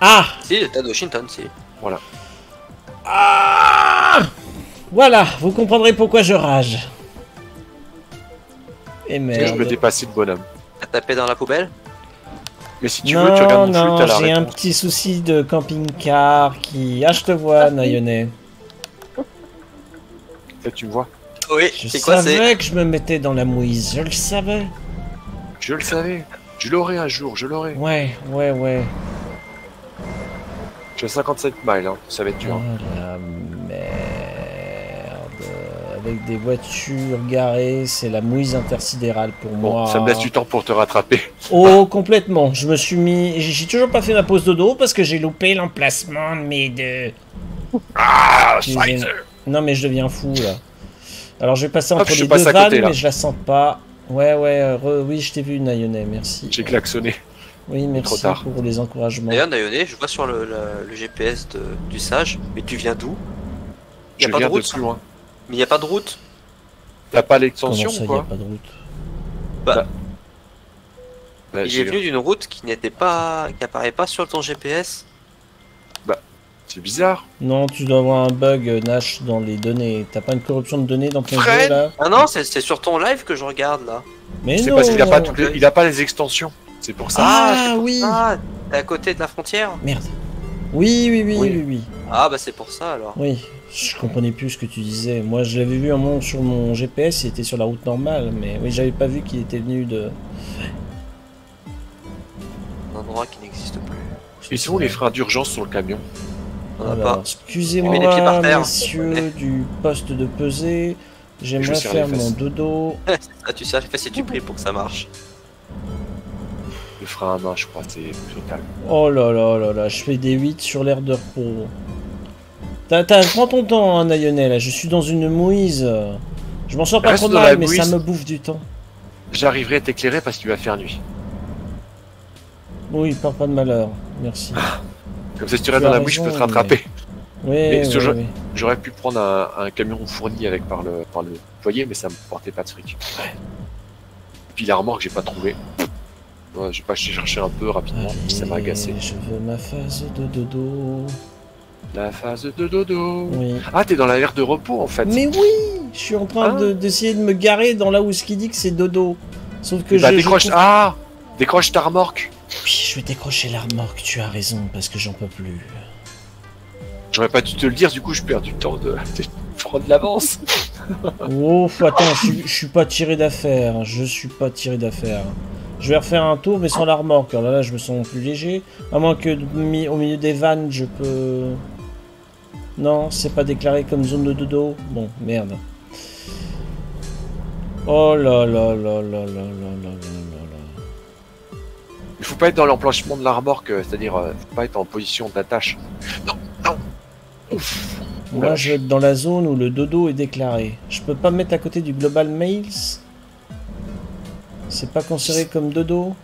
Ah si, l'état de Washington, si. Ah Voilà, vous comprendrez pourquoi je rage. Et Je peux dépasser le bonhomme. T'as tapé dans la poubelle Mais si tu non, veux, tu regardes mon flux, non, j'ai un petit souci de camping-car qui... Ah, je te vois, Nayonais. Peut-être tu me vois. Oui, Je c'est quoi c'est savais que je me mettais dans la mouise, je le savais. Je le savais. Je l'aurai un jour, je l'aurai. Ouais, ouais, ouais. À 57 miles, hein. ça va être dur. Oh la merde. Avec des voitures garées, c'est la mouise intersidérale pour Bon, moi. ça me laisse du temps pour te rattraper. Oh, complètement. Je me suis mis. J'ai toujours pas fait ma pause dodo parce que j'ai loupé l'emplacement de mes deux. Ah, Non, mais je deviens fou là. Alors je vais passer Hop, entre je les deux à côté, vannes, mais je la sens pas. Ouais, ouais, euh, re- oui, je t'ai vu, Nayonais, merci. J'ai klaxonné. Oui, merci Trop tard. pour les encouragements. D'ailleurs, Nayone, je vois sur le, GPS de- du sage, mais tu viens d'où? Y Je a pas de viens de route plus loin. Mais il y a pas de route T'as pas l'extension ou y a quoi pas de route Bah, Il j'ai- est venu d'une route qui n'était pas, qui apparaît pas sur ton GPS. C'est bizarre. Non, tu dois avoir un bug, euh, Nash, dans les données. T'as pas une corruption de données dans ton jeu Fred là Ah non, c'est c'est sur ton live que je regarde là. Mais C'est non parce qu'il a pas toutes les- il a pas les extensions. C'est pour ça. Ah oui Ah, t'es à côté de la frontière Merde. Oui, oui, oui, Oui. oui, oui. Ah bah c'est pour ça alors. Oui, je comprenais plus ce que tu disais. Moi, je l'avais vu un moment sur mon GPS, il était sur la route normale, mais oui, j'avais pas vu qu'il était venu de. Un endroit qui n'existe plus. Ils sont où les freins d'urgence sur le camion On en a Alors, pas. excusez-moi, messieurs du poste de pesée. J'aimerais faire mon dodo. Ah, tu sais, si tu pries pour que ça marche. Le frein à main, je crois, c'est total. Oh là là là là, je fais des 8 sur l'air de repos. T'as, t'as- prends ton temps, hein, là, je suis dans une mouise. Je m'en sors pas Reste trop mal, mais ça mouise. me bouffe du temps. J'arriverai à t'éclairer parce qu'il va faire nuit. Oui, parle pas de malheur, merci. Comme ça, si tu Tu restes as dans la bouche, je peux te rattraper. Oui, Mais oui, ce jeu- oui. J'aurais pu prendre un, un camion fourni avec par le, par le foyer, mais ça me portait pas de fric. Puis la remorque, j'ai pas trouvé. Ouais, j'ai pas cherché un peu rapidement, puis ça m'a agacé. Je veux ma phase de dodo. La phase de dodo. Oui. Ah, t'es dans la l'air de repos en fait. Mais oui Je suis en train Ah. de- d'essayer de, me garer dans là où ce qui dit que c'est dodo. Sauf que Eh bah, je, décroche. Ah Décroche ta remorque. Oui, je vais décrocher la remorque, tu as raison, parce que j'en peux plus. J'aurais pas dû te le dire, du coup, je perds du temps de, de prendre l'avance. Oh, attends, je, suis- je suis pas tiré d'affaire, je suis pas tiré d'affaire. Je vais refaire un tour, mais sans la remorque. Alors là, je me sens plus léger. À moins que au milieu des vannes, je peux... Non, c'est pas déclaré comme zone de dodo. Bon, merde. Oh là là là là là là là là là là. Il faut pas être dans l'emplanchement de la remorque, c'est-à-dire, euh, faut pas être en position d'attache. Non, non. Ouf. Moi, je vais être dans la zone où le dodo est déclaré. Je peux pas me mettre à côté du Global Mails? C'est pas considéré comme dodo?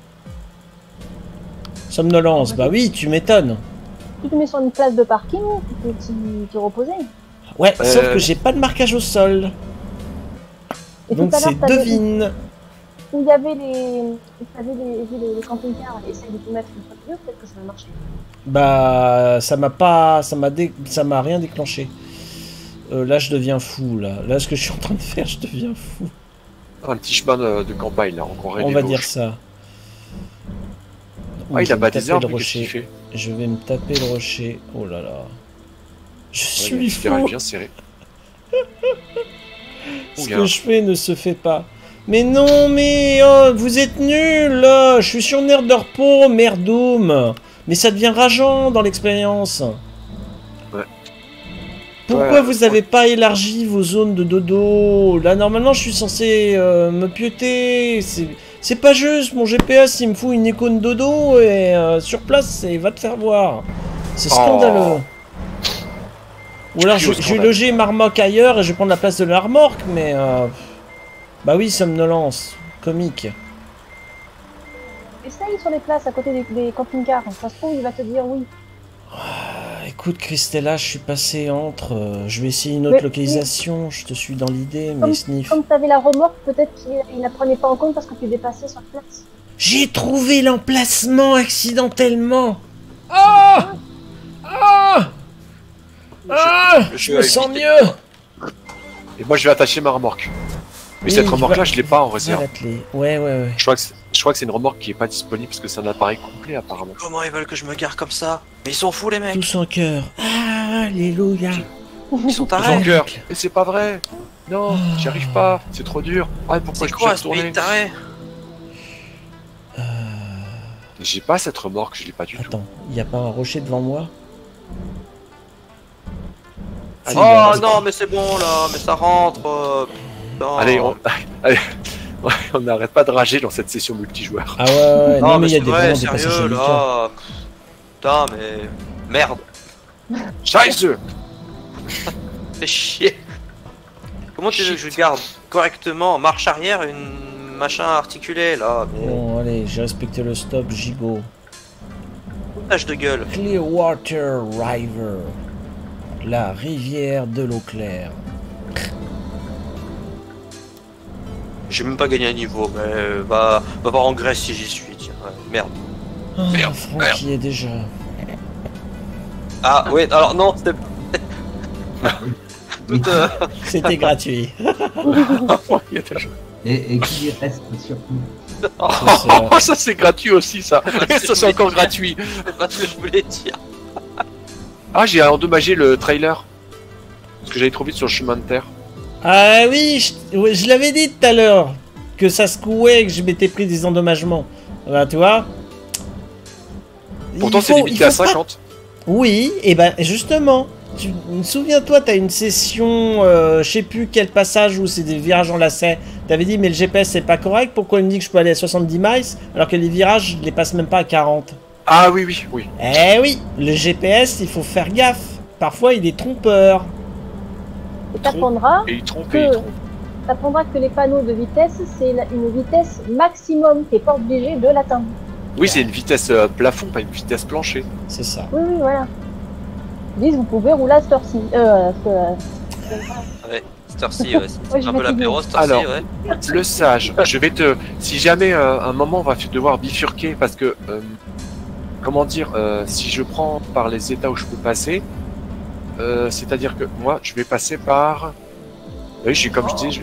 Somnolence, bah oui, tu m'étonnes. Tu te mets sur une place de parking, tu peux t'y reposer. Ouais, Euh, sauf que j'ai pas de marquage au sol. Et Donc c'est devine. où il y avait les, t'avais les, les, les camping-cars, essaye de tout mettre une fois de plus, peut-être que ça va marcher. Bah, ça m'a pas, ça m'a dé- ça m'a rien déclenché. Euh, là, je deviens fou. Là, là, ce que je suis en train de faire, je deviens fou. Un petit chemin de, de campagne, là, encore On va dire ça. Ah, il a qu'est-ce qu'il rocher. Je vais me taper le rocher. Oh là là. Je Ouais, suis fou. bien serré. Ce que un- je fais ne se fait pas. Mais non, mais oh, vous êtes nuls là. Je suis sur une aire de repos, merdoum. Mais ça devient rageant dans l'expérience. Ouais. Pourquoi Ouais, vous avez pas élargi vos zones de dodo? Là, normalement, je suis censé euh, me pioter. C'est c'est pas juste. Mon GPS, il me fout une icône dodo et euh, sur place, c'est va te faire voir. C'est Oh. scandaleux. Ou alors, je, vais loger ma remorque ailleurs et je vais prendre la place de la remorque, mais. euh, Bah oui, somnolence. Comique. Essaye sur les places à côté des, des camping-cars. Ça se trouve, il va te dire oui. Ah, Écoute, Christella, je suis passé entre. euh, je vais essayer une autre Mais- localisation. Je te suis dans l'idée, mais Comme- sniff. Comme t'avais la remorque, peut-être qu'il il la prenait pas en compte parce que tu dépassais sur place. J'ai trouvé l'emplacement accidentellement. Ah Ah Ah je Je vais me sens mieux Et moi, je vais attacher ma remorque. Mais Oui, cette tu remorque-là, vas- je l'ai pas en réserve. Ouais, ouais, ouais. Je crois que c'est- je crois que c'est une remorque qui est pas disponible parce que c'est un appareil complet apparemment. Comment ils veulent que je me gare comme ça Mais ils sont fous les mecs Tous en cœur. Alléluia. Ils sont tarés cœur. Mais c'est pas vrai. Non, j'y arrive pas. C'est trop dur. Ah, pourquoi je peux quoi pays retourner de tarés J'ai pas cette remorque, je l'ai pas du tout. Attends, il y a pas un rocher devant moi? Allez, Oh non mais c'est bon là, mais ça rentre euh. Allez, on... Allez. On n'arrête pas de rager dans cette session multijoueur. Ah ouais, ouais, ouais. Non, non, mais mais il y a c'est des vrai, vraiment des sérieux là Putain mais... Merde Scheiße Fais chier Comment tu veux que je garde correctement en marche arrière une machin articulé là mais... Bon, allez, j'ai respecté le stop, gigot. Foutage de gueule Clearwater River. La rivière de l'eau claire. J'ai même pas gagné un niveau, mais euh, va, va voir en Grèce si j'y suis, tiens. ouais, Merde. Ah, Merde, Francky est déjà. Ah ouais, alors non, c'était... Euh, C'était gratuit. Il Et, et qui reste surtout. Ça, c'est, Oh, ça c'est gratuit aussi ça. ça c'est encore gratuit. c'est pas ce que je voulais dire. Ah, j'ai endommagé le trailer. Parce que j'allais trop vite sur le chemin de terre. Ah oui, je, je l'avais dit tout à l'heure que ça secouait et que je m'étais pris des endommagements. Voilà, tu vois. Pourtant, c'est limité à faut pas- 50. Oui, et ben justement, tu souviens-toi, t'as une session, euh, je sais plus quel passage où c'est des virages en lacet. T'avais dit mais le GPS c'est pas correct. Pourquoi il me dit que je peux aller à 70 miles alors que les virages je les passe même pas à 40 Ah oui, oui, oui. Eh oui, le GPS il faut faire gaffe. Parfois il est trompeur. Et t'apprendras Et il trompe Que- et il trompe. t'apprendras que les panneaux de vitesse, c'est une vitesse maximum. T'es pas obligé de l'atteindre. Oui, c'est une vitesse euh, plafond, pas une vitesse plancher. C'est ça. Oui, oui, voilà. Ils disent, vous pouvez rouler à cette heure-ci. Euh, ce- Cette heure-ci, ouais, c'est Ouais, un peu l'apéro, Alors. ouais. Le sage, je vais te. Si jamais euh, un moment on va devoir bifurquer, parce que. euh, comment dire, euh, si je prends par les états où je peux passer, euh, c'est-à-dire que moi je vais passer par. Oui, je suis comme je dis, je-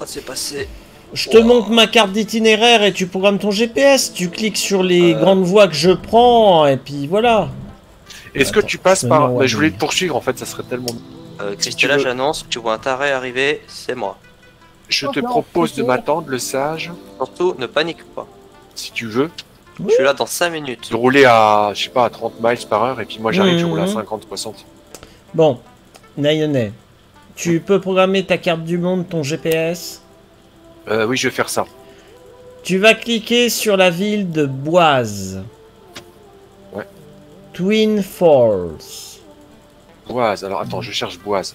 Oh, c'est passé. Je te montre ma carte d'itinéraire et tu programmes ton GPS. Tu cliques sur les Euh. grandes voies que je prends et puis voilà. Est-ce que tu passes par. je voulais te poursuivre en fait, ça serait tellement. Euh, Si tu Christella, veux. j'annonce, tu vois un taré arriver, c'est moi. Je Oh te non, propose de m'attendre, le sage, Surtout, ne panique pas. si tu veux, Je suis là dans 5 minutes. de rouler à, je sais pas, à 30 miles par heure, et puis moi j'arrive, je roule à Mhm. 50, 60. Bon, Nayone, tu peux programmer ta carte du monde, ton GPS. Euh, oui, je vais faire ça. Tu vas cliquer sur la ville de Boise. Ouais. Twin Falls. Boise, alors attends, je cherche Boise.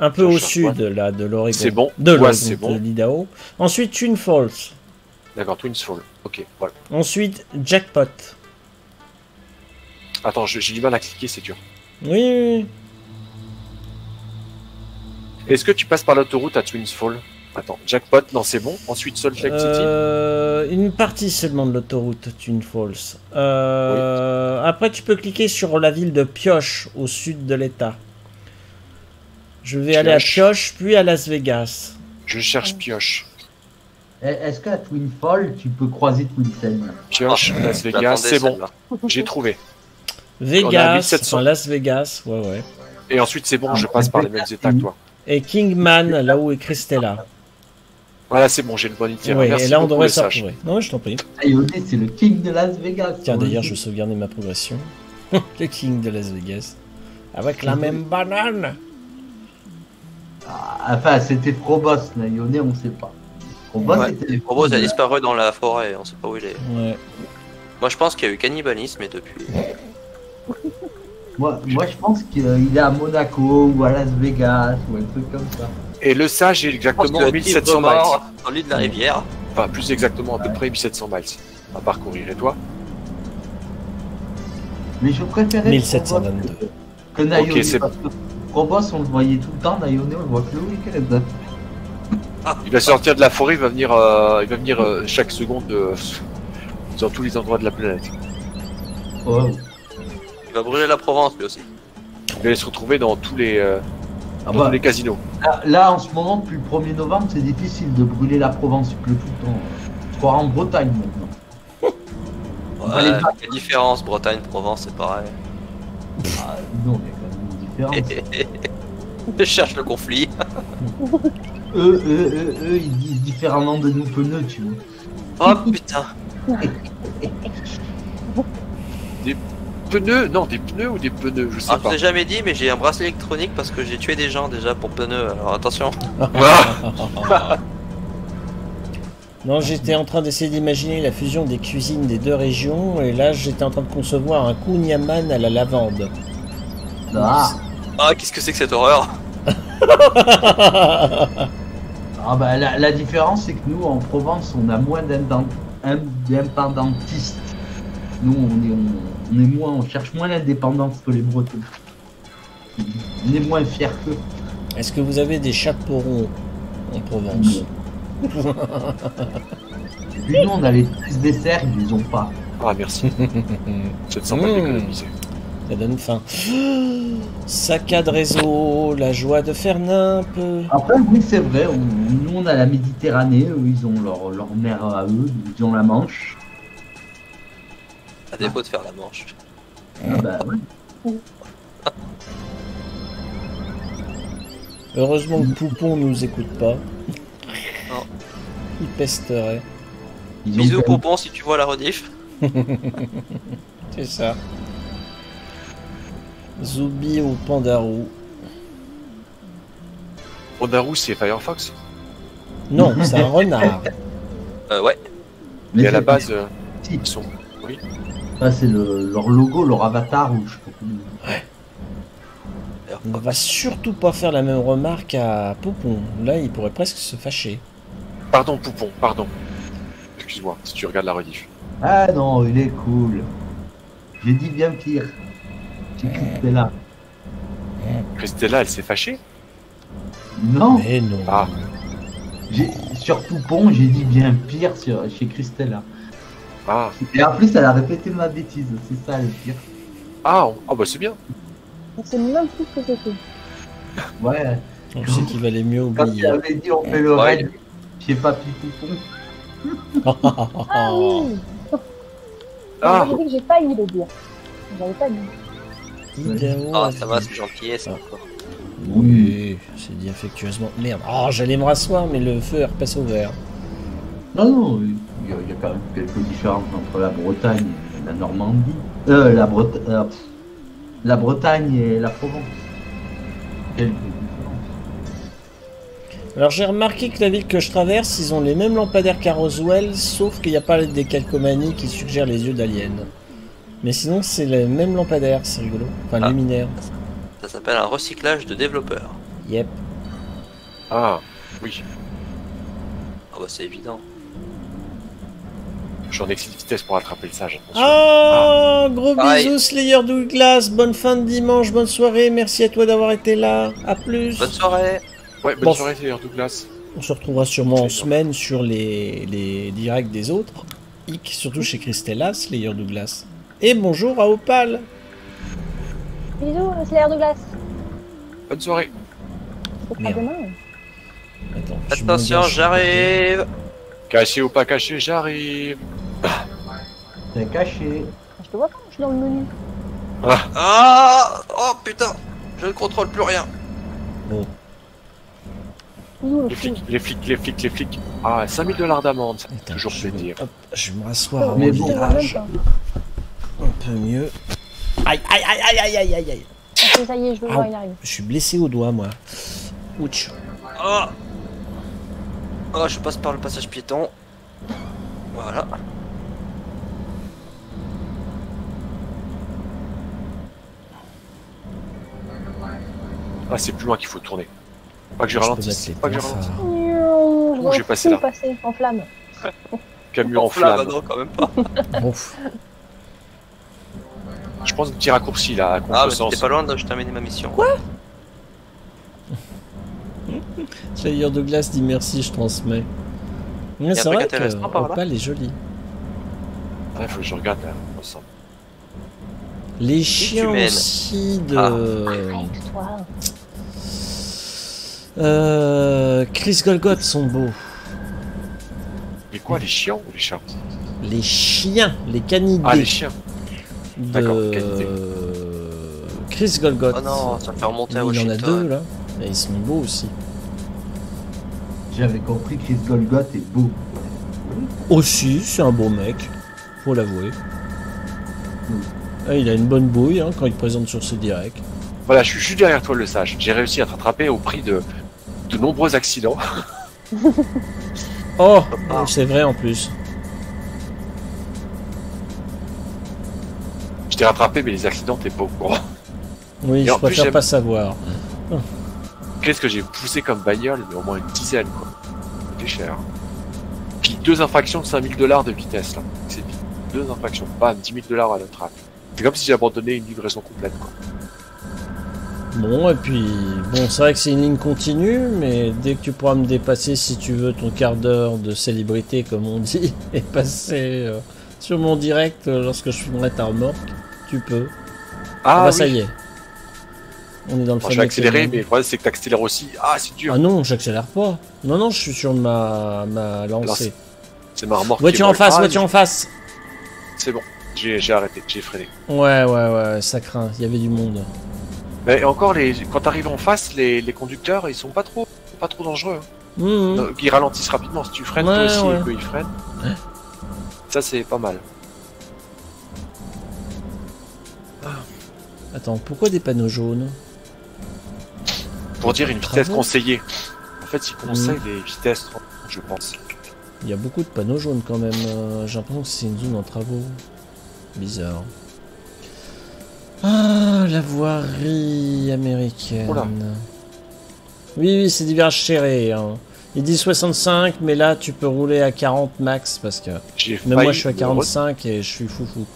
Un peu Je au sud, là, de l'Oregon. C'est bon, De Boise, bon. de l'Idaho. Ensuite, Twin Falls. D'accord, Twins Fall. Ok, voilà. Ensuite, Jackpot. Attends, j'ai du mal à cliquer, c'est dur. Oui, oui, oui. Est-ce que tu passes par l'autoroute à Twins Fall Attends, jackpot, non, c'est bon. Ensuite, Salt Lake City. Euh, une partie seulement de l'autoroute Twin Falls. Euh, Après, tu peux cliquer sur la ville de Pioche, au sud de l'État. Je vais aller à Pioche. Puis à Las Vegas. Je cherche Pioche. Eh, Est-ce qu'à Twin Fall, tu peux croiser Twin Sen Pioche, Ah, Las Vegas, c'est bon. J'ai trouvé. Vegas, 1700. enfin, Las Vegas, ouais, ouais. Et ensuite, c'est bon, je passe par les mêmes états que toi. Et Kingman, là où est Christella. Voilà, c'est bon, j'ai le bon itinéraire. Ouais, Merci et là on devrait s'en retrouver. Non, je t'en prie. Ah, c'est le king de Las Vegas. Tiens, d'ailleurs, je vais sauvegarder ma progression. le king de Las Vegas. Avec la même banane. Ah, Enfin, c'était Frobos, là, Yoné, on sait pas. Frobos, Ouais, Probos a disparu dans la forêt, on sait pas où il est. Ouais. Moi je pense qu'il y a eu cannibalisme et depuis. Moi, moi, je pense qu'il est à Monaco ou à Las Vegas ou un truc comme ça. Et le sage est exactement être 1700 libre miles. Dans l'île de la rivière. Enfin, plus exactement, à peu près 1700 miles à parcourir. Et toi? Mais je préférais 1722. Frobos que, que Nayoné, Ok, c'est parce que Frobos, on le voyait tout le temps, Nayoné, on le voit que le week-end. Il va sortir de la forêt, il va venir, euh, il va venir euh, chaque seconde euh, dans tous les endroits de la planète. Oh. Il va brûler la Provence lui aussi. Il va aller se retrouver dans tous les, euh, Ah dans bah, tous les casinos. là, là, en ce moment, depuis le 1er novembre, c'est difficile de brûler la Provence, il pleut tout le temps. Je crois en Bretagne maintenant. Ouais, Allez, quelle différence, Bretagne, Provence, c'est pareil. Ah, non, il y a quand même une différence. Je cherche le conflit. eux, eux, eux, eux, ils disent différemment de nous pneus, tu vois. Oh putain. Pneus Non, des pneus ou des pneus Je sais Ah, je pas. l'ai jamais dit, mais j'ai un bracelet électronique parce que j'ai tué des gens déjà pour pneus, alors attention. Non, j'étais en train d'essayer d'imaginer la fusion des cuisines des deux régions, et là j'étais en train de concevoir un kunyaman à la lavande. Ah, Ah, qu'est-ce que c'est que cette horreur ah bah, la, la différence, c'est que nous, en Provence, on a moins d'indépendantistes. Nous, on est, on, on est moins, on cherche moins l'indépendance que les Bretons. On est moins fiers qu'eux. Est-ce que vous avez des chapeaux ronds en Provence puis nous, on a les petits desserts, ils les ont pas. Ah, merci. 700 balles Mmh. d'économiser. Ça donne faim. Saccade réseau, la joie de faire nimp. Après, oui, c'est vrai, on- nous, on a la Méditerranée, eux, ils ont leur, leur mer à eux, ils ont la Manche. À défaut de faire la manche. Ah bah, ouais. Heureusement que Poupon nous écoute pas. Non. Il pesterait. Ils Bisous Poupon si tu vois la rediff. C'est ça. Zoubi ou Pandarou. Hondaru, c'est Firefox. Non, c'est un renard. Euh, ouais. Mais Et à la base, euh, ils sont. Ça, c'est le- leur logo, leur avatar, ou je sais pas comment. On ne va surtout pas faire la même remarque à Poupon. Là, il pourrait presque se fâcher. Pardon, Poupon, pardon. Excuse-moi, si tu regardes la rediff. Ah non, il est cool. J'ai dit bien pire. Cliqué là. Christella, elle s'est fâchée? Non, Mais non. Ah. sur Poupon, j'ai dit bien pire sur, chez Christella. Ah, Et en plus, elle a répété ma bêtise, c'est ça le pire. ah, on- ah bah c'est bien. C'est même plus que c'était. Ouais, On sait qu'il valait mieux quand il oublier. avait dit on fait le Ouais, raid chez Papy Poupon. Ah oui Ah, J'ai dit que j'ai pas eu le dire. J'avais pas dit. Ah, a ça va, c'est gentil, ça. Ah. Oui, c'est dit affectueusement. Merde. Oh, j'allais me rasseoir, mais le feu est repassé au vert. Non, non, il y, a, il y a quand même quelques différences entre la Bretagne et la Normandie. Euh, la, euh, pff, la Bretagne et la Provence. Quelques différences. Alors j'ai remarqué que la ville que je traverse, ils ont les mêmes lampadaires qu'à Roswell, sauf qu'il n'y a pas des calcomanies qui suggèrent les yeux d'aliens. Mais sinon, c'est les mêmes lampadaires, c'est rigolo. Enfin, Ah. luminaires. Ça s'appelle un recyclage de développeurs. Yep. ah, oui. Ah bah c'est évident. Je suis en excès de vitesse pour attraper le sage. attention. Ah, gros Pareil. bisous Slayer Douglas, bonne fin de dimanche, bonne soirée, merci à toi d'avoir été là, à plus. Bonne soirée Ouais, bonne Bon. soirée, Taylor Douglas. On se retrouvera sûrement en semaine sur les, les directs des autres. Hic, surtout chez Christella, Slayer Douglas. Et bonjour à Opal Bisous, de glace. Bonne soirée. Merde. Attention, j'arrive Caché ou pas caché, j'arrive. C'est caché. Je te vois pas, je suis dans le menu. Ah Oh putain Je ne contrôle plus rien. Le Les flics, les flics, les flics, les flics. Ah, 5000 dollars d'amende, ça fait Attends, toujours je vais- plaisir. hop, je vais me rasseoir Mais bon. Même Un peu mieux. Aïe, aïe, aïe, aïe, aïe, aïe, aïe. Ça y est, je le Ah. vois, il arrive. Je suis blessé au doigt, moi. Ouch. Oh Oh, je passe par le passage piéton. Voilà. Ah, c'est plus loin qu'il faut tourner. Pas que je Je ralentisse. Pas que je ralentisse. vois j'ai passé là. passer en flamme. Camion en flamme, flamme. non, quand même pas. Je pense un petit raccourci là, à Ah, mais t'es pas loin de je terminé ma mission. Slayer Douglas dit merci, je transmets. Mais c'est vrai que Opal est jolie. Ah, faut que je regarde là, ensemble. Les chiens aussi de... Arrête-toi. Euh, Chris Golgoth sont beaux. Mais quoi, les chiens ou les chats? Les chiens, les canidés Ah, les chiens. de D'accord, canidés. Chris Golgoth. Oh non, ça fait remonter à Il y en a deux là. Et ils sont beaux aussi. J'avais compris que Chris Golgoth est beau. Aussi, c'est un beau mec, faut l'avouer. Mm. Il a une bonne bouille hein, quand il présente sur ses directs. Voilà, je suis juste derrière toi, le sage. J'ai réussi à te rattraper au prix de, de nombreux accidents. Oh, Ah. c'est vrai en plus. Je t'ai rattrapé, mais les accidents, t'es pas au courant. Oui, Et je en plus, préfère j'aime- pas savoir. Qu'est-ce que j'ai poussé comme bagnole Mais au moins une dizaine, quoi. C'était cher. Puis deux infractions de 5000 dollars de vitesse, là. C'est. Deux infractions. Bam, 10 000 dollars à la traque. C'est comme si j'ai abandonné une livraison complète, quoi. Bon, et puis, bon, c'est vrai que c'est une ligne continue, mais dès que tu pourras me dépasser, si tu veux, ton quart d'heure de célébrité, comme on dit, et passer euh, sur mon direct euh, lorsque je filmerai ta remorque, tu peux. Ah, bah, ça y est. On est dans le Bon, je vais fameux accélérer, camion. mais le problème, c'est que t'accélères aussi. Ah, c'est dur. Ah non, j'accélère pas. Non, non, je suis sur ma, ma lancée. C'est ma remorque. Voiture en face, voiture en face. C'est bon. J'ai j'ai arrêté, j'ai freiné. Ouais, ouais, ouais, ça craint. Il y avait du monde. Mais encore, les, quand t'arrives en face, les, les conducteurs, ils sont pas trop, pas trop dangereux. hein. Mhm. Donc, Ils ralentissent rapidement. Si tu freines Ouais, toi aussi ouais. et qu'ils freinent, ça c'est pas mal. Attends, pourquoi des panneaux jaunes? Pour dire une vitesse conseillée. En fait, ils Mm. conseillent des vitesses 30, je pense. Il y a beaucoup de panneaux jaunes quand même. euh, J'ai l'impression que c'est une zone en travaux. Bizarre. Ah, la voirie américaine. Oula. Oui, oui, c'est virages serrés. Hein. Il dit 65, mais là tu peux rouler à 40 max parce que même moi je suis à me re- 45 et je suis foufou.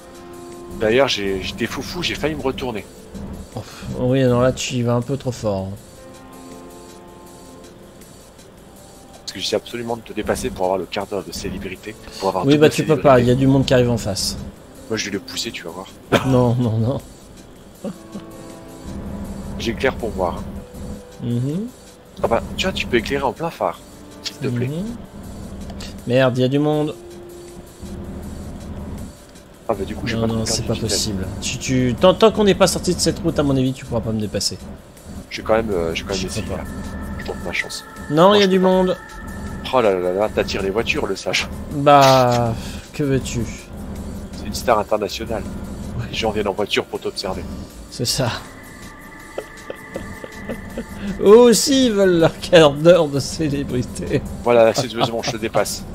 D'ailleurs, j'ai- j'étais foufou, j'ai failli me retourner. Oh, oui, alors là tu y vas un peu trop fort. Parce que j'essaie absolument de te dépasser pour avoir le quart d'heure de célébrité. Pour avoir Oui, bah tu peux pas, il y a du monde qui arrive en face. Moi, je vais le pousser, tu vas voir. non, non, non. J'éclaire pour voir. Mhm, Ah bah, tu vois, tu peux éclairer en plein phare. S'il te plaît. mhm. Merde, il y a du monde. Ah bah, du coup, j'ai Non, pas non, trop c'est pas possible. Tu, tu... Tant, tant qu'on n'est pas sorti de cette route, à mon avis, tu pourras pas me dépasser. Je vais quand même, euh, je vais quand même essayer. Je tente ma chance. Non, il y a du pas. monde. Oh là là là t'attires les voitures, le sage. Bah, que veux-tu? C'est une star internationale. Les gens viennent en voiture pour t'observer. C'est ça. Eux aussi, ils veulent leur quart d'heure de célébrité. Voilà, là, c'est bon, je te dépasse.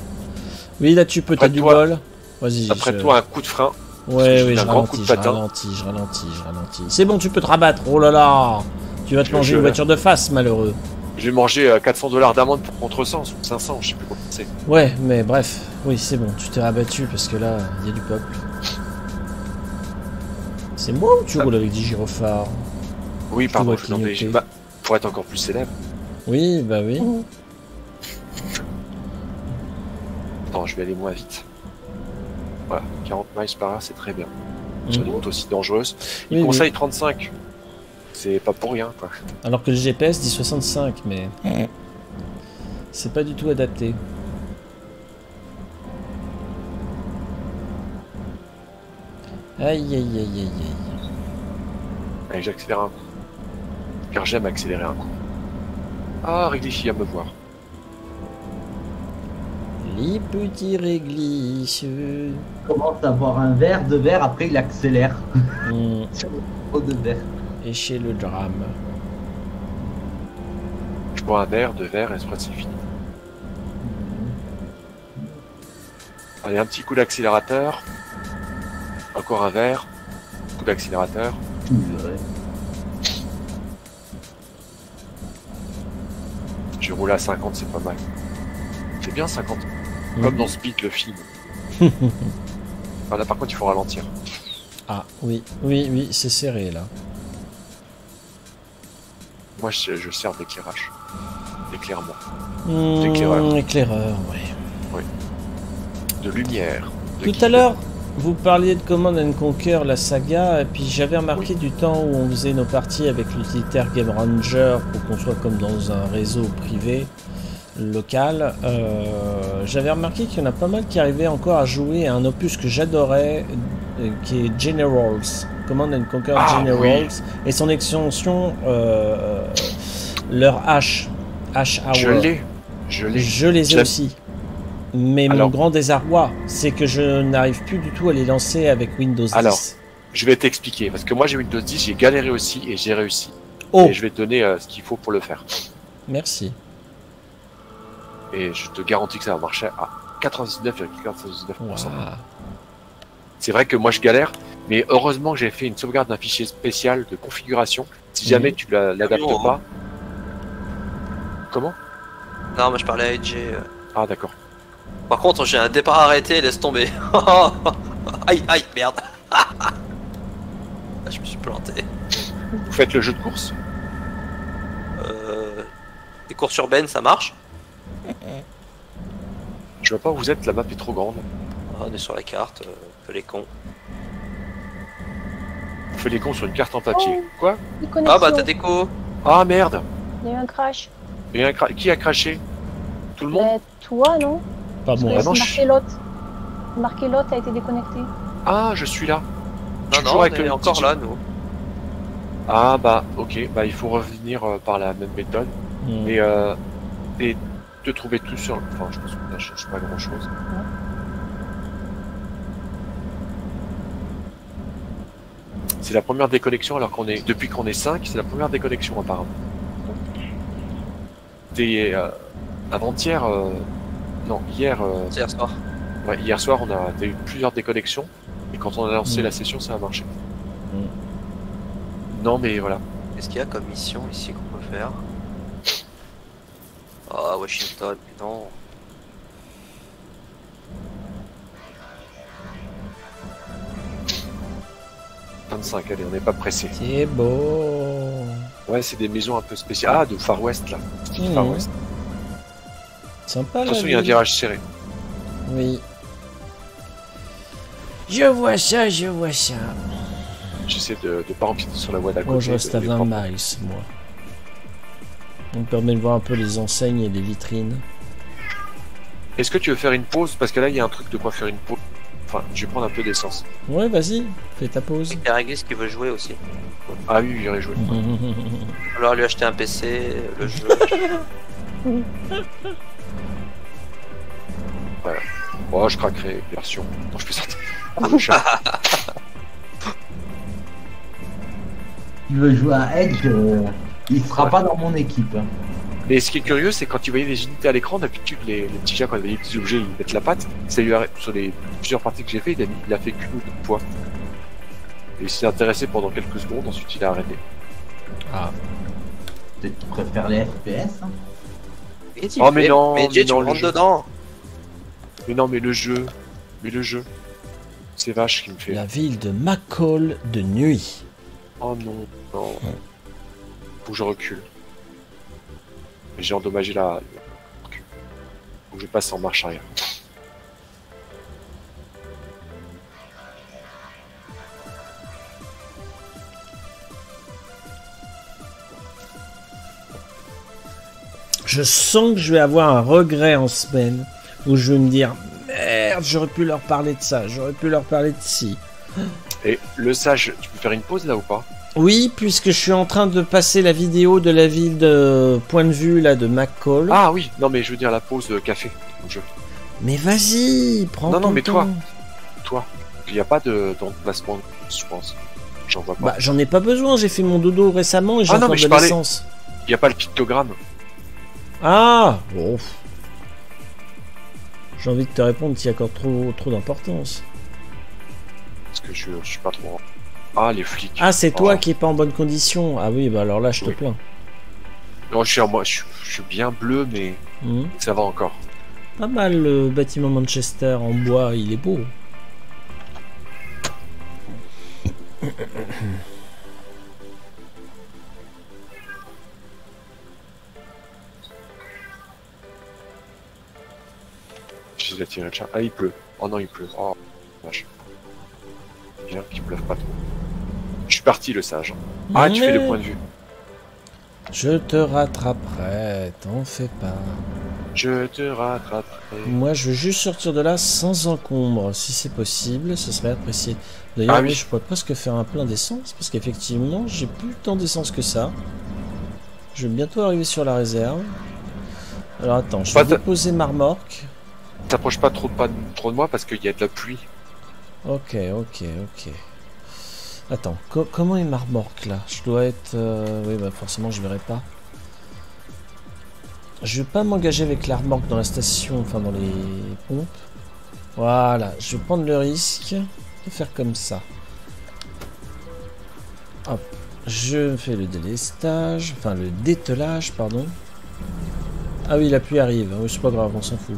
Oui, là, tu peux, t'as du bol? Vas-y. Après je- toi, un coup de frein. Ouais, oui, je un grand coup ralentis, de je ralentis, je ralentis, je ralentis. C'est bon, tu peux te rabattre. Oh là là Tu vas te Je- manger une voiture de face, malheureux. Je manger euh, 400 dollars d'amende pour contresens, ou 500, je sais plus combien c'est. Ouais, mais bref. Oui, c'est bon, tu t'es rabattu parce que là, il y a du peuple. C'est moi ou tu Ah. roules avec des gyrophares? Oui, te pardon, je. Bah, pour être encore plus célèbre. Oui, bah oui. Attends, je vais aller moins vite. Voilà, 40 miles par heure, c'est très bien. Des Mhm. routes aussi dangereuses. Il Oui, oui. conseille 35. C'est pas pour rien, quoi. Alors que le GPS dit 65, mais c'est pas du tout adapté. Aïe aïe aïe aïe aïe. Allez, j'accélère un coup. Car j'aime accélérer un coup. Ah, Réglissy à me voir. Les petits réglisses. commence à avoir un verre de verre, après il accélère. Hmm, Trop de verre. Et chez le drame. Je bois un verre, deux verres, et c'est fini. Allez, un petit coup d'accélérateur. Encore un verre. Coup d'accélérateur. Purée. Je roule à 50, c'est pas mal. C'est bien 50. Comme dans Speed, le film. Ah, là, par contre, il faut ralentir. Ah oui, oui, oui, c'est serré là. Moi, je, je sers d'éclairage. D'éclairement. Hmm, Éclaireur. éclaireur, oui. De lumière. de Tout à l'heure, vous parliez de Command and Conquer, la saga, et puis j'avais remarqué du temps où on faisait nos parties avec l'utilitaire Game Ranger pour qu'on soit comme dans un réseau privé local. euh, j'avais remarqué qu'il y en a pas mal qui arrivaient encore à jouer à un opus que j'adorais, euh, qui est Generals. Command and Conquer Ah, Generals. Et son extension, euh, euh, leur H. H Hour. Je l'ai. Je l'ai. Je les ai aussi. Mais mon grand désarroi, c'est que je n'arrive plus du tout à les lancer avec Windows 10. Alors, Je vais t'expliquer. Parce que moi, j'ai Windows 10, j'ai galéré aussi et j'ai réussi. oh, Et je vais te donner euh, ce qu'il faut pour le faire. merci. Et je te garantis que ça va marcher à 99,99%. Ouah. C'est vrai que moi je galère, mais heureusement que j'ai fait une sauvegarde d'un fichier spécial de configuration. Si Mhm. jamais tu la- l'adaptes pas. Comment? Non, mais je parlais à AJ. euh. Ah d'accord. Par contre, j'ai un départ arrêté, laisse tomber. aïe, aïe, merde. Ah, je me suis planté. Vous faites le jeu de course? Euh, les courses urbaines, ça marche Je vois pas où vous êtes, la map est trop grande. Ah, On est sur la carte, euh, les cons. Vous faites les cons sur une carte en papier. Quoi. Ah bah t'as déco Ah merde Il y a eu un crash. Il y a un cra- Qui a craché Tout le monde? Ben, toi, non? Pas moi. que Ah je- marqué l'autre. Marqué l'autre a été déconnecté. Ah, je suis là. Non, Toujours non, on avec est le encore là, nous. Ah bah ok, bah il faut revenir euh, par la même méthode. Hmm. Et, euh, et te trouver tout sur... Enfin, je pense que ça change pas grand chose. C'est la première déconnexion alors qu'on est... Depuis qu'on est 5, c'est la première déconnexion apparemment. C'était euh, avant-hier... euh, Non, hier... euh, C'est hier soir. ouais, hier soir, on a eu plusieurs déconnexions. Et quand on a lancé Mm. la session, ça a marché. Mm. Non mais voilà. Qu'est-ce qu'il y a comme mission ici qu'on peut faire? Ah, Washington, mais non. 25, allez, on n'est pas pressé. C'est beau. Ouais, c'est des maisons un peu spéciales. Ah, de Far West là. Mhm. Far West. Sympa la Attention, il y a un virage serré. Oui. Je vois ça, je vois ça. J'essaie de ne pas empiéter sur la voie d'à côté. Moi, je reste à de- 20 de- miles, moi. On me permet de voir un peu les enseignes et les vitrines. Est-ce que tu veux faire une pause? Parce que là, il y a un truc de quoi faire une pause. Enfin, je vais prendre un peu d'essence. Ouais, vas-y, fais ta pause. Il y a Réglisse qui veut jouer aussi. Ah oui, j'irai jouer. Alors lui acheter un PC, le jeu. Oh, je craquerai, version. Non, je peux sortir. Ah. Tu veux jouer à Edge, euh, il sera Ouais. pas dans mon équipe. Mais ce qui est curieux, c'est quand tu voyais les unités à l'écran, d'habitude, les, les petits chats, quand ils voyaient les petits objets, ils mettent la patte. Ça lui a- sur les plusieurs parties que j'ai fait, il a, mis- il a fait qu'une ou deux fois. Et il s'est intéressé pendant quelques secondes, ensuite il a arrêté. ah, Peut-être qu'il préfère les FPS. hein. Tu Oh, mais non, mais mais Jay, tu non, rentres jeu. dedans. Mais non, mais le jeu, mais le jeu, c'est vache qui me fait. la ville de McCall de nuit. Oh non, non. Faut que je recule j'ai endommagé la. Donc je passe en marche arrière. Je sens que je vais avoir un regret en semaine où je vais me dire merde, j'aurais pu leur parler de ça, j'aurais pu leur parler de ci. Et le sage, tu peux faire une pause là ou pas? Oui, puisque je suis en train de passer la vidéo de la ville de point de vue là de McCall. Ah oui, non mais je veux dire la pause euh, café. jeu. Mais vas-y, prends Non, non, ton mais toi. temps. Toi, il n'y a pas de d'emplacement, je pense. J'en vois pas. Bah, j'en ai pas besoin, j'ai fait mon dodo récemment et j'ai Ah non, mais de je parlais- l'essence. Il n'y a pas le pictogramme. Ah bon. J'ai envie de te répondre qu'il y a encore trop, trop d'importance. Parce que je, je suis pas trop. Ah, les flics. Ah, c'est toi Oh. qui est pas en bonne condition. Ah oui, bah alors là, je te Oui. plains. Non, je suis, en- moi, je, suis- je suis bien bleu, mais Mhm. ça va encore. Pas mal le bâtiment Manchester en bois, il est beau. D'attirer le chat. Ah, il pleut. Oh non, il pleut. Oh, vache. Bien qu'il pleuve pas trop. Parti, le sage. Ah, tu fais le point de vue. Je te rattraperai, t'en fais pas. Je te rattraperai. Moi, je veux juste sortir de là sans encombre, si c'est possible, ce serait apprécié. D'ailleurs, Ah oui, je pourrais presque faire un plein d'essence, parce qu'effectivement, j'ai plus tant d'essence que ça. Je vais bientôt arriver sur la réserve. Alors attends, je vais Pas déposer ma remorque. T'approches pas trop, pas trop de moi parce qu'il y a de la pluie. Ok, ok, ok. Attends, co- comment est ma remorque là? Je dois être... euh, Oui, bah forcément je verrai pas. Je vais pas m'engager avec la remorque dans la station, enfin dans les pompes. Voilà, je vais prendre le risque de faire comme ça. Hop, je fais le délestage, enfin le dételage, pardon. Ah oui, la pluie arrive, oui, c'est pas grave, on s'en fout.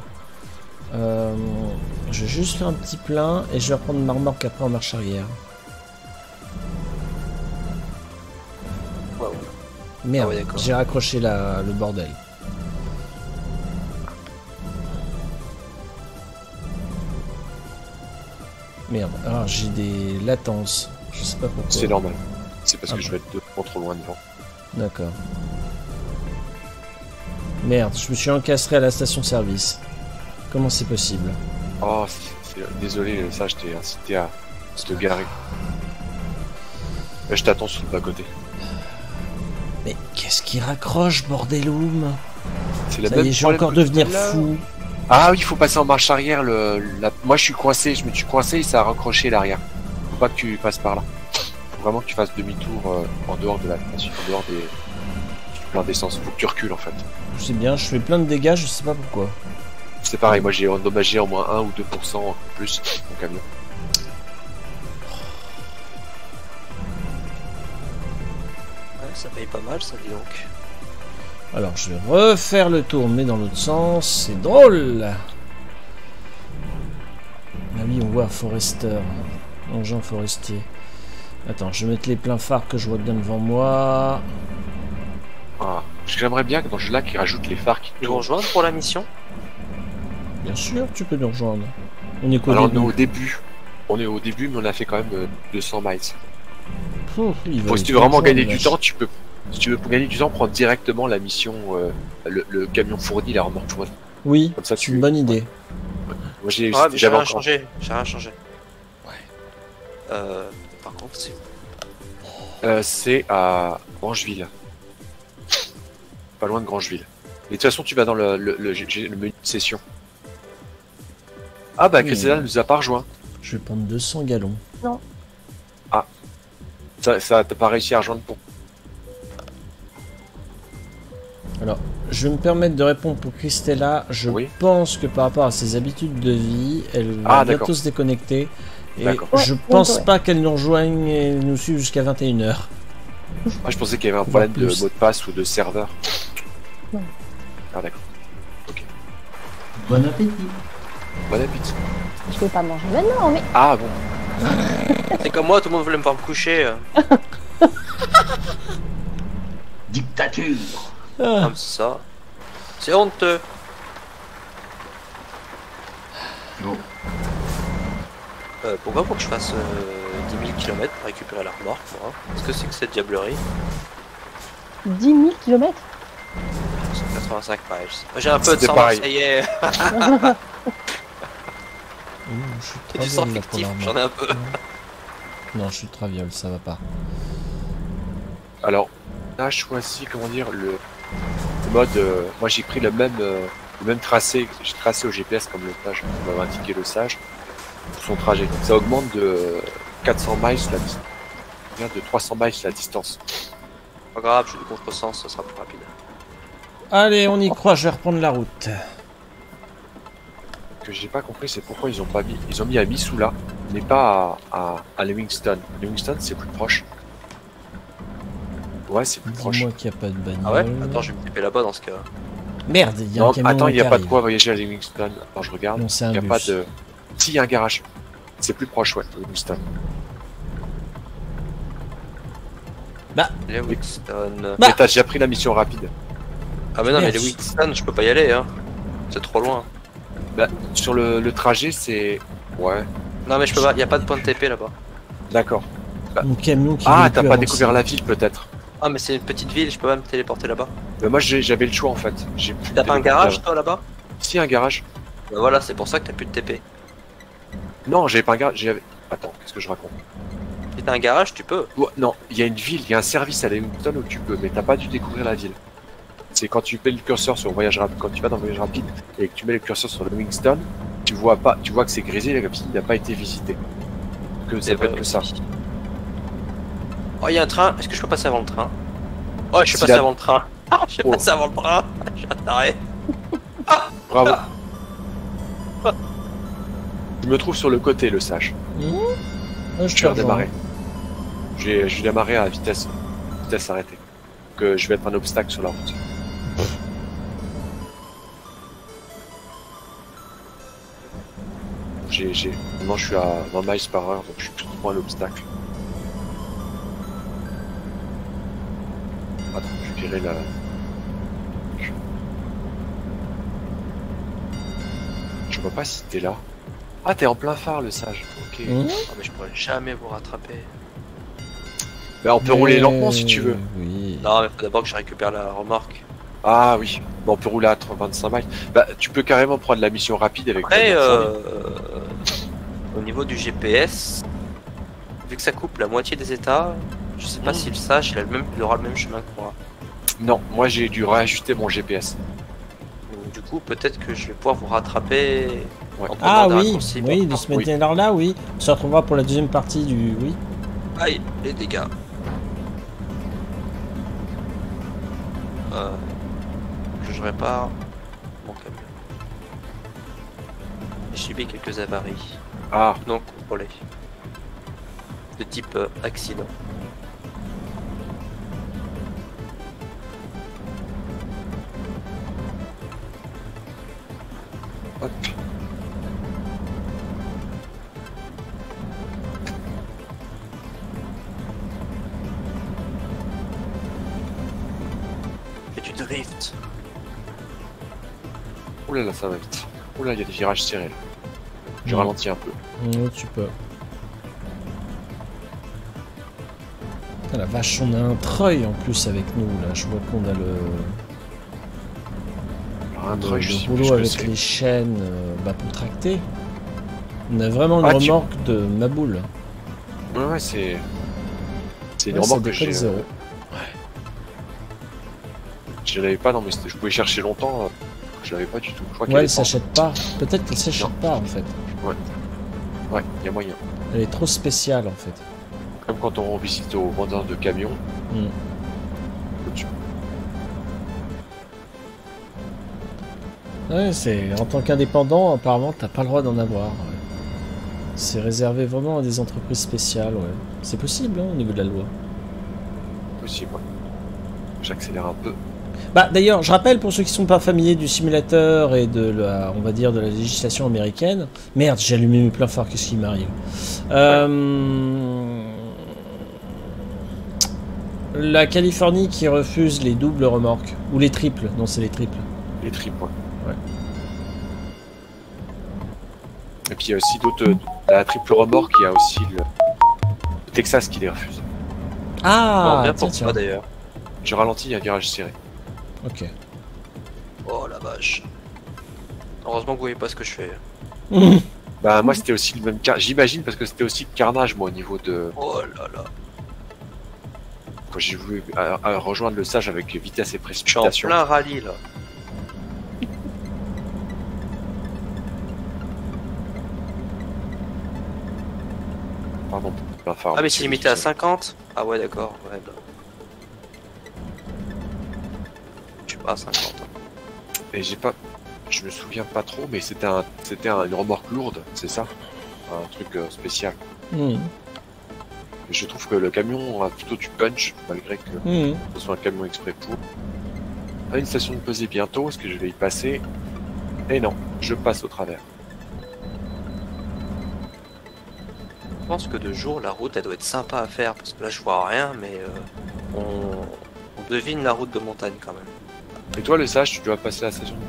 Euh, je vais juste faire un petit plein et je vais reprendre ma remorque après en marche arrière. Merde, Ah ouais, j'ai raccroché la, le bordel. Merde, alors j'ai des latences. Je sais pas pourquoi. C'est normal. C'est parce Ah que bon. je vais être deux trop loin devant. D'accord. Merde, je me suis encastré à la station-service. Comment c'est possible? Oh, désolé, le sage, t'ai incité à se te garer. Euh, Je t'attends sur le bas-côté. Mais qu'est-ce qui raccroche, bordeloum C'est la Ça y est, je vais encore devenir fou. Ah oui, il faut passer en marche arrière. Le, la- Moi, je suis coincé. Je me suis coincé et ça a raccroché l'arrière. Faut pas que tu passes par là. Faut vraiment que tu fasses demi-tour euh, en dehors de la en dehors des plein d'essence. Faut que tu recules en fait. Je sais bien, je fais plein de dégâts, je sais pas pourquoi. C'est pareil. Moi, j'ai endommagé au moins 1 ou 2% en plus mon camion. Ça paye pas mal, ça dit donc. Alors, je vais refaire le tour, mais dans l'autre sens. C'est drôle Ah oui, on voit Forester. Engin forestier. Attends, je vais mettre les pleins phares que je vois bien devant moi. Ah. J'aimerais bien que dans ce jeu-là, qu'ils rajoutent les phares qui Nous rejoindre pour la mission? Bien sûr, tu peux nous rejoindre. On est qu'au Alors, nous, au début, on est au début, mais on a fait quand même euh, 200 miles. Pouf, Bon, si tu veux vraiment gagner du temps, tu peux. Si tu veux pour gagner du temps, prendre directement la mission, euh, le, le camion fourni, la remorque fournie. Oui, Comme ça, c'est tu. une bonne idée. Moi, j'ai. Ah, j'ai rien changé. J'ai rien changé. Ouais. Euh, par contre, c'est. Euh, c'est à Grangeville. Pas loin de Grangeville. Et de toute façon, tu vas dans le, le, le, menu de session. Ah bah, Oui. Christina ne nous a pas rejoint. Je vais prendre 200 gallons. Ça, ça t'as pas réussi à rejoindre pour. Je vais me permettre de répondre pour Christella. Je Oui. pense que par rapport à ses habitudes de vie, elle va Ah, bientôt se déconnecter. Et je Ouais, pense ouais. pas qu'elle nous rejoigne et nous suive jusqu'à 21h. Ah, je pensais qu'il y avait un problème de mot de passe ou de serveur. Non. Ah d'accord. Bon appétit. Bon appétit. Je vais pas manger maintenant, mais Ah bon. C'est comme moi, tout le monde voulait me voir me coucher. euh, Dictature. Ah, Comme ça. C'est honteux. Non. Euh, pourquoi faut que je fasse euh, 10 000 km pour récupérer la remorque moi? Qu'est-ce que c'est que cette diablerie? 10 000 km C'est 85 miles. J'ai un peu de sang, ça y est. Je suis Du sang traviole là pour fictif, j'en ai un peu. Non, je suis traviole, ça va pas. Alors, on a choisi, comment dire, le, le mode. euh, moi, j'ai pris le même, euh, le même tracé. J'ai tracé au GPS comme le sage, comme m'avait indiqué le sage, pour son trajet. Donc, ça augmente de 400 miles la distance. De 300 miles la distance. Pas grave, je suis du contresens, ça sera plus rapide. Allez, on y croit, je vais reprendre la route. Que j'ai pas compris, c'est pourquoi ils ont pas mis. Ils ont mis à Missoula, mais pas à, à, à Livingston. Livingston, c'est plus proche. Ouais, c'est plus proche. Dis-moi qu'il n'y a pas de bagnole. Ah ouais? Attends, je vais me taper là-bas dans ce cas. Merde, il y a un Non, camion attends, il n'y a pas de quoi voyager à Livingston. Attends, je regarde. Non, c'est un Il n'y a bus. pas de. Si, il y a un garage. C'est plus proche, ouais, Livingston. Lewiston. Bah. Mais t'as déjà pris la mission rapide. Ah mais non, mais. Lewiston, je peux pas y aller, hein. C'est trop loin. Bah, sur le, le trajet, c'est. Ouais, Non, mais je peux pas, y a pas de point de TP là-bas. d'accord. Un camion qui Ah, t'as pas avancer. découvert la ville, peut-être. Ah, mais c'est une petite ville, je peux pas me téléporter là-bas. Mais moi, j'ai- j'avais le choix, en fait. J'ai plus T'as pas un garage toi là-bas? Si, un garage. Bah voilà, c'est pour ça que t'as plus de TP. Non, j'avais pas un garage. j'avais- Attends, qu'est-ce que je raconte? Si t'as un garage, tu peux. Ouais, Non, il y a une ville, il y a un service à Livingston où tu peux, mais t'as pas dû découvrir la ville. C'est quand tu mets le curseur sur voyage rapide, quand tu vas dans voyage rapide et que tu mets le curseur sur Livingston, tu vois pas, tu vois que c'est grisé, la ville n'a pas été visitée. Que ça peut être que ça. Oh, y a un train. Est-ce que je peux passer avant le train? Oh, je suis passé la- avant le train. Ah, je suis Oh. passé avant le train. Je suis un taré. Bravo. Je me trouve sur le côté, le sage. Mmh. Ah, je Je te vais. J'ai, je vais démarrer à vitesse, vitesse arrêtée. Que je vais être un obstacle sur la route. J'ai, j'ai, maintenant je suis à 20 miles par heure, donc je suis plus trop un obstacle. Attends, je vais virer la. Je vois pas si t'es là. Ah, t'es en plein phare, le sage. Ok. Mmh. Oh, mais je pourrais jamais vous rattraper. Bah, on peut Mais- rouler lentement si tu veux. Oui. Non, mais faut d'abord que je récupère la remorque. Ah oui, Bah, on peut rouler à 30 25 miles. Bah, tu peux carrément prendre la mission rapide avec Après, euh, au niveau du GPS, vu que ça coupe la moitié des états, je sais pas Mm. si le sage il, a le même, il aura le même chemin que moi. Non, moi j'ai dû réajuster mon GPS. Donc, du coup, peut-être que je vais pouvoir vous rattraper Ouais. en Ah oui, oui, de ce Oui. matin là oui. On se retrouvera pour la deuxième partie du. Oui. Aïe, les dégâts. Euh, je répare mon camion. J'ai subi quelques avaries Ah, non contrôlées. De type euh, accident. hop. Ouh là là, ça va vite. Ouh là, il y a des virages serrés là. Je Mm. ralentis un peu. Oui, tu peux. Ah, la vache, on a un treuil en plus avec nous là. Je vois qu'on a le, Alors, un le, je le ce que avec les chaînes euh, bah, pour tracter. On a vraiment une Ah, tu- remorque de ma boule. Ouais, ouais, c'est. C'est une Ouais, remorque que j'ai. euh, Je l'avais pas dans mes. Je pouvais chercher longtemps. euh, Je l'avais pas du tout. Je crois Ouais, elle s'achète pas. Peut-être qu'elle s'achète pas en fait. Ouais, il y a moyen. Elle est trop spéciale en fait. Comme quand on visite au vendeur de camions. Mm. Ouais, c'est en tant qu'indépendant, apparemment, t'as pas le droit d'en avoir. ouais. C'est réservé vraiment à des entreprises spéciales, ouais. C'est possible, hein, au niveau de la loi. Possible. ouais. J'accélère un peu. Bah, d'ailleurs, je rappelle pour ceux qui sont pas familiers du simulateur et de la, on va dire, de la législation américaine. Merde, j'ai allumé mes pleins phares, qu'est-ce qui m'arrive? Euh, La Californie qui refuse les doubles remorques ou les triples. Non, c'est les triples. Les tripes, ouais. Et puis il y a aussi d'autres. euh, La triple remorque, il y a aussi le, le Texas qui les refuse. Ah, bien tiens, tiens. d'ailleurs. Je ralentis, il y a un virage serré. Ok. Oh la vache. Heureusement que vous voyez pas ce que je fais. Bah moi c'était aussi le même car... J'imagine parce que c'était aussi le carnage moi au niveau de... Oh là là. Quand j'ai voulu euh, euh, rejoindre le sage avec vitesse et Je suis en précipitation. plein rallye là. Pardon. Enfin, Ah mais c'est limité à 50 Ah ouais d'accord. Ouais, bah. À 50. hein. Et j'ai pas... Je me souviens pas trop mais c'était un... c'était un- une remorque lourde, c'est ça? Un truc euh, spécial. Hmm. Et je trouve que le camion a plutôt du punch malgré que Hmm. ce soit un camion exprès pour. À une station de pesée bientôt, est-ce que je vais y passer? Et non, je passe au travers. Je pense que de jour la route elle doit être sympa à faire parce que là je vois rien mais euh, on... on devine la route de montagne quand même. Et toi, le sage, tu dois passer à la station de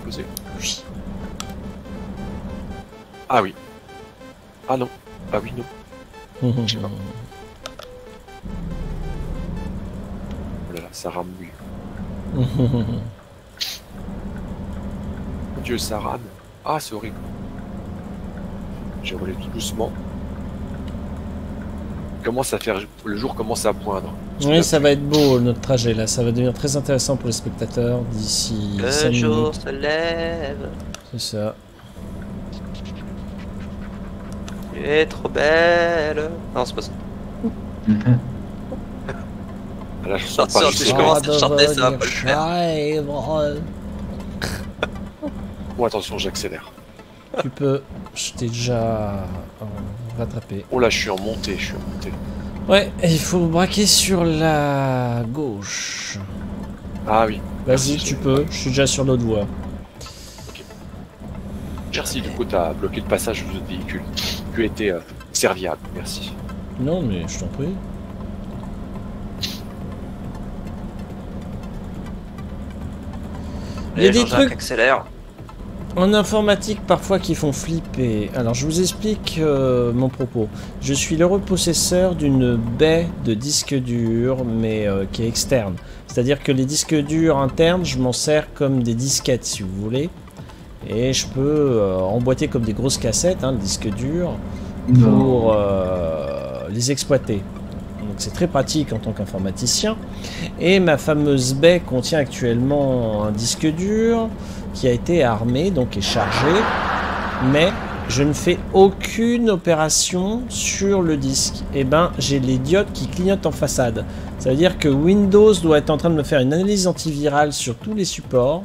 Oui. Ah oui. Ah non. Ah oui, non. Sais pas. Oh là là, ça rame oui. Mon Dieu, ça rame. Ah, c'est horrible. J'ai roulé tout doucement. Commence à faire... Le jour commence à poindre. Oui, ça va être beau notre trajet là, ça va devenir très intéressant pour les spectateurs d'ici Le 5 jour minutes. se lève, C'est ça. tu es trop belle. Non c'est pas ça. Ah, La chanson Attention, part si juste- je commence à chanter, ça va pas le faire. faire. Oh, attention, j'accélère. Tu peux. Je t'ai déjà euh, rattrapé. Oh là, je suis en montée, je suis en montée. Ouais, il faut braquer sur la gauche. Ah oui. Vas-y, tu peux. Je suis déjà sur l'autre voie. Merci, du coup, t'as bloqué le passage aux autres véhicules. Tu as été euh, serviable, merci. Non, mais je t'en prie. Il y a des trucs accélère. En informatique, parfois, qui font flipper. Alors, je vous explique euh, mon propos. Je suis l'heureux possesseur d'une baie de disques durs, mais euh, qui est externe. C'est-à-dire que les disques durs internes, je m'en sers comme des disquettes, si vous voulez. Et je peux euh, emboîter comme des grosses cassettes, hein, le disque dur, pour les exploiter. Donc c'est très pratique en tant qu'informaticien. Et ma fameuse baie contient actuellement un disque dur qui a été armé, donc est chargé, mais je ne fais aucune opération sur le disque. Et ben j'ai les diodes qui clignotent en façade. Ça veut dire que Windows doit être en train de me faire une analyse antivirale sur tous les supports,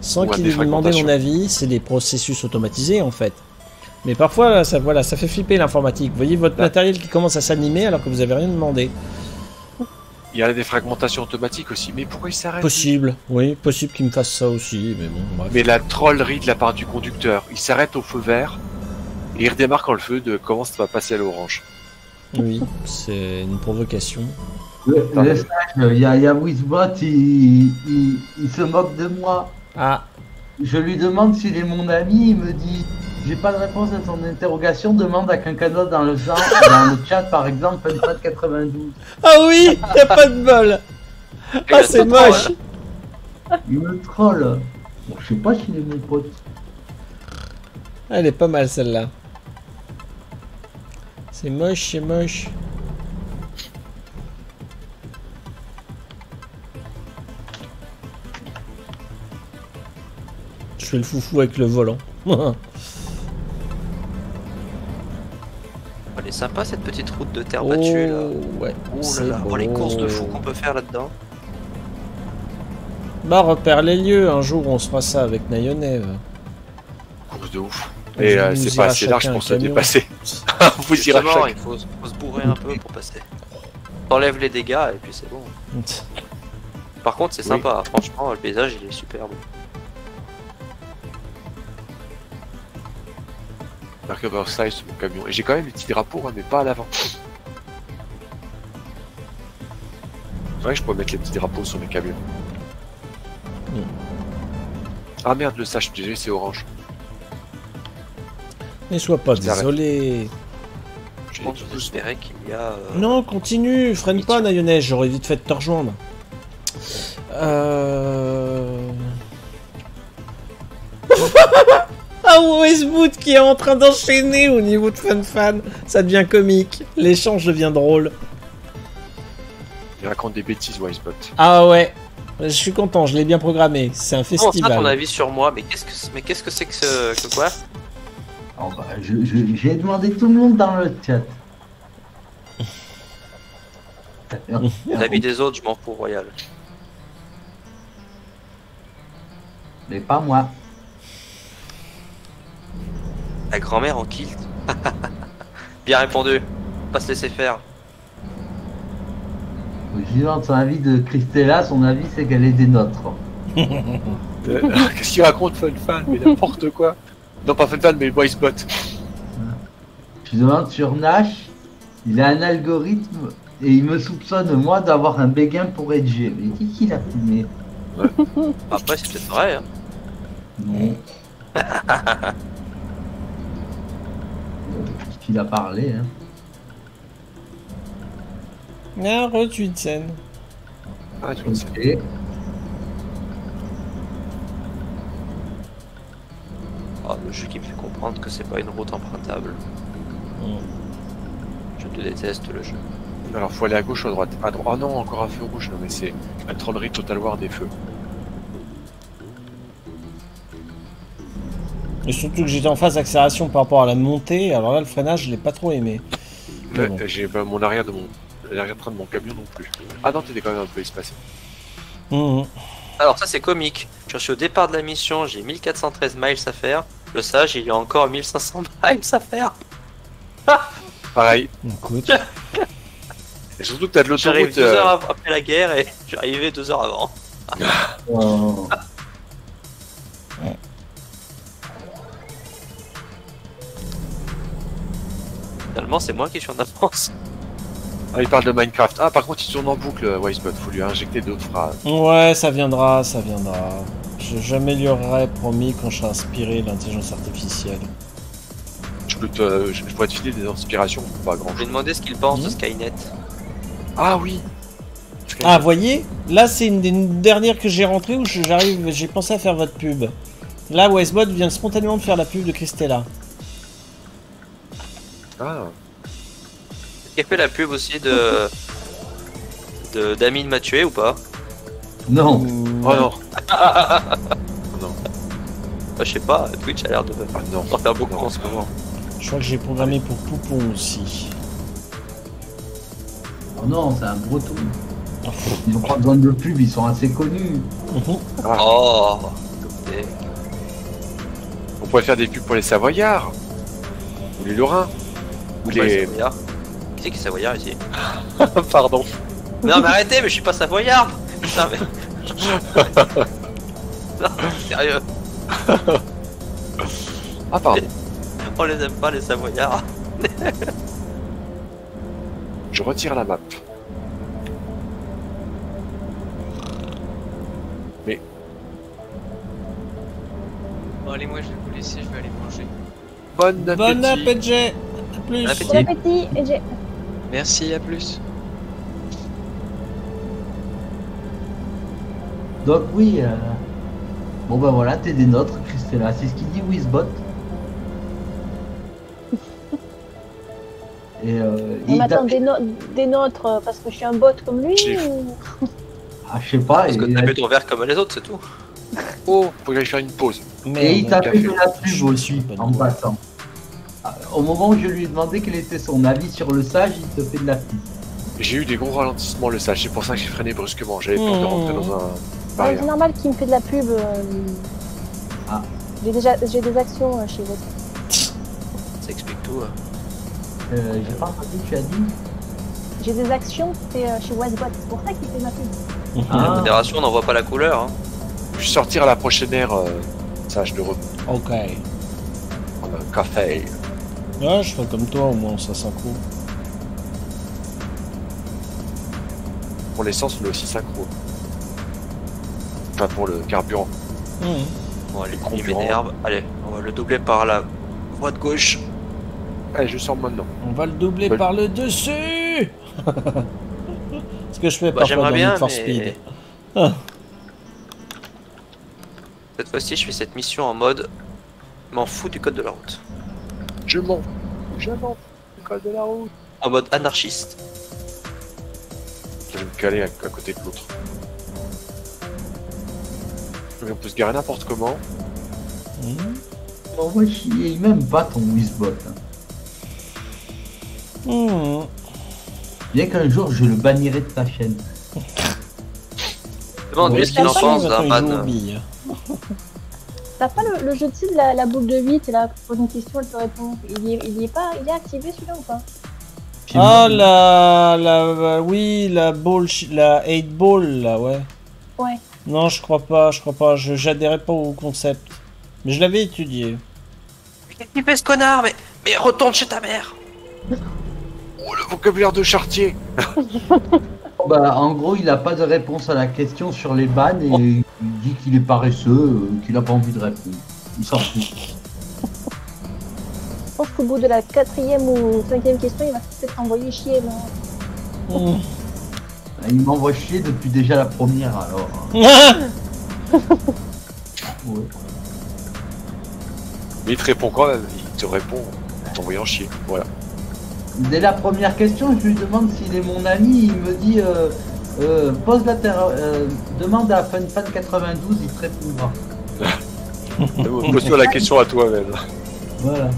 sans qu'il ait demandé mon avis. C'est des processus automatisés en fait. Mais parfois, ça, voilà, ça fait flipper l'informatique. Vous voyez votre matériel qui commence à s'animer alors que vous avez rien demandé. Il y a des fragmentations automatiques aussi, mais pourquoi il s'arrête Possible, oui, possible qu'il me fasse ça aussi, mais bon, bref. Mais la trollerie de la part du conducteur, il s'arrête au feu vert et il redémarre quand le feu de commence à passer à l'orange. Oui, c'est une provocation. Le, le stage, il y a, il y a Wizbot, il, il, il se moque de moi. Ah, Je lui demande s'il est mon ami, il me dit j'ai pas de réponse à ton interrogation, demande à quelqu'un d'autre dans le genre, dans le chat par exemple, Funpad 92. ah oui, y a pas de bol. Ah, c'est moche. Il me troll. Bon, je sais pas s'il est mon pote. Elle est pas mal celle-là. C'est moche, c'est moche. Je fais le foufou avec le volant. Elle est sympa cette petite route de terre oh, battue là. ouais. Oh là là, oh, les courses de fou qu'on peut faire là-dedans. Bah, repère les lieux. Un jour, on se fera ça avec Nayonev. Course de ouf. Et euh, c'est pas assez large pour se dépasser. Vous irez chaque... il faut, faut se bourrer un peu pour passer. T'enlèves les dégâts et puis c'est bon. Par contre, c'est Oui. sympa, franchement, le paysage il est superbe. Marque Oversize sur mon camion. Et j'ai quand même les petits drapeaux, hein, mais pas à l'avant. C'est vrai que je pourrais mettre les petits drapeaux sur mes camions. Mm. Ah merde, le sage, désolé, c'est orange. Ne sois pas Je désolé. Je pense espérer qu'il y a. euh, Non, continue, freine pas, Nayonev, j'aurais vite fait de te rejoindre. Euh... Ah, Westwood qui est en train d'enchaîner au niveau de Fan Fan. Ça devient comique. L'échange devient drôle. Il raconte des bêtises, Wisebot. Ah ouais. Je suis content, je l'ai bien programmé. C'est un Comment ça, ton festival. avis sur moi? Mais qu'est-ce que c'est- mais qu'est-ce que c'est que ce que quoi? Oh, bah, J'ai demandé tout le monde dans le chat. L'avis des autres, je m'en fous royal. Mais pas moi. La grand-mère en kilt. Bien répondu. Pas se laisser faire. Je demande son avis de Christella, son avis c'est qu'elle est des nôtres. Euh, Qu'est-ce qu'il raconte, Fun Fan Mais n'importe quoi. Non, pas Fun Fan, mais Wisebot. Je demande sur Nash, il a un algorithme et il me soupçonne moi d'avoir un béguin pour edger. Mais qui qui l'a filmé Après, c'est peut-être vrai. Hein. Non. Qu'il a parlé, hein. Ah, retweet scène. Ah, tu. Ah, le jeu qui me fait comprendre que c'est pas une route empruntable. Mm. Je te déteste le jeu. Alors, faut aller à gauche ou à droite À droite. Oh non, encore un feu rouge. Non, mais c'est un trollerie Total War des feux. Et surtout que j'étais en phase d'accélération par rapport à la montée. Alors là, le freinage, je l'ai pas trop aimé. Ouais, bon. J'ai ben, mon arrière de mon l'arrière-train de mon camion non plus. Ah non, t'étais quand même un peu espacé. Mhm. Alors ça c'est comique. Je suis au départ de la mission, j'ai 1413 miles à faire. Le sage, il y a encore 1500 miles à faire. Pareil. Écoute. Et surtout que t'as de J'arrive l'autoroute. deux euh, heures av- après la guerre et je suis arrivé deux heures avant. Oh. Finalement, c'est moi qui suis en avance. Ah, il parle de Minecraft. Ah, par contre, il tourne en boucle, euh, Wisebot. Faut lui injecter d'autres phrases. Ouais, ça viendra, ça viendra. Je- J'améliorerai, promis, quand je serai inspiré de l'intelligence artificielle. Je peux te, je, je pourrais te filer des inspirations, pas grand Je vais chose. demander ce qu'il pense de Mhm. Skynet. Ah oui. Ah, voyez Là, c'est une des dernières que j'ai rentrées où j'arrive, j'ai pensé à faire votre pub. Là, Westbot vient spontanément de faire la pub de Christella. Ah. Est-ce qu'il a fait la pub aussi de. de d'Amine Mathieu ou pas? Non. Oh non. Bah, Je sais pas, Twitch a l'air de Ah non. faire beaucoup Non. en ce moment. Je crois que j'ai programmé pour Poupon aussi. Oh non, c'est un breton. Ils ont pas besoin de pub, ils sont assez connus. Mhm. Oh Et- On pourrait faire des pubs pour les Savoyards. Ou les Lorrains. Pourquoi les. les Savoyards Qui c'est qui est Savoyard ici Pardon. Non mais arrêtez, mais je suis pas Savoyard Putain mais... Non, sérieux, Ah, pardon. on les aime pas les Savoyards. Je retire la map. Bon, allez, moi je vais vous laisser, je vais aller manger. Bonne appétit. Bon appétit Plus Bon appétit. Bon appétit et j'ai... Merci, à plus. Donc oui, euh... bon bah voilà, t'es des nôtres, Christella. C'est ce qu'il dit Wizbot. Et euh, On il m'attend des, no- des nôtres euh, parce que je suis un bot comme lui ou... Ah, je sais pas. Parce que t'as bu ton verre comme les autres, c'est tout. Oh, faut que j'aille faire une pause. et il t'a fait de la Je pub aussi suis pas en passant. Au moment où je lui ai demandé quel était son avis sur le sage, il te fait de la pub. J'ai eu des gros ralentissements le sage, c'est pour ça que j'ai freiné brusquement. J'avais peur de rentrer dans un Ouais, c'est normal qu'il me fait de la pub. euh, Ah. J'ai déjà j'ai des actions euh, chez vous. Ça explique tout. hein. Euh, J'ai pas entendu, tu as dit J'ai des actions c'est, euh, chez Westbot, c'est pour ça qu'il fait ma pub. La Ah. modération, on n'en voit pas la couleur. Hein. Puis sortir à la prochaine ère, euh, sage de repos. Ok. Prendre un café. Ouais, je fais comme toi, au moins ça synchro. Pour l'essence, on est aussi synchro. Enfin, pour le carburant. Mhm. Bon, allez, il m'énerve. Allez, on va le doubler par la voie de gauche. Allez, je sors maintenant. On va le doubler Bah, par le dessus Ce que je fais Bah, parfois j'aimerais dans bien, Need for mais- Speed. Cette fois-ci, je fais cette mission en mode m'en fous du code de la route. Je m'en fous, je m'en fous du code de la route. En mode anarchiste. Je vais me caler à, à côté de l'autre. On peut se garer n'importe comment. Hmm. Envoie chier, il m'aime pas ton Wizbot. hein. Hmm. Bien qu'un jour je le bannirai de ta chaîne. Demande-lui ce qu'il en pense d'un il ban. T'as pas le, le jeu de la, la boule de 8, là, pour une question, elle te répond. Il y est, il y est pas, il est activé celui-là ou pas Ah, la, la, oui, la ball, la 8 ball, là, ouais. Ouais. Non, je crois pas, je crois pas, je j'adhérais pas au concept. Mais je l'avais étudié. Mais qu'est-ce qu'il fait ce connard mais, mais retourne chez ta mère Oh, le vocabulaire de Chartier Bah, en gros, il a pas de réponse à la question sur les bans et il dit qu'il est paresseux, euh, qu'il a pas envie de répondre. Il s'en fout. Je pense qu'au bout de la quatrième ou cinquième question, il va peut-être t'envoyer chier, là. Hmm. Il m'envoie chier depuis déjà la première, alors. Ouais. Mais il te répond quand même, il te répond en t'envoyant chier. Voilà. Dès la première question, je lui demande s'il est mon ami, il me dit euh, euh, pose la terre, euh, demande à FunFan 92, il te répondra. Pose-toi la question à toi-même. Voilà.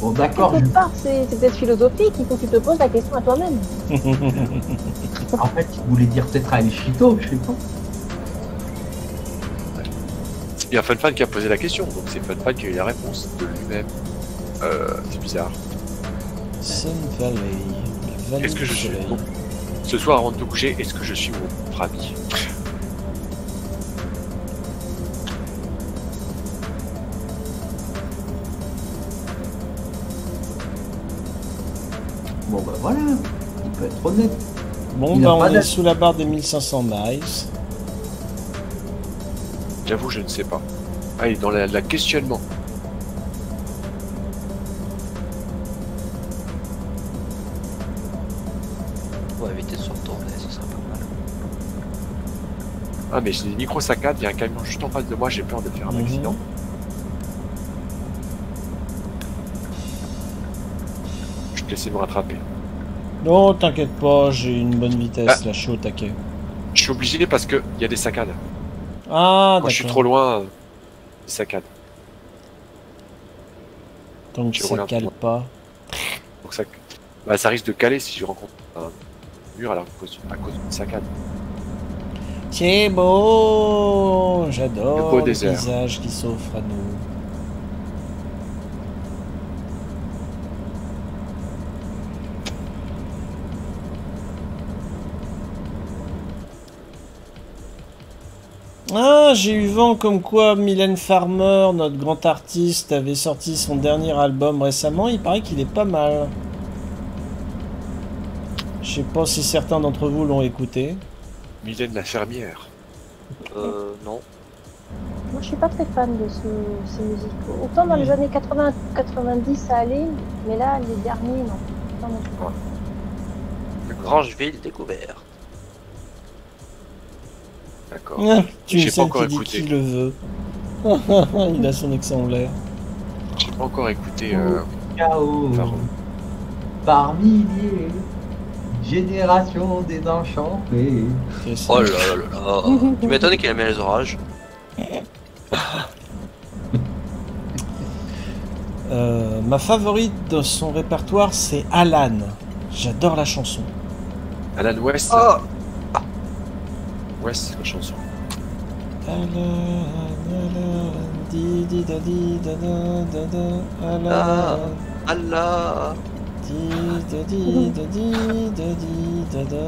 Bon, d'accord, je- Quelque part, c'est c'est peut-être philosophique, il faut que tu te poses la question à toi-même. en fait, il voulait dire peut-être à El Chito, je sais pas. Il y a FunFan qui a posé la question, donc c'est FunFan qui a eu la réponse de lui-même. Euh, c'est bizarre. Sun Valley. Est-ce que je suis soleil. bon. Ce soir, avant de te coucher, est-ce que je suis mon ami Bon, bah voilà, il peut être honnête. Bon, Il bah on est sous la barre des 1500 miles. J'avoue, je ne sais pas. Ah, il est dans la, la questionnement. Ah, mais j'ai des micro-saccades, il y a un camion juste en face de moi, j'ai peur de faire un Mhm. accident. Je vais essayer de me rattraper. Non, t'inquiète pas, j'ai une bonne vitesse, Ah. là, je suis au taquet. Je suis obligé parce que il y a des saccades. Ah, Quand je suis d'accord. trop loin, euh, des saccades. Donc je ça peu cale pas. Donc ça, bah, ça risque de caler si je rencontre un mur à, la cause, à cause d'une saccade. C'est beau Le J'adore le paysage qui s'offre à nous. Ah, j'ai eu vent comme quoi Mylène Farmer, notre grand artiste, avait sorti son dernier album récemment. Il paraît qu'il est pas mal. Je sais pas si certains d'entre vous l'ont écouté. Mylène la fermière. Euh, non. Moi, je suis pas très fan de ce, ces musiques. Autant dans les années 80, 90, ça allait, mais là, les derniers, non. Non plus. Grangeville découvert. D'accord. Ah, tu J'ai pas encore qui écouté. qui le veut. Il a son accent en l'air. J'ai pas encore écouté. Euh, Chaos, Pharaon. par milliers, génération désenchantée. Oh là là là tu m'étonnes qu'il aime bien les orages. Euh, ma favorite de son répertoire, c'est Alan. J'adore la chanson. Alan West. Oh West, c'est la chanson. Alan, Alan, di di da di da da da da, Alan, Ah. Allah di da di da di da di da da.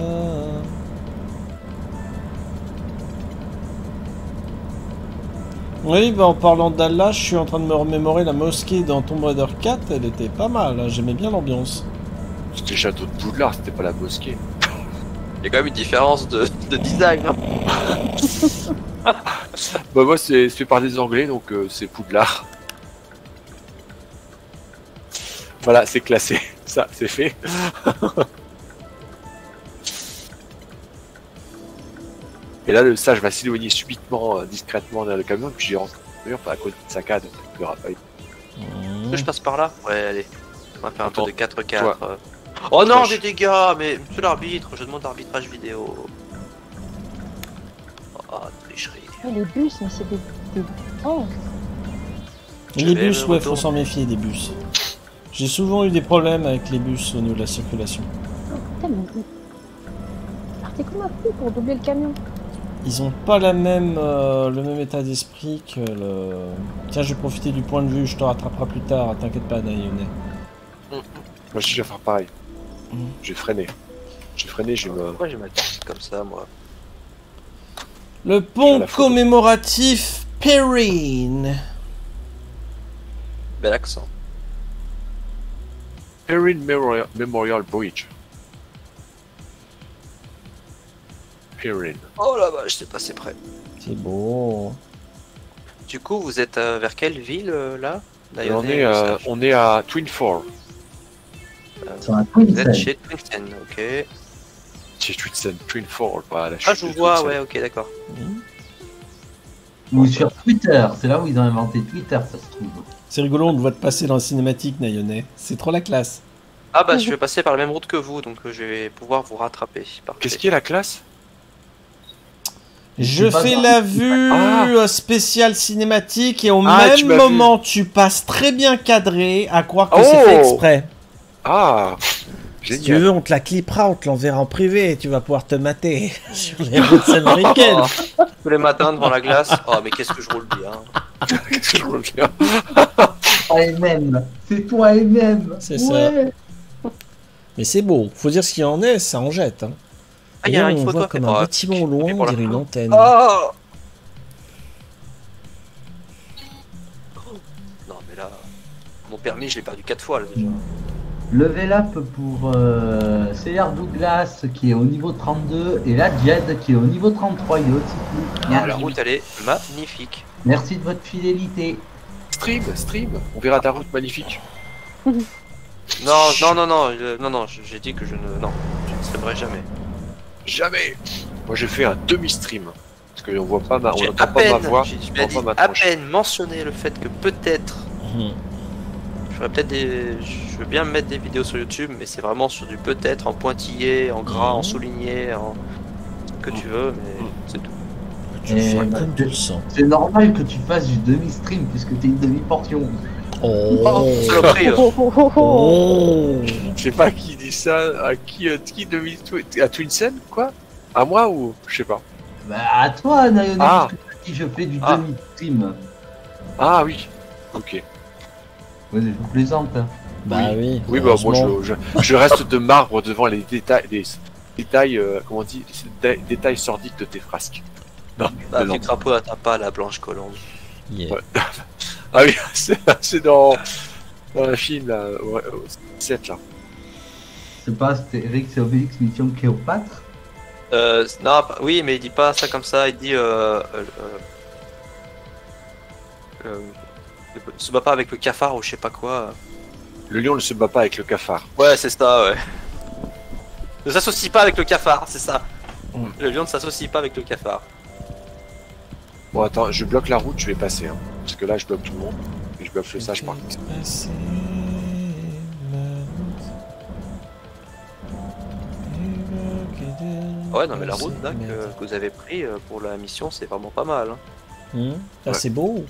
Oui, bah en parlant d'Allah, je suis en train de me remémorer la mosquée dans Tomb Raider 4, elle était pas mal, hein, j'aimais bien l'ambiance. C'était le château de Poudlard, c'était pas la mosquée. Il y a quand même une différence de, de design. hein. Bah moi c'est c'est fait par des Anglais donc euh, c'est Poudlard. Voilà, c'est classé. Ça, c'est fait. Et là, le sage va s'éloigner subitement, euh, discrètement derrière le camion, et puis j'ai rentré dans le mur à cause d'une saccade. Il aura pas eu. Mmh. Que je passe par là Ouais, allez. On va faire un Attends, peu de 4-4. toi. euh. Oh non, Toi, des dégâts Mais monsieur l'arbitre, je demande arbitrage vidéo. Ah, tricherie. Ah, les bus, mais c'est des. des... Oh, Les bus, ouais, faut retourner. s'en méfier des bus. J'ai souvent eu des problèmes avec les bus au niveau de la circulation. putain, Partez comme un fou pour doubler le camion. Ils ont pas la même, euh, le même état d'esprit que le. Tiens, je vais profiter du point de vue, je te rattraperai plus tard, t'inquiète pas, Naïoné. Moi, je vais faire pareil. Mm. J'ai freiné. J'ai freiné, je vais me. Pourquoi j'ai ma comme ça, moi? Le pont commémoratif Perrine. Bel accent. Perrin Memorial, Memorial Bridge. Perrin. Oh là bas, je sais pas, c'est prêt. C'est beau. Du coup, vous êtes euh, vers quelle ville euh, là? On, est, euh, on est à Twin Fall. Sur la Twin Vous êtes chez Twinsen, ok. Chez Twin, Twin Fall, pas la Ah, je vous vois, ouais, ok, d'accord. Ou sur Twitter, c'est là où ils ont inventé Twitter, ça se trouve. C'est rigolo, on te voit te passer dans la cinématique, Naïoné. C'est trop la classe. Ah bah, je vais passer par la même route que vous, donc euh, je vais pouvoir vous rattraper. Qu'est-ce qui est la classe? Je fais la vue Ah. spéciale cinématique et au Ah, même moment tu passes très bien cadré à croire que Oh. c'est fait exprès. Ah Si tu veux, on te la clippera, on te l'enverra en privé et tu vas pouvoir te mater sur les routes américaines. Tous les matins devant la glace. Oh, mais qu'est-ce que je roule bien. Qu'est-ce que je et même, c'est toi et même. C'est ça. Ouais. Mais c'est beau, faut dire ce qu'il en est, ça en jette. Hein. Ah, y a une on photo voit comme un bâtiment au loin, on pour dirait une antenne. Oh Non, mais là, mon permis, je l'ai perdu 4 fois là déjà. Level up pour euh, CR Douglas qui est au niveau 32 et la Jed qui est au niveau 33. Il est aussi plus. Ah, la route, elle est magnifique. Merci de votre fidélité. Stream, stream. On verra ta route magnifique. Non, non, non, non, euh, non, non, j'ai dit que je ne. Non, je ne streamerai jamais. Jamais Moi, j'ai fait un demi-stream. Parce qu'on voit pas ma, on entend pas ma voix, j'ai- je on ma à peine mentionné le fait que peut-être Mhm. Peut-être des. Je veux bien mettre des vidéos sur YouTube, mais c'est vraiment sur du peut-être en pointillé, en gras, en Mhm. souligné, en. que tu veux, mais c'est tout. Tu Et fais bah, comme tu le sens. C'est normal que tu fasses du demi-stream puisque t'es une demi-portion. Oh, euh. Oh, oh, oh. Je sais pas qui dit ça, à qui, euh, qui demi à Twinsen, quoi? À moi ou je sais pas? Bah à toi, Nayonet, Ah. parce que t'as dit je fais du Ah. demi-stream. Ah oui. Ok. Ouais, je plaisante. hein. Bah oui. Oui, bah moi je, je, je reste de marbre devant les détails, les détails, euh, comment on dit, les dé- détails sordides de tes frasques. Non, Bah, non. du crapaud à ta pas, la blanche colombe. Yeah. Ouais. Ah oui, c'est c'est dans, dans le film là, ouais, euh, 7 là. C'est pas Astérix et Obélix Mission Cléopâtre? Euh, non, oui, mais il dit pas ça comme ça, il dit. Euh, euh, euh, euh, se bat pas avec le cafard ou je sais pas quoi. Le lion ne se bat pas avec le cafard. Ouais, c'est ça, ouais. Ne s'associe pas avec le cafard, c'est ça. Mm. Le lion ne s'associe pas avec le cafard. Bon attends, je bloque la route, je vais passer. Hein, parce que là je bloque tout le monde. Et je bloque le sage par contre. Passer la Ouais, non, mais la route là que, que vous avez pris euh, pour la mission, c'est vraiment pas mal. Hein. Hmm. Ah, Ouais. c'est beau.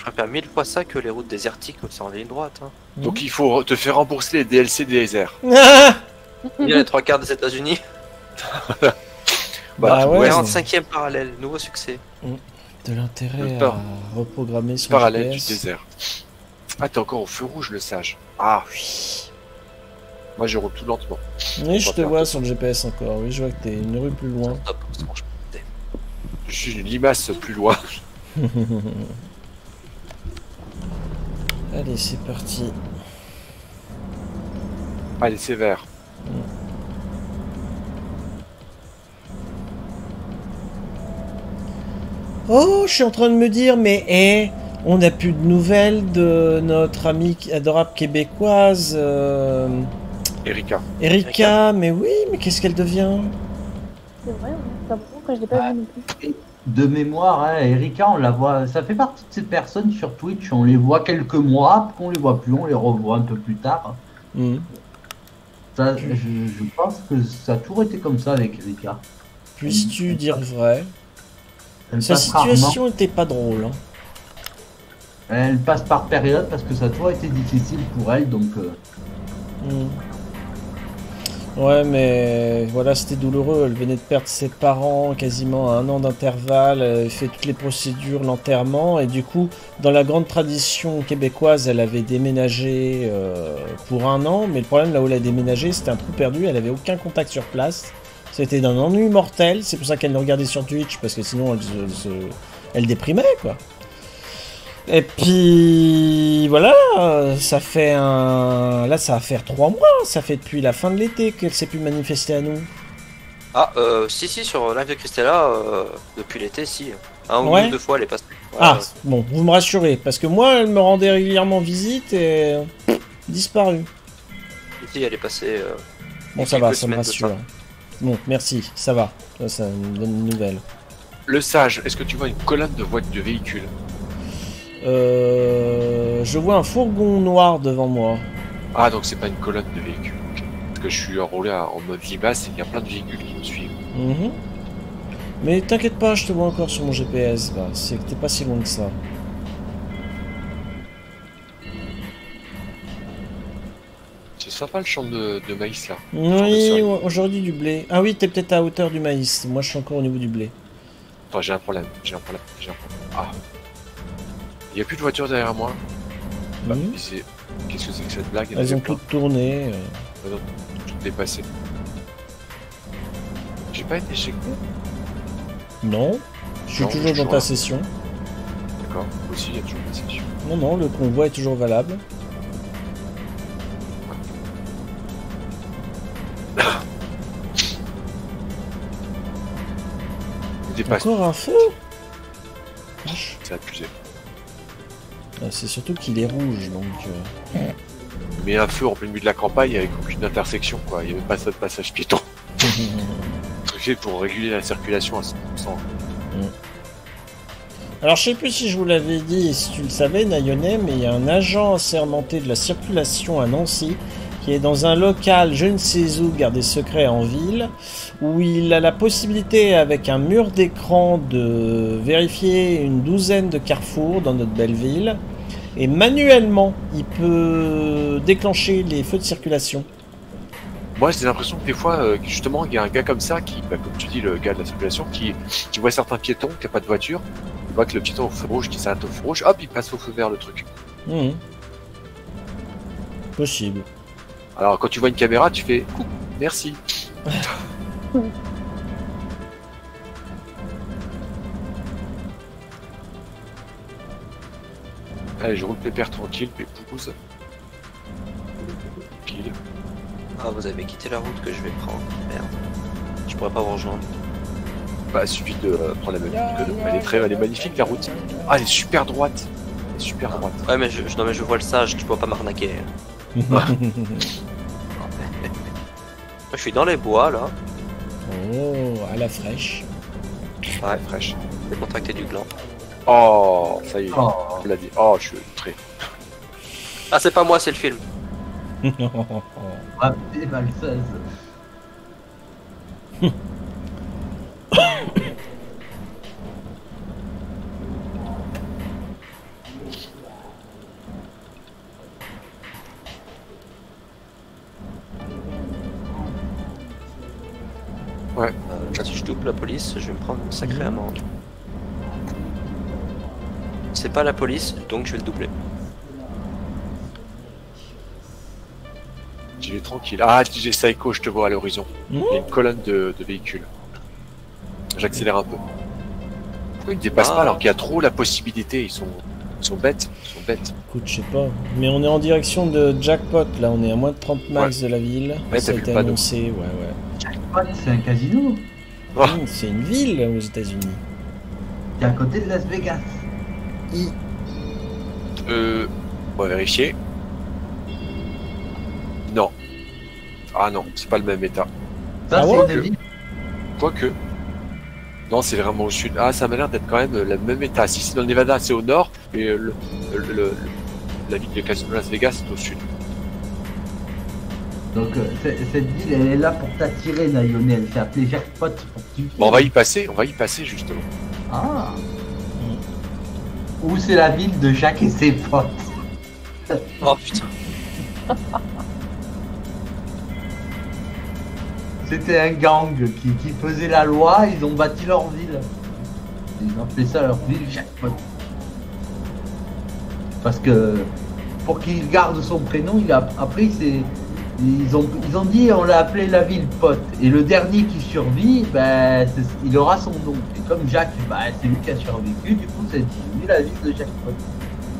Je préfère mille fois ça que les routes désertiques c'est en ligne droite. Hein. Donc il faut te faire rembourser les DLC des airs. Ah Il y a les trois quarts des États-Unis. Bah ouais, ouais, 45e parallèle, nouveau succès. de l'intérêt à reprogrammer son parallèle GPS. du désert. Ah, t'es encore au feu rouge, le sage. Ah oui. Moi, je roule tout lentement. Oui, je te vois tout. sur le GPS encore. Oui, je vois que t'es une rue plus loin. Top, Je suis une limace plus loin. Allez, c'est parti. Allez, c'est vert. Oh, je suis en train de me dire, mais hé, on n'a plus de nouvelles de notre amie adorable québécoise, euh, Erika. Erika. Mais oui, mais qu'est-ce qu'elle devient? C'est vrai, ça vaut après je l'ai pas Ouais. vu non plus. De mémoire, hein, Erika, on la voit, ça fait partie de ces personnes sur Twitch, on les voit quelques mois, après on les voit plus, on les revoit un peu plus tard. Mhm. Ça, je, je pense que ça a toujours été comme ça avec Erika. Puisses-tu dire vrai? Elle Sa situation était pas drôle. hein. Elle passe par période parce que ça a toujours été difficile pour elle, donc euh, Hmm. Ouais, mais voilà, c'était douloureux. Elle venait de perdre ses parents quasiment à un an d'intervalle. Elle fait toutes les procédures, l'enterrement. Et du coup, dans la grande tradition québécoise, elle avait déménagé euh, pour un an. Mais le problème, là où elle a déménagé, c'était un trou perdu. Elle avait aucun contact sur place. C'était d'un ennui mortel. C'est pour ça qu'elle nous regardait sur Twitch, parce que sinon, elle, se- se- elle déprimait, quoi. Et puis voilà, ça fait un. Là, ça va faire trois mois. Ça fait depuis la fin de l'été qu'elle s'est pu manifester à nous. Ah, euh, si, si, sur Live de Christella, euh, depuis l'été, si. Un Ouais. ou deux fois, elle est passée. Ouais, Ah, bon, vous me rassurez, parce que moi, elle me rendait régulièrement visite et. euh, disparu. Si, elle est passée. euh, Bon, ça va, ça me rassure. ça. Bon, merci, ça va. Ça, ça me donne une nouvelle. Le sage, est-ce que tu vois une colonne de voitures de véhicules? Euh, je vois un fourgon noir devant moi. Ah, donc c'est pas une colonne de véhicules. Parce que je suis enroulé à- en mode vivace et il y a plein de véhicules qui me suivent. Mhm. Mais t'inquiète pas, je te vois encore sur mon GPS. Bah, c'est que t'es pas si loin que ça. C'est sympa le champ de, de maïs là. Oui, aujourd'hui du blé. Ah oui, t'es peut-être à hauteur du maïs. Moi, je suis encore au niveau du blé. Attends, j'ai un problème, j'ai un problème, j'ai un problème. Ah. Il a plus de voitures derrière moi. Bah, Mhm. Qu'est-ce que c'est que cette blague? Elles ont tout toutes tourné. euh. tout dépassé. J'ai pas été éjecté Non, je suis Non, toujours dans ta là. session. D'accord. Aussi, il y a toujours une session. Non, non, le convoi est toujours valable. Il dépasse, Encore un feu? Vache. c'est abusé. Ah, C'est surtout qu'il est rouge, donc... euh, Mais un feu en plein milieu de la campagne avec aucune intersection, quoi. Il n'y avait pas ça de passage piéton. Truqué pour réguler la circulation à 100%. Alors, je sais plus si je vous l'avais dit et si tu le savais, Nayonais, mais il y a un agent assermenté de la circulation à Nancy qui est dans un local, je ne sais où, gardé secret en ville, où il a la possibilité, avec un mur d'écran, de vérifier une douzaine de carrefours dans notre belle ville. Et manuellement, il peut déclencher les feux de circulation. Moi, j'ai l'impression que des fois, euh, justement, il y a un gars comme ça qui, bah, comme tu dis, le gars de la circulation, qui, qui voit certains piétons, qui n'a pas de voiture, il voit que le piéton au feu rouge, qui s'arrête au feu rouge, hop, il passe au feu vert le truc. Mhm. Possible. Alors, quand tu vois une caméra, tu fais coucou, merci. Allez, je roule pépère tranquille, pépouze. Pile. Ah, vous avez quitté la route que je vais prendre. Merde. Je pourrais pas vous rejoindre. Bah, suffit de euh, prendre la même que de- Elle est très, elle est magnifique la route. Ah, elle est super droite. Elle est super droite. Ouais, mais je, je- non, mais je vois le sage, tu peux pas m'arnaquer. Je suis dans les bois là. oh, à la fraîche. Ouais, fraîche. J'ai contracté du gland. Oh, ça y est, oh, l'a dit. Oh, je suis très. Ah, c'est pas moi, c'est le film. raté malsaise. Euh, si je double la police, je vais me prendre une sacrée amende. C'est pas la police, donc je vais le doubler. J'y vais tranquille. Ah, DJ Psycho, je te vois à l'horizon. Mhm. Il y a une colonne de, de véhicules. J'accélère un peu. Pourquoi ils ne dépassent Ah. pas alors qu'il y a trop la possibilité Ils sont, ils sont bêtes. Ils sont bêtes. Écoute, je sais pas. Mais on est en direction de Jackpot, là. On est à moins de 30 max de la ville. Ouais, Ça a été annoncé, ouais, ouais. Ouais, c'est un casino. Oh. Mmh, c'est une ville aux États-Unis. C'est à côté de Las Vegas. Euh, on va vérifier. Non. Ah non, c'est pas le même état. Ça, Ah c'est une. Quoique. Non, c'est vraiment au sud. Ah, ça m'a l'air d'être quand même le même état. Si c'est dans le Nevada, c'est au nord, et le, le- le- la ville de Las Vegas, c'est au sud. Donc euh, cette ville, elle est là pour t'attirer, Nayoné. Elle s'est appelée Jackpot pour que tu Bon, on va y passer, on va y passer justement. Ah Où c'est la ville de Jacques et ses potes Oh putain. C'était un gang qui, qui faisait la loi, ils ont bâti leur ville. Ils ont fait ça leur ville Jackpot. Parce que pour qu'il garde son prénom, il a, après c'est ils ont, dit on l'a appelé la ville pote. Et le dernier qui survit, ben, il aura son nom. Et comme Jacques, ben, c'est lui qui a survécu, du coup c'est devenu la ville de Jackpot.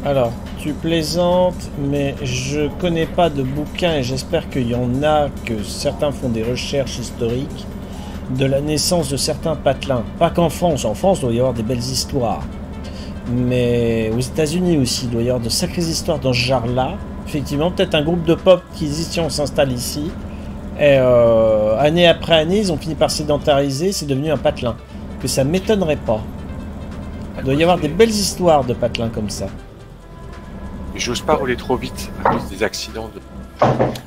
Alors, tu plaisantes, mais je connais pas de bouquin et j'espère qu'il y en a que certains font des recherches historiques de la naissance de certains patelins. Pas qu'en France, en France il doit y avoir des belles histoires. Mais aux États-Unis aussi, il doit y avoir de sacrées histoires dans ce genre-là. Effectivement, peut-être un groupe de pop qui dit tiens, on s'installe ici. Et euh, année après année, ils ont fini par sédentariser, c'est devenu un patelin. Que ça m'étonnerait pas. Il doit y avoir des belles histoires de patelins comme ça. Mais J'ose pas rouler trop vite à cause des accidents. De...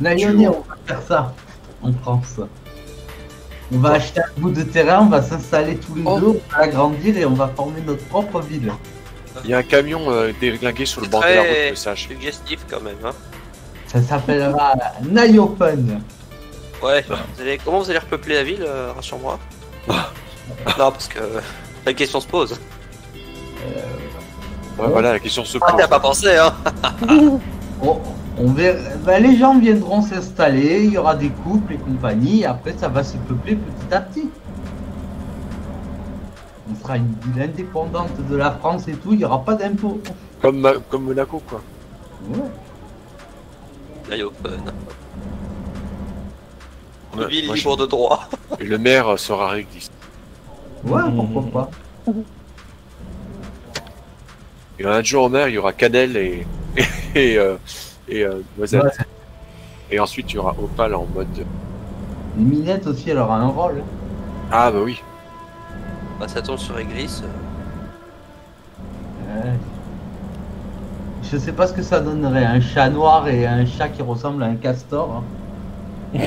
Nayoné, on va faire ça en France. On va acheter un bout de terrain, on va s'installer tous les Oh. deux, on va agrandir et on va former notre propre ville. Il y a un camion euh, déglingué sur le C'est bord de la route. Suggestif quand même, hein. Ça s'appellera Nayopen. Ouais, vous allez... comment vous allez repeupler la ville, euh, rassure-moi? Non, parce que la question se pose. Ouais, voilà, la question se Ah, pose. t'as pas pensé, hein On, on verra- ben, les gens viendront s'installer, il y aura des couples et compagnie, et après ça va se peupler petit à petit. Sera une ville indépendante de la France et tout, il n'y aura pas d'impôts. Comme, Ma- comme Monaco, quoi. Ouais. Là, open. Ouais, Ville moi, je- libre de droit. Et le maire sera régliste. Ouais, pourquoi pas. Et un jour au maire, il y aura Cadel et, et, euh, et euh, Noisette. Ouais. Et ensuite, il y aura Opal en mode. Les minettes aussi, elle aura un rôle. Ah, bah oui. Bah, ça tombe sur Église. Ouais. Je sais pas ce que ça donnerait, un chat noir et un chat qui ressemble à un castor. hein.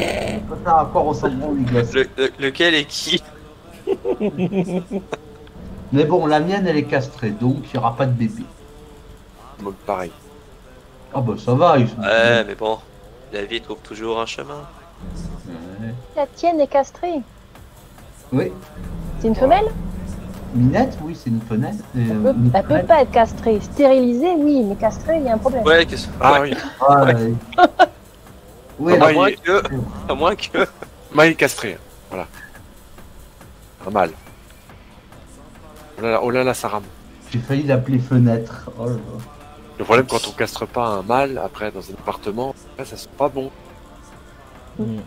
Ça à quoi ressembleront les gosses. Le- le- lequel est qui? Mais bon, la mienne elle est castrée, donc il n'y aura pas de bébé. Mode pareil. Ah bah ça va, ils sont... Ouais, mais bon, la vie trouve toujours un chemin. Ouais. La tienne est castrée. Oui, C'est une femelle Minette, oui, c'est une fenêtre. euh, Elle peut, une elle peut pas être castrée. Stérilisée, oui, mais castrée, il y a un problème. Ouais, qu'est-ce Ah oui. Ah, ouais. oui, Ah, À moins il- que. À moins que. Maï castré. Voilà. Pas mal. Oh là là, oh là, là, ça rame. j'ai failli l'appeler fenêtre. Oh là là. Le problème, quand on castre pas un mâle, après, dans un appartement, là, ça sent pas bon. Mm.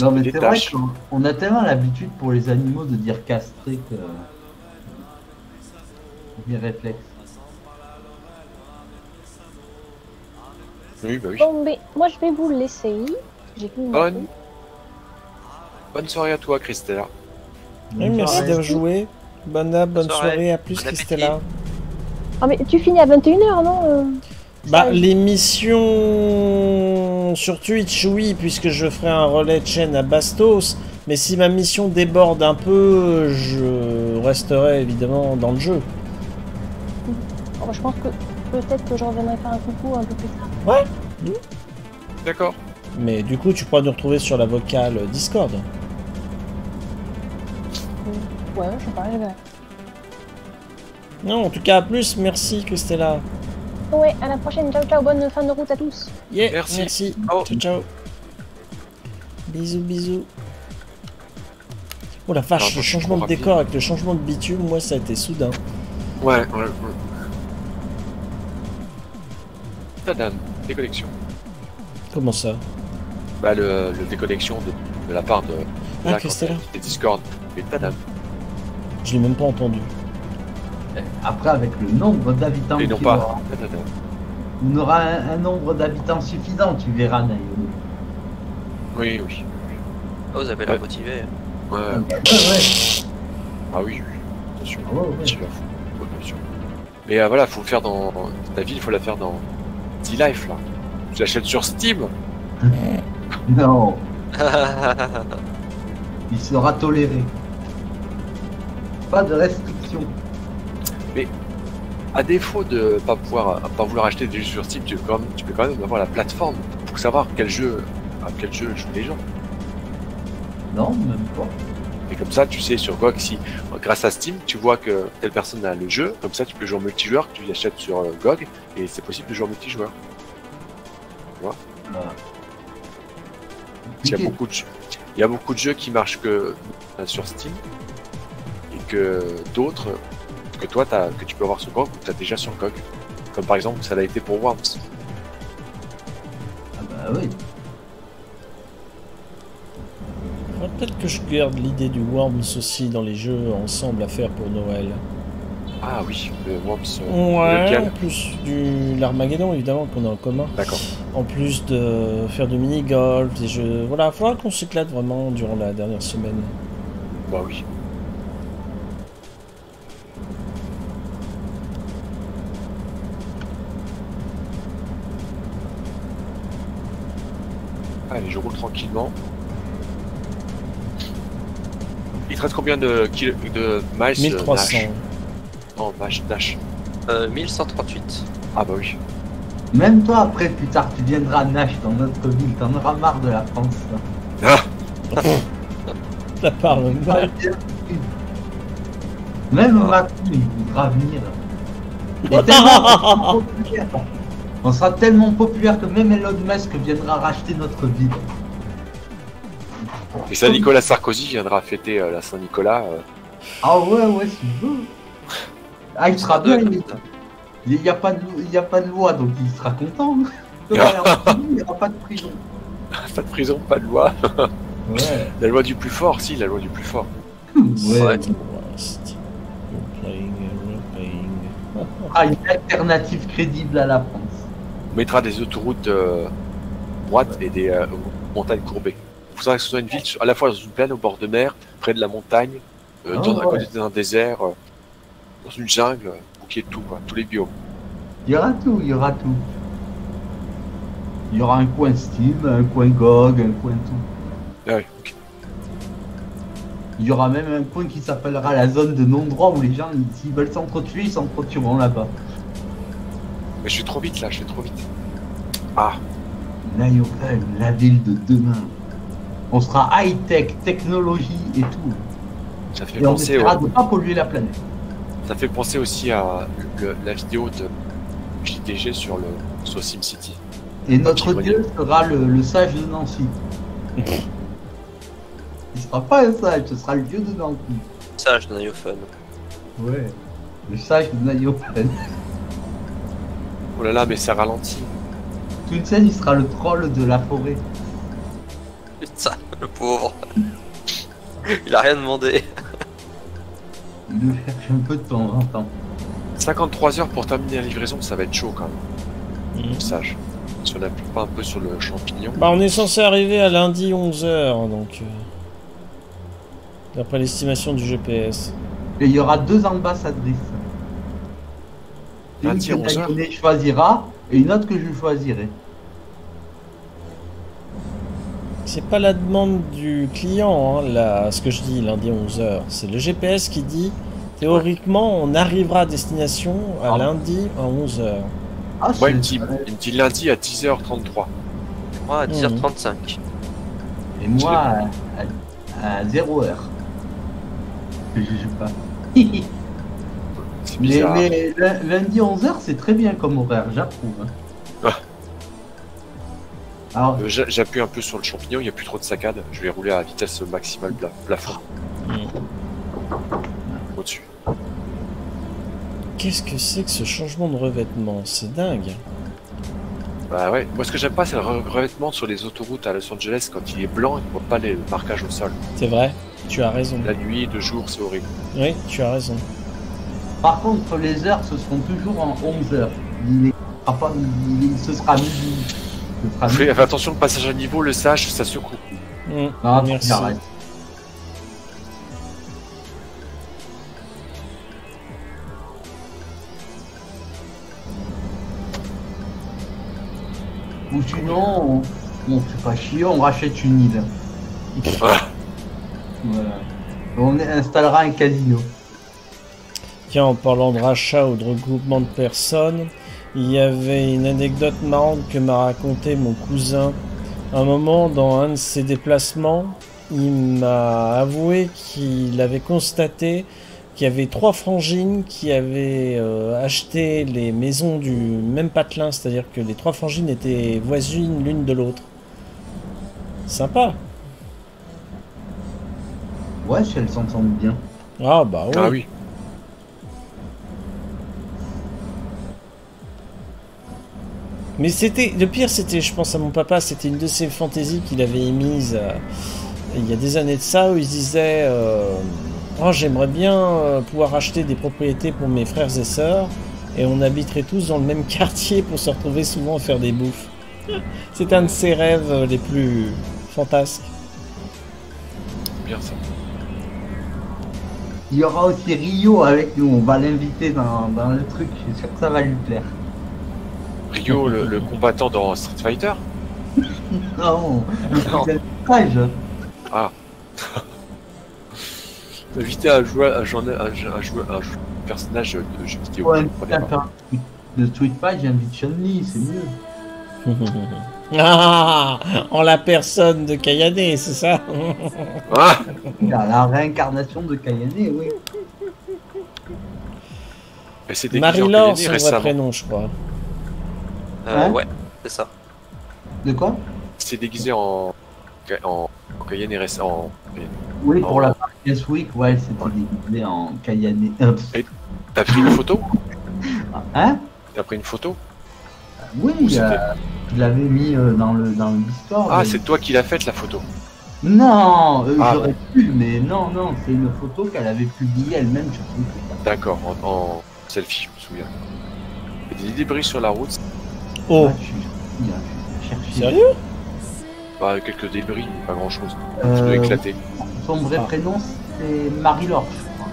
Non mais c'est vrai qu'on on a tellement l'habitude pour les animaux de dire castré que... Des réflexes. Oui, bah oui. Bon, mais moi je vais vous le laisser. J'ai fini ma Bonne. Bonne soirée à toi, Christella. Oui, merci d'avoir joué. Bonne, bonne Bonne soirée. soirée, à plus Bon. Christella. Ah, mais tu finis à 21h, non euh? Bah, Ça, l'émission sur Twitch, oui, puisque je ferai un relais de chaîne à Bastos. Mais si ma mission déborde un peu, je resterai évidemment dans le jeu. Bon, Je pense que peut-être que je reviendrai faire un coucou un peu plus tard. D'accord. Mais du coup, tu pourras nous retrouver sur la vocale Discord. Ouais, je sais pas. Non, en tout cas, à plus. Merci, Christella. Ouais, à la prochaine. Ciao, ciao. Bonne fin de route à tous. Yeah, Merci. merci. Oh. Ciao, ciao. Bisous, bisous. Oh la vache, le changement de rapide. décor avec le changement de bitume, moi ça a été soudain. Ouais, ouais, ouais. Tadam, déconnexion. Comment ça? Bah, le, le déconnexion de, de la part de. de Ah, la- Christella. des Discord. Et tadam. Je l'ai même pas entendu. Après, avec le nombre d'habitants qu'il aura, on aura un, un nombre d'habitants suffisant, tu verras, Nayo. Oui, oui. Oh, vous avez l'air Ouais. motivé. Ouais. Ouais, ouais. Ah oui, oui. Ouais, bien sûr. Mais euh, voilà, faut le faire dans ta ville, il faut la faire dans D-Life là. Tu l'achètes sur Steam. Non, il sera toléré. Pas de restriction. À défaut de pas pouvoir, pas vouloir acheter des jeux sur Steam, tu peux quand même, tu peux quand même avoir la plateforme pour savoir quel jeu, à quel jeu jouent les gens. Non, même pas. Et comme ça, tu sais sur GOG si, grâce à Steam, tu vois que telle personne a le jeu, comme ça tu peux jouer en multijoueur, tu l'achètes sur euh, GOG, et c'est possible de jouer en multijoueur. Voilà. Il y a beaucoup de jeux, il y a beaucoup de jeux qui marchent que euh, sur Steam, et que d'autres, que toi, t'as, que tu peux avoir sur GOG, ou tu as déjà sur GOG. Comme par exemple, ça l'a été pour Worms. Ah bah oui. Peut-être que je garde l'idée du Worms aussi dans les jeux ensemble à faire pour Noël. Ah oui, le Worms. euh, Ouais, lequel en plus du l'Armageddon évidemment qu'on a en commun. D'accord. En plus de faire du mini-golf, des jeux. Voilà, il faudra qu'on s'éclate vraiment durant la dernière semaine. Bah oui. Allez, je roule tranquillement. Il te reste combien de, kilo- de miles euh, 1300. Nash Non, Nash, Nash. Euh, 1138. Ah bah oui. Même toi, après, plus tard, tu viendras Nash dans notre ville. T'en auras marre de la France. là. Ah Ça parle mal. Même. Macron, il voudra venir. Et. On sera tellement populaire que même Elon Musk viendra racheter notre ville. Et ça, Nicolas Sarkozy viendra fêter euh, la Saint-Nicolas. euh. Ah ouais, ouais, s'il veut. Ah, il sera bien. Il n'y a, pas de- il y a pas de loi, donc il sera content. Il n'y aura pas de prison. Pas de prison, pas de loi. Ouais. La loi du plus fort, si, la loi du plus fort. Ouais. You're playing. Ah, une alternative crédible à la France. On mettra des autoroutes euh, droites et des euh, montagnes courbées. Il faudra que ce soit une ville à la fois dans une plaine au bord de mer, près de la montagne, euh, Ah, dans un ouais. côté d'un désert, dans une jungle, pour qu'il y ait tout, quoi, tous les biomes. Il y aura tout, il y aura tout. Il y aura un coin Steam, un coin GOG, un coin tout. Ah oui. Il y aura même un coin qui s'appellera la zone de non-droit où les gens, s'ils veulent s'entretuer, ils s'entretueront là-bas. Mais je suis trop vite là, je suis trop vite. Ah, Nayokan, la ville de demain. On sera high-tech, technologie et tout. ça fait Et on penser, essaiera au- de pas polluer la planète. ça fait penser aussi à le- la vidéo de JDG sur le sur SimCity. Et notre dieu sera le, le sage de Nancy. Il sera pas un sage, ce sera le dieu de Nancy. Sage d'un iPhone. Ouais. Le sage de Nayokan. Oh là là, mais ça ralentit. Tunsen, il sera le troll de la forêt. Putain, le pauvre. Il a rien demandé. Il cherche un peu de temps en temps. 53 heures pour terminer la livraison, ça va être chaud quand même, Mhm. sage. Si on n'appuie pas un peu sur le champignon. Bah, on est censé arriver à lundi 11h, donc. euh, D'après l'estimation du GPS. Et il y aura deux ambassadrices. Une que 11 heures. Taïwanais choisira et une autre que je choisirai. C'est pas la demande du client, hein, là, ce que je dis lundi 11h. C'est le GPS qui dit théoriquement on arrivera à destination à Ah. lundi à 11h. Moi, Ah, il c'est- me dit, il me dit lundi à 10h33. Moi, à 10h35. Et moi, à, à, à 0 heure. Je joue pas. C'est mais, bizarre. mais l- lundi 11h, c'est très bien comme horaire, j'approuve. Ah. Alors, Euh, j'a- J'appuie un peu sur le champignon, il n'y a plus trop de saccades. Je vais rouler à vitesse maximale pla- plafond. Mhm. Au-dessus. Qu'est-ce que c'est que ce changement de revêtement? C'est dingue. Bah ouais, moi ce que j'aime pas c'est le re- revêtement sur les autoroutes à Los Angeles quand il est blanc et qu'on voit pas les marquages au sol. C'est vrai, tu as raison. La nuit, de jour, c'est horrible. Oui, tu as raison. Par contre, les heures, ce seront toujours en 11 heures. Il pas, il- ce sera midi. Ce sera Fais midi. attention, le passage à niveau, le sage, ça secoue. Mm, Non, faut que Merci. Ou sinon, on, on fait pas chier, on rachète une île. Ah. Voilà. On installera un casino. Tiens, en parlant de rachat ou de regroupement de personnes, il y avait une anecdote marrante que m'a raconté mon cousin. Un moment, dans un de ses déplacements, il m'a avoué qu'il avait constaté qu'il y avait trois frangines qui avaient euh, acheté les maisons du même patelin, c'est-à-dire que les trois frangines étaient voisines l'une de l'autre. Sympa. Ouais, si elles s'entendent bien. Ah bah oui. Ah oui. Mais c'était le pire, c'était, je pense à mon papa, c'était une de ses fantaisies qu'il avait émises euh, il y a des années de ça où il se disait euh, oh j'aimerais bien euh, pouvoir acheter des propriétés pour mes frères et sœurs et on habiterait tous dans le même quartier pour se retrouver souvent à faire des bouffes. C'est un de ses rêves euh, les plus fantasques. Bien ça. Il y aura aussi Rio avec nous, on va l'inviter dans, dans le truc, je suis sûr que ça va lui plaire. Rio, le, le combattant dans Street Fighter Non, Non. c'est page. Inviter à jouer à jouer à jouer, à jouer un personnage de jeu vidéo. Ouais, de tweet page, j'invite Chun-Li, c'est mieux. ah, en la personne de Kayane, c'est ça Ah La, la réincarnation de Kayane, oui. Marie-Laure, c'est récemment. prénom, je crois. Euh, ouais, c'est ça. De quoi Elle s'est déguisée en en, en Cayenne récemment. Oui, pour la partie Yes Week, ouais, elle s'était déguisée en Kayane. Euh, T'as pris une photo hein T'as pris une photo Oui, c'était euh, je l'avais mis euh, dans le dans le Discord. Ah, mais- c'est toi qui l'as faite la photo. Non, euh, Ah. j'aurais pu, mais non, non, c'est une photo qu'elle avait publiée elle-même sur son Twitter. D'accord, en, en selfie, je me souviens. Il y a des débris sur la route, Oh, Ouais, je je sérieux bah, quelques débris, pas grand chose. Euh, Ça doit éclater. Son vrai Ah. prénom, c'est Marie-Laure, je crois.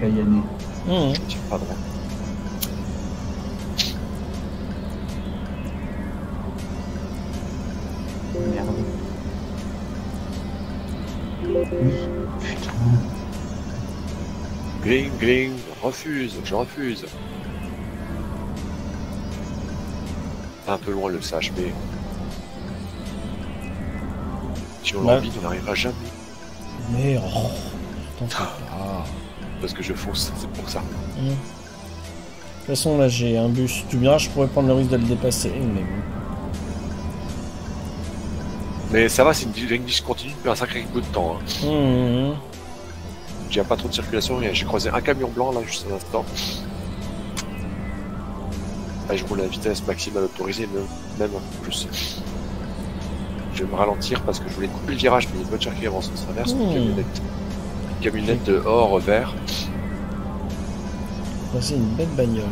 Kayane. Hmm. Je pas droit. Merde. Putain. Gring, gring, refuse, je refuse. Un peu loin le sage, mais. Si on l'envie, on n'arrivera jamais. Mais oh, t'en pas. Parce que je fonce, c'est pour ça. Hmm. De toute façon, là, j'ai un bus. Tu diras, je pourrais prendre le risque de le dépasser, mais bon. Mais ça va, c'est une ligne discontinue depuis un sacré bout de temps. Hein. Il n'y a pas trop de circulation, et j'ai croisé un camion blanc là juste un instant. Ah, je roule à la vitesse maximale autorisée, même, même un peu plus. Je vais me ralentir parce que je voulais couper le virage, mais il y a une voiture qui avance en sens inverse, une Hmm. camionnette. Une camionnette de or vert. C'est une belle bagnole.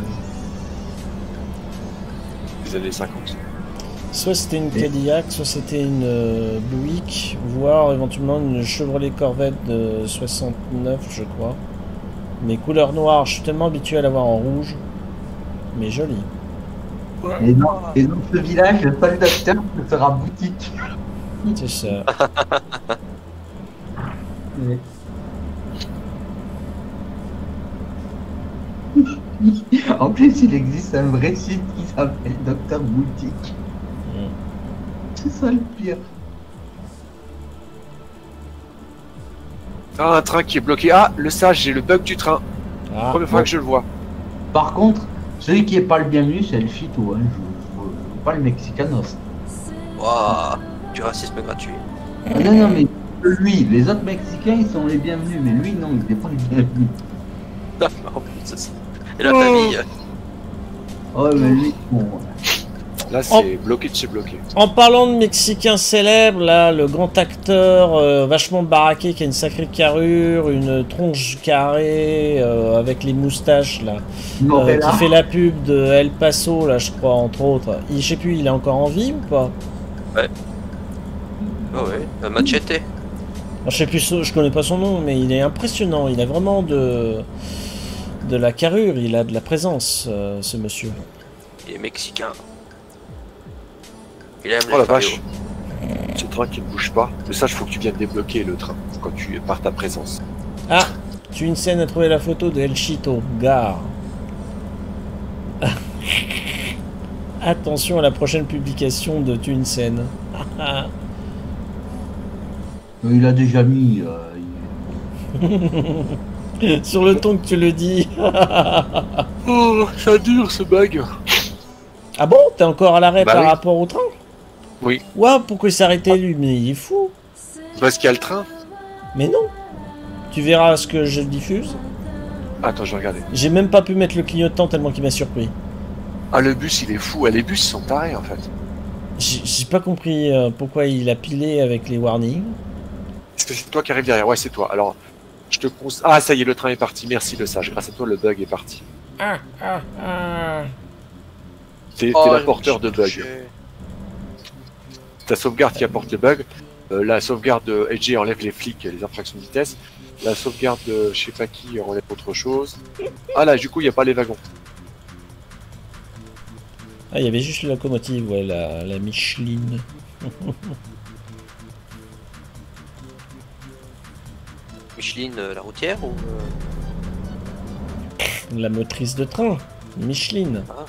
des années 50. Soit c'était une Cadillac, soit c'était une euh, Buick, voire éventuellement une Chevrolet Corvette de 69, je crois. Mais couleur noire, je suis tellement habitué à l'avoir en rouge. Mais jolie. Et dans, et dans ce village, le seul d'acteur, ce sera boutique. C'est ça. Ouais. en plus, il existe un vrai site qui s'appelle Docteur Boutique. Mm. C'est ça le pire. Ah, un train qui est bloqué. Ah, le sage, j'ai le bug du train. Ah, Première fois que je le vois. Par contre, celui qui est pas le bienvenu, c'est le Fito. Hein. Je, pas le Mexicanos. Waouh, du racisme gratuit. Ah, non, non, mais lui, les autres Mexicains, ils sont les bienvenus, mais lui, non, il n'est pas le bienvenu. en plus, c'est ça. Et la Oh. famille. Oh, mais lui, bon. Là, c'est bloqué de chez bloqué. En parlant de Mexicains célèbres, là, le grand acteur euh, vachement baraqué qui a une sacrée carrure, une tronche carrée euh, avec les moustaches là, euh, qui fait la pub de El Paso là, je crois entre autres. Il, je sais plus, il est encore en vie ou pas? Ah ouais, un machete. Alors, je sais plus, je connais pas son nom, mais il est impressionnant. Il a vraiment de de la carrure, il a de la présence, euh, ce monsieur. Il est mexicain. Il aime Oh la vache. Ce train qui ne bouge pas. Mais ça, il faut que tu viennes débloquer le train quand tu par ta présence. Ah, tu une scène à trouver la photo de El Chito, gare. Attention à la prochaine publication de Tu une scène. Mais il a déjà mis. euh, il- Sur le ton que tu le dis. Oh, ça dure ce bug. ah bon T'es encore à l'arrêt Bah par oui. rapport au train? Oui. Waouh, pourquoi il s'est arrêté lui Mais il est fou. Parce qu'il y a le train. Mais non. Tu verras ce que je diffuse. Attends, je vais regarder. J'ai même pas pu mettre le clignotant tellement qu'il m'a surpris. Ah, le bus, il est fou. Ah, les bus sont tarés en fait. J'ai pas compris euh, pourquoi il a pilé avec les warnings. Est-ce que c'est toi qui arrive derrière Ouais, c'est toi. Alors, je te conseille. Ah, ça y est, le train est parti. Merci le sage. Grâce à toi, le bug est parti. Ah, ah, ah. T'es Oh, l'apporteur de bug. Ta sauvegarde qui apporte le bug. Euh, la sauvegarde de Edge enlève les flics et les infractions de vitesse. La sauvegarde de je sais pas qui enlève autre chose. Ah là, du coup, il n'y a pas les wagons. Ah, il y avait juste la locomotive, ouais, la, la Micheline. Micheline, euh, la routière ou euh, La motrice de train. Micheline. Ah.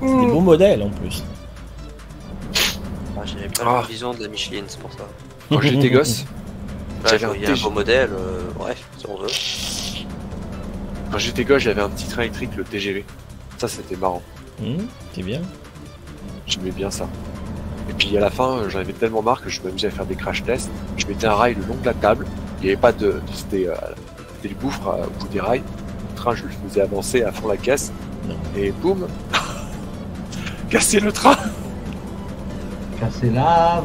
C'est des beaux modèles en plus. Ah, J'avais pas Ah. la vision de la Micheline, c'est pour ça. Quand j'étais gosse, Là, J'avais je un voyais un TG. beau modèle, euh, bref, si on veut. quand j'étais gosse, j'avais un petit train électrique, le TGV. Ça, c'était marrant. Hum, c'est bien. J'aimais bien ça. Et puis à la fin, euh, j'en avais tellement marre que je m'amusais à faire des crash tests. Je mettais un rail le long de la table. Il n'y avait pas de. C'était euh, c'était le gouffre euh, au bout des rails. Le train, je le faisais avancer à fond la caisse. Non. Et boum Casser le train Casser la.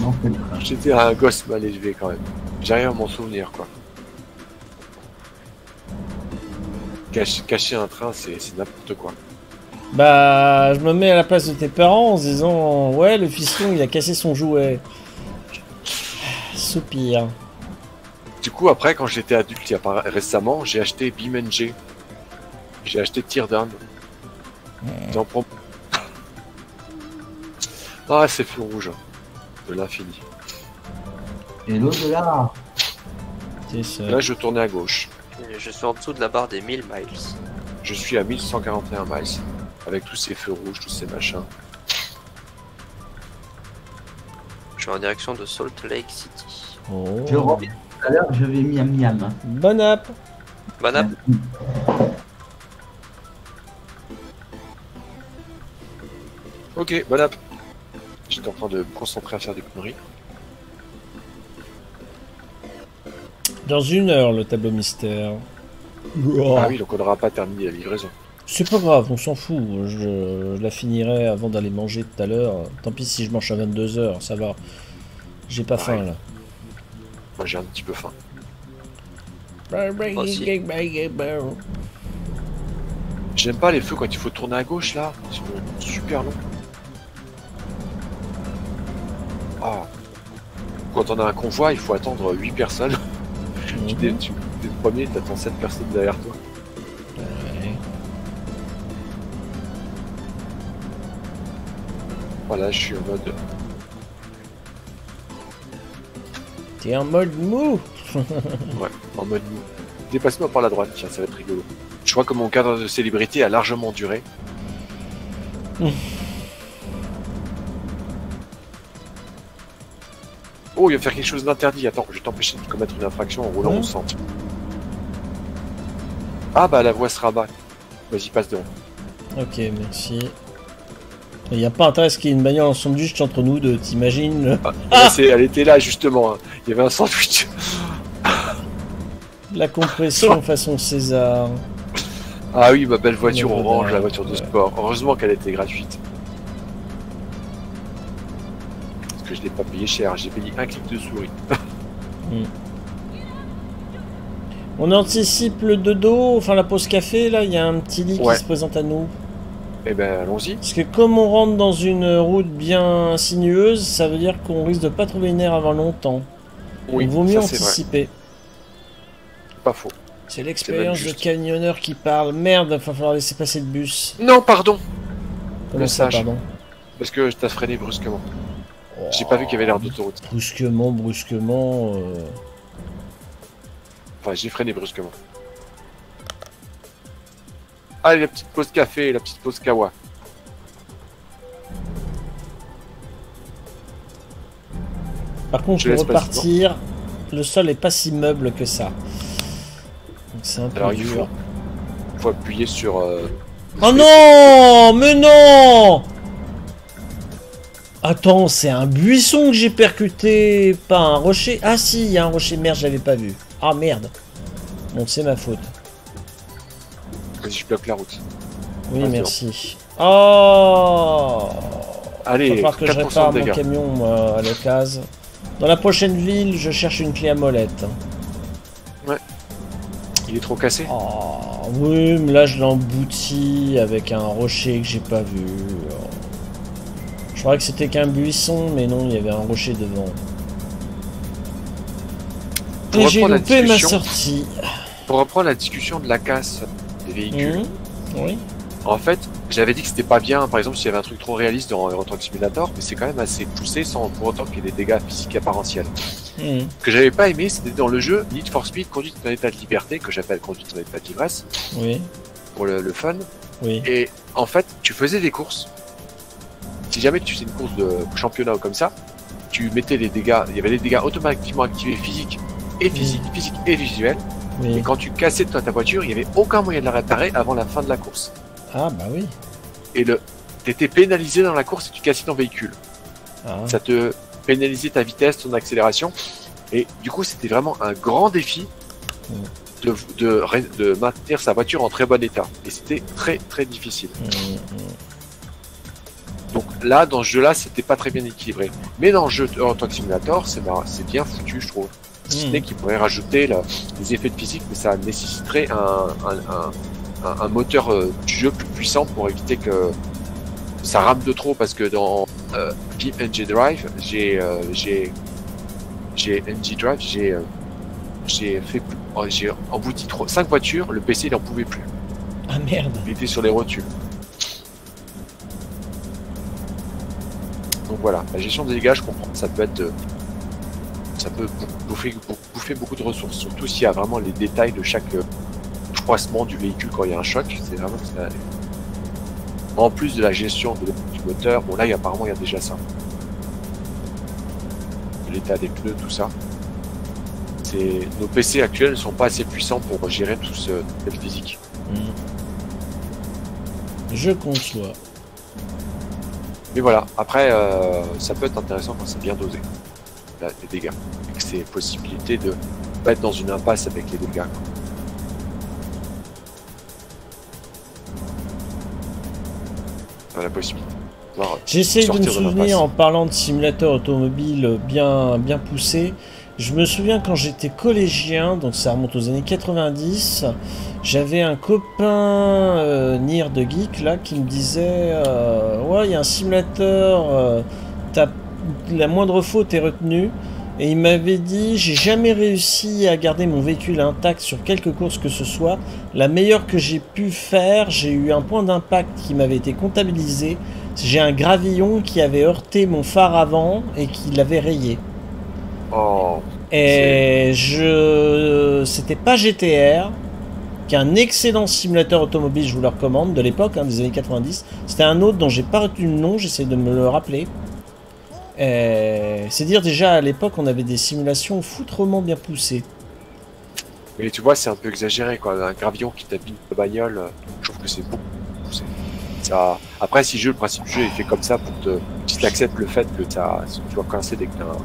Non, train. J'étais un gosse mal élevé quand même. J'arrive à m'en souvenir quoi. Cacher, cacher un train, c'est c'est n'importe quoi. Bah, je me mets à la place de tes parents en se disant Ouais, le fiston, il a cassé son jouet. Soupir. Du coup, après, quand j'étais adulte, il y a pas récemment, j'ai acheté BeamNG. J'ai acheté Teardown. Prends. Ah, c'est feu rouge. De l'infini. Et l'au-delà. C'est ça. Là, je tournais à gauche. Je suis en dessous de la barre des 1000 miles. Je suis à 1141 miles. Avec tous ces feux rouges, tous ces machins. Je suis en direction de Salt Lake City. Oh. Je reviens tout à l'heure, je vais miam miam. Bonne app. Bonne app. Ok, bonne app. J'étais en train de me concentrer à faire des conneries. Dans une heure, le tableau mystère. Oh. Ah oui, donc on n'aura pas terminé la livraison. C'est pas grave, on s'en fout. Je, je la finirai avant d'aller manger tout à l'heure. Tant pis si je mange à 22h, ça va. J'ai pas faim là. Moi, j'ai un petit peu faim. J'aime pas les feux quand il faut tourner à gauche là. Ils sont super longs. Ah. Quand on a un convoi, il faut attendre 8 personnes. Tu t'es tu- t'es le premier, t'attends 7 personnes derrière toi. Ouais. Voilà, je suis en mode. T'es en mode mou. Ouais, en mode mou. Dépasse-moi par la droite, tiens, ça va être rigolo. Je crois que mon cadre de célébrité a largement duré. Oh, il va faire quelque chose d'interdit. Attends, je vais t'empêcher de commettre une infraction en roulant au centre. Ah bah la voie se rabat. Vas-y, passe devant. Ok, merci. Il n'y a pas intérêt à ce qu'il y ait une bagnole en sandwich entre nous deux, t'imagines Là, c'est- elle était là justement. hein. Il y avait un sandwich. La compression façon César. Ah oui, ma belle voiture orange, la voiture de sport. Heureusement qu'elle était gratuite. Que je l'ai pas payé cher, j'ai payé un clic de souris. On anticipe le dodo, enfin la pause café, là, il y a un petit lit Ouais. qui se présente à nous. Eh ben, allons-y. Parce que comme on rentre dans une route bien sinueuse, ça veut dire qu'on risque de pas trouver une aire avant longtemps. Oui, Il vaut mieux ça, anticiper. Pas faux. C'est l'expérience de camionneur qui parle. Merde, il va falloir laisser passer le bus. Non, pardon. Comment Le ça, sage. pardon? Parce que je t'ai freiné brusquement. J'ai pas vu qu'il y avait l'air d'autoroute. Brusquement, brusquement. euh, Enfin, j'ai freiné brusquement. Allez, la petite pause café, la petite pause kawa. Par contre, Je pour repartir, le sol est pas si meuble que ça. Donc c'est un peu Alors, il faut, dur. faut appuyer sur. euh, Oh non Mais non Attends, c'est un buisson que j'ai percuté, pas un rocher. Ah si, il y a un rocher, merde, j'avais pas vu. Ah merde. Bon, c'est ma faute. Vas-y, je bloque la route. Oui, merci. Oh Il va Allez, falloir que je 4% répare mon camion moi, à l'occasion. Dans la prochaine ville, je cherche une clé à molette. Il est trop cassé Oh, oui, mais là je l'emboutis avec un rocher que j'ai pas vu. Oh. Je croyais que c'était qu'un buisson, mais non, il y avait un rocher devant. Pour Et j'ai reprendre la loupé ma discussion. sortie. Pour reprendre la discussion de la casse des véhicules, Mhm. Oui. en fait, j'avais dit que c'était pas bien, par exemple, s'il y avait un truc trop réaliste dans Euro Truck Simulator, mais c'est quand même assez poussé sans pour autant qu'il y ait des dégâts physiques apparentiels. Ce que j'avais pas aimé, c'était dans le jeu Need for Speed Conduite en état de liberté, que j'appelle Conduite en état d'ivresse, Oui. pour le, le fun. Oui. Et en fait, tu faisais des courses. Si jamais tu faisais une course de championnat ou comme ça, tu mettais les dégâts, il y avait des dégâts automatiquement activés physiques et physiques, physiques et visuels. Et quand tu cassais toi, ta voiture, il n'y avait aucun moyen de la réparer avant la fin de la course. Ah bah oui. Et le, t'étais pénalisé dans la course si tu cassais ton véhicule. Ah. Ça te pénalisait ta vitesse, ton accélération. Et du coup, c'était vraiment un grand défi de, de, de maintenir sa voiture en très bon état. Et c'était très très difficile. Mhm. Donc là, dans ce jeu-là, c'était pas très bien équilibré. Mais dans le jeu Euro Truck Simulator, c'est mar- c'est bien foutu, je trouve. Si ce n'est qu'il pourrait rajouter la- les effets de physique, mais ça nécessiterait un, un, un, un- un moteur euh, du jeu plus puissant pour éviter que ça rame de trop. Parce que dans euh, NG Drive, j'ai euh, j'ai j'ai NG Drive, j'ai euh, j'ai fait oh, j'ai embouti trop cinq voitures, le PC il en pouvait plus. Ah merde. Il était sur les rotules. Donc voilà, la gestion des dégâts, je comprends. Ça peut être, euh, ça peut bou- bouffer, bou- bouffer beaucoup de ressources, surtout s'il y a vraiment les détails de chaque euh, froissement du véhicule quand il y a un choc. C'est vraiment. En plus de la gestion de- du moteur, bon là, il apparemment, il y a déjà ça. L'état des pneus, tout ça. C'est nos PC actuels ne sont pas assez puissants pour gérer tout ce physique. Je conçois. Mais voilà, après, euh, ça peut être intéressant quand c'est bien dosé, là, les dégâts. Et que c'est possibilité de pas être dans une impasse avec les dégâts. Dans la possibilité. pouvoir J'essaie de me souvenir en parlant de simulateur automobile bien, bien poussé. Je me souviens quand j'étais collégien, donc ça remonte aux années 90, j'avais un copain euh, Nier de Geek là qui me disait euh, Ouais, il y a un simulateur, euh, la moindre faute est retenue. Et il m'avait dit J'ai jamais réussi à garder mon véhicule intact sur quelque course que ce soit. La meilleure que j'ai pu faire, j'ai eu un point d'impact qui m'avait été comptabilisé. J'ai un gravillon qui avait heurté mon phare avant et qui l'avait rayé. Oh, Et je. C'était pas GTR, qui est un excellent simulateur automobile, je vous le recommande, de l'époque, hein, des années 90. C'était un autre dont j'ai pas retenu le nom, j'essaie de me le rappeler. C'est dire déjà à l'époque, on avait des simulations foutrement bien poussées. mais tu vois, c'est un peu exagéré quoi. Un gravillon qui t'abîme la bagnole, je trouve que c'est beaucoup. poussé. Ça... Après, si jeu, le principe du jeu est fait comme ça pour te. Tu acceptes le fait que tu vas coincer dès que un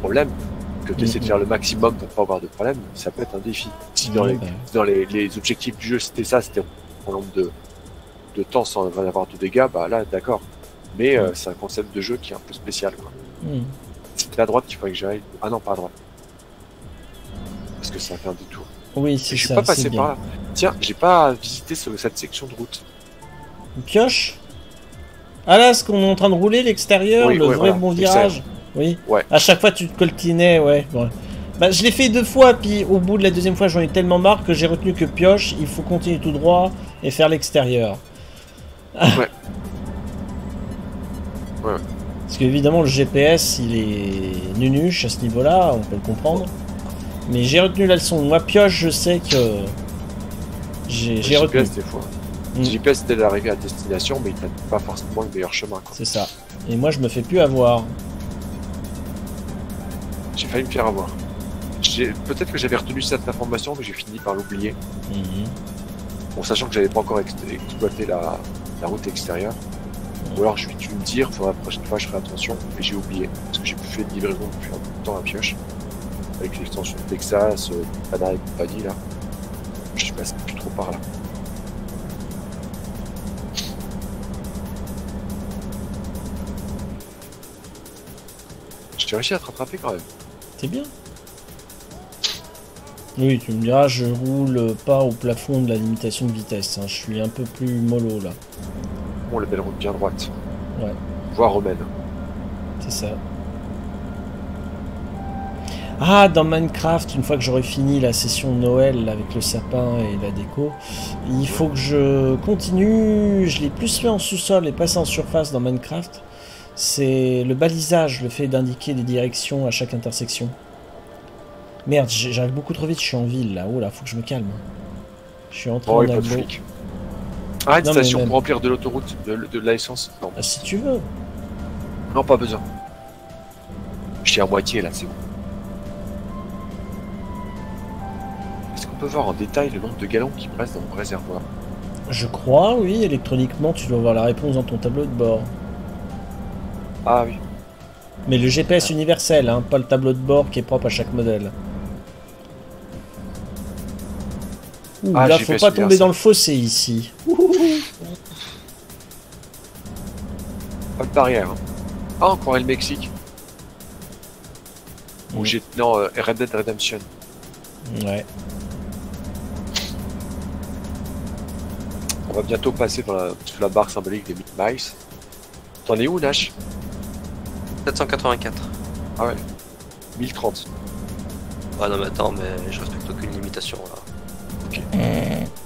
problème, que tu essaies de faire le maximum pour pas avoir de problème, ça peut être un défi. Si dans, les, dans les, les objectifs du jeu c'était ça, c'était un nombre de, de temps sans avoir de dégâts, bah là d'accord. Mais euh, c'est un concept de jeu qui est un peu spécial. quoi. Hmm. C'est à droite qu'il faudrait que j'aille. Ah non, pas à droite. Parce que ça fait un détour. Oui, c'est je suis ça. pas passé bien. par là. Tiens, j'ai pas visité ce- cette section de route. Une pioche Ah là, ce qu'on est en train de rouler, l'extérieur, Oui, le ouais, vrai voilà, bon virage Oui. Ouais. À chaque fois, tu te coltinais, ouais. ouais. Bah, je l'ai fait deux fois, puis au bout de la deuxième fois, j'en ai tellement marre que j'ai retenu que pioche, il faut continuer tout droit et faire l'extérieur. Ouais. Ouais. Parce qu'évidemment, le GPS, il est nunuche à ce niveau-là, on peut le comprendre. Mais j'ai retenu la leçon. Moi, pioche, je sais que. J'ai retenu. GPS, des fois. Mm. Le GPS, c'était l'arrivée à destination, mais il n'a pas forcément le meilleur chemin. C'est ça. Et moi, je me fais plus avoir. J'ai failli me faire avoir. Peut-être que j'avais retenu cette information, mais j'ai fini par l'oublier. Mhm. Bon, sachant que j'avais pas encore ex- exploité la, la route extérieure. Ou alors je vais tu me dire, pour la prochaine fois je ferai attention, mais j'ai oublié. Parce que j'ai plus fait de livraison depuis un bout de temps à pioche. Avec l'extension de Texas, euh, Pana et compagnie là. Je suis passé plus trop par là. J'ai réussi à te rattraper quand même. C'est bien. Oui, tu me diras, je roule pas au plafond de la limitation de vitesse. hein. Je suis un peu plus mollo là. Bon, la belle route bien droite. Ouais. Voire romaine. C'est ça. Ah, dans Minecraft, une fois que j'aurai fini la session de Noël avec le sapin et la déco, il faut que je continue. Je l'ai plus fait en sous-sol et pas en surface dans Minecraft. C'est le balisage, le fait d'indiquer les directions à chaque intersection. Merde, j'arrive beaucoup trop vite, je suis en ville là. Oh là, faut que je me calme. Je suis Oh, en a pas de flic. Ah, Non, mais station même- pour remplir de l'autoroute, de, de la licence Non, Ah, si tu veux. non, pas besoin. Je suis à moitié là, c'est bon. Est-ce qu'on peut voir en détail le nombre de gallons qui passent dans mon réservoir? Je crois, oui, électroniquement, tu dois avoir la réponse dans ton tableau de bord. Ah oui. Mais le GPS universel, hein, pas le tableau de bord qui est propre à chaque modèle. Ouh, Ah, là, faut pas tomber dans le fossé ici. Pas de barrière. hein. Ah, encore le Mexique. Ou j'ai. Non, euh, Red Dead Redemption. Ouais. On va bientôt passer dans la, sous la barre symbolique des 1000 miles. T'en es où, Nash? 784. Ah ouais. 1030. Ah non mais attends, mais je respecte aucune limitation là.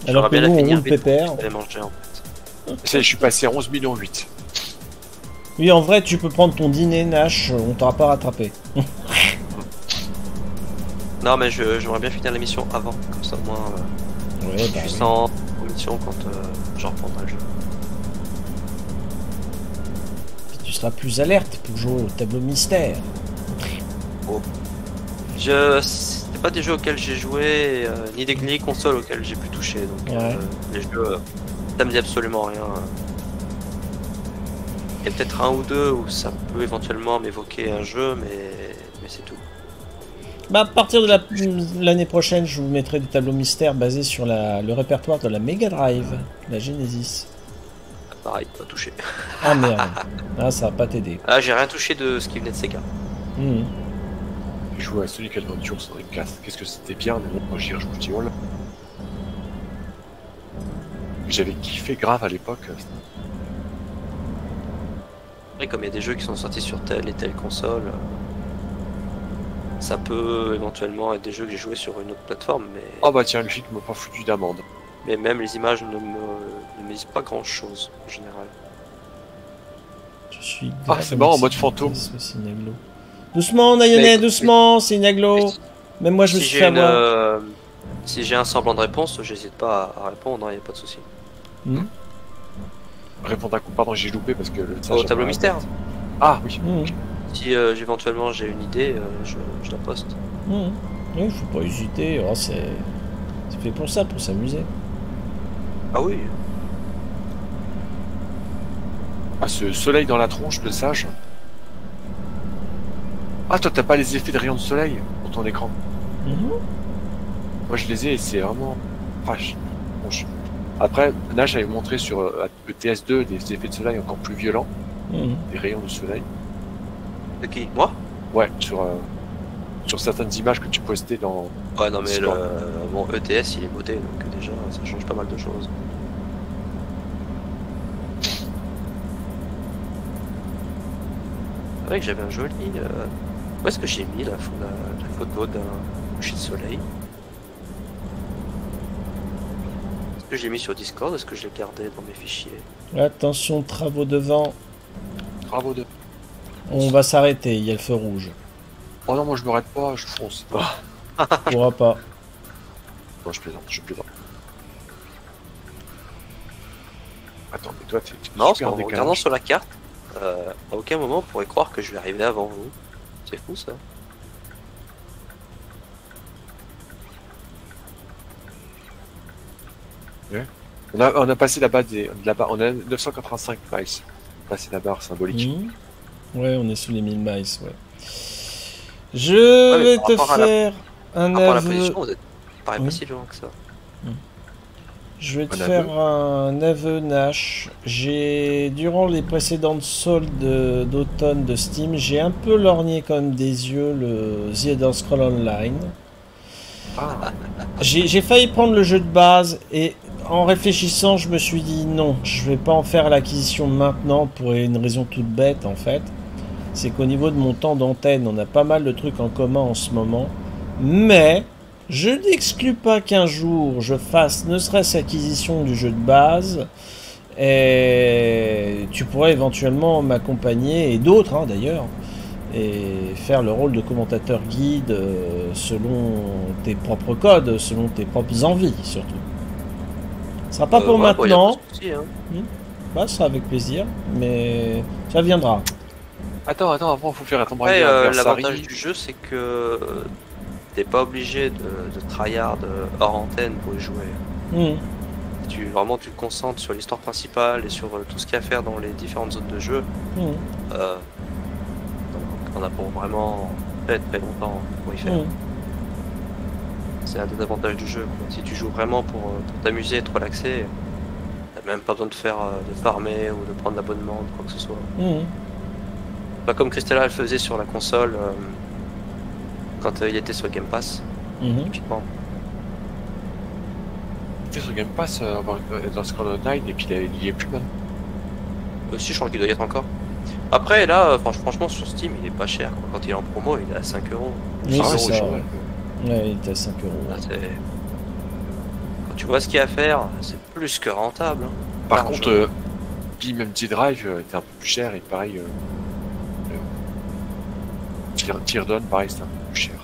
Alors que bien nous, la on finir roule pépère. Je vais manger en fait. Je suis passé à 11 millions 8. Oui, en vrai, tu peux prendre ton dîner, Nash, on t'aura pas rattrapé. Non mais je- j'aimerais bien finir la mission avant, comme ça au moins euh, Ouais, bah je suis oui. sans mission quand euh, je reprendrai le jeu. Seras plus alerte pour jouer au tableau mystère. Je c'est pas des jeux auxquels j'ai joué, euh, ni des, ni consoles auxquelles j'ai pu toucher, donc euh, les jeux euh, ça me dit absolument rien. Il y a peut-être un ou deux où ça peut éventuellement m'évoquer un jeu, mais, mais c'est tout. Bah, à partir de la- l'année prochaine, je vous mettrai des tableaux mystères basés sur la- le répertoire de la Mega Drive, la Genesis. Pareil, pas touché. Ah merde. Ah, ça va pas t'aider. Ah, j'ai rien touché de ce qui venait de Sega. Mhm. J'ai joué à Sonic Adventure sur Dreamcast. Qu'est-ce que c'était bien, mais bon, moi j'y rejoue, je dis oh là. J'avais kiffé grave à l'époque. Après, comme il y a des jeux qui sont sortis sur telle et telle console, ça peut éventuellement être des jeux que j'ai joué sur une autre plateforme, mais, Oh bah tiens, le flic m'a pas foutu d'amende. mais même les images ne me, ne me disent pas grand chose en général. Je suis Ah, c'est marrant, en mode fantôme. Doucement, Nayonet, doucement, c'est une aglo. Mais si- Même moi, je me si suis fait avoir. euh, si j'ai un semblant de réponse, j'hésite pas à, répondre, il n'y a pas de souci. Répondre à coup, pardon, j'ai loupé parce que le Au tableau mystère. Ah oui. Mhm. Si euh, éventuellement j'ai une idée, euh, je, je la poste. Mhm. Oui, faut pas hésiter. Oh, c'est c'est fait pour ça, pour s'amuser. Ah oui, Ah, ce soleil dans la tronche de sage. Ah, toi, t'as pas les effets de rayons de soleil pour ton écran. Mhm. Moi, je les ai et c'est vraiment. Ah, bon, je- Après, là, j'avais montré sur euh, ETS2 des effets de soleil encore plus violents, Mhm. des rayons de soleil. de qui? Moi? Ouais, sur, euh, sur certaines images que tu postais dans. Ouais, non, mais C'est le, bon. mon ETS il est modé, donc déjà ça change pas mal de choses. C'est vrai que j'avais un joli. euh, Où est-ce que j'ai mis la, pho- la- la photo d'un coucher de soleil Est-ce que j'ai mis sur Discord? Est-ce que je l'ai gardé dans mes fichiers? Attention, travaux devant. Bravo de. On va s'arrêter, il y a le feu rouge. Oh non, moi je m'arrête pas, je fonce. On pourra pas. non, je plaisante, je plaisante. Attends, mais toi, t'es t'es Non, qu'en en regardant sur la carte, euh, à aucun moment on pourrait croire que je vais arriver avant vous. C'est fou ça. On a, on a passé la barre des, la barre, on a 985 miles. Passé la barre symbolique. Mhm. Ouais, on est sous les 1000 miles, ouais. Je mais vais te à la- faire un Par rapport à la aveu. position, vous êtes pareil Oui. pas si loin que ça. Je vais te faire un aveu Nash. J'ai, durant les précédentes soldes d'automne de Steam, j'ai un peu lorgné comme des yeux le The Elder Scroll Online. Ah, J'ai j'ai failli prendre le jeu de base et en réfléchissant, je me suis dit non, je vais pas en faire l'acquisition maintenant pour une raison toute bête en fait. C'est qu'au niveau de mon temps d'antenne, on a pas mal de trucs en commun en ce moment. Mais je n'exclus pas qu'un jour je fasse ne serait-ce acquisition du jeu de base. Et tu pourrais éventuellement m'accompagner, et d'autres hein, d'ailleurs, et faire le rôle de commentateur guide euh, selon tes propres codes, selon tes propres envies surtout. Ce sera pas Euh, pour ouais, bon, a maintenant, pas souci, hein. bah, ce sera avec plaisir, mais ça viendra. attends, attends, avant, faut faire attendre Après, Brian euh, l'avantage du jeu, c'est que euh, t'es pas obligé de, de tryhard euh, hors antenne pour y jouer. Hmm. Tu vraiment tu te concentres sur l'histoire principale et sur euh, tout ce qu'il y a à faire dans les différentes zones de jeu. Hmm. Euh, donc, on a pour vraiment très très longtemps pour y faire. Hmm. C'est un des avantages du jeu. Si tu joues vraiment pour, pour t'amuser et te relaxer, t'as même pas besoin de faire de farmer ou de prendre l'abonnement ou quoi que ce soit. Pas comme Christella le faisait sur la console euh, quand euh, il était sur Game Pass, Mhm. typiquement. Tu fais sur Game Pass euh, dans Scroll Online et puis il est- il y est plus maintenant. Euh, si je crois qu'il doit y être encore. Après là, euh, franch- franchement sur Steam il est pas cher. quoi. Quand il est en promo il est à 5 euros. Oui, Ah, c'est ça. ouais. Il était à 5 euros. Là, c'est- Quand tu vois ce qu'il y a à faire, c'est plus que rentable. hein. Par Large. contre, euh, puis même T-Drive euh, était un peu plus cher et pareil. Euh, euh, Tear- Teardown, pareil, c'était un peu plus cher.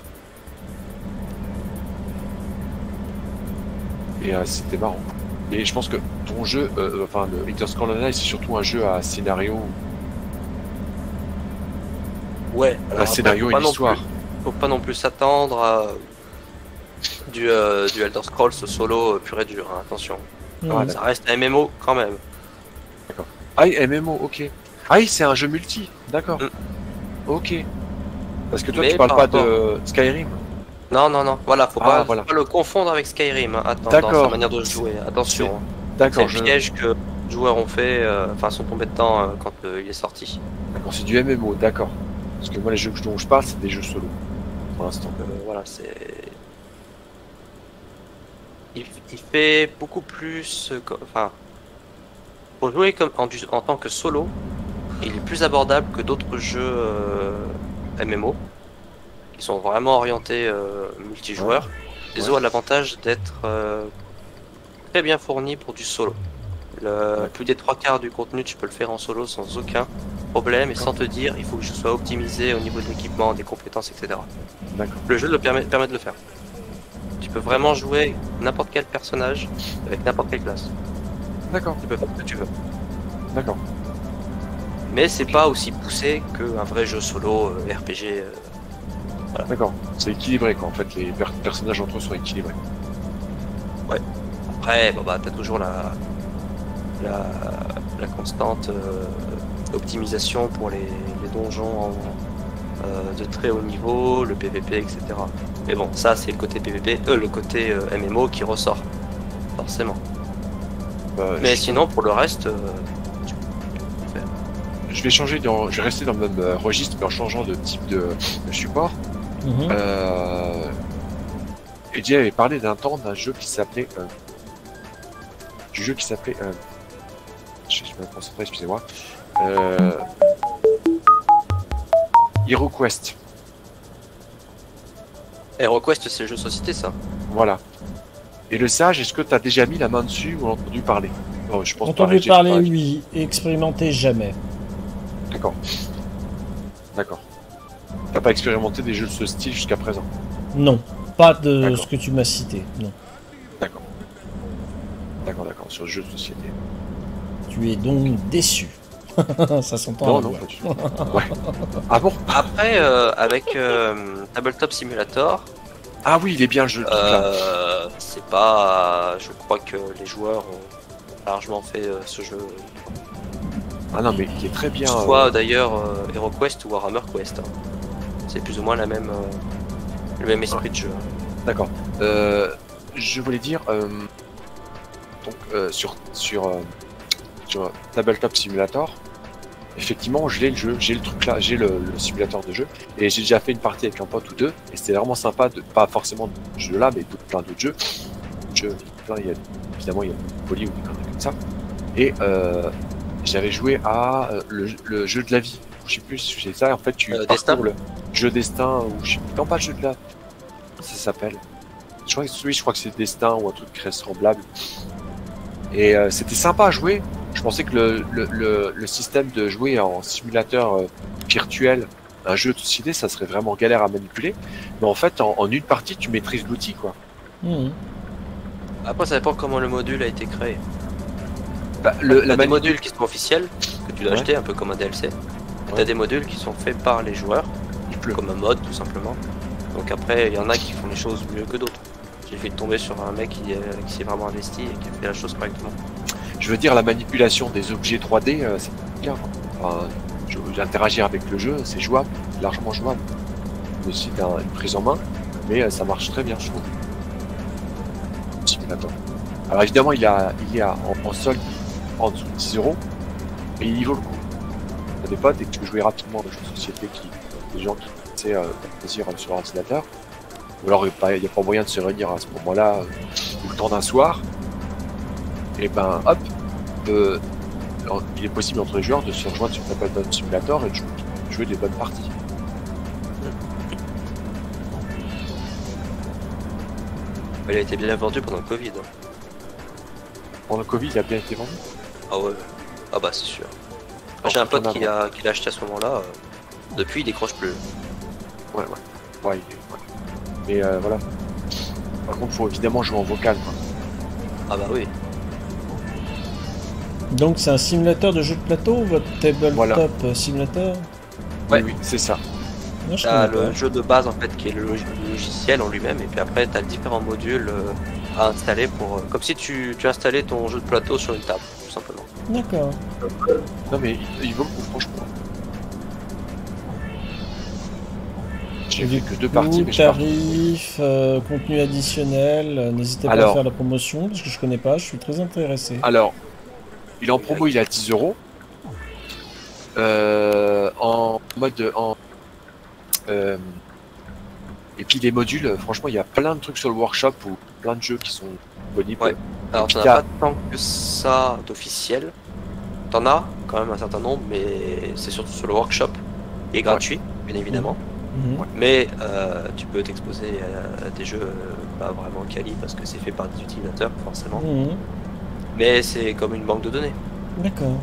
Et euh, c'était marrant. Et je pense que ton jeu, euh, enfin le Elder Scrolls Online, c'est surtout un jeu à scénario, Ouais. un alors scénario après, et faut pas non l'histoire. plus- Faut pas non plus s'attendre à du, euh, du Elder Scrolls solo euh, pur et dur. hein, attention. Ah, Ça reste un MMO quand même. Ah, oui, MMO, ok. Ah, oui, c'est un jeu multi, d'accord. Mm. Ok. Parce que toi, Mais tu parles par pas rapport- de Skyrim. Non, non, non. Voilà, faut Ah, pas, voilà. pas le confondre avec Skyrim. hein. Attends, dans sa manière de jouer. Attention. hein. C'est D'accord, le je... piège que les joueurs ont fait, euh, enfin sont tombés dedans euh, quand euh, il est sorti. d'accord, c'est du MMO, d'accord. Parce que moi, les jeux dont je parle, c'est des jeux solo. Pour l'instant. Voilà, c'est. Il, il fait beaucoup plus. Enfin. Pour jouer comme en, tant que solo, il est plus abordable que d'autres jeux MMO qui sont vraiment orientés euh, multijoueurs. Les Ouais. ont l'avantage d'être euh, très bien fournis pour du solo. Le, plus des trois quarts du contenu, tu peux le faire en solo sans aucun problème et sans te dire il faut que je sois optimisé au niveau de l'équipement, des compétences, etc. Le jeu le permet, permet de le faire. Tu peux vraiment jouer n'importe quel personnage avec n'importe quelle classe. D'accord, Tu peux faire ce que tu veux. d'accord. Mais c'est pas aussi poussé qu'un vrai jeu solo euh, RPG. euh. D'accord. C'est équilibré, quoi. En fait, les per- personnages entre eux sont équilibrés. Après, bon, bah, t'as toujours la, la, la constante euh, optimisation pour les, les donjons en- de très haut niveau, le PVP, etc. Mais bon, ça c'est le côté PVP, le côté MMO qui ressort, forcément. Bah, Mais je, sinon, pour le reste, je vais changer, dans... je vais rester dans le même euh, registre, mais en changeant de type de, de support. Mhm. Euh... Eddie avait parlé d'un temps d'un jeu qui s'appelait. euh, Du jeu qui s'appelait. euh, Je je vais me concentrer, excusez-moi. Euh... HeroQuest. HeroQuest, c'est le jeu de société, ça. Voilà. Et le sage, est-ce que tu as déjà mis la main dessus ou entendu parler? Non, je pense pas. Entendu parler, pas- oui. Expérimenté, jamais. D'accord. D'accord. T'as pas expérimenté des jeux de ce style jusqu'à présent Non. Pas de ce que tu m'as cité. Non. D'accord. D'accord, d'accord, sur le jeu de société. Tu es donc déçu. Ça s'entend. non, non, voix. pas du tout. Ouais. Ah bon? Après, euh, avec euh, Tabletop Simulator, Ah oui, il est bien le jeu. euh, c'est pas. Je crois que les joueurs ont largement fait euh, ce jeu. Ah non, mais il est très bien. Soit euh, d'ailleurs euh, HeroQuest ou Warhammer Quest. hein. C'est plus ou moins la même, euh, le même esprit de jeu. D'accord. Euh, je voulais dire, donc sur sur sur Tabletop Simulator, effectivement, j'ai le jeu, j'ai le truc là, j'ai le, le simulateur de jeu, et j'ai déjà fait une partie avec un pote ou deux, et c'était vraiment sympa de pas forcément de jeu là, mais de plein d'autres jeux. Jeux, plein, il y a, évidemment, il y a Poly ou des conneries comme ça. Et euh, j'avais joué à euh, le, le jeu de la vie. Je sais plus, si c'est ça. En fait, tu Euh, Destin le jeu destin ou je sais plus. Non, pas le jeu de la. Ça s'appelle. Je crois que oui, je crois que c'est destin ou un truc très semblable. Et euh, c'était sympa à jouer. Je pensais que le, le, le, le système de jouer en simulateur euh, virtuel, un jeu de société, ça serait vraiment galère à manipuler. Mais en fait, en, en une partie, tu maîtrises l'outil, quoi. Mhm. Après, ça dépend comment le module a été créé. Bah, le, la des modules qui sont officiels, que tu dois Ouais. acheter un peu comme un DLC. Ouais. T'as des modules qui sont faits par les joueurs, comme un mode tout simplement. Donc après, il y en a qui font les choses mieux que d'autres. J'ai fait tomber sur un mec qui, euh, qui s'est vraiment investi et qui a fait la chose correctement. Je veux dire, la manipulation des objets 3D, euh, c'est bien. Enfin, je- interagir avec le jeu, c'est jouable, largement jouable. Aussi une prise en main, mais euh, ça marche très bien, je trouve. Alors évidemment, il, a, il est à- en, en solde en dessous de 10 euros, et il y vaut le coup. T'as des potes et que tu veux jouer rapidement aux jeux de société qui, des gens qui essaient euh, plaisir euh, sur l'ordinateur. Ou alors il n'y a pas moyen de se réunir à ce moment-là, euh, ou le temps d'un soir. Et ben hop, euh, il est possible entre les joueurs de se rejoindre sur Tabletop Simulator et de jouer, de jouer des bonnes parties. Il a été bien vendu pendant le Covid. hein. Pendant le Covid, il a bien été vendu. Ah ouais. Ah bah c'est sûr. Oh, J'ai un pote qui l'a qui l'a acheté à ce moment-là. euh, Depuis, il décroche plus. Ouais, ouais. Ouais, il est- ouais. Mais euh, voilà. Par contre, faut évidemment jouer en vocal. Quoi. Ah bah oui. Donc c'est un simulateur de jeu de plateau, votre tabletop Voilà. euh, simulateur? Oui, oui, c'est ça. Non, je T'as connais le pas. jeu de base en fait qui est le, log- le logiciel en lui-même et puis après t'as différents modules euh, à installer pour euh, comme si tu, tu installais ton jeu de plateau sur une table tout simplement. D'accord. Non, mais il, il vaut le coup, franchement. J'ai vu que deux parties, mais tarif, euh, contenu additionnel, euh, n'hésitez pas à faire la promotion parce que je connais pas, je suis très intéressé. Alors, il est en promo, il est à 10 euros. Euh, en mode. En, euh, et puis les modules, euh, franchement, il y a plein de trucs sur le workshop ou plein de jeux qui sont disponibles. Ouais. Alors t'en as pas tant que ça d'officiel. T'en as quand même un certain nombre, mais c'est surtout sur le workshop. Il est gratuit, bien évidemment. Mhm. Mais euh, tu peux t'exposer à, des jeux euh, pas vraiment quali parce que c'est fait par des utilisateurs forcément. Mhm. Mais c'est comme une banque de données. D'accord.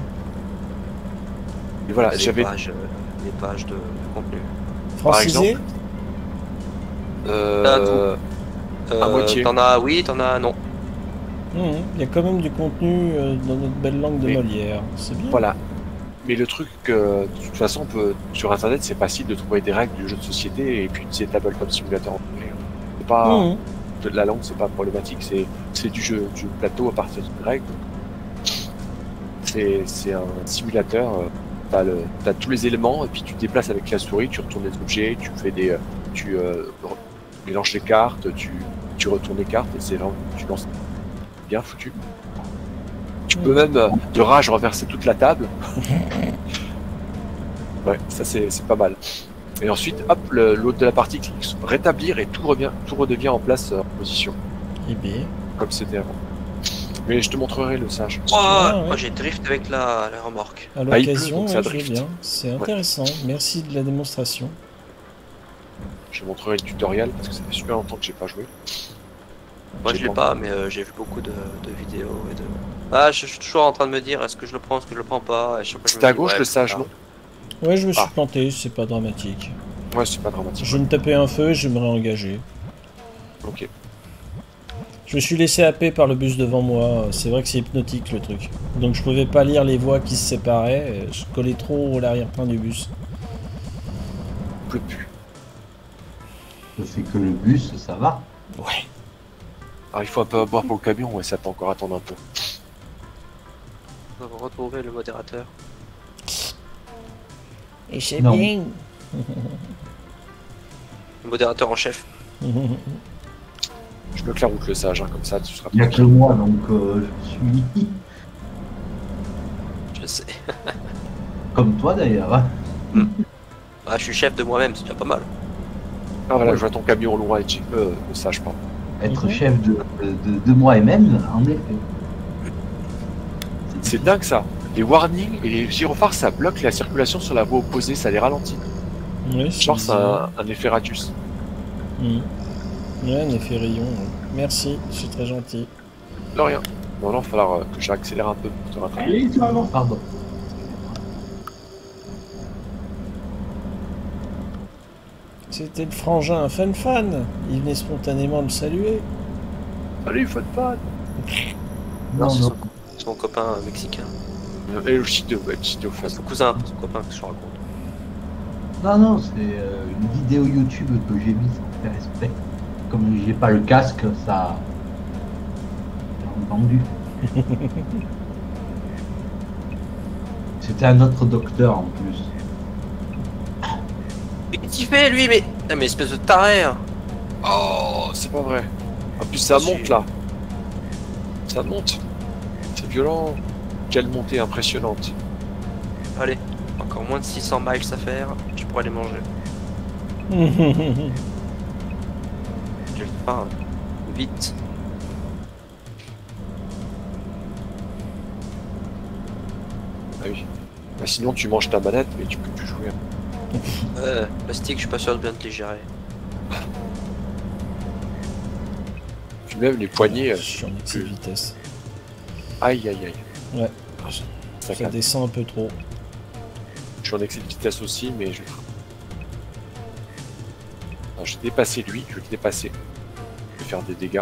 Et voilà, des j'avais. pages, des pages de, de contenu. Francisé Euh, Euh, moitié. T'en as, oui, t'en as, non. Il y a quand même du contenu euh, dans notre belle langue de Oui. Molière. C'est bien. Voilà. Mais le truc, euh, de toute façon, on peut, sur internet, c'est facile de trouver des règles du jeu de société et puis c'est Tabletop Simulator en anglais. C'est pas. De la langue, c'est pas problématique, c'est c'est du jeu, du plateau à partir d'une règle. C'est c'est un simulateur. T'as le- t'as tous les éléments et puis tu te déplaces avec la souris, tu retournes les objets, tu fais des, tu euh, mélanges les cartes, tu tu retournes les cartes et c'est vraiment tu lances bien foutu. Tu peux même euh, de rage renverser toute la table. ouais, ça c'est c'est pas mal. Et ensuite, hop, le- l'autre de la partie clique sur rétablir et tout revient, tout redevient en place euh, en position, Eh bien. comme c'était avant. Mais je te montrerai le sage. Oh, Ah, ouais. moi j'ai drift avec la, la remorque. À Ah, l'occasion, ouais. C'est intéressant. Merci de la démonstration. Je te montrerai le tutoriel parce que ça fait super longtemps que j'ai pas joué. Moi J'ai je l'ai pas mais euh, j'ai vu beaucoup de, de vidéos et de. Ah, je, je suis toujours en train de me dire est-ce que je le prends, est-ce que je le prends pas. C'était à gauche ouais, le sage, non Ouais, je me suis Ah. planté, c'est pas dramatique. Ouais, c'est pas dramatique. Je me tapais un feu et je me réengager. Ok. Je me suis laissé happer par le bus devant moi. C'est vrai que c'est hypnotique le truc. Donc je pouvais pas lire les voies qui se séparaient. Je collais trop à l'arrière-plan du bus. Plus. Je fais que le bus, ça va. Ouais. Alors il faut un peu à boire pour le camion, ouais, ça peut encore attendre un peu. On va retrouver le modérateur. Et c'est bien. Le modérateur en chef. Je bloque la route le sage, hein, comme ça tu seras Il n'y a que moi, donc euh, je suis Je sais. comme toi d'ailleurs. hein. Ah, je suis chef de moi-même, c'est déjà pas mal. Ah voilà, je vois ton camion loin et Jim, euh, le sage, pardon. Être Mhm. chef de, de, de moi et même, en effet. C'est dingue ça. Les warnings et les gyrophares, ça bloque la circulation sur la voie opposée, ça les ralentit. Ouais, c'est Genre c'est un, un effet radius. Mm. Ouais, un effet rayon. ouais. Merci, c'est très gentil. De rien. Bon, là, il va falloir euh, que j'accélère un peu pour te rattraper. Pardon. C'était le frangin Fan Fan. Il venait spontanément le saluer. Allez, faites pas Non, c'est non. son, son copain euh, mexicain. Et le Chido, le Chido Enfin, face. son cousin, son copain que je te raconte. Non, non, c'est euh, une vidéo YouTube que j'ai mise sans faire respect. Comme j'ai pas le casque, ça. J'ai entendu. C'était un autre docteur en plus. Mais qu'est-ce qu'il fait lui Mais. Ah, mais espèce de taré hein. Oh, c'est pas vrai. En plus, ça monte là. Ça monte. C'est violent. Quelle montée impressionnante. Allez, encore moins de 600 miles à faire, je pourrais les manger. J'ai faim. Vite. Ah oui. Bah, sinon, tu manges ta manette, mais tu peux plus jouer. Euh, plastique, je suis pas sûr de bien te les gérer. Tu lèves les poignets. euh, Je suis en excès de vitesse. Aïe, aïe, aïe. Ouais. Ça descend un peu trop. Je suis en excès de vitesse aussi, mais je. Alors, j'ai dépassé lui, je vais le dépasser. Je vais faire des dégâts.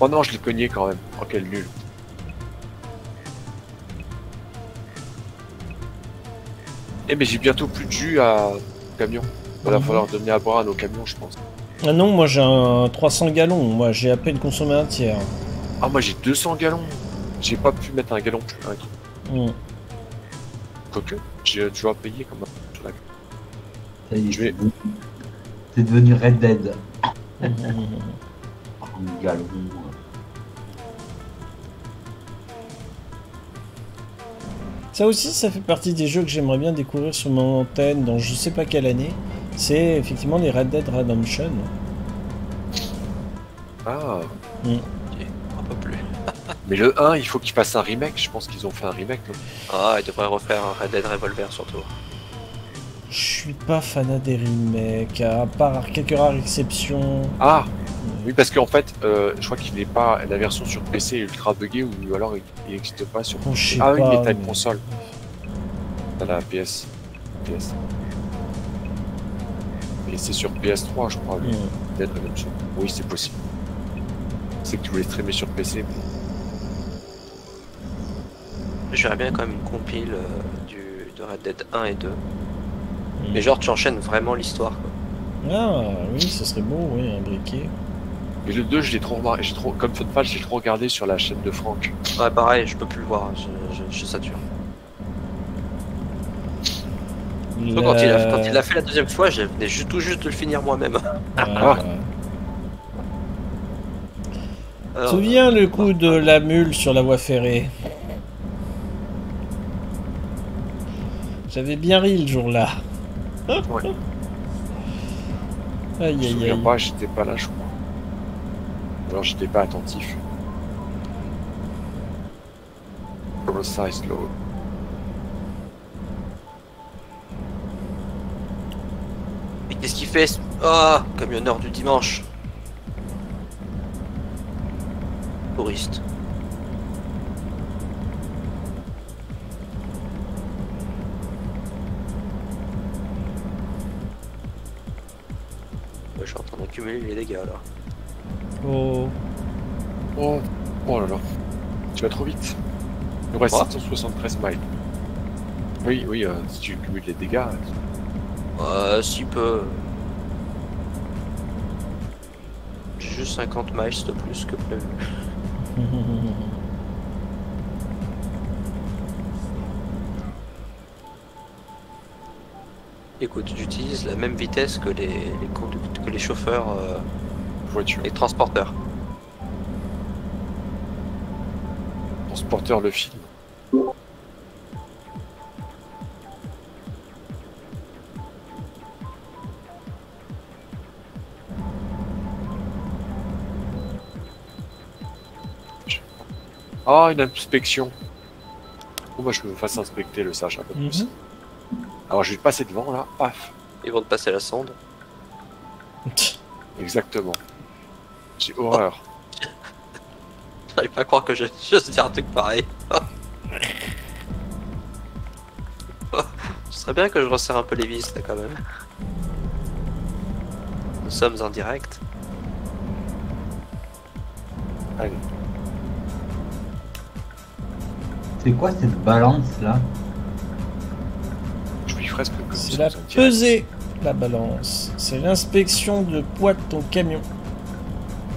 Oh non, je l'ai cogné quand même. Oh, quel nul. Eh, mais j'ai bientôt plus de jus à camion. Il va Mhm. falloir donner à boire à nos camions, je pense. Ah non, moi j'ai un 300 gallons. Moi j'ai à peine consommé un tiers. Ah, moi j'ai 200 gallons. J'ai pas pu mettre un gallon plus. Un... Mm. Quoique, j'ai tu vas payer comme un. sur la- Ça y est, Je vais- c'est devenu Red Dead. Mm. En galon. Ça aussi, ça fait partie des jeux que j'aimerais bien découvrir sur mon antenne dans je sais pas quelle année. C'est effectivement les Red Dead Redemption. Ah, Un peu plus. mais le 1, il faut qu'il fasse un remake. Je pense qu'ils ont fait un remake. Ah, il devrait refaire un Red Dead Revolver surtout. Je suis pas fanat des remakes, à part quelques rares exceptions. Ah Oui, parce qu'en fait, euh, je crois qu'il n'est pas. La version sur PC est ultra buggée ou alors il- il n'existe pas sur. Bon, je sais Ah oui, pas, mais t'as une mais- console. T'as la PS. PS. Et c'est sur PS3, je crois, Redemption. Oui, c'est possible. C'est que tu voulais streamer sur PC. mais- J'aimerais bien quand même une compile euh, du, de Red Dead 1 et 2. Mm. Mais genre, tu enchaînes vraiment l'histoire. quoi. Ah oui, ce serait beau, oui, un briquet. Et le 2, je l'ai trop remarqué. J'ai trop... Comme Funfall, j'ai trop regardé sur la chaîne de Franck. Ouais, pareil, je peux plus le voir, je, je, je sature. Surtout Quand, il a, quand il a fait la deuxième fois, je venais juste, tout juste de le finir moi-même. Ouais, Ah. Alors, Souviens le coup de la mule sur la voie ferrée? J'avais bien ri le jour-là. Ouais. Aïe Je me aïe souviens aïe. pas, j'étais pas là, je crois. Alors j'étais pas attentif. Oversized. Mais qu'est-ce qu'il fait Ah Camionneur du dimanche. Touriste. Je suis en train d'accumuler les dégâts là. Oh. Oh, oh là là. Tu vas trop vite. Il nous reste Quoi 773 miles. Oui, oui, euh, si tu cumules les dégâts. Euh, si peu. J'ai juste 50 miles de plus que prévu. Écoute, j'utilise la même vitesse que les, les que les chauffeurs, euh, Voiture. les transporteurs. Transporteur le film. Ah, une inspection. Bon, bah, je me fasse inspecter le sage un peu plus. Mhm. Alors, je vais passer devant là. Paf. Ils vont te passer la sonde. Exactement. J'ai horreur. J'arrive pas à croire que je juste dire un truc pareil. Ce serait bien que je resserre un peu les vis là quand même. Nous sommes en direct. Allez. C'est quoi cette balance là? Je suis presque comme C'est si la pesée, la balance. C'est l'inspection de poids de ton camion.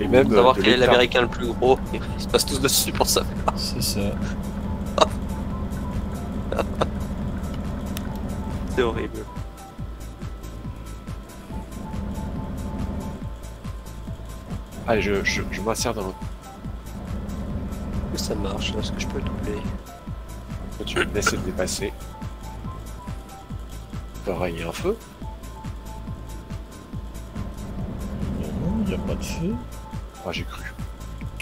Et même euh, savoir de quel est l'américain le plus gros. Ils se passent tous dessus pour ça. C'est ça. C'est horrible. Allez, je, je, je m'insère dans l'autre. Ça marche, est-ce que je peux le doubler Tu me laisses le dépasser. Pareil, il y a un feu. Non, il n'y a pas de feu. Ah, j'ai cru.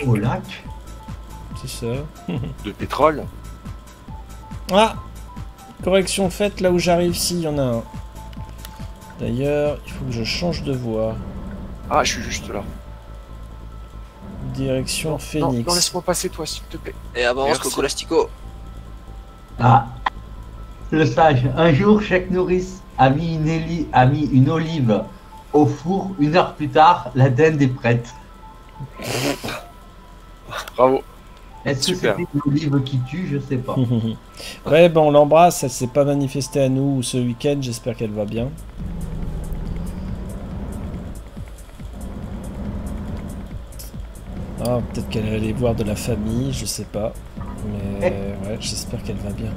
Au lac C'est ça. De pétrole. Ah Correction faite là où j'arrive, si, il y en a un. D'ailleurs, il faut que je change de voie. Ah, je suis juste là. Direction Non, Phoenix. non, laisse-moi passer, toi, s'il te plaît. Et avance. Coco Lastico Ah Le sage, un jour, Cheikh Norris a mis une, a mis une olive au four. Une heure plus tard, la dinde est prête. Bravo. Est-ce que Super. c'était olive qui tue? Je sais pas. ouais, bon, on l'embrasse, elle s'est pas manifestée à nous ce week-end, j'espère qu'elle va bien. Ah, peut-être qu'elle est allée voir de la famille, je sais pas. Mais ouais, j'espère qu'elle va bien.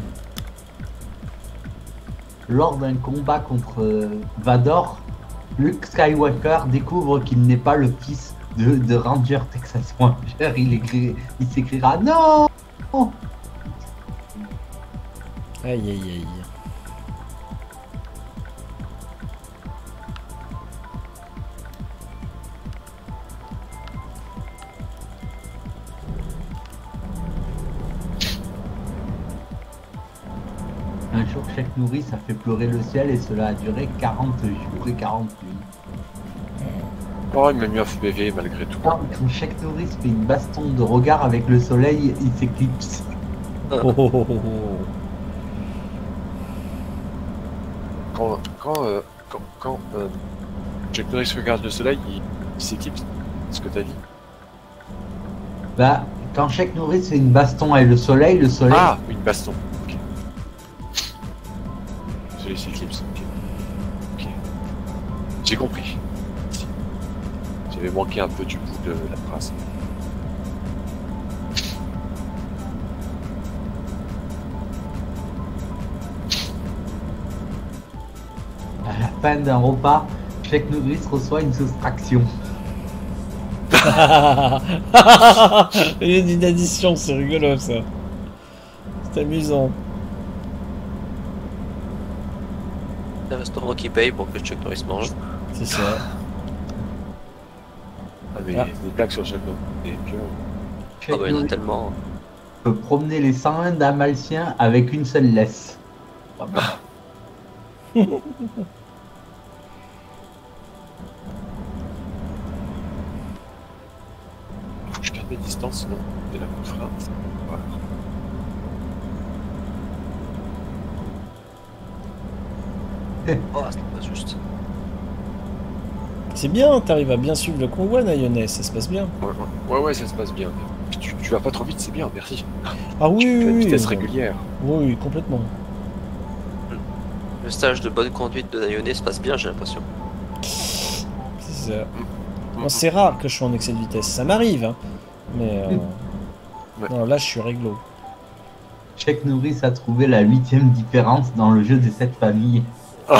Lors d'un combat contre euh, Vador, Luke Skywalker découvre qu'il n'est pas le fils de, de Ranger Texas Ranger. Il, écrit- il s'écrira non Aïe aïe aïe. Un jour, Cheikh Norris a fait pleurer le ciel et cela a duré 40 jours et 40 nuits. Oh, il m'a mis un BV malgré tout. Quand, quand Cheikh Norris fait une baston de regard avec le soleil, il s'éclipse. Oh, oh, oh, oh, oh. Quand, quand, euh, quand, quand euh, Jack Norris regarde le soleil, il, il s'éclipse. C'est ce que t'as dit. Bah, quand Cheikh Norris fait une baston avec le soleil, le soleil. Ah, une baston. Ok. Le soleil s'éclipse. Ok. Ok. J'ai compris. J'avais manqué un peu du bout de la phrase. À la fin d'un repas, Cheikh Norris reçoit une soustraction. Il y a une addition, c'est rigolo ça. C'est amusant. C'est un restaurant qui paye pour que Chuck Norris mange. C'est ça. Ah mais Ah. des blagues sur chaque nom. Et puis, euh, Ah bah, il y en a tellement. peut promener les 101 Dalmatiens avec une seule laisse. Faut que je garde mes distances, sinon de la. Voilà. Oh, c'est pas juste. C'est bien, t'arrives à bien suivre le convoi, Nayonais, ça se passe bien. Ouais, ouais, ça se passe bien. Puis tu, tu vas pas trop vite, c'est bien, merci. Ah oui, tu oui, vitesse oui. régulière. Oui, oui, complètement. Le stage de bonne conduite de Nayoné se passe bien, j'ai l'impression. C'est ça. Moi, c'est rare que je sois en excès de vitesse. Ça m'arrive, hein. Mais euh, Ouais. non, là, je suis réglo. Check Norris a trouvé la huitième différence dans le jeu des sept familles.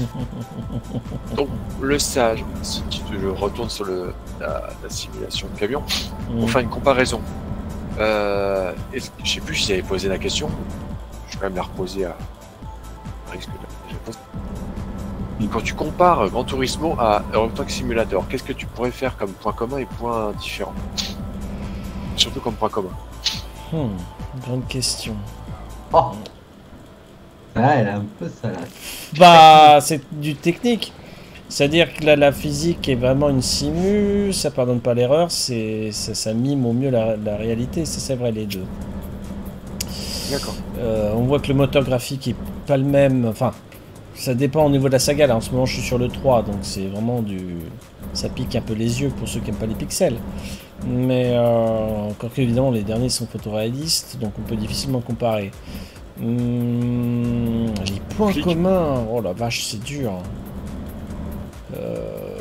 Donc, le sage, si tu te retournes sur le, la, la simulation de camion, Mm. on fait une comparaison. Euh, je sais plus si j'avais posé la question. Je vais quand même la reposer à, à risque de la poser. Mais Quand tu compares Gran Turismo à Euro Truck Simulator, qu'est-ce que tu pourrais faire comme point commun et point différent? Surtout comme point commun. Hmm, grande question. Oh Ah, elle a un peu ça là. Bah, c'est du technique. C'est-à-dire que là, la physique est vraiment une simu, ça pardonne pas l'erreur, c'est ça, ça mime au mieux la, la réalité, ça c'est vrai les deux. D'accord. Euh, on voit que le moteur graphique est pas le même, enfin, ça dépend au niveau de la saga. Là, en ce moment, je suis sur le 3, donc c'est vraiment du. Ça pique un peu les yeux pour ceux qui n'aiment pas les pixels. Mais euh, encore qu'évidemment, les derniers sont photoréalistes, donc on peut difficilement comparer. Hum, les points communs, oh la vache, c'est dur. Euh,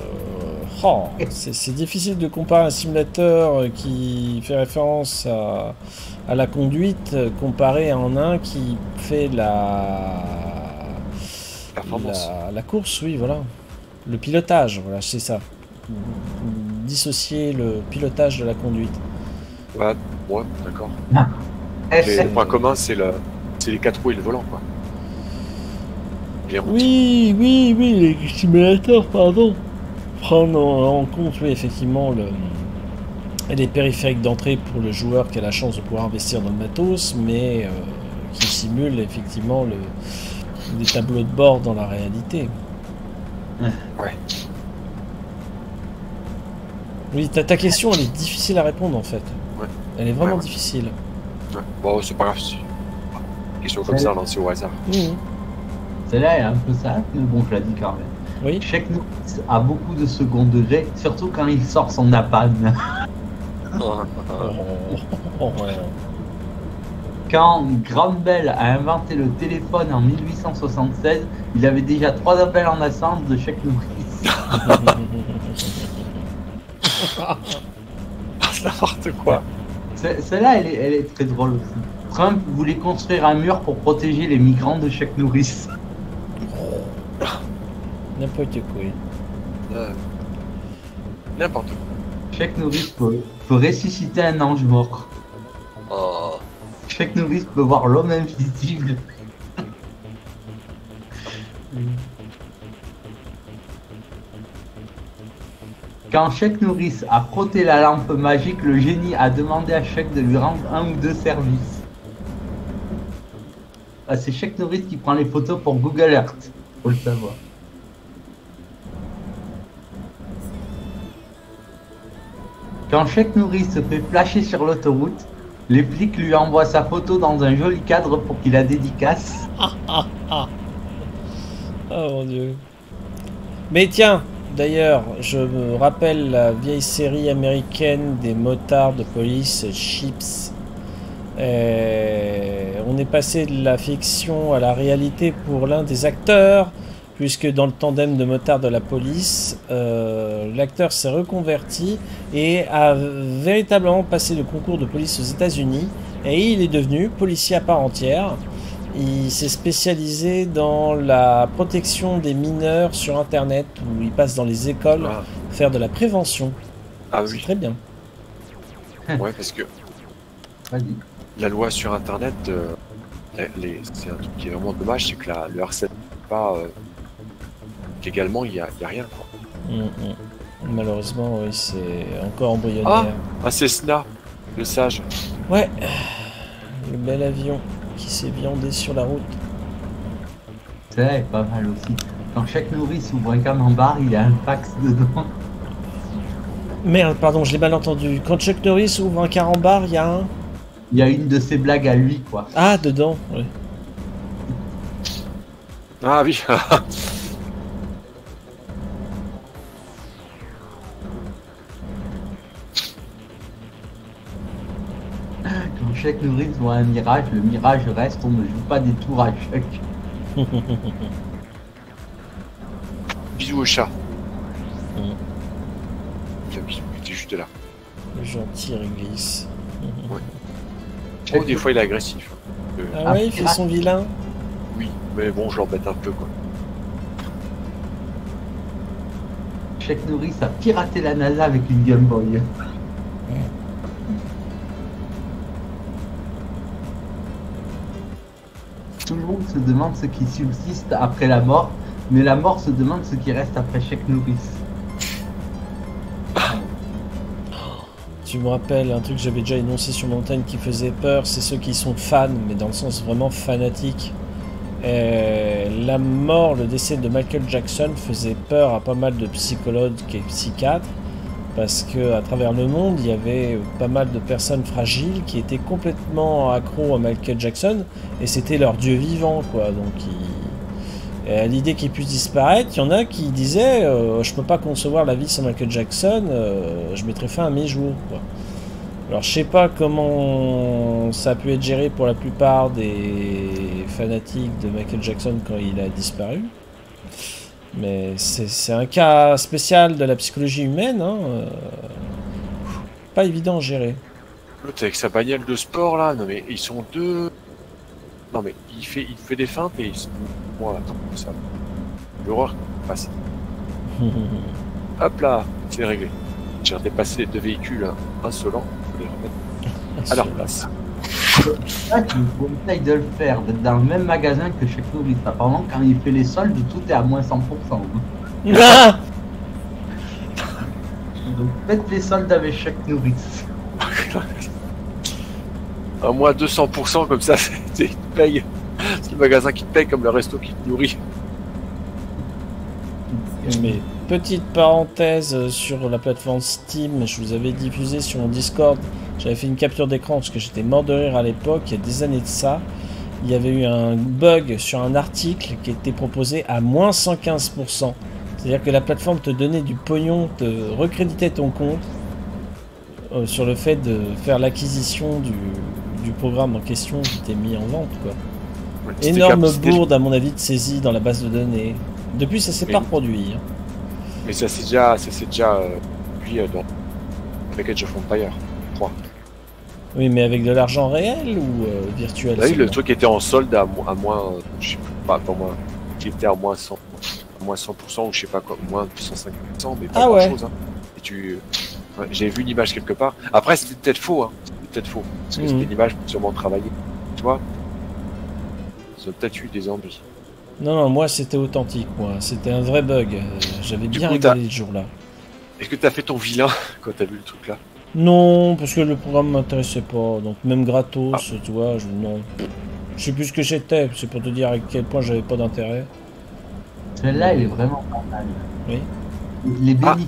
oh, c'est difficile de comparer un simulateur qui fait référence à, à la conduite comparé à en un qui fait la, Performance. la, la course, oui, voilà. Le pilotage, voilà, c'est ça. Dissocier le pilotage de la conduite. Ouais, ouais, d'accord. Eh, Les points communs, c'est le, c'est les quatre roues et le volant, quoi. Les routes. Oui, oui, oui, les simulateurs, pardon. Prendre en, compte, oui, effectivement, le, les périphériques d'entrée pour le joueur qui a la chance de pouvoir investir dans le matos, mais euh, qui simule effectivement le, des tableaux de bord dans la réalité. Ouais. Oui, ta, ta question, elle est difficile à répondre en fait. Ouais. Elle est vraiment Ouais, ouais. difficile. Ouais. Bon, c'est pas grave. C'est- Question comme ça, lancée au hasard. Celle-là est un peu simple, mais bon, je la dis quand même. Oui. Norris a beaucoup de second degré, surtout quand il sort son napalm. Oh, oh. Quand Graham Bell a inventé le téléphone en 1876, il avait déjà trois appels en naissance de Norris. C'est n'importe quoi. Ce- Celle-là, elle est, elle est très drôle aussi. Trump voulait construire un mur pour protéger les migrants de Check Norris. N'importe quoi. Euh, N'importe quoi. Check Norris peut, peut ressusciter un ange mort. Oh, Check Norris peut voir l'homme invisible. Quand Check Norris a frotté la lampe magique, le génie a demandé à Check de lui rendre un ou deux services. Ah, c'est Check Norris qui prend les photos pour Google Earth, faut le savoir. Quand Check Norris se fait flasher sur l'autoroute, les flics lui envoient sa photo dans un joli cadre pour qu'il la dédicace. Oh mon dieu. Mais tiens, d'ailleurs, je me rappelle la vieille série américaine des motards de police Chips. Euh, on est passé de la fiction à la réalité pour l'un des acteurs, puisque dans le tandem de motards de la police, euh, l'acteur s'est reconverti et a véritablement passé le concours de police aux États-Unis, et il est devenu policier à part entière. Il s'est spécialisé dans la protection des mineurs sur Internet, où il passe dans les écoles Ah, faire de la prévention. ah C'est oui, très bien. ouais, parce que Vas-y. La loi sur Internet, euh, c'est un truc qui est vraiment dommage, c'est que la, le harcèlement, pas, euh, qu'également, il y a, il y a rien. Quoi. Mm, mm. Malheureusement, oui, c'est encore embryonnaire. Ah Ah, c'est Sna, le sage. Ouais, le bel avion qui s'est viandé sur la route. C'est pas mal aussi. Quand chaque nourrice ouvre un camembert, il y a un fax dedans. Merde, pardon, je l'ai mal entendu. Quand Chuck Norris ouvre un carambar, il y a un. Il y a une de ses blagues à lui, quoi. Ah, dedans, ouais. Ah oui. Quand chaque nourrice voit un mirage, le mirage reste, on ne joue pas des tours à chaque. Bisous au chat. Mm. Tiens, bisous, il était juste là. Le gentil réglisse. Oh, des fois, il est agressif. Euh, Ah ouais, il fait son vilain. oui, mais bon, je l'embête un peu, quoi. Chaque nourrice a piraté la NASA avec une Game Boy. Tout le monde se demande ce qui subsiste après la mort, mais la mort se demande ce qui reste après chaque nourrice. Tu me rappelles un truc que j'avais déjà énoncé sur Montagne qui faisait peur, c'est ceux qui sont fans, mais dans le sens vraiment fanatique. Euh, la mort, le décès de Michael Jackson faisait peur à pas mal de psychologues et psychiatres, parce que à travers le monde, il y avait pas mal de personnes fragiles qui étaient complètement accros à Michael Jackson, et c'était leur dieu vivant, quoi. Donc, à l'idée qu'il puisse disparaître, il y en a qui disaient euh, Je peux pas concevoir la vie sans Michael Jackson, euh, je mettrai fin à mes jours. Alors je sais pas comment ça a pu être géré pour la plupart des fanatiques de Michael Jackson quand il a disparu. Mais c'est un cas spécial de la psychologie humaine. hein, euh, Pas évident à gérer. L'autre avec sa bagnole de sport, là, non mais ils sont deux. Non mais il fait, il fait des feintes et ils sont. Bon, attends, ça. L'horreur passe. Hop là, c'est réglé. J'ai dépassé les deux véhicules hein, insolents. Faut les remettre à leur place. Là, tu vous conseille de le faire, d'être dans le même magasin que chaque nourrice. Apparemment, quand il fait les soldes, tout est à moins 100%. Ah Donc faites les soldes avec chaque nourrice. À moins 200% comme ça, c'est paye. C'est le magasin qui te paye comme le resto qui te nourrit. Mais petite parenthèse euh, sur la plateforme Steam, je vous avais diffusé sur mon Discord, j'avais fait une capture d'écran parce que j'étais mort de rire à l'époque, il y a des années de ça. Il y avait eu un bug sur un article qui était proposé à moins 115%. C'est-à-dire que la plateforme te donnait du pognon, te recréditait ton compte euh, sur le fait de faire l'acquisition du, programme en question qui était mis en vente. Quoi. Énorme bourde à mon avis de saisie dans la base de données. Depuis ça s'est pas reproduit. hein. Mais ça c'est déjà, ça c'est déjà, euh, lui euh, dans avec Age of Empire 3. Oui, mais avec de l'argent réel ou euh, virtuel Là, oui, le truc était en solde à, à moins, je sais pas, pas moins, qui était à moins 100, à moins 100% ou je sais pas quoi, moins 150%, mais pas Ah ouais. chose. Hein. Et tu, ouais, j'ai vu une image quelque part. Après, c'était peut-être faux, hein. C'était peut-être faux, parce que Mhm. c'était une image sûrement travaillée. Tu vois, ils ont peut-être eu des envies. Non, non, moi c'était authentique, moi. C'était un vrai bug. Euh, J'avais bien coup, rigolé ce jour-là. Est-ce que t'as fait ton vilain quand t'as vu le truc là? Non, parce que le programme m'intéressait pas. Donc même gratos, tu vois, je, non. Je sais plus ce que j'étais, c'est pour te dire à quel point j'avais pas d'intérêt. Celle-là, elle est vraiment pas mal. Oui. Les Ah. bénis.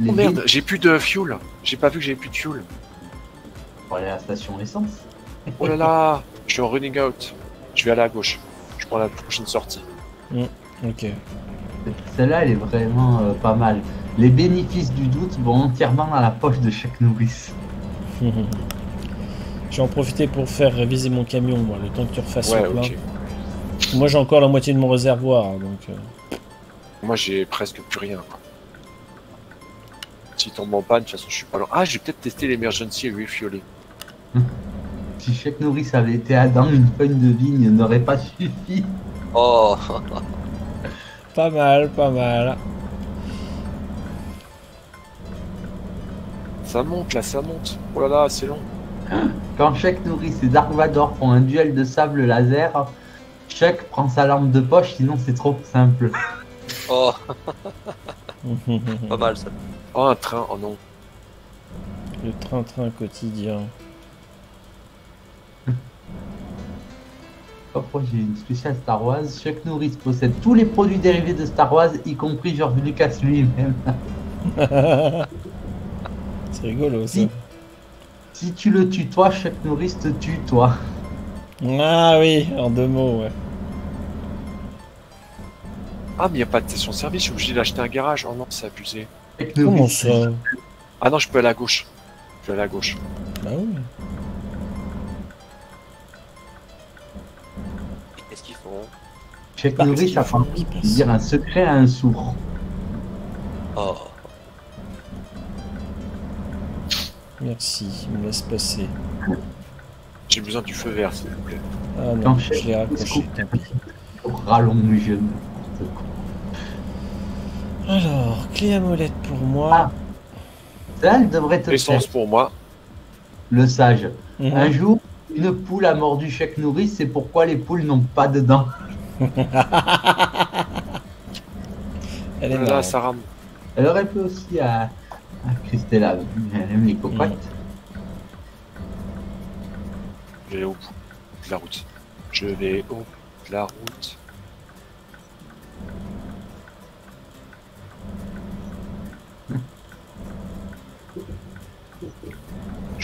Les Oh merde, bénis j'ai plus de fuel. J'ai pas vu que j'avais plus de fuel. pour aller à la station essence. Oh là là, je suis en running out. Je vais aller à gauche. Je prends la prochaine sortie. Ok. Celle-là, elle est vraiment euh, pas mal. Les bénéfices du doute vont entièrement dans la poche de chaque nourrice. Je vais en profiter pour faire réviser mon camion, moi, le temps que tu refasses Ouais, le plein. ok. Moi j'ai encore la moitié de mon réservoir, donc. euh, Moi, j'ai presque plus rien. Quoi. S'il tombe en panne, de toute façon, je suis pas loin. Ah, j'ai peut-être testé l'emergency refueling. Si chaque nourrice avait été Adam, une feuille de vigne n'aurait pas suffi. Oh, Pas mal, pas mal. Ça monte là, ça monte. Oh là là, c'est long. Quand chaque nourrice et Dark Vador font un duel de sable laser, Chuck prend sa lampe de poche, sinon c'est trop simple. oh, pas mal ça. Oh, un train, oh non. Le train-train quotidien. Pourquoi j'ai une spéciale Star Wars Chuck Norris possède tous les produits dérivés de Star Wars, y compris George Lucas lui-même. C'est rigolo ça. Si. Si tu le tues toi, Chuck Norris te tue toi. Ah oui, en deux mots, ouais. Ah, mais il n'y a pas de station service, je suis obligé d'acheter un garage. Oh non, c'est abusé. Comment ça Ah non, je peux aller à gauche. Je vais aller à gauche. Bah oui. Qu'il faut failli Il passe. dire un secret à un sourd. Oh, Merci, il me laisse passer. J'ai besoin du feu vert, s'il vous plaît. Ah non, Non, je l'ai raccroché, tant pis. Rallonge. Alors, clé à molette pour moi. Ah. Ça, elle devrait te faire Essence pour moi. le sage. Mhm. Un jour, une poule a mordu Chuck Norris, c'est pourquoi les poules n'ont pas de dents. Elle est Là, ça rame. Elle aurait pu aussi à, à Christella, elle aime les cocottes. Je vais au bout de la route. Je vais au bout de la route.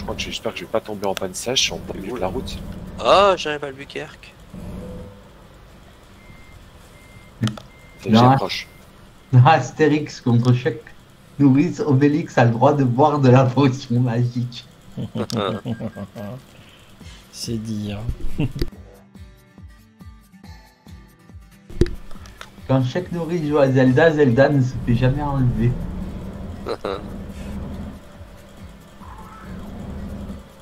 Crois que j'espère que je vais pas tomber en panne sèche en plein milieu de la route. oh j'arrive à Albuquerque. J'approche. Dans Astérix contre Chuck Norris, Obélix a le droit de boire de la potion magique. C'est dire. Quand Chuck Norris joue à Zelda, Zelda ne se fait jamais enlever.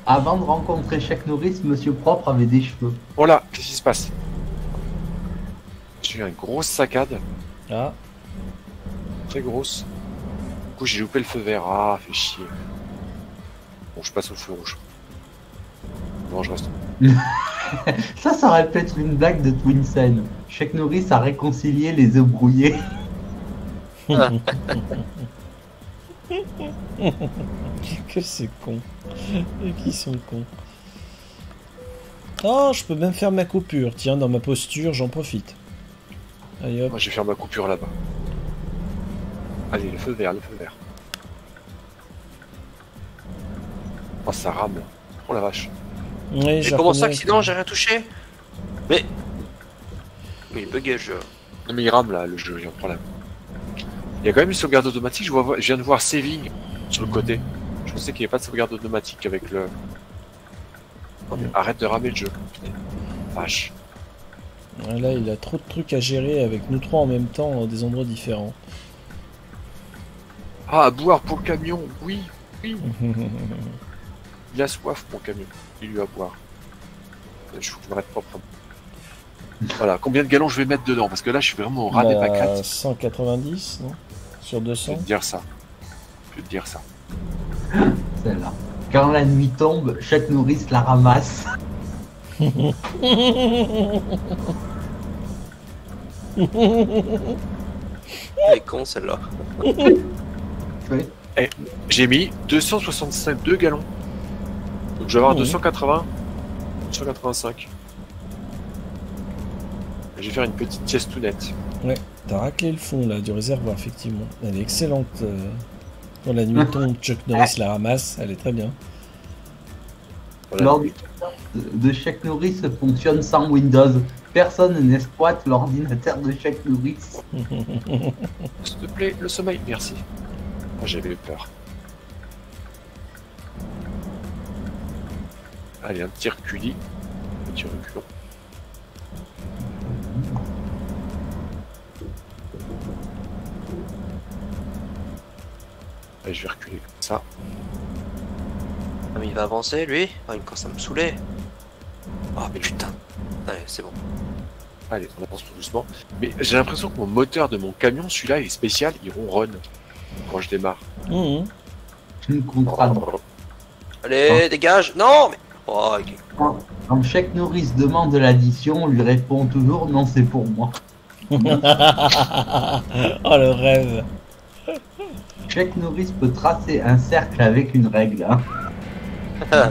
Avant de rencontrer Chuck Norris, Monsieur Propre avait des cheveux. Oh là, qu'est-ce qui se passe? J'ai eu une grosse saccade, Ah, très grosse. Du coup, j'ai loupé le feu vert. Ah, fait chier. Bon, je passe au feu rouge. Non, je reste. Ça, ça aurait pu être une blague de Twinsen. Chuck Norris a réconcilié les œufs brouillés. que c'est con. Et qui sont cons. Oh, je peux même faire ma coupure. Tiens, dans ma posture, j'en profite. Allez hop. Moi, je vais faire ma coupure là-bas. Allez, le feu vert, le feu vert. Oh, ça rame. Oh la vache. Oui, Et je comment ça, reconnais accident, j'ai rien touché? Mais. Oui, bugué le jeu. Non, mais il rame là, le jeu, il y a un problème. Il y a quand même une sauvegarde automatique. Je, vois, je viens de voir saving sur le côté. Je pensais qu'il n'y avait pas de sauvegarde automatique avec le. Arrête de ramer le jeu. Vache. Là, il a trop de trucs à gérer avec nous trois en même temps dans des endroits différents. Ah, à boire pour le camion. Oui, oui. Il a soif pour le camion. Il lui a à boire. Je faut que je m'arrête propre. Voilà, combien de gallons je vais mettre dedans? Parce que là, je suis vraiment au ras des pâquerettes. 190, non? Sur Je 200 vais te dire ça. Je vais te dire ça. Celle-là. Quand la nuit tombe, Chuck Norris la ramasse. Elle est con celle-là. J'ai mis 265 2 gallons. Donc je vais avoir Mhm. 280, 285. Je vais faire une petite tiestonnette. T'as raclé le fond là du réservoir, effectivement. Elle est excellente. euh, Quand la nuit tombe, Chuck Norris la ramasse, elle est très bien. Voilà. L'ordinateur de Chuck Norris fonctionne sans Windows. Personne n'exploite l'ordinateur de Chuck Norris. S'il te plaît, le sommeil, merci. Oh, J'avais eu peur. Allez, un petit reculi. Petit reculon. Allez, je vais reculer comme ça. Ah, mais il va avancer lui Ah, il commence à me saouler. Ah, mais putain. Allez, c'est bon. Allez, on avance tout doucement. Mais j'ai l'impression que mon moteur de mon camion, celui-là, il est spécial, il ronronne quand je démarre. Mhm. Je ne comprends pas. Allez, dégage Non, mais. Oh. Quand Chuck Norris demande l'addition, on lui répond toujours non, c'est pour moi. oh le rêve. Chuck Norris peut tracer un cercle avec une règle. hein.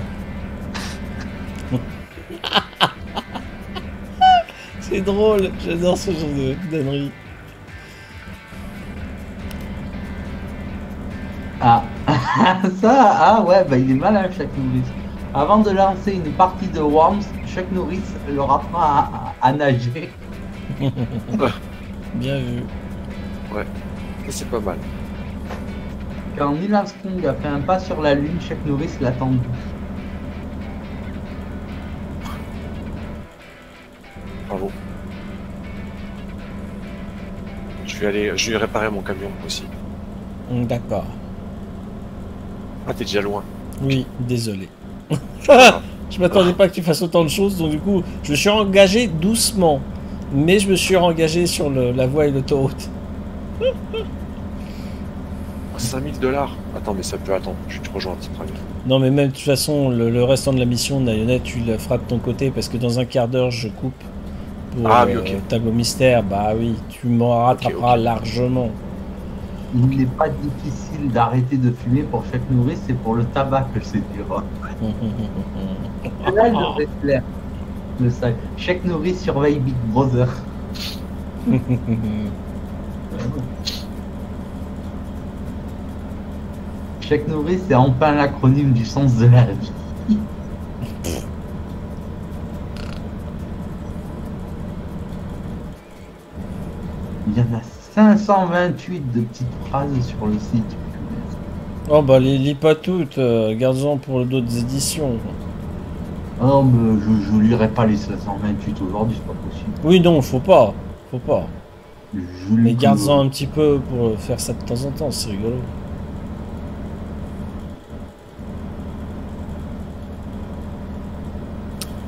C'est drôle, j'adore ce genre de d'annerie. Ah, ça, ah ouais, bah il est malin Chuck Norris. Avant de lancer une partie de Worms, Chuck Norris leur apprend à, à- à nager. Bien vu. Et c'est pas mal. Quand Neil Armstrong a fait un pas sur la Lune, Chuck Norris l'attend. Bravo. Je vais aller, je vais réparer mon camion aussi. Hum, D'accord. Ah, t'es déjà loin. Oui, désolé. grave. je m'attendais pas que tu fasses autant de choses, donc du coup, je me suis engagé doucement. Mais je me suis engagé sur le- la voie et l'autoroute. 5000 dollars. Attends, mais ça peut attendre. Je te rejoins un petit peu. Non, mais même de toute façon, le, le restant de la mission, Nayonette, tu la feras de ton côté parce que dans un quart d'heure, je coupe pour Ah oui, euh, ok. tableau mystère. Bah oui, tu m'en rattraperas largement. Il n'est pas difficile d'arrêter de fumer pour Chuck Norris, c'est pour le tabac que c'est dur. Là, il devrait se plaire. Le sac. Chuck Norris surveille Big Brother. Chuck Norris, c'est enfin l'acronyme du sens de la vie. Il y en a 528 de petites phrases sur le site. oh bah les lis pas toutes, euh, garde-en pour d'autres éditions. Ah non, mais je, je lirai pas les 528 aujourd'hui, c'est pas possible. Oui, non, faut pas. Faut pas. Je Mais garde-en un petit peu pour faire ça de temps en temps, c'est rigolo.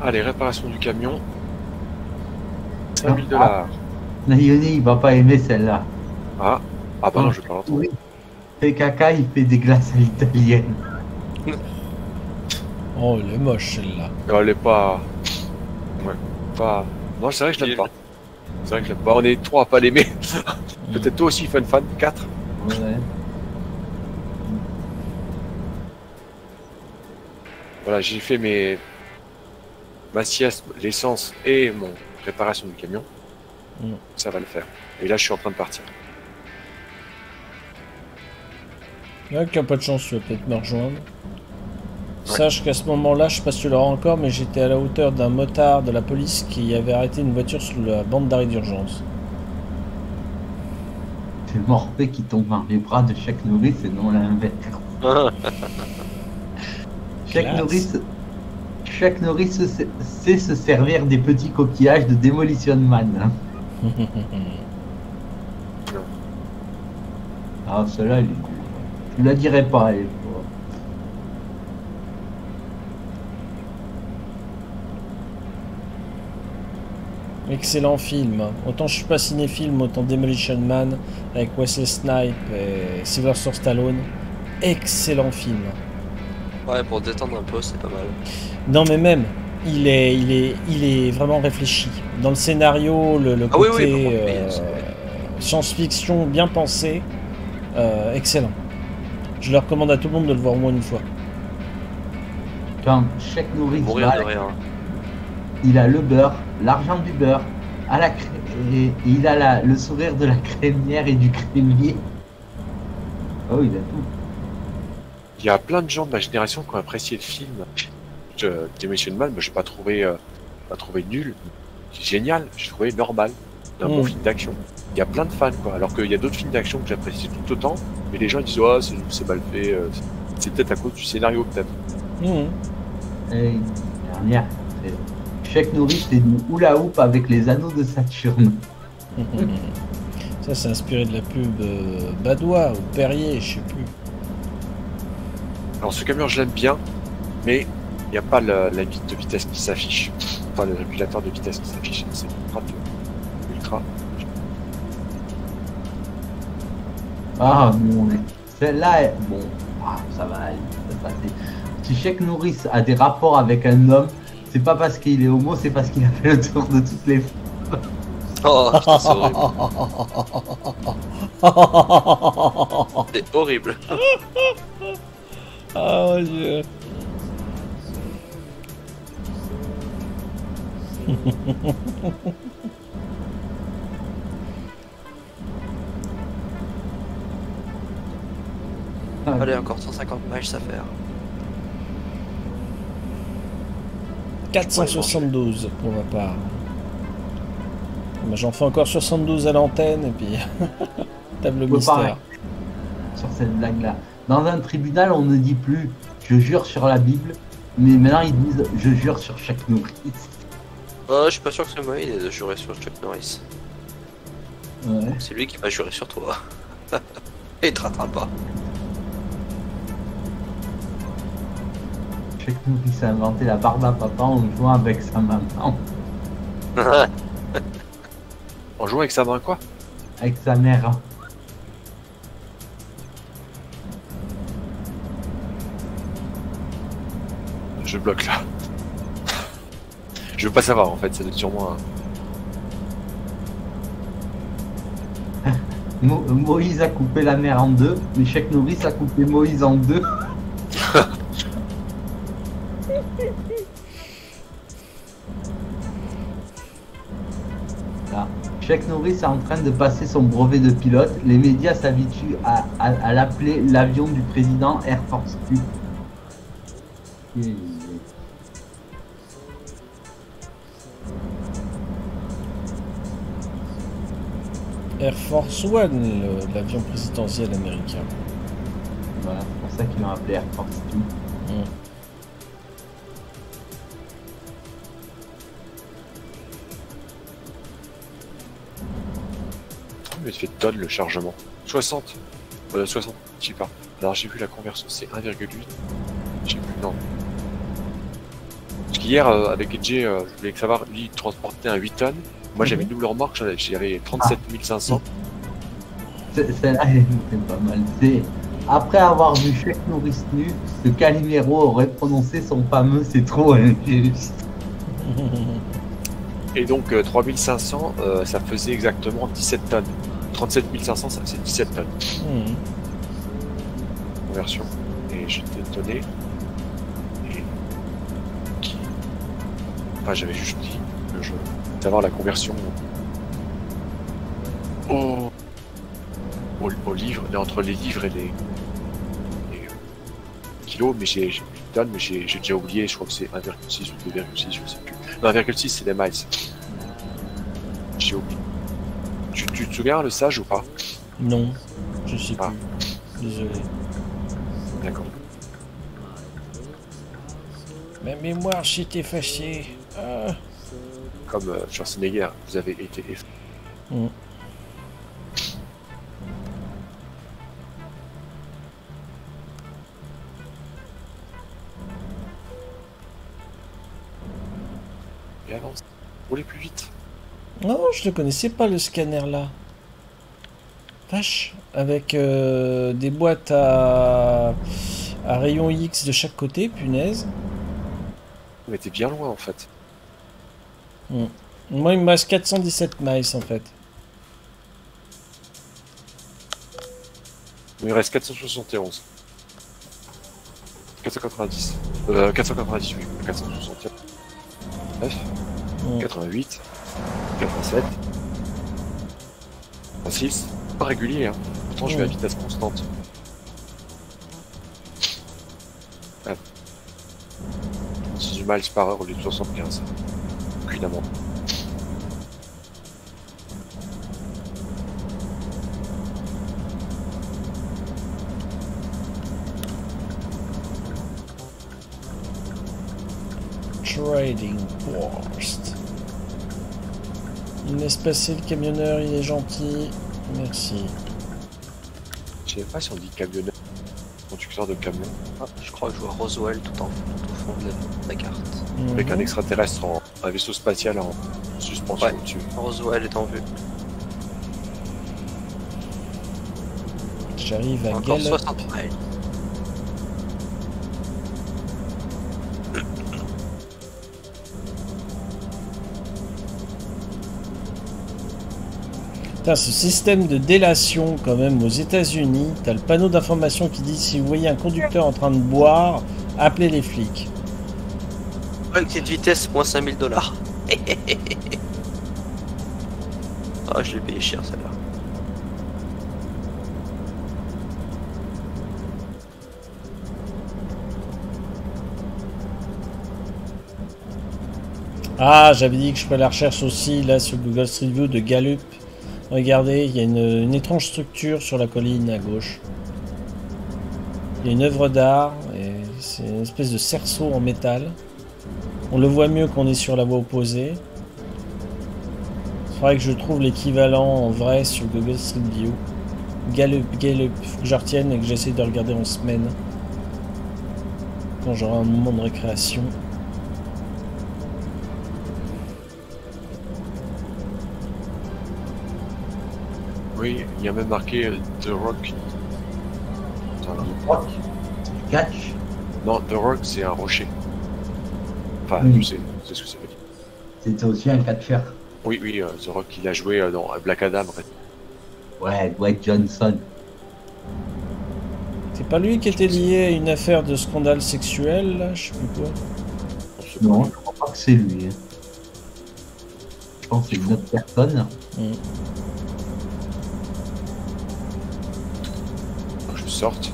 Allez, réparation du camion. 5000 dollars. Nayoni, il va pas aimer celle-là. Ah, ah bah non, je vais pas l'entendre. Oui. Fait caca, il fait des glaces à l'italienne. Oh, elle est moche celle-là. Non, elle est pas. Ouais, pas. Non, c'est vrai que je l'aime pas. C'est vrai que je l'aime pas. On est trois à pas l'aimer. Peut-être toi aussi, Fun Fan. 4. Ouais. Voilà, j'ai fait mes. Ma sieste, l'essence et mon réparation du camion. Mm. Ça va le faire. Et là, je suis en train de partir. Ouais, qui a pas de chance, tu vas peut-être me rejoindre. Sache qu'à ce moment-là, je sais pas si tu l'auras encore, mais j'étais à la hauteur d'un motard de la police qui avait arrêté une voiture sur la bande d'arrêt d'urgence. C'est Morphée qui tombe dans les bras de Chuck Norris et non l'inverse. Classe. Norris, Chuck Norris sait, se servir des petits coquillages de Demolition Man. Ah, celle-là, elle est cool. Je la dirais pas, elle. Excellent film. Autant je suis pas cinéphile, autant Demolition Man avec Wesley Snipe et Sylvester Stallone. Excellent film. Ouais, pour détendre un peu, c'est pas mal. Non mais même, il est, il est, il est vraiment réfléchi. Dans le scénario, le, le Ah côté oui, oui, euh, science-fiction bien pensé, euh, excellent. Je le recommande à tout le monde de le voir au moins une fois. Quand Mourir va- de rien. il a le beurre, l'argent du beurre, à la et il a la- le sourire de la crémière et du crémier. Oh, il a tout. Il y a plein de gens de ma génération qui ont apprécié le film. Je, Demolition Man, moi, j'ai pas trouvé, euh, pas trouvé nul. C'est génial. J'ai trouvé normal. C'est un bon Mm. film d'action. Il y a plein de fans, quoi. Alors qu'il y a d'autres films d'action que j'apprécie tout autant. Mais les gens ils disent, oh, c'est mal fait. euh, c'est- peut-être à cause du scénario, peut-être. Mhm. Et dernière, c'est Chuck Norris c'est une hula hoop avec les anneaux de Saturne. Ça, c'est inspiré de la pub euh, Badois ou Perrier, je sais plus. Alors, ce camion, je l'aime bien. Mais il n'y a pas la, la limite de vitesse qui s'affiche. Enfin, le régulateur de vitesse qui s'affiche. C'est ultra. ultra. Ah non, celle-là, elle- bon, ah, ça va aller, ça va passer. Si Chuck Norris a des rapports avec un homme, c'est pas parce qu'il est homo, c'est parce qu'il a fait le tour de toutes les Oh, putain, c'est horrible. C'est horrible. Oh mon dieu. Allez, encore 150 miles à faire. 472 pour ma part. J'en fais encore 72 à l'antenne et puis table mystère. sur cette blague-là. Dans un tribunal, on ne dit plus je jure sur la Bible, mais maintenant ils disent je jure sur chaque Norris. Oh, je suis pas sûr que c'est moi, il est de jurer sur Chuck Norris. Ouais. C'est lui qui va jurer sur toi. Et il te rattrape pas. Chaque Norris a inventé la barbe à papa en jouant avec sa maman, En jouant avec sa main, quoi? Avec sa mère. Je bloque là. Je veux pas savoir en fait, ça doit être sur moi. Mo- Moïse a coupé la mère en deux, mais chaque Norris a coupé Moïse en deux. Là. Chuck Norris est en train de passer son brevet de pilote. Les médias s'habituent à, à- à l'appeler l'avion du président Air Force Q. Et- Air Force One, l'avion présidentiel américain. Voilà, c'est pour ça qu'ils l'ont appelé Air Force. Mais tu fais tonnes le chargement. 60. Euh, 60, je sais pas. Alors j'ai vu la conversion, c'est 1,8. Je sais plus, non. Parce qu'hier, euh, avec Edge, euh, je voulais savoir, lui, il transportait un 8 tonnes. Moi, j'avais une double remorque, j'avais 37 500. C'est- Celle-là, elle était pas mal. C'est après avoir vu Chuck Norris nu, ce Calimero aurait prononcé son fameux c'est trop. Et donc, euh, 3500, euh, ça faisait exactement 17 tonnes. 37 500, ça faisait 17 tonnes. Mhm. conversion. Et j'étais étonné. Et... Enfin, j'avais juste dit que je savoir la conversion au... au, au livre, entre les livres et les, les, euh, kilos, mais j'ai mais j'ai j'ai déjà oublié, je crois que c'est 1,6 ou 2,6, je sais plus. Non, 1,6 c'est des miles. J'ai oublié. Tu, tu te souviens le sage ou pas? Non, je sais Ah. plus. Désolé. D'accord. Ma mémoire s'est effacée. Ah. Comme euh, Schwarzenegger, vous avez été eff- Mm. et avance. Roulez plus vite. Non, je ne connaissais pas le scanner là. Vache, avec euh, des boîtes à, à rayons X de chaque côté, punaise. Mais t'es bien loin en fait. Moi, il me reste 417 miles en fait. Il me reste 471. 490. Euh, 490, oui. 471. 9, Mm. 88, 87, 36. Pas régulier, hein. Pourtant, je vais à Mm. vitesse constante. Ah. 18 miles par heure au lieu de 75. Aucune amende. Trading Post. Il laisse passer le camionneur, il est gentil. Merci. Je sais pas si on dit camionneur. Conducteur de camion. Ah, je crois que je vois Roswell tout, en, tout au fond de la, de la carte. Avec un Mhm. extraterrestre en. un vaisseau spatial en suspension Ouais. au-dessus. Roswell est en vue. J'arrive à Encore Gallup. 60 miles. Putain, ce système de délation, quand même, aux États-Unis, t'as le panneau d'information qui dit si vous voyez un conducteur en train de boire, appelez les flics. Une petite vitesse, moins 5000 dollars. ah, je l'ai payé cher celle-là. Ah, j'avais dit que je ferais la recherche aussi, là, sur Google Street View de Gallup. Regardez, il y a une, étrange structure sur la colline à gauche. Il y a une œuvre d'art, c'est une espèce de cerceau en métal. On le voit mieux qu'on est sur la voie opposée. Il faudrait que je trouve l'équivalent en vrai sur Google Street View. Gallup, Gallup, faut que je retienne et que j'essaie de regarder en semaine. Quand j'aurai un moment de récréation. Oui, il y a même marqué euh, The Rock. Attends, Rock, catch? Non, The Rock, c'est un rocher. Enfin, Oui. tu sais, c'est ce que ça veut dire. C'était aussi un catcher. Oui, oui, euh, The Rock, il a joué euh, dans Black Adam. Ouais, Dwight Johnson. C'est pas lui qui était lié à une affaire de scandale sexuel, là Je sais plus quoi. Non, je crois pas que c'est lui. hein. Je pense que c'est une autre personne. Hmm. Sorte.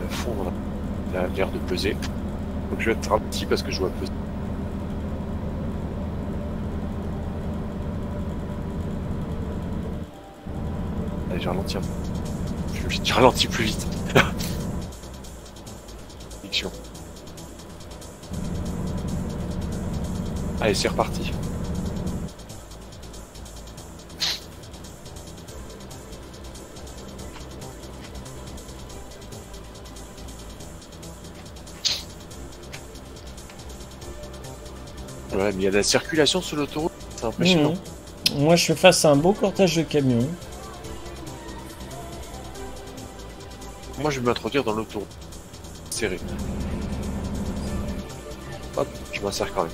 Le fond, a l'air de peser. Donc je vais être ralenti parce que je vois peser. Allez, j'ai ralenti un peu. Je- J'ai ralenti plus vite. Fiction. Allez, c'est reparti. Ouais, mais il y a de la circulation sur l'autoroute, c'est impressionnant. Mhm. Moi, je suis face à un beau cortège de camions. Moi, je vais m'introduire dans l'autoroute. Serré. Hop, je m'insère quand même.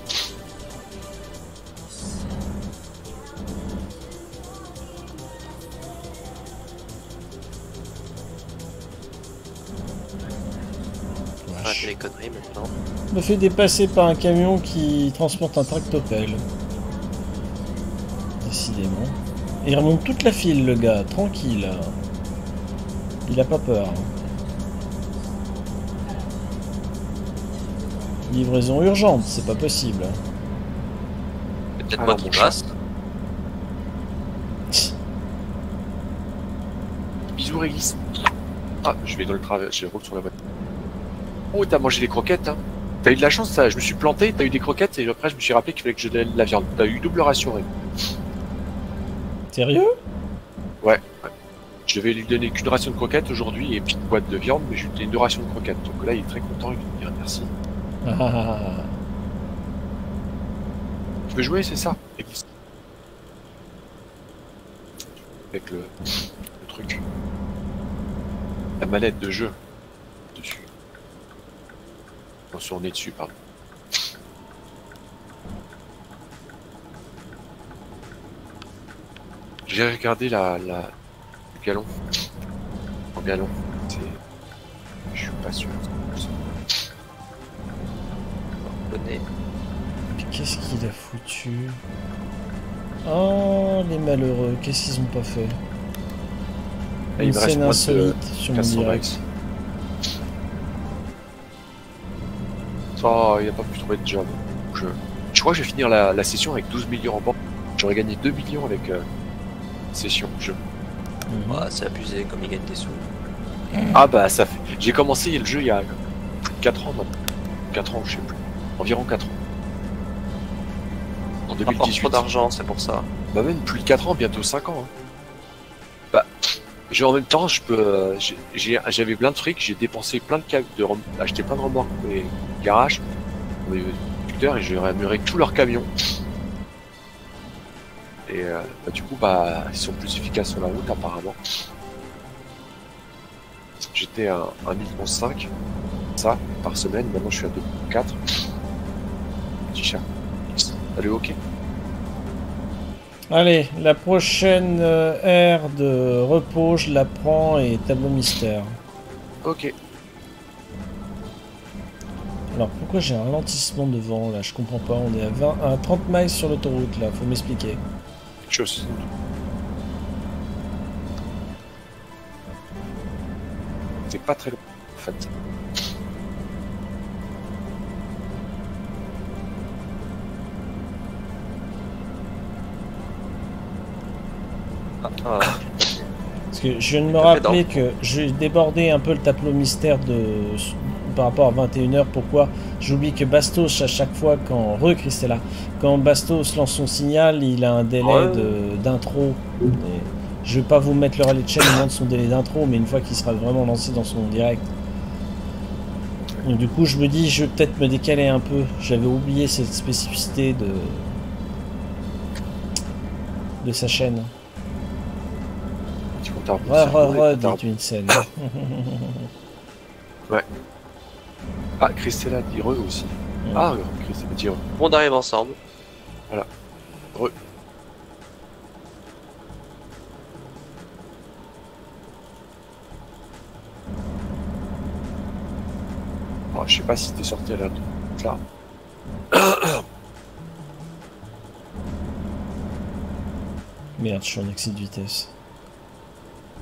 Les conneries maintenant. Je me fait dépasser par un camion qui transporte un tractopelle. Décidément. Et il remonte toute la file, le gars, tranquille. Il a pas peur. Livraison urgente, c'est pas possible. C'est peut-être Alors, moi qui passe. Bisous, Régis. Ah, je vais dans le travers, je roule sur la voiture. Oh, t'as mangé des croquettes, hein. T'as eu de la chance, ça. Je me suis planté, t'as eu des croquettes, et après, je me suis rappelé qu'il fallait que je donne de la viande. T'as eu double ration, Régis. Sérieux? Ouais, ouais. Je devais lui donner qu'une ration de croquettes aujourd'hui et puis une boîte de viande, mais je lui ai donné deux rations de croquettes. Donc là, il est très content, il me dit merci. Ah, Tu veux jouer, c'est ça? Avec le, le truc. La manette de jeu. Dessus. Attention, on est dessus, pardon. J'ai regardé la, la, le galon. En galon. C'est. Je suis pas sûr. Qu'est-ce qu'il a foutu? Oh, les malheureux, qu'est-ce qu'ils ont pas fait? Il Une scène moins de insolite sur mon 400 direct. Ça, il n'y a pas pu trouver de job. Je, je crois que je vais finir la, la session avec 12 millions en banque. J'aurais gagné 2 millions avec euh, session jeu. Ouais, c'est abusé comme il gagne des sous. Ah bah ça fait. J'ai commencé le jeu il y a plus de 4 ans maintenant. 4 ans, je sais plus. Environ 4 ans. En On rapporte 2018. trop d'argent, c'est pour ça. Bah même plus de 4 ans, bientôt 5 ans. hein. En même temps, je peux, euh, j'avais plein de fric, j'ai dépensé plein de câbles, de acheté plein de remorques pour les garages, pour les producteurs, et j'ai rémunéré tous leurs camions. Et euh, bah, du coup, bah, ils sont plus efficaces sur la route apparemment. J'étais à 1,5 ça par semaine, maintenant je suis à 2,4. Petit chat. Salut, ok. Allez, la prochaine euh, aire de repos, je la prends et tableau mystère. Ok. Alors pourquoi j'ai un ralentissement devant là? Je comprends pas. On est à, 20, à 30 miles sur l'autoroute là, faut m'expliquer. Chose. C'est pas très long en fait. Ah, ah, Parce que je viens de me rappeler que j'ai débordé un peu le tableau mystère de par rapport à 21h. Pourquoi? J'oublie que Bastos, à chaque fois, quand. Re Christella, quand Bastos lance son signal, il a un délai Ouais. d'intro. Je vais pas vous mettre le relais de chaîne au moment de son délai d'intro, mais une fois qu'il sera vraiment lancé dans son direct. Donc, du coup, je me dis, je vais peut-être me décaler un peu. J'avais oublié cette spécificité de. de sa chaîne. Tu comptes en Re, re, re, T'as- dit Twincel. Ah, Christella dit re aussi. Ah, euh, Christella dit re. on arrive ensemble. Oh, je sais pas si t'es sorti à l'heure de là. Merde, je suis en excès de vitesse.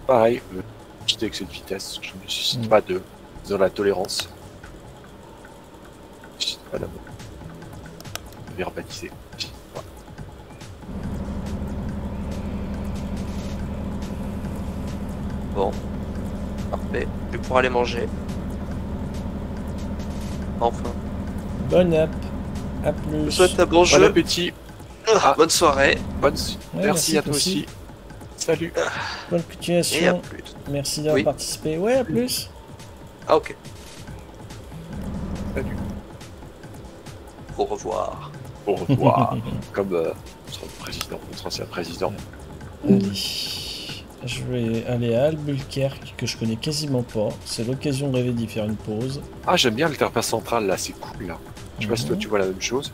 Pareil, euh, petit excès de vitesse. Je ne suscite Mm. pas de dans la tolérance. Je suscite pas d'amour. Verbaliser. Bon. Parfait. Je vais pouvoir aller manger. Enfin. Bonne app. À Je vous plus. souhaite un bon Bon jeu. appétit. Ah, Bonne soirée. Bonne... Ouais, merci, merci, à toi toi aussi. Salut. Bonne Et à continuation. plus. Merci d'avoir Oui. participé. Ouais, à plus. Ah, ok. Salut. Au revoir. Au revoir. Comme euh, notre président, notre ancien président. Allez. Je vais aller à Albuquerque, que je connais quasiment pas. C'est l'occasion de rêver d'y faire une pause. Ah, j'aime bien l'interface centrale là, c'est cool là. Je sais pas si toi tu vois la même chose.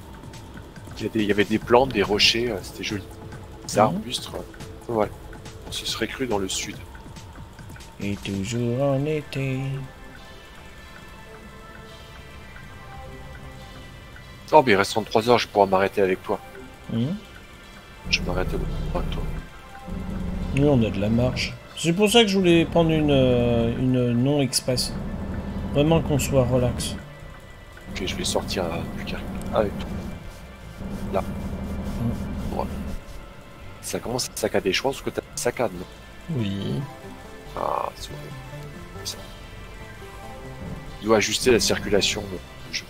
Il y, a des- il y avait des plantes, des rochers, euh, c'était joli. Des arbustes. Voilà. On se serait cru dans le sud. Et toujours en été. Oh, mais il reste 33 heures, je pourrais m'arrêter avec toi. Hum. Je m'arrêter avec toi. Oui, on a de la marge. C'est pour ça que je voulais prendre une, euh, une non express. Vraiment qu'on soit relax. Ok, je vais sortir à Bucarque avec toi. Là. Ça commence à saccader. Je pense que t'as saccade, non Oui. Ah, c'est vrai. Ça. Il doit ajuster la circulation. Je...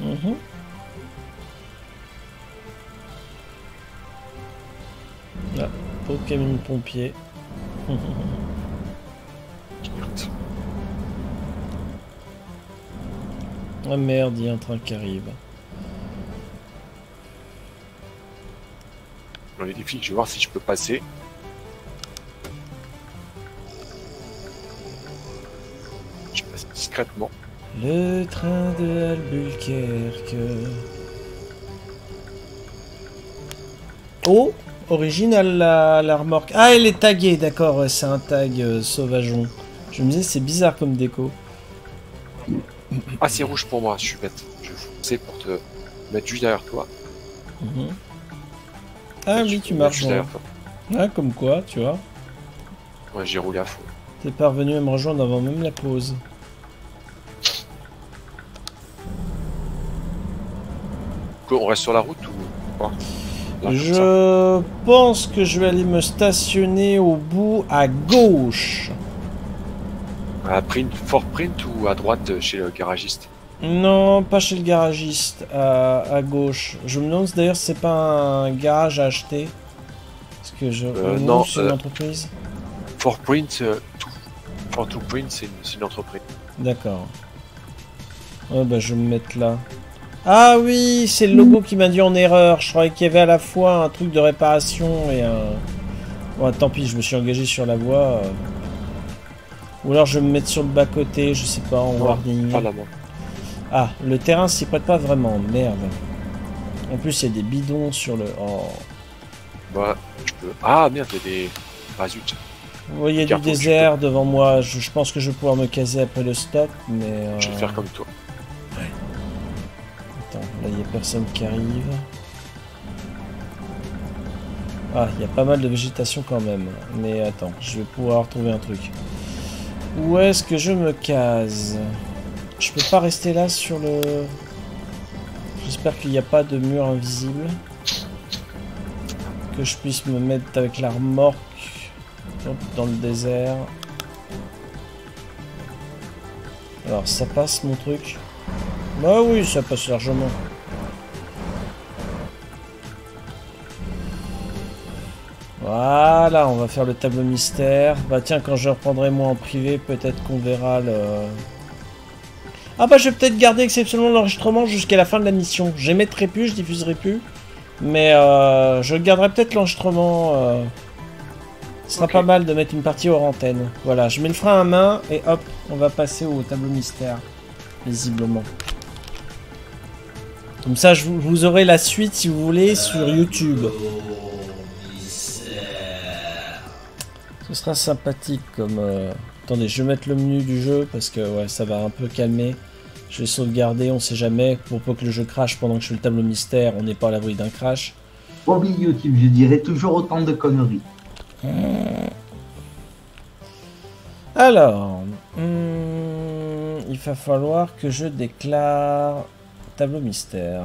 Camion de pompier. Ah merde, il y a un train qui arrive. Défis, je vais voir si je peux passer. Je passe discrètement. Le train de Albuquerque. Oh Original la, la remorque. Ah, elle est taguée, d'accord, c'est un tag euh, sauvageon. Je me disais, c'est bizarre comme déco. Ah, c'est rouge pour moi, je suis bête. Je vais foncer pour te mettre juste derrière toi. Mhm. Ah oui, tu marches. Ah, comme quoi, tu vois. Ouais, j'ai roulé à fond. T'es parvenu à me rejoindre avant même la pause. On reste sur la route ou quoi Là. Je pense que je vais aller me stationner au bout à gauche. À print, Fort Print ou à droite chez le garagiste? Non, pas chez le garagiste, à, à gauche. Je me demande d'ailleurs si c'est pas un garage à acheter. Parce que je. Euh, non, c'est une euh, entreprise. Fort Print, euh, tout. To Print, c'est une, une entreprise. D'accord. Ouais, bah je vais me mettre là. Ah oui, c'est le logo qui m'a dit en erreur. Je croyais qu'il y avait à la fois un truc de réparation et un. Ouais, tant pis, je me suis engagé sur la voie. Ou alors je vais me mettre sur le bas-côté, je sais pas, en Non, warning. Pas là, moi. Ah, le terrain s'y prête pas vraiment, merde. En plus, il y a des bidons sur le. Oh. Bah, je peux. Ah merde, il y a des. Ah zut. Vous voyez du désert devant moi. Je, je pense que je vais pouvoir me caser après le stop, mais. euh, Je vais faire comme toi. Attends, là il n'y a personne qui arrive. Ah, il y a pas mal de végétation quand même. Mais attends, je vais pouvoir trouver un truc. Où est-ce que je me case? Je peux pas rester là sur le... J'espère qu'il n'y a pas de mur invisible. Que je puisse me mettre avec la remorque dans le désert. Alors ça passe mon truc Bah oui, ça passe largement. Voilà, on va faire le tableau mystère. Bah tiens, quand je reprendrai moi en privé, peut-être qu'on verra le... Ah bah je vais peut-être garder exceptionnellement l'enregistrement jusqu'à la fin de la mission. J'émettrai plus, je diffuserai plus. Mais euh, je garderai peut-être l'enregistrement. euh. Ce sera pas mal de mettre une partie hors antenne. Voilà, je mets le frein à main et hop, on va passer au tableau mystère. Visiblement. Comme ça, je vous, vous aurez la suite si vous voulez sur YouTube. Ce sera sympathique comme... euh, Attendez, je vais mettre le menu du jeu parce que ouais, ça va un peu calmer. Je vais sauvegarder, on sait jamais. Pour peu que le jeu crache pendant que je fais le tableau mystère, on n'est pas à l'abri d'un crash. Hobby YouTube, je dirais toujours autant de conneries. Alors, hmm, il va falloir que je déclare tableau mystère.